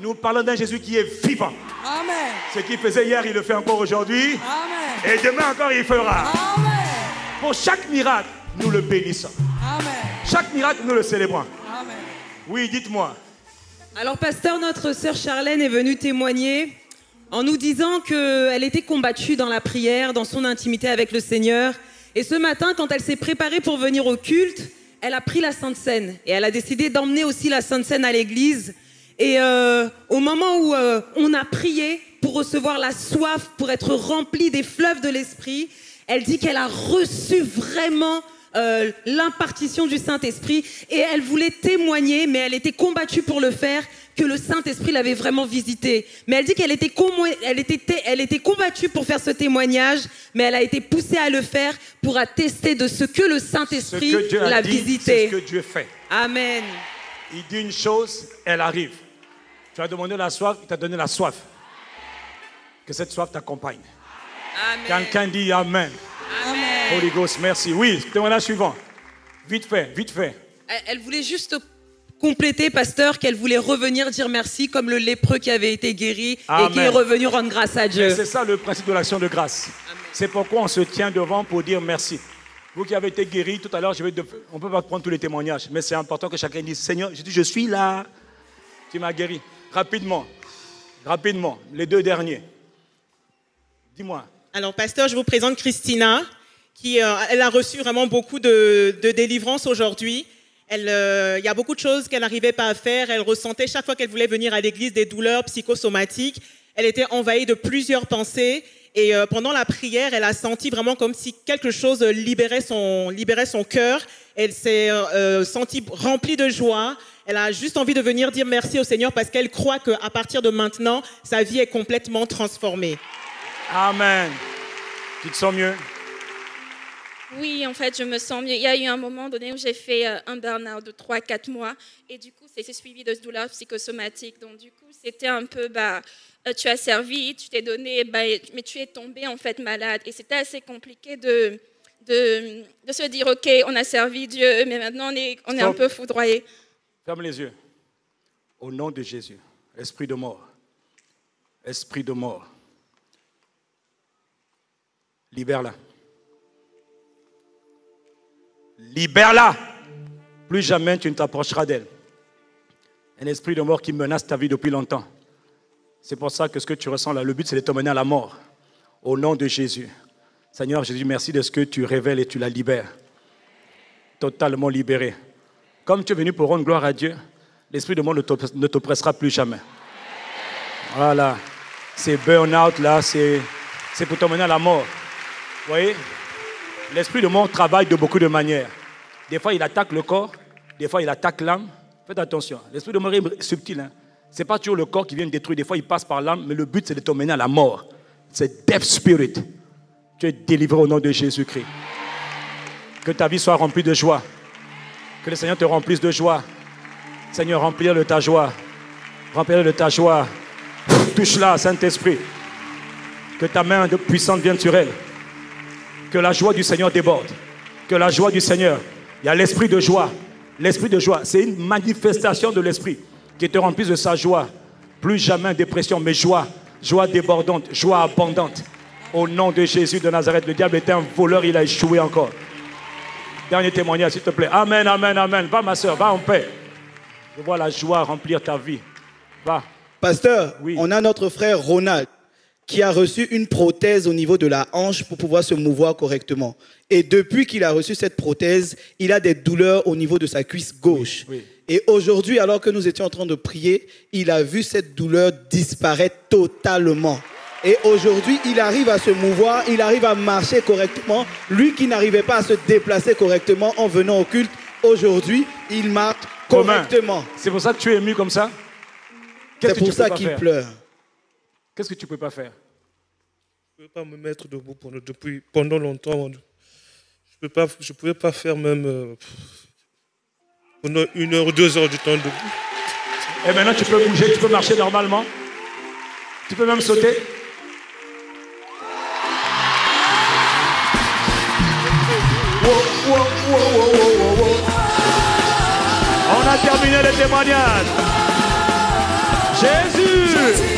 Nous parlons d'un Jésus qui est vivant. Amen. Ce qu'il faisait hier, il le fait encore aujourd'hui. Amen. Et demain encore, il fera. Amen. Pour chaque miracle, nous le bénissons. Amen. Chaque miracle, nous le célébrons. Amen. Oui, dites-moi. Alors, pasteur, notre sœur Charlène est venue témoigner en nous disant qu'elle était combattue dans la prière, dans son intimité avec le Seigneur. Et ce matin, quand elle s'est préparée pour venir au culte, elle a pris la Sainte Seine et elle a décidé d'emmener aussi la Sainte Seine à l'église. Et euh, au moment où euh, on a prié pour recevoir la soif, pour être rempli des fleuves de l'Esprit, elle dit qu'elle a reçu vraiment euh, l'impartition du Saint-Esprit et elle voulait témoigner, mais elle était combattue pour le faire, que le Saint-Esprit l'avait vraiment visitée. Mais elle dit qu'elle était, elle était, elle était combattue pour faire ce témoignage, mais elle a été poussée à le faire pour attester de ce que le Saint-Esprit l'a visité. C'est ce que Dieu fait. Amen. Il dit une chose, elle arrive. Tu as demandé la soif, il t'a donné la soif. Que cette soif t'accompagne. Quelqu'un dit Amen. Amen. Holy Ghost, merci. Oui, témoignage suivant. Vite fait, vite fait. Elle- voulait juste compléter, pasteur, qu'elle voulait revenir dire merci comme le lépreux qui avait été guéri et qui est revenu rendre grâce à Dieu. C'est ça le principe de l'action de grâce. C'est pourquoi on se tient devant pour dire merci. Vous qui avez été guéri tout à l'heure, de- on ne peut pas prendre tous les témoignages, mais c'est important que chacun dise Seigneur, je dis je suis là. Tu m'as guéri. Rapidement, rapidement, les deux derniers. Dis-moi. Alors, pasteur, je vous présente Christina, qui euh, elle a reçu vraiment beaucoup de, délivrance aujourd'hui. Euh, Il y a beaucoup de choses qu'elle n'arrivait pas à faire. Elle ressentait chaque fois qu'elle voulait venir à l'église des douleurs psychosomatiques. Elle était envahie de plusieurs pensées. Et euh, pendant la prière, elle a senti vraiment comme si quelque chose libérait son, libérait son cœur. Elle s'est sentie remplie de joie. Elle a juste envie de venir dire merci au Seigneur parce qu'elle croit qu'à partir de maintenant, sa vie est complètement transformée. Amen. Tu te sens mieux? Oui, en fait, je me sens mieux. Il y a eu un moment donné où j'ai fait euh, un burn-out de 3-4 mois et du coup, c'est suivi de douleurs psychosomatiques. Donc, du coup, c'était un peu, bah, euh, tu as servi, tu t'es donné, bah, mais tu es tombé en fait malade. Et c'était assez compliqué de, de, de se dire, OK, on a servi Dieu, mais maintenant on est, on est un peu foudroyé. Ferme les yeux. Au nom de Jésus, esprit de mort, esprit de mort, libère-la. Libère-la. Plus jamais tu ne t'approcheras d'elle. Un esprit de mort qui menace ta vie depuis longtemps. C'est pour ça que ce que tu ressens là, le but c'est de te mener à la mort. Au nom de Jésus. Seigneur Jésus, merci de ce que tu révèles et tu la libères. Totalement libérée. Comme tu es venu pour rendre gloire à Dieu, l'esprit de mort ne t'opp- ne t'oppressera plus jamais. Voilà. Ces burn-out là, c'est c'est pour t'emmener à la mort. Vous voyez L'esprit de mort travaille de beaucoup de manières. Des fois, il attaque le corps, des fois, il attaque l'âme. Faites attention. L'esprit de mort est subtil. Hein? Ce n'est pas toujours le corps qui vient me détruire. Des fois, il passe par l'âme, mais le but, c'est de t'emmener à la mort. C'est death spirit. Tu es délivré au nom de Jésus-Christ. Que ta vie soit remplie de joie. Que le Seigneur te remplisse de joie. Seigneur, remplir de ta joie. Remplir de ta joie. Touche-la, Saint-Esprit. Que ta main de puissante vienne sur elle. Que la joie du Seigneur déborde. Que la joie du Seigneur. Il y a l'esprit de joie. L'esprit de joie, c'est une manifestation de l'esprit qui te remplisse de sa joie. Plus jamais dépression, mais joie. Joie débordante, joie abondante. Au nom de Jésus de Nazareth, le diable était un voleur, il a échoué encore. Dernier témoignage, s'il te plaît. Amen, amen, amen. Va, ma soeur, va en paix. Je vois la joie remplir ta vie. Va. Pasteur, on a notre frère Ronald qui a reçu une prothèse au niveau de la hanche pour pouvoir se mouvoir correctement. Et depuis qu'il a reçu cette prothèse, il a des douleurs au niveau de sa cuisse gauche. Et aujourd'hui, alors que nous étions en train de prier, il a vu cette douleur disparaître totalement. Et aujourd'hui, il arrive à se mouvoir, il arrive à marcher correctement. Lui qui n'arrivait pas à se déplacer correctement en venant au culte, aujourd'hui, il marche correctement. C'est pour ça que tu es ému comme ça? C'est que pour ça qu'il pleure. Qu'est-ce que tu ne peux pas faire? Je ne peux pas me mettre debout pendant, depuis, pendant longtemps. Je ne je pouvais pas faire même euh, pendant une heure ou deux heures du temps debout. Et maintenant, tu peux bouger, tu peux marcher normalement. Tu peux même sauter. Wow, wow, wow. On a terminé le témoignage. Jésus.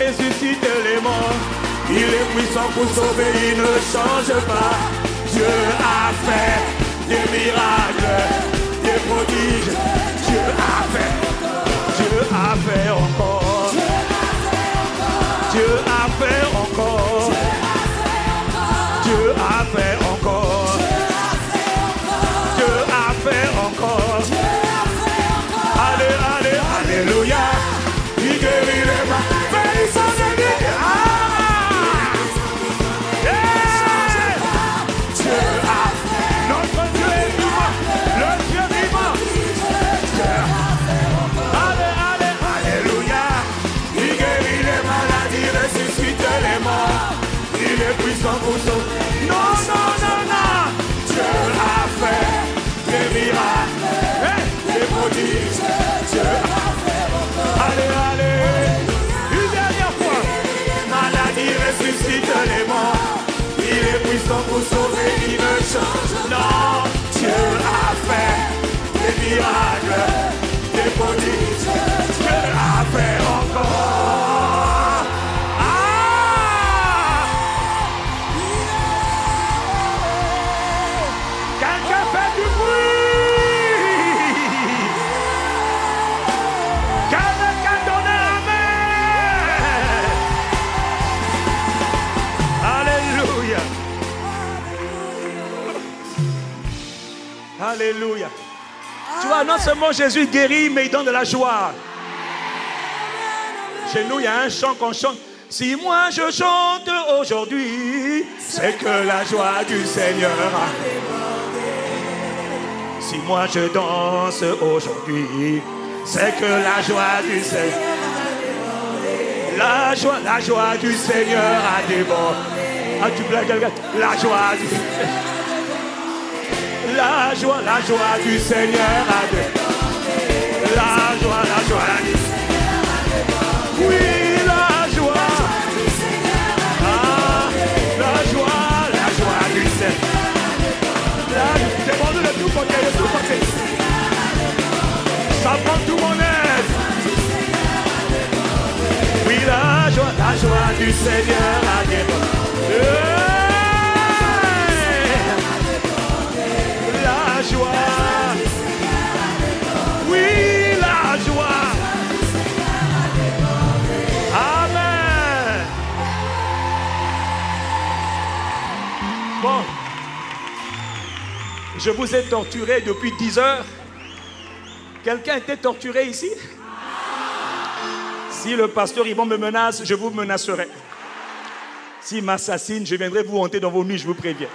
Ressuscite les morts. Il est puissant pour sauver, il ne change pas. Dieu a fait des miracles, des prodiges. Dieu a fait, Dieu a fait encore. Dieu a fait encore. Dieu a fait encore. Il Alléluia. Tu vois, non seulement Jésus guérit, mais il donne de la joie. Chez nous, il y a un chant qu'on chante. Si moi je chante aujourd'hui, c'est que la joie du Seigneur a Si moi je danse aujourd'hui, c'est que la joie du Seigneur. La joie, la joie du Seigneur a débordé. Ah, tu blagues, La joie du La joie, la joie du Seigneur a débordé. La joie, la joie du Oui, la joie. La joie, la joie du Seigneur. Demande de tout côté, de tout côté. Ça prend tout mon aide. Oui, la joie, la joie du Seigneur a débordé. Je vous ai torturé depuis 10 heures. Quelqu'un été torturé ici? Si le pasteur Yvon me menace, je vous menacerai. S'il m'assassine, je viendrai vous hanter dans vos nuits, je vous préviens.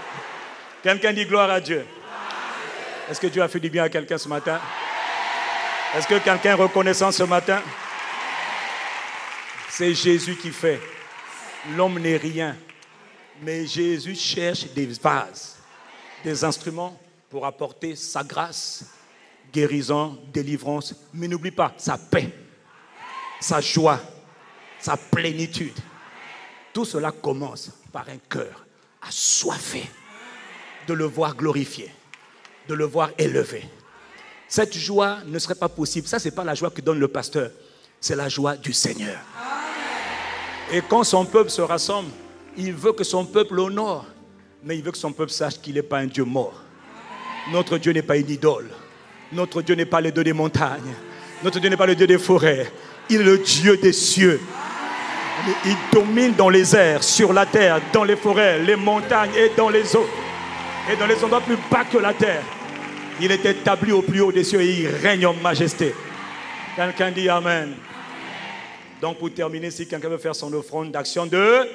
Quelqu'un dit gloire à Dieu. Est-ce que Dieu a fait du bien à quelqu'un ce matin? Est-ce que quelqu'un est reconnaissant ce matin? C'est Jésus qui fait. L'homme n'est rien. Mais Jésus cherche des vases, des instruments pour apporter sa grâce, guérison, délivrance. Mais n'oublie pas sa paix, sa joie, sa plénitude. Tout cela commence par un cœur assoiffé de le voir glorifié, de le voir élevé. Cette joie ne serait pas possible. Ça, ce n'est pas la joie que donne le pasteur. C'est la joie du Seigneur. Et quand son peuple se rassemble, il veut que son peuple l'honore. Mais il veut que son peuple sache qu'il n'est pas un Dieu mort. Notre Dieu n'est pas une idole. Notre Dieu n'est pas le Dieu des montagnes. Notre Dieu n'est pas le Dieu des forêts. Il est le Dieu des cieux. Il domine dans les airs, sur la terre, dans les forêts, les montagnes et dans les eaux. Et dans les endroits plus bas que la terre. Il est établi au plus haut des cieux et il règne en majesté. Quelqu'un dit Amen. Donc pour terminer, si quelqu'un veut faire son offrande d'action de...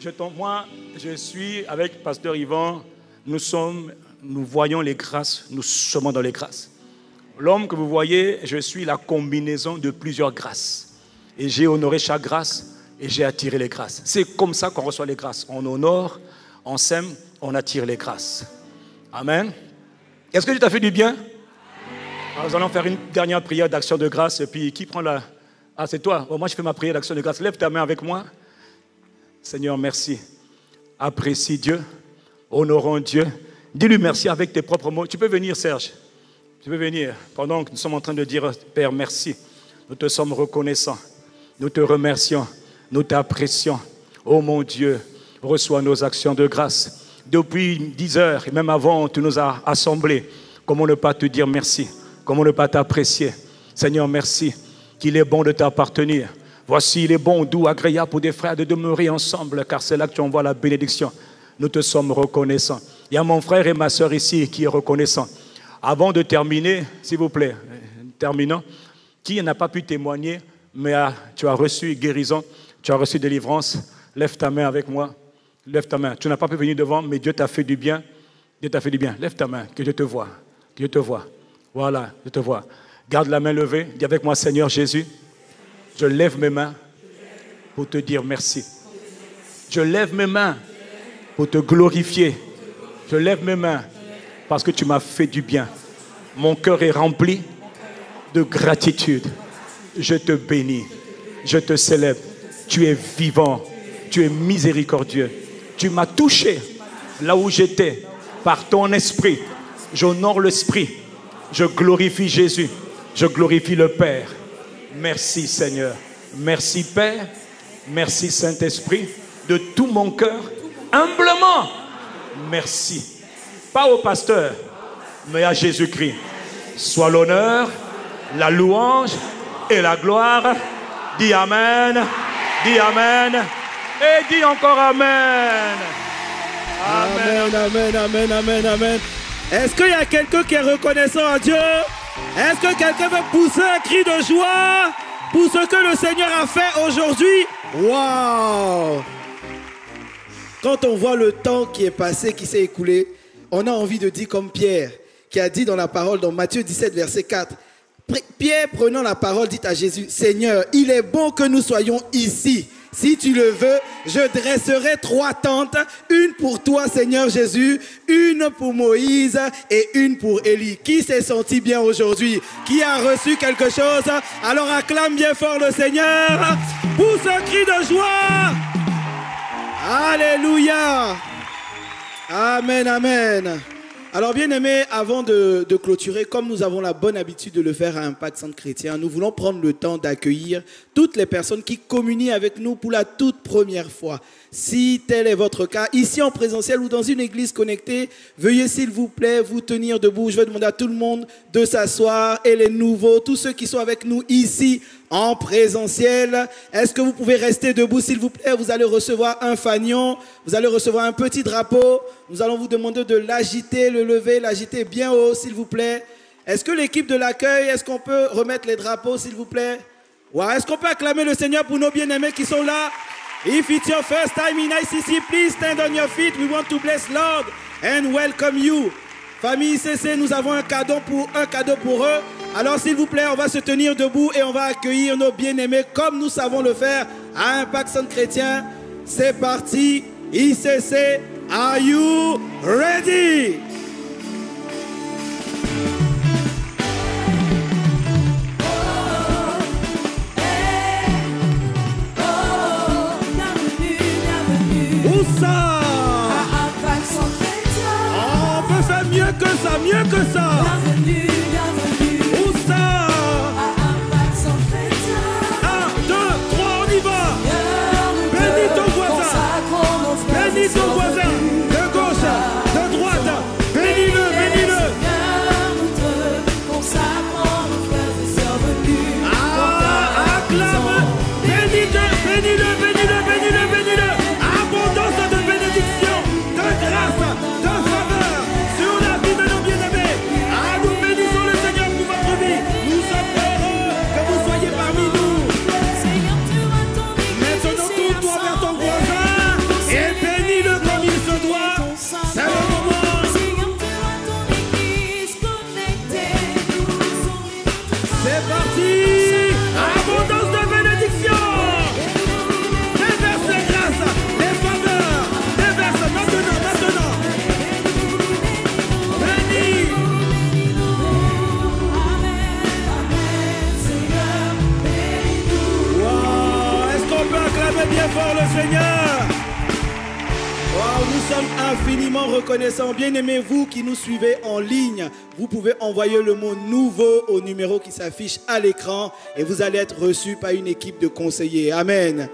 Je moi, je suis avec Pasteur Yvan. Nous sommes, nous voyons les grâces, nous sommes dans les grâces. L'homme que vous voyez, je suis la combinaison de plusieurs grâces. Et j'ai honoré chaque grâce et j'ai attiré les grâces. C'est comme ça qu'on reçoit les grâces. On honore, on s'aime, on attire les grâces. Amen. Est-ce que tu t'as fait du bien? Alors, Nous allons faire une dernière prière d'action de grâce. Et puis, qui prend la... Ah, c'est toi. Oh, moi, je fais ma prière d'action de grâce. Lève ta main avec moi. Seigneur, merci. Apprécie Dieu. Honorons Dieu. Dis-lui merci avec tes propres mots. Tu peux venir, Serge. Tu peux venir. Pendant que nous sommes en train de dire, Père, merci. Nous te sommes reconnaissants. Nous te remercions. Nous t'apprécions. Oh mon Dieu, reçois nos actions de grâce. Depuis 10 heures et même avant, tu nous as assemblés. Comment ne pas te dire merci? Comment ne pas t'apprécier? Seigneur, merci qu'il est bon de t'appartenir. Voici, il est bon, doux, agréable pour des frères de demeurer ensemble, car c'est là que tu envoies la bénédiction. Nous te sommes reconnaissants. Il y a mon frère et ma soeur ici qui est reconnaissant. Avant de terminer, s'il vous plaît, terminant, qui n'a pas pu témoigner, mais tu as reçu guérison, tu as reçu délivrance, lève ta main avec moi. Lève ta main. Tu n'as pas pu venir devant, mais Dieu t'a fait du bien. Dieu t'a fait du bien. Lève ta main, que Dieu te voit. Dieu te voit. Voilà, je te vois. Garde la main levée. Dis avec moi, Seigneur Jésus, je lève mes mains pour te dire merci. Je lève mes mains pour te glorifier. Je lève mes mains parce que tu m'as fait du bien. Mon cœur est rempli de gratitude. Je te bénis. Je te célèbre. Tu es vivant. Tu es miséricordieux. Tu m'as touché là où j'étais par ton esprit. J'honore l'esprit. Je glorifie Jésus. Je glorifie le Père. Merci Seigneur. Merci Père. Merci Saint-Esprit. De tout mon cœur. Humblement. Merci. Pas au pasteur, mais à Jésus-Christ. Soit l'honneur, la louange et la gloire. Dis Amen. Dis Amen. Et dis encore Amen. Amen, amen, amen, amen, amen. Est-ce qu'il y a quelqu'un qui est reconnaissant à Dieu? Est-ce que quelqu'un veut pousser un cri de joie pour ce que le Seigneur a fait aujourd'hui? Waouh Quand on voit le temps qui est passé, qui s'est écoulé, on a envie de dire comme Pierre, qui a dit dans la parole, dans Matthieu 17, verset 4, Pierre prenant la parole dit à Jésus, Seigneur, il est bon que nous soyons ici. Si tu le veux, je dresserai trois tentes, une pour toi, Seigneur Jésus, une pour Moïse et une pour Élie. Qui s'est senti bien aujourd'hui? Qui a reçu quelque chose? Alors acclame bien fort le Seigneur. Pousse un cri de joie. Alléluia. Amen, amen. Alors bien aimé, avant de, clôturer, comme nous avons la bonne habitude de le faire à Impact Centre Chrétien, nous voulons prendre le temps d'accueillir toutes les personnes qui communient avec nous pour la toute première fois. Si tel est votre cas, ici en présentiel ou dans une église connectée, veuillez s'il vous plaît vous tenir debout. Je vais demander à tout le monde de s'asseoir et les nouveaux, tous ceux qui sont avec nous ici en présentiel. Est-ce que vous pouvez rester debout s'il vous plaît? Vous allez recevoir un fanion, vous allez recevoir un petit drapeau. Nous allons vous demander de l'agiter, le lever, l'agiter bien haut s'il vous plaît. Est-ce que l'équipe de l'accueil, est-ce qu'on peut remettre les drapeaux s'il vous plaît? Ouais, Est-ce qu'on peut acclamer le Seigneur pour nos bien-aimés qui sont là? If it's your first time in ICC, please stand on your feet. We want to bless Lord and welcome you. Famille ICC, nous avons un cadeau pour, un cadeau pour eux. Alors s'il vous plaît, on va se tenir debout et on va accueillir nos bien-aimés comme nous savons le faire à Impact Centre Chrétien. C'est parti. ICC, are you ready? Où ça, mieux que ça. Sommes infiniment reconnaissants. Bien-aimés, vous qui nous suivez en ligne, vous pouvez envoyer le mot nouveau au numéro qui s'affiche à l'écran et vous allez être reçu par une équipe de conseillers. Amen.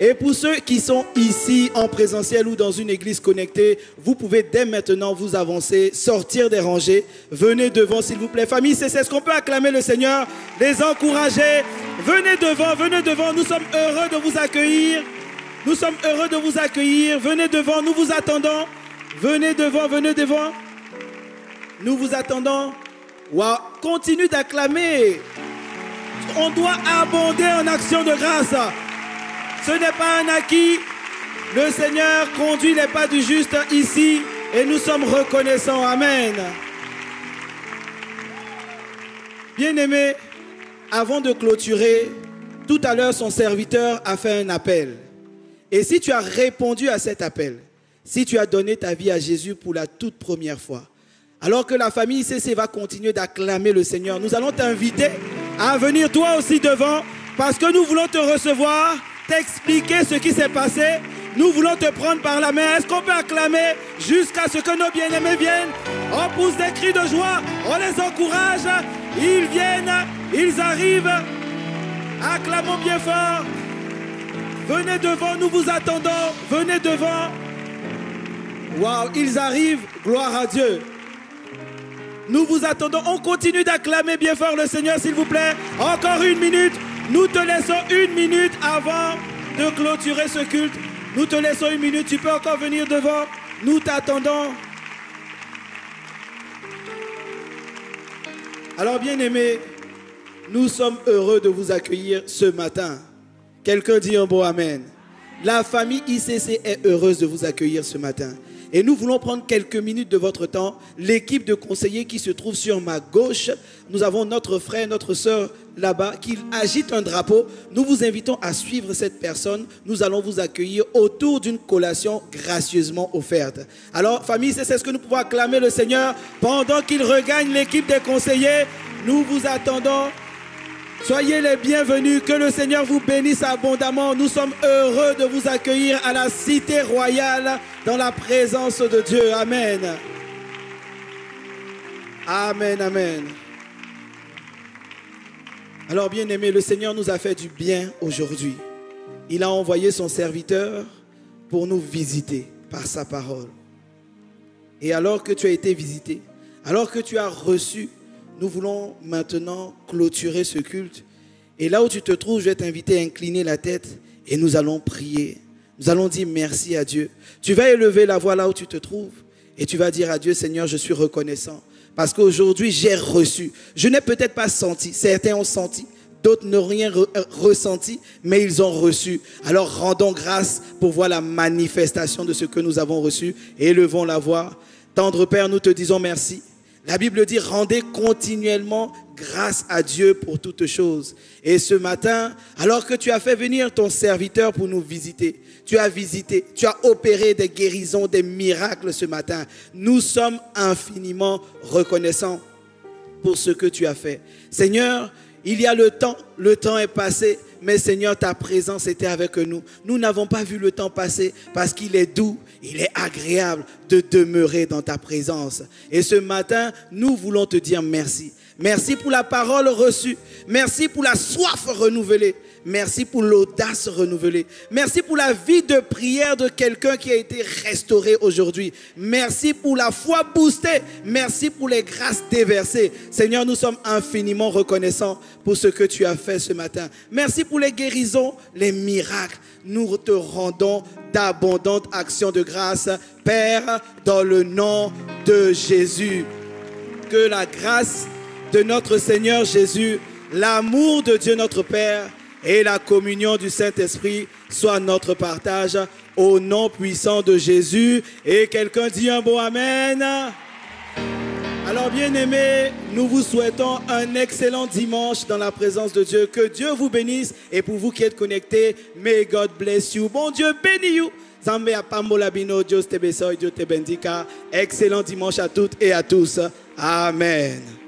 Et pour ceux qui sont ici en présentiel ou dans une église connectée, vous pouvez dès maintenant vous avancer, sortir des rangées. Venez devant, s'il vous plaît. Famille, c'est ce qu'on peut acclamer le Seigneur, les encourager. Venez devant, venez devant. Nous sommes heureux de vous accueillir. Nous sommes heureux de vous accueillir. Venez devant, nous vous attendons. Venez devant, venez devant. Nous vous attendons. Wow. Continue d'acclamer. On doit abonder en action de grâce. Ce n'est pas un acquis. Le Seigneur conduit les pas du juste ici et nous sommes reconnaissants. Amen. Bien-aimé, avant de clôturer, tout à l'heure, son serviteur a fait un appel. Et si tu as répondu à cet appel, si tu as donné ta vie à Jésus pour la toute première fois, alors que la famille ICC va continuer d'acclamer le Seigneur, nous allons t'inviter à venir toi aussi devant parce que nous voulons te recevoir, t'expliquer ce qui s'est passé. Nous voulons te prendre par la main. Est-ce qu'on peut acclamer jusqu'à ce que nos bien-aimés viennent? On pousse des cris de joie, on les encourage. Ils viennent, ils arrivent. Acclamons bien fort. Venez devant, nous vous attendons. Venez devant. Waouh, ils arrivent. Gloire à Dieu. Nous vous attendons. On continue d'acclamer bien fort le Seigneur, s'il vous plaît. Encore une minute. Nous te laissons une minute avant de clôturer ce culte. Nous te laissons une minute. Tu peux encore venir devant. Nous t'attendons. Alors, bien aimés, nous sommes heureux de vous accueillir ce matin. Quelqu'un dit un beau Amen. La famille ICC est heureuse de vous accueillir ce matin. Et nous voulons prendre quelques minutes de votre temps. L'équipe de conseillers qui se trouve sur ma gauche, nous avons notre frère, notre sœur là-bas qui agite un drapeau. Nous vous invitons à suivre cette personne. Nous allons vous accueillir autour d'une collation gracieusement offerte. Alors, famille, c'est ce que nous pouvons acclamer le Seigneur pendant qu'il regagne l'équipe des conseillers. Nous vous attendons. Soyez les bienvenus, que le Seigneur vous bénisse abondamment. Nous sommes heureux de vous accueillir à la cité royale dans la présence de Dieu. Amen. Amen, amen. Alors bien aimé, le Seigneur nous a fait du bien aujourd'hui. Il a envoyé son serviteur pour nous visiter par sa parole. Et alors que tu as été visité, alors que tu as reçu nous voulons maintenant clôturer ce culte. Et là où tu te trouves, je vais t'inviter à incliner la tête et nous allons prier. Nous allons dire merci à Dieu. Tu vas élever la voix là où tu te trouves et tu vas dire à Dieu, Seigneur, je suis reconnaissant parce qu'aujourd'hui j'ai reçu. Je n'ai peut-être pas senti, certains ont senti, d'autres n'ont rien re ressenti, mais ils ont reçu. Alors rendons grâce pour voir la manifestation de ce que nous avons reçu. Élevons la voix. Tendre Père, nous te disons merci. La Bible dit, rendez continuellement grâce à Dieu pour toutes choses. Et ce matin, alors que tu as fait venir ton serviteur pour nous visiter, tu as visité, tu as opéré des guérisons, des miracles ce matin. Nous sommes infiniment reconnaissants pour ce que tu as fait. Seigneur, il y a le temps, le temps est passé, mais Seigneur, ta présence était avec nous. Nous n'avons pas vu le temps passer parce qu'il est doux, il est agréable de demeurer dans ta présence. Et ce matin, nous voulons te dire merci. Merci pour la parole reçue. Merci pour la soif renouvelée. Merci pour l'audace renouvelée. Merci pour la vie de prière de quelqu'un qui a été restauré aujourd'hui. Merci pour la foi boostée. Merci pour les grâces déversées. Seigneur, nous sommes infiniment reconnaissants pour ce que tu as fait ce matin. Merci pour les guérisons, les miracles. Nous te rendons d'abondantes actions de grâce, Père, dans le nom de Jésus. Que la grâce de notre Seigneur Jésus, l'amour de Dieu notre Père, et la communion du Saint-Esprit soit notre partage au nom puissant de Jésus. Et quelqu'un dit un beau Amen. Alors bien aimés, nous vous souhaitons un excellent dimanche dans la présence de Dieu. Que Dieu vous bénisse. Et pour vous qui êtes connectés, may God bless you. Bon Dieu bénisse vous. Zambe Apambolabino, Dieu te Dieu te bendica. Excellent dimanche à toutes et à tous. Amen.